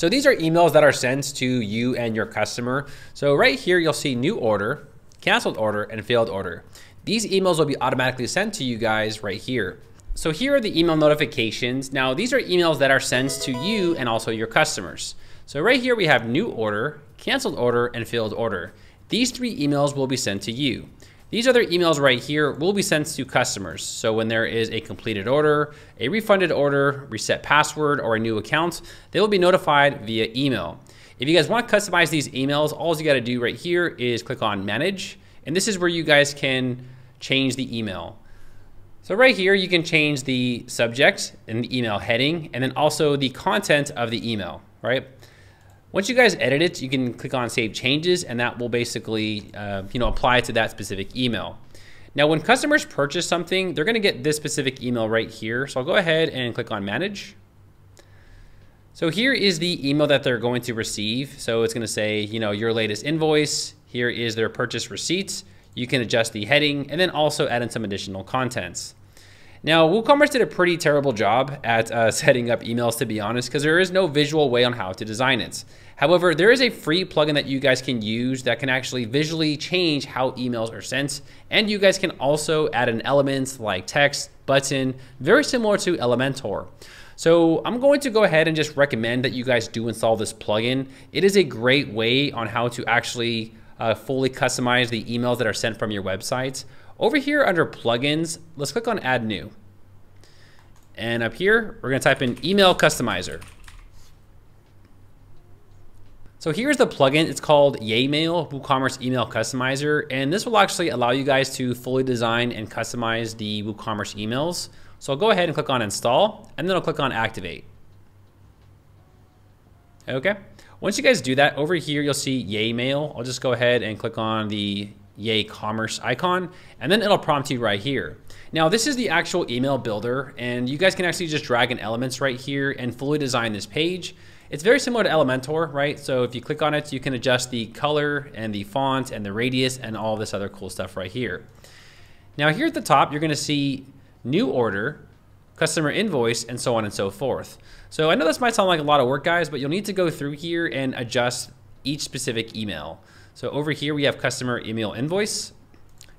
So these are emails that are sent to you and your customer. So right here, you'll see new order, canceled order, and failed order. These emails will be automatically sent to you guys right here. So here are the email notifications. Now these are emails that are sent to you and also your customers. So right here we have new order, canceled order, and failed order. These three emails will be sent to you. These other emails right here will be sent to customers. So when there is a completed order, a refunded order, reset password, or a new account, they will be notified via email. If you guys want to customize these emails, all you got to do right here is click on manage. And this is where you guys can change the email. So right here, you can change the subject and the email heading, and then also the content of the email, right? Once you guys edit it, you can click on Save Changes, and that will basically uh, you know, apply to that specific email. Now, when customers purchase something, they're going to get this specific email right here. So I'll go ahead and click on Manage. So here is the email that they're going to receive. So it's going to say, you know, your latest invoice. Here is their purchase receipts. You can adjust the heading and then also add in some additional contents. Now, WooCommerce did a pretty terrible job at uh, <laughs> setting up emails, to be honest, because there is no visual way on how to design it. However, there is a free plugin that you guys can use that can actually visually change how emails are sent. And you guys can also add in elements like text, button, very similar to Elementor. So I'm going to go ahead and just recommend that you guys do install this plugin. It is a great way on how to actually uh, fully customize the emails that are sent from your website. Over here under plugins, let's click on add new. And up here, we're gonna type in email customizer. So here's the plugin. It's called Yaymail WooCommerce Email Customizer. And this will actually allow you guys to fully design and customize the WooCommerce emails. So I'll go ahead and click on install and then I'll click on activate. Okay. Once you guys do that, over here you'll see Yaymail. I'll just go ahead and click on the Yay Commerce icon, and then it'll prompt you right here. Now, this is the actual email builder, and you guys can actually just drag in elements right here and fully design this page. It's very similar to Elementor, right? So if you click on it, you can adjust the color and the font and the radius and all this other cool stuff right here. Now here at the top, you're gonna see new order, customer invoice, and so on and so forth. So I know this might sound like a lot of work, guys, but you'll need to go through here and adjust each specific email. So over here, we have customer email invoice.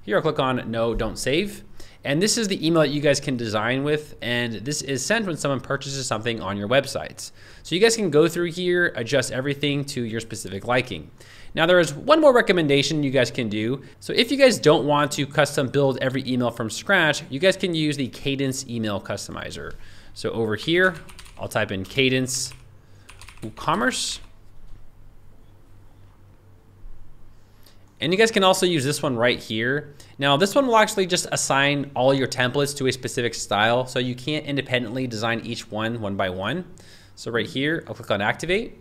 Here I'll click on no, don't save. And this is the email that you guys can design with. And this is sent when someone purchases something on your websites. So you guys can go through here, adjust everything to your specific liking. Now there is one more recommendation you guys can do. So if you guys don't want to custom build every email from scratch, you guys can use the Kadence email customizer. So over here, I'll type in Kadence WooCommerce. And you guys can also use this one right here. Now this one will actually just assign all your templates to a specific style. So you can't independently design each one one by one. So right here, I'll click on activate.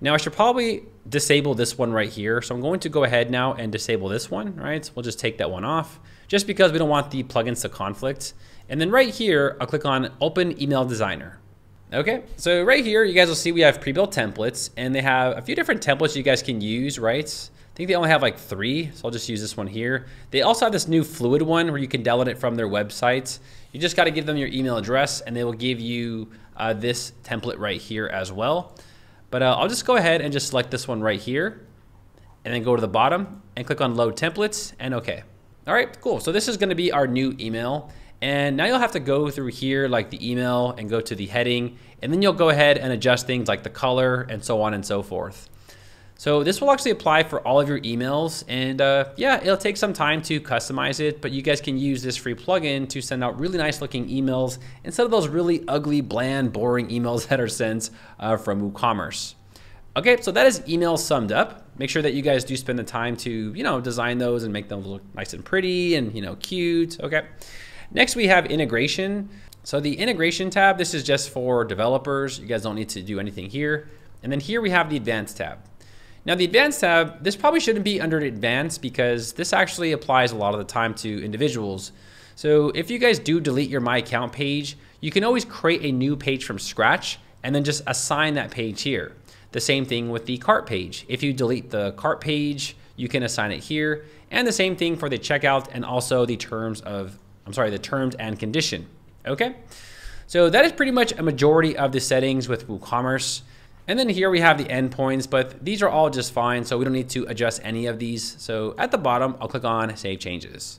Now I should probably disable this one right here. So I'm going to go ahead now and disable this one, right? So we'll just take that one off just because we don't want the plugins to conflict. And then right here, I'll click on open email designer. Okay, so right here, you guys will see we have pre-built templates and they have a few different templates you guys can use, right? I think they only have like three, so I'll just use this one here. They also have this new fluid one where you can download it from their website. You just gotta give them your email address and they will give you uh, this template right here as well. But uh, I'll just go ahead and just select this one right here and then go to the bottom and click on load templates and okay. All right, cool. So this is gonna be our new email. And now you'll have to go through here like the email and go to the heading and then you'll go ahead and adjust things like the color and so on and so forth. So this will actually apply for all of your emails and uh, yeah, it'll take some time to customize it, but you guys can use this free plugin to send out really nice looking emails instead of those really ugly, bland, boring emails <laughs> that are sent uh, from WooCommerce. Okay, so that is email summed up. Make sure that you guys do spend the time to, you know, design those and make them look nice and pretty and, you know, cute. Okay. Next, we have integration. So the integration tab, this is just for developers. You guys don't need to do anything here. And then here we have the advanced tab. Now the advanced tab, this probably shouldn't be under advanced because this actually applies a lot of the time to individuals. So if you guys do delete your My Account page, you can always create a new page from scratch and then just assign that page here. The same thing with the cart page. If you delete the cart page, you can assign it here. And the same thing for the checkout and also the terms of I'm sorry, the terms and condition. Okay, so that is pretty much a majority of the settings with WooCommerce. And then here we have the endpoints, but these are all just fine, so we don't need to adjust any of these. So at the bottom, I'll click on Save Changes.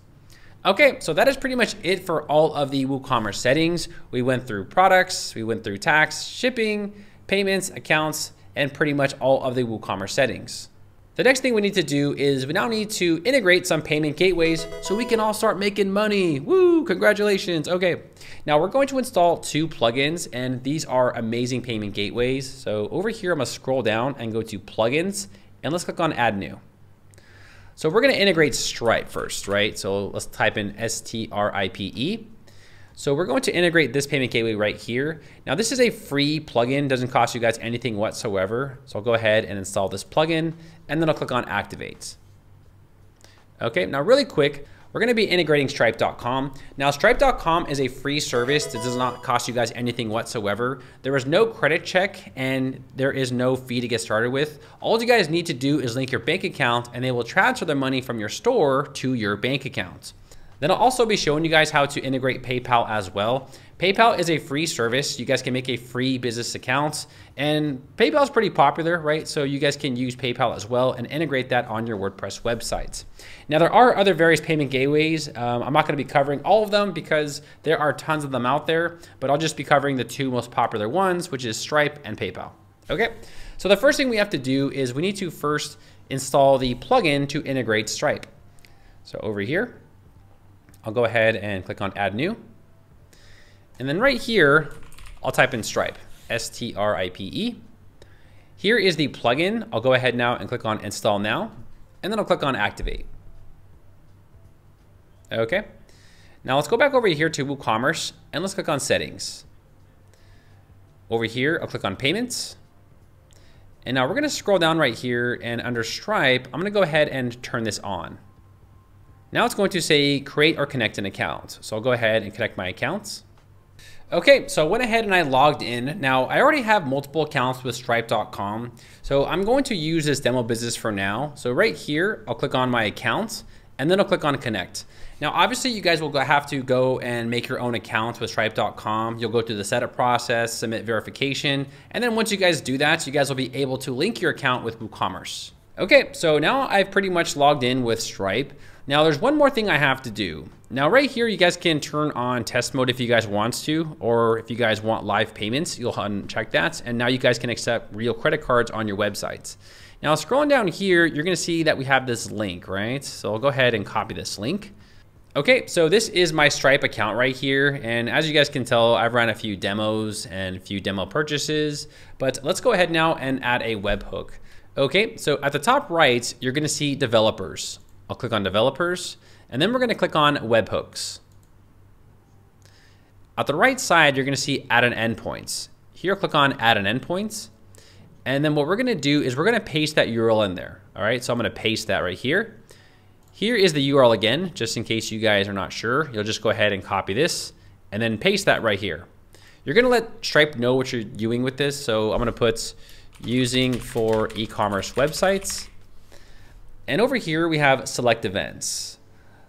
Okay, so that is pretty much it for all of the WooCommerce settings. We went through products, we went through tax, shipping, payments, accounts, and pretty much all of the WooCommerce settings. The next thing we need to do is we now need to integrate some payment gateways so we can all start making money. Woo, congratulations. Okay, now we're going to install two plugins and these are amazing payment gateways. So over here, I'm gonna scroll down and go to plugins and let's click on add new. So we're gonna integrate Stripe first, right? So let's type in S-T-R-I-P-E. So we're going to integrate this payment gateway right here. Now this is a free plugin, doesn't cost you guys anything whatsoever. So I'll go ahead and install this plugin and then I'll click on activate. Okay, now really quick, we're gonna be integrating Stripe.com. Now Stripe.com is a free service that does not cost you guys anything whatsoever. There is no credit check and there is no fee to get started with. All you guys need to do is link your bank account and they will transfer the money from your store to your bank account. Then I'll also be showing you guys how to integrate PayPal as well. PayPal is a free service. You guys can make a free business account and PayPal is pretty popular, right? So you guys can use PayPal as well and integrate that on your WordPress website. Now there are other various payment gateways. Um, I'm not gonna be covering all of them because there are tons of them out there, but I'll just be covering the two most popular ones, which is Stripe and PayPal. Okay, so the first thing we have to do is we need to first install the plugin to integrate Stripe. So over here, I'll go ahead and click on add new. And then right here, I'll type in Stripe, S-T-R-I-P-E. Here is the plugin. I'll go ahead now and click on install now, and then I'll click on activate. Okay. Now let's go back over here to WooCommerce and let's click on settings. Over here, I'll click on payments. And now we're gonna scroll down right here and under Stripe, I'm gonna go ahead and turn this on. Now it's going to say create or connect an account. So I'll go ahead and connect my accounts. Okay, so I went ahead and I logged in. Now I already have multiple accounts with stripe.com. So I'm going to use this demo business for now. So right here, I'll click on my accounts and then I'll click on connect. Now, obviously you guys will have to go and make your own account with stripe.com. You'll go through the setup process, submit verification, and then once you guys do that, you guys will be able to link your account with WooCommerce. Okay, so now I've pretty much logged in with Stripe. Now there's one more thing I have to do. Now right here, you guys can turn on test mode if you guys want to, or if you guys want live payments, you'll uncheck that. And now you guys can accept real credit cards on your websites. Now scrolling down here, you're gonna see that we have this link, right? So I'll go ahead and copy this link. Okay, so this is my Stripe account right here. And as you guys can tell, I've run a few demos and a few demo purchases, but let's go ahead now and add a webhook. Okay, so at the top right, you're gonna see developers. I'll click on developers, and then we're gonna click on webhooks. At the right side, you're gonna see add an endpoints. Here, click on add an endpoints. And then what we're gonna do is we're gonna paste that URL in there. All right, so I'm gonna paste that right here. Here is the URL again, just in case you guys are not sure. You'll just go ahead and copy this and then paste that right here. You're gonna let Stripe know what you're doing with this. So I'm gonna put using for e-commerce websites. And over here we have select events.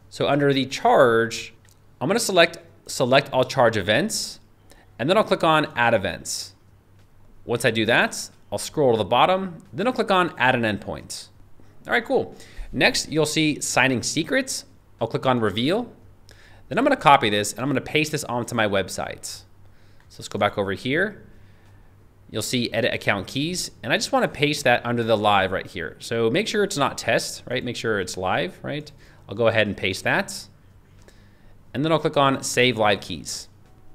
So under the charge, I'm gonna select select all charge events, and then I'll click on add events. Once I do that, I'll scroll to the bottom, then I'll click on add an endpoint. All right, cool. Next, you'll see signing secrets. I'll click on reveal. Then I'm gonna copy this and I'm gonna paste this onto my website. So let's go back over here you'll see edit account keys. And I just want to paste that under the live right here. So make sure it's not test, right? Make sure it's live, right? I'll go ahead and paste that. And then I'll click on save live keys.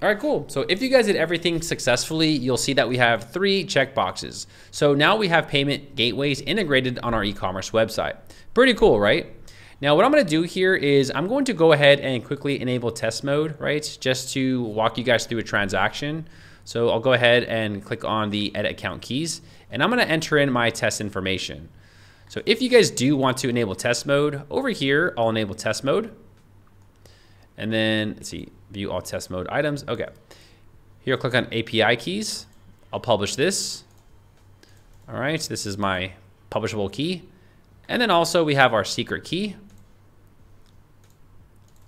All right, cool. So if you guys did everything successfully, you'll see that we have three checkboxes. So now we have payment gateways integrated on our e-commerce website. Pretty cool, right? Now what I'm gonna do here is I'm going to go ahead and quickly enable test mode, right? Just to walk you guys through a transaction. So I'll go ahead and click on the edit account keys and I'm gonna enter in my test information. So if you guys do want to enable test mode, over here, I'll enable test mode. And then, let's see, view all test mode items. Okay. Here, I'll click on API keys. I'll publish this. All right, this is my publishable key. And then also we have our secret key.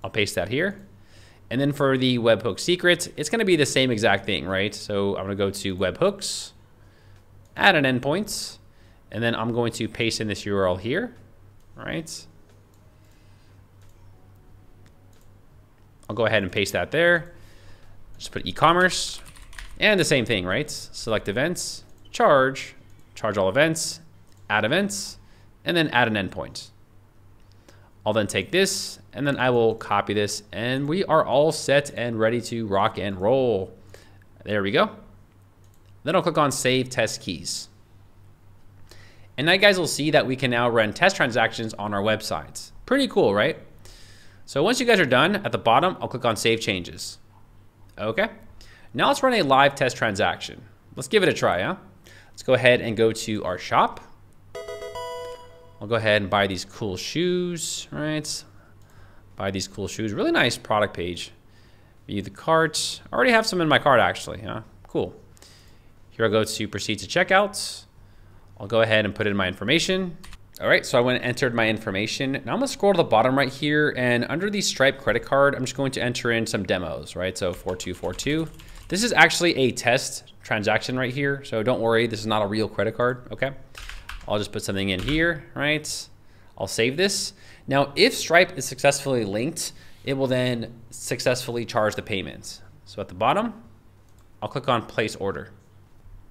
I'll paste that here. And then for the webhook secret, it's gonna be the same exact thing, right? So I'm gonna go to webhooks, add an endpoint, and then I'm going to paste in this URL here, right? I'll go ahead and paste that there. Just put e-commerce and the same thing, right? Select events, charge, charge all events, add events, and then add an endpoint. I'll then take this and then I will copy this and we are all set and ready to rock and roll. There we go. Then I'll click on save test keys. And now you guys will see that we can now run test transactions on our websites. Pretty cool, right? So once you guys are done, at the bottom, I'll click on save changes. Okay. Now let's run a live test transaction. Let's give it a try, huh? Let's go ahead and go to our shop. I'll go ahead and buy these cool shoes, right? Buy these cool shoes. Really nice product page. View the cart. I already have some in my cart actually, yeah, cool. Here I go to proceed to checkout. I'll go ahead and put in my information. All right, so I went and entered my information. Now I'm gonna scroll to the bottom right here and under the Stripe credit card, I'm just going to enter in some demos, right? So 4242. This is actually a test transaction right here. So don't worry, this is not a real credit card, okay? I'll just put something in here, right? I'll save this. Now, if Stripe is successfully linked, it will then successfully charge the payments. So at the bottom, I'll click on place order.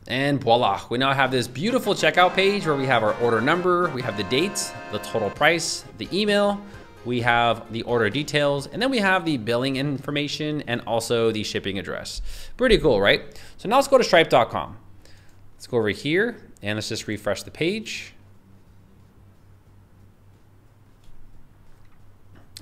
And voila, we now have this beautiful checkout page where we have our order number, we have the date, the total price, the email, we have the order details, and then we have the billing information and also the shipping address. Pretty cool, right? So now let's go to stripe.com. Let's go over here and let's just refresh the page.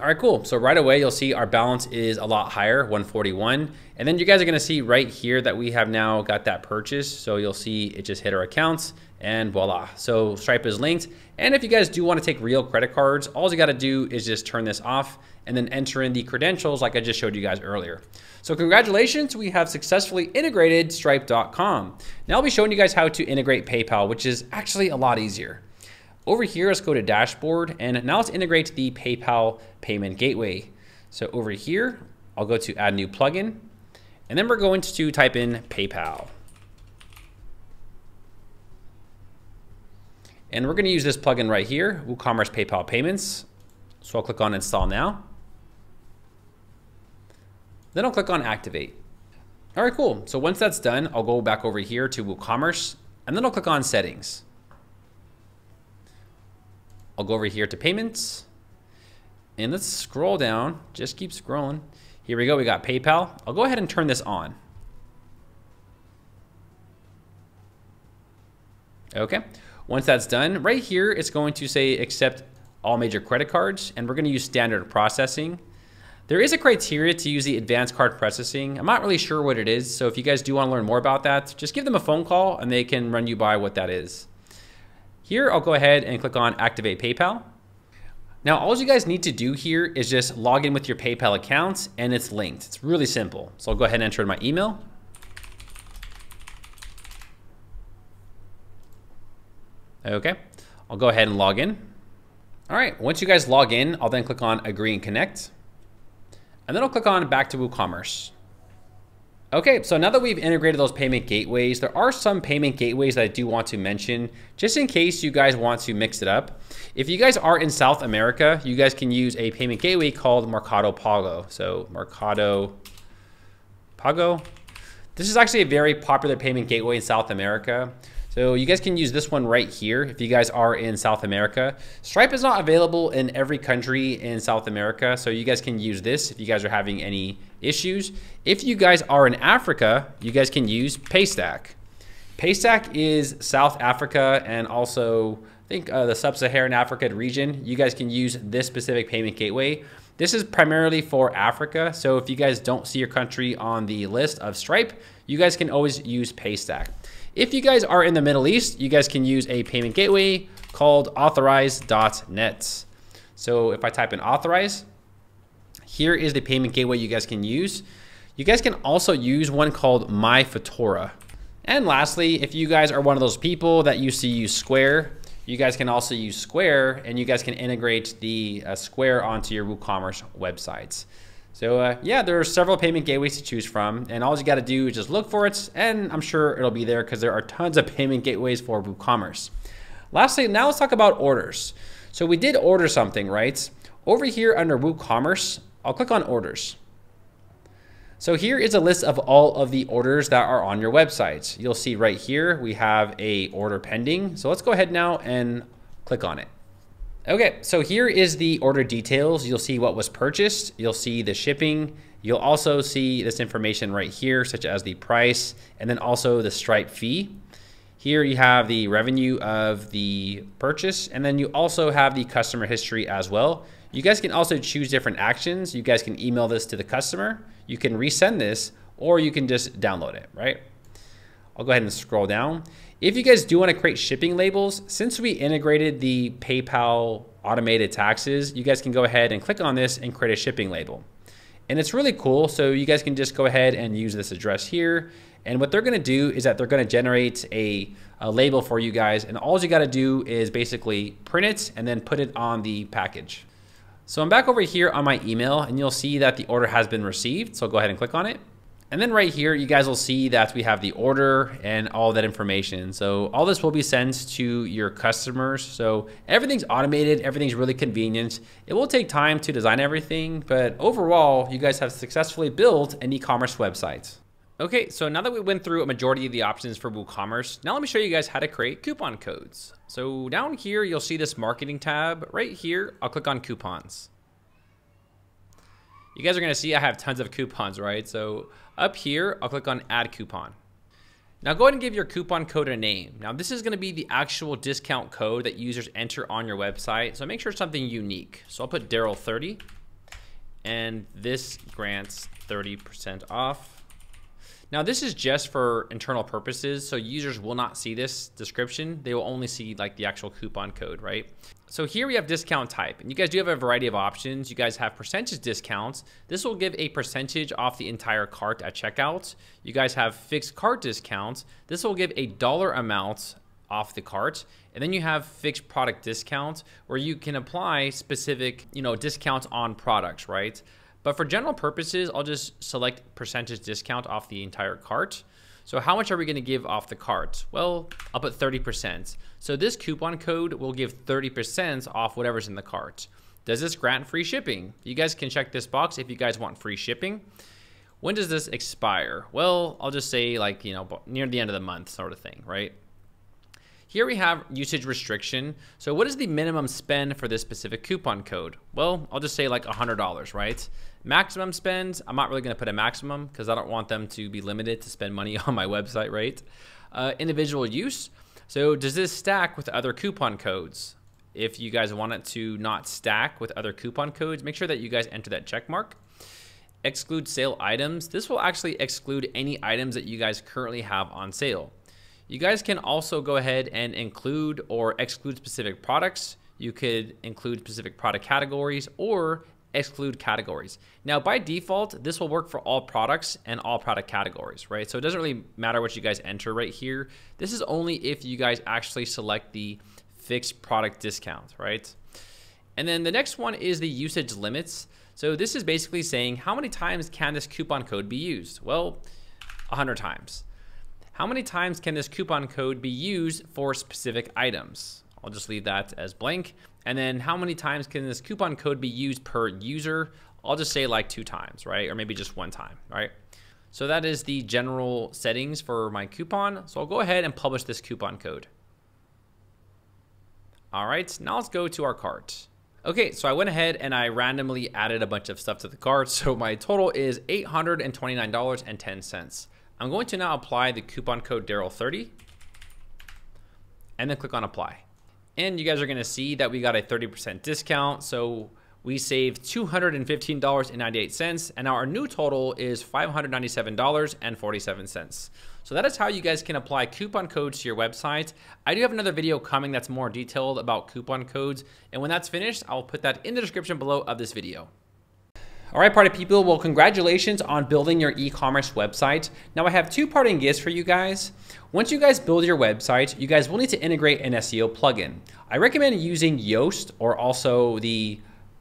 All right, cool. So right away, you'll see our balance is a lot higher, 141. And then you guys are gonna see right here that we have now got that purchase. So you'll see it just hit our accounts and voila. So Stripe is linked. And if you guys do wanna take real credit cards, all you gotta do is just turn this off and then enter in the credentials like I just showed you guys earlier. So congratulations, we have successfully integrated Stripe.com. Now I'll be showing you guys how to integrate PayPal, which is actually a lot easier. Over here, let's go to dashboard and now let's integrate the PayPal payment gateway. So over here, I'll go to add new plugin and then we're going to type in PayPal. And we're gonna use this plugin right here, WooCommerce PayPal Payments. So I'll click on install now. Then I'll click on activate. All right, cool. So once that's done, I'll go back over here to WooCommerce and then I'll click on settings. I'll go over here to payments and let's scroll down, just keep scrolling. Here we go, we got PayPal. I'll go ahead and turn this on. Okay, once that's done, right here, it's going to say accept all major credit cards, and we're gonna use standard processing. There is a criteria to use the advanced card processing. I'm not really sure what it is, so if you guys do wanna learn more about that, just give them a phone call and they can run you by what that is. Here, I'll go ahead and click on activate PayPal. Now, all you guys need to do here is just log in with your PayPal account and it's linked. It's really simple. So I'll go ahead and enter in my email. Okay, I'll go ahead and log in. All right, once you guys log in, I'll then click on agree and connect. And then I'll click on back to WooCommerce. Okay, so now that we've integrated those payment gateways, there are some payment gateways that I do want to mention, just in case you guys want to mix it up. If you guys are in South America, you guys can use a payment gateway called Mercado Pago. So Mercado Pago. This is actually a very popular payment gateway in South America. So you guys can use this one right here if you guys are in South America. Stripe is not available in every country in South America, so you guys can use this if you guys are having any issues. If you guys are in Africa, you guys can use Paystack. Paystack is South Africa and also I think uh, the Sub-Saharan Africa region. You guys can use this specific payment gateway. This is primarily for Africa, so if you guys don't see your country on the list of Stripe, you guys can always use Paystack. If you guys are in the Middle East, you guys can use a payment gateway called authorize.net. So if I type in authorize, here is the payment gateway you guys can use. You guys can also use one called MyFatoorah. And lastly, if you guys are one of those people that used to use Square, you guys can also use Square and you guys can integrate the uh, Square onto your WooCommerce websites. So uh, yeah, there are several payment gateways to choose from, and all you got to do is just look for it, and I'm sure it'll be there because there are tons of payment gateways for WooCommerce. Lastly, now let's talk about orders. So we did order something, right? Over here under WooCommerce, I'll click on orders. So here is a list of all of the orders that are on your website. You'll see right here, we have a order pending. So let's go ahead now and click on it. Okay, so here is the order details. You'll see what was purchased. You'll see the shipping. You'll also see this information right here, such as the price, and then also the Stripe fee. Here you have the revenue of the purchase, and then you also have the customer history as well. You guys can also choose different actions. You guys can email this to the customer. You can resend this, or you can just download it, right? I'll go ahead and scroll down. If you guys do want to create shipping labels, since we integrated the PayPal automated taxes, you guys can go ahead and click on this and create a shipping label. And it's really cool. So you guys can just go ahead and use this address here. And what they're going to do is that they're going to generate a, a, label for you guys. And all you got to do is basically print it and then put it on the package. So I'm back over here on my email and you'll see that the order has been received. So go ahead and click on it. And then right here, you guys will see that we have the order and all that information. So all this will be sent to your customers. So everything's automated, everything's really convenient. It will take time to design everything, but overall, you guys have successfully built an e-commerce website. Okay, so now that we went through a majority of the options for WooCommerce, now let me show you guys how to create coupon codes. So down here, you'll see this marketing tab. Right here, I'll click on coupons. You guys are gonna see I have tons of coupons, right? So up here, I'll click on add coupon. Now go ahead and give your coupon code a name. Now this is gonna be the actual discount code that users enter on your website. So make sure it's something unique. So I'll put Darrel 30 and this grants 30% off now this is just for internal purposes, so users will not see this description. They will only see like the actual coupon code, right? So here we have discount type, and you guys do have a variety of options. You guys have percentage discounts. This will give a percentage off the entire cart at checkout. You guys have fixed cart discounts. This will give a dollar amount off the cart. And then you have fixed product discounts where you can apply specific, you know, discounts on products, right? But for general purposes, I'll just select percentage discount off the entire cart. So how much are we gonna give off the cart? Well, I'll put 30%. So this coupon code will give 30% off whatever's in the cart. Does this grant free shipping? You guys can check this box if you guys want free shipping. When does this expire? Well, I'll just say like, you know, near the end of the month sort of thing, right? Here we have usage restriction. So what is the minimum spend for this specific coupon code? Well, I'll just say like $100, right? Maximum spend, I'm not really gonna put a maximum because I don't want them to be limited to spend money <laughs> on my website, right? Uh, individual use. So does this stack with other coupon codes? If you guys want it to not stack with other coupon codes, make sure that you guys enter that check mark exclude sale items, this will actually exclude any items that you guys currently have on sale. You guys can also go ahead and include or exclude specific products. You could include specific product categories or exclude categories. Now, by default, this will work for all products and all product categories, right? So it doesn't really matter what you guys enter right here. This is only if you guys actually select the fixed product discount, right? And then the next one is the usage limits. So this is basically saying how many times can this coupon code be used? Well, 100 times. How many times can this coupon code be used for specific items? I'll just leave that as blank. And then how many times can this coupon code be used per user? I'll just say like two times, right? Or maybe just one time, right? So that is the general settings for my coupon. So I'll go ahead and publish this coupon code. All right, now let's go to our cart. Okay, so I went ahead and I randomly added a bunch of stuff to the cart. <laughs> So my total is $829.10. I'm going to now apply the coupon code Darrel30 and then click on apply. And you guys are gonna see that we got a 30% discount. So we saved $215.98 and now our new total is $597.47. So that is how you guys can apply coupon codes to your website. I do have another video coming that's more detailed about coupon codes. And when that's finished, I'll put that in the description below of this video. All right, party people, well, congratulations on building your e-commerce website. Now I have two parting gifts for you guys. Once you guys build your website, you guys will need to integrate an SEO plugin. I recommend using Yoast or also the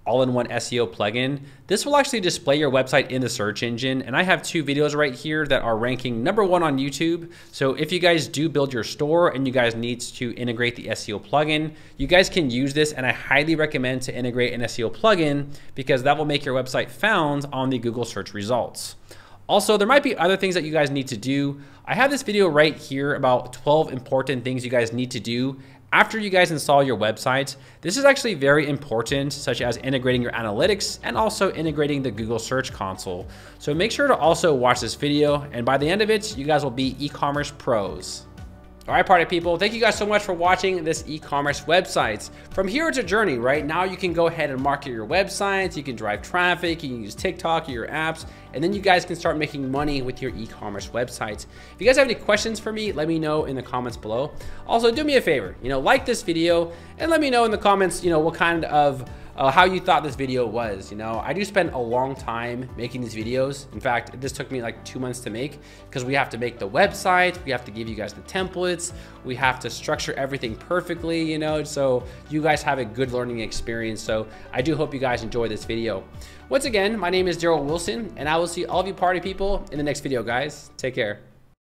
all-in-one SEO plugin. This will actually display your website in the search engine. And I have two videos right here that are ranking number one on YouTube. So if you guys do build your store and you guys need to integrate the SEO plugin, you guys can use this. And I highly recommend to integrate an SEO plugin because that will make your website found on the Google search results. Also, there might be other things that you guys need to do. I have this video right here about 12 important things you guys need to do after you guys install your website, this is actually very important, such as integrating your analytics and also integrating the Google Search Console. So make sure to also watch this video, and by the end of it, you guys will be e-commerce pros. All right, party people, thank you guys so much for watching this e-commerce websites. From here, it's a journey, right? Now you can go ahead and market your websites, you can drive traffic, you can use TikTok, your apps, and then you guys can start making money with your e-commerce websites. If you guys have any questions for me, let me know in the comments below. Also, do me a favor, you know, like this video and let me know in the comments, you know, what kind of uh, how you thought this video was. You know, I do spend a long time making these videos. In fact, this took me like two months to make because we have to make the website, we have to give you guys the templates, we have to structure everything perfectly, you know, so you guys have a good learning experience. So I do hope you guys enjoy this video. Once again, my name is Darrel Wilson, and I will see all of you party people in the next video, guys. Take care.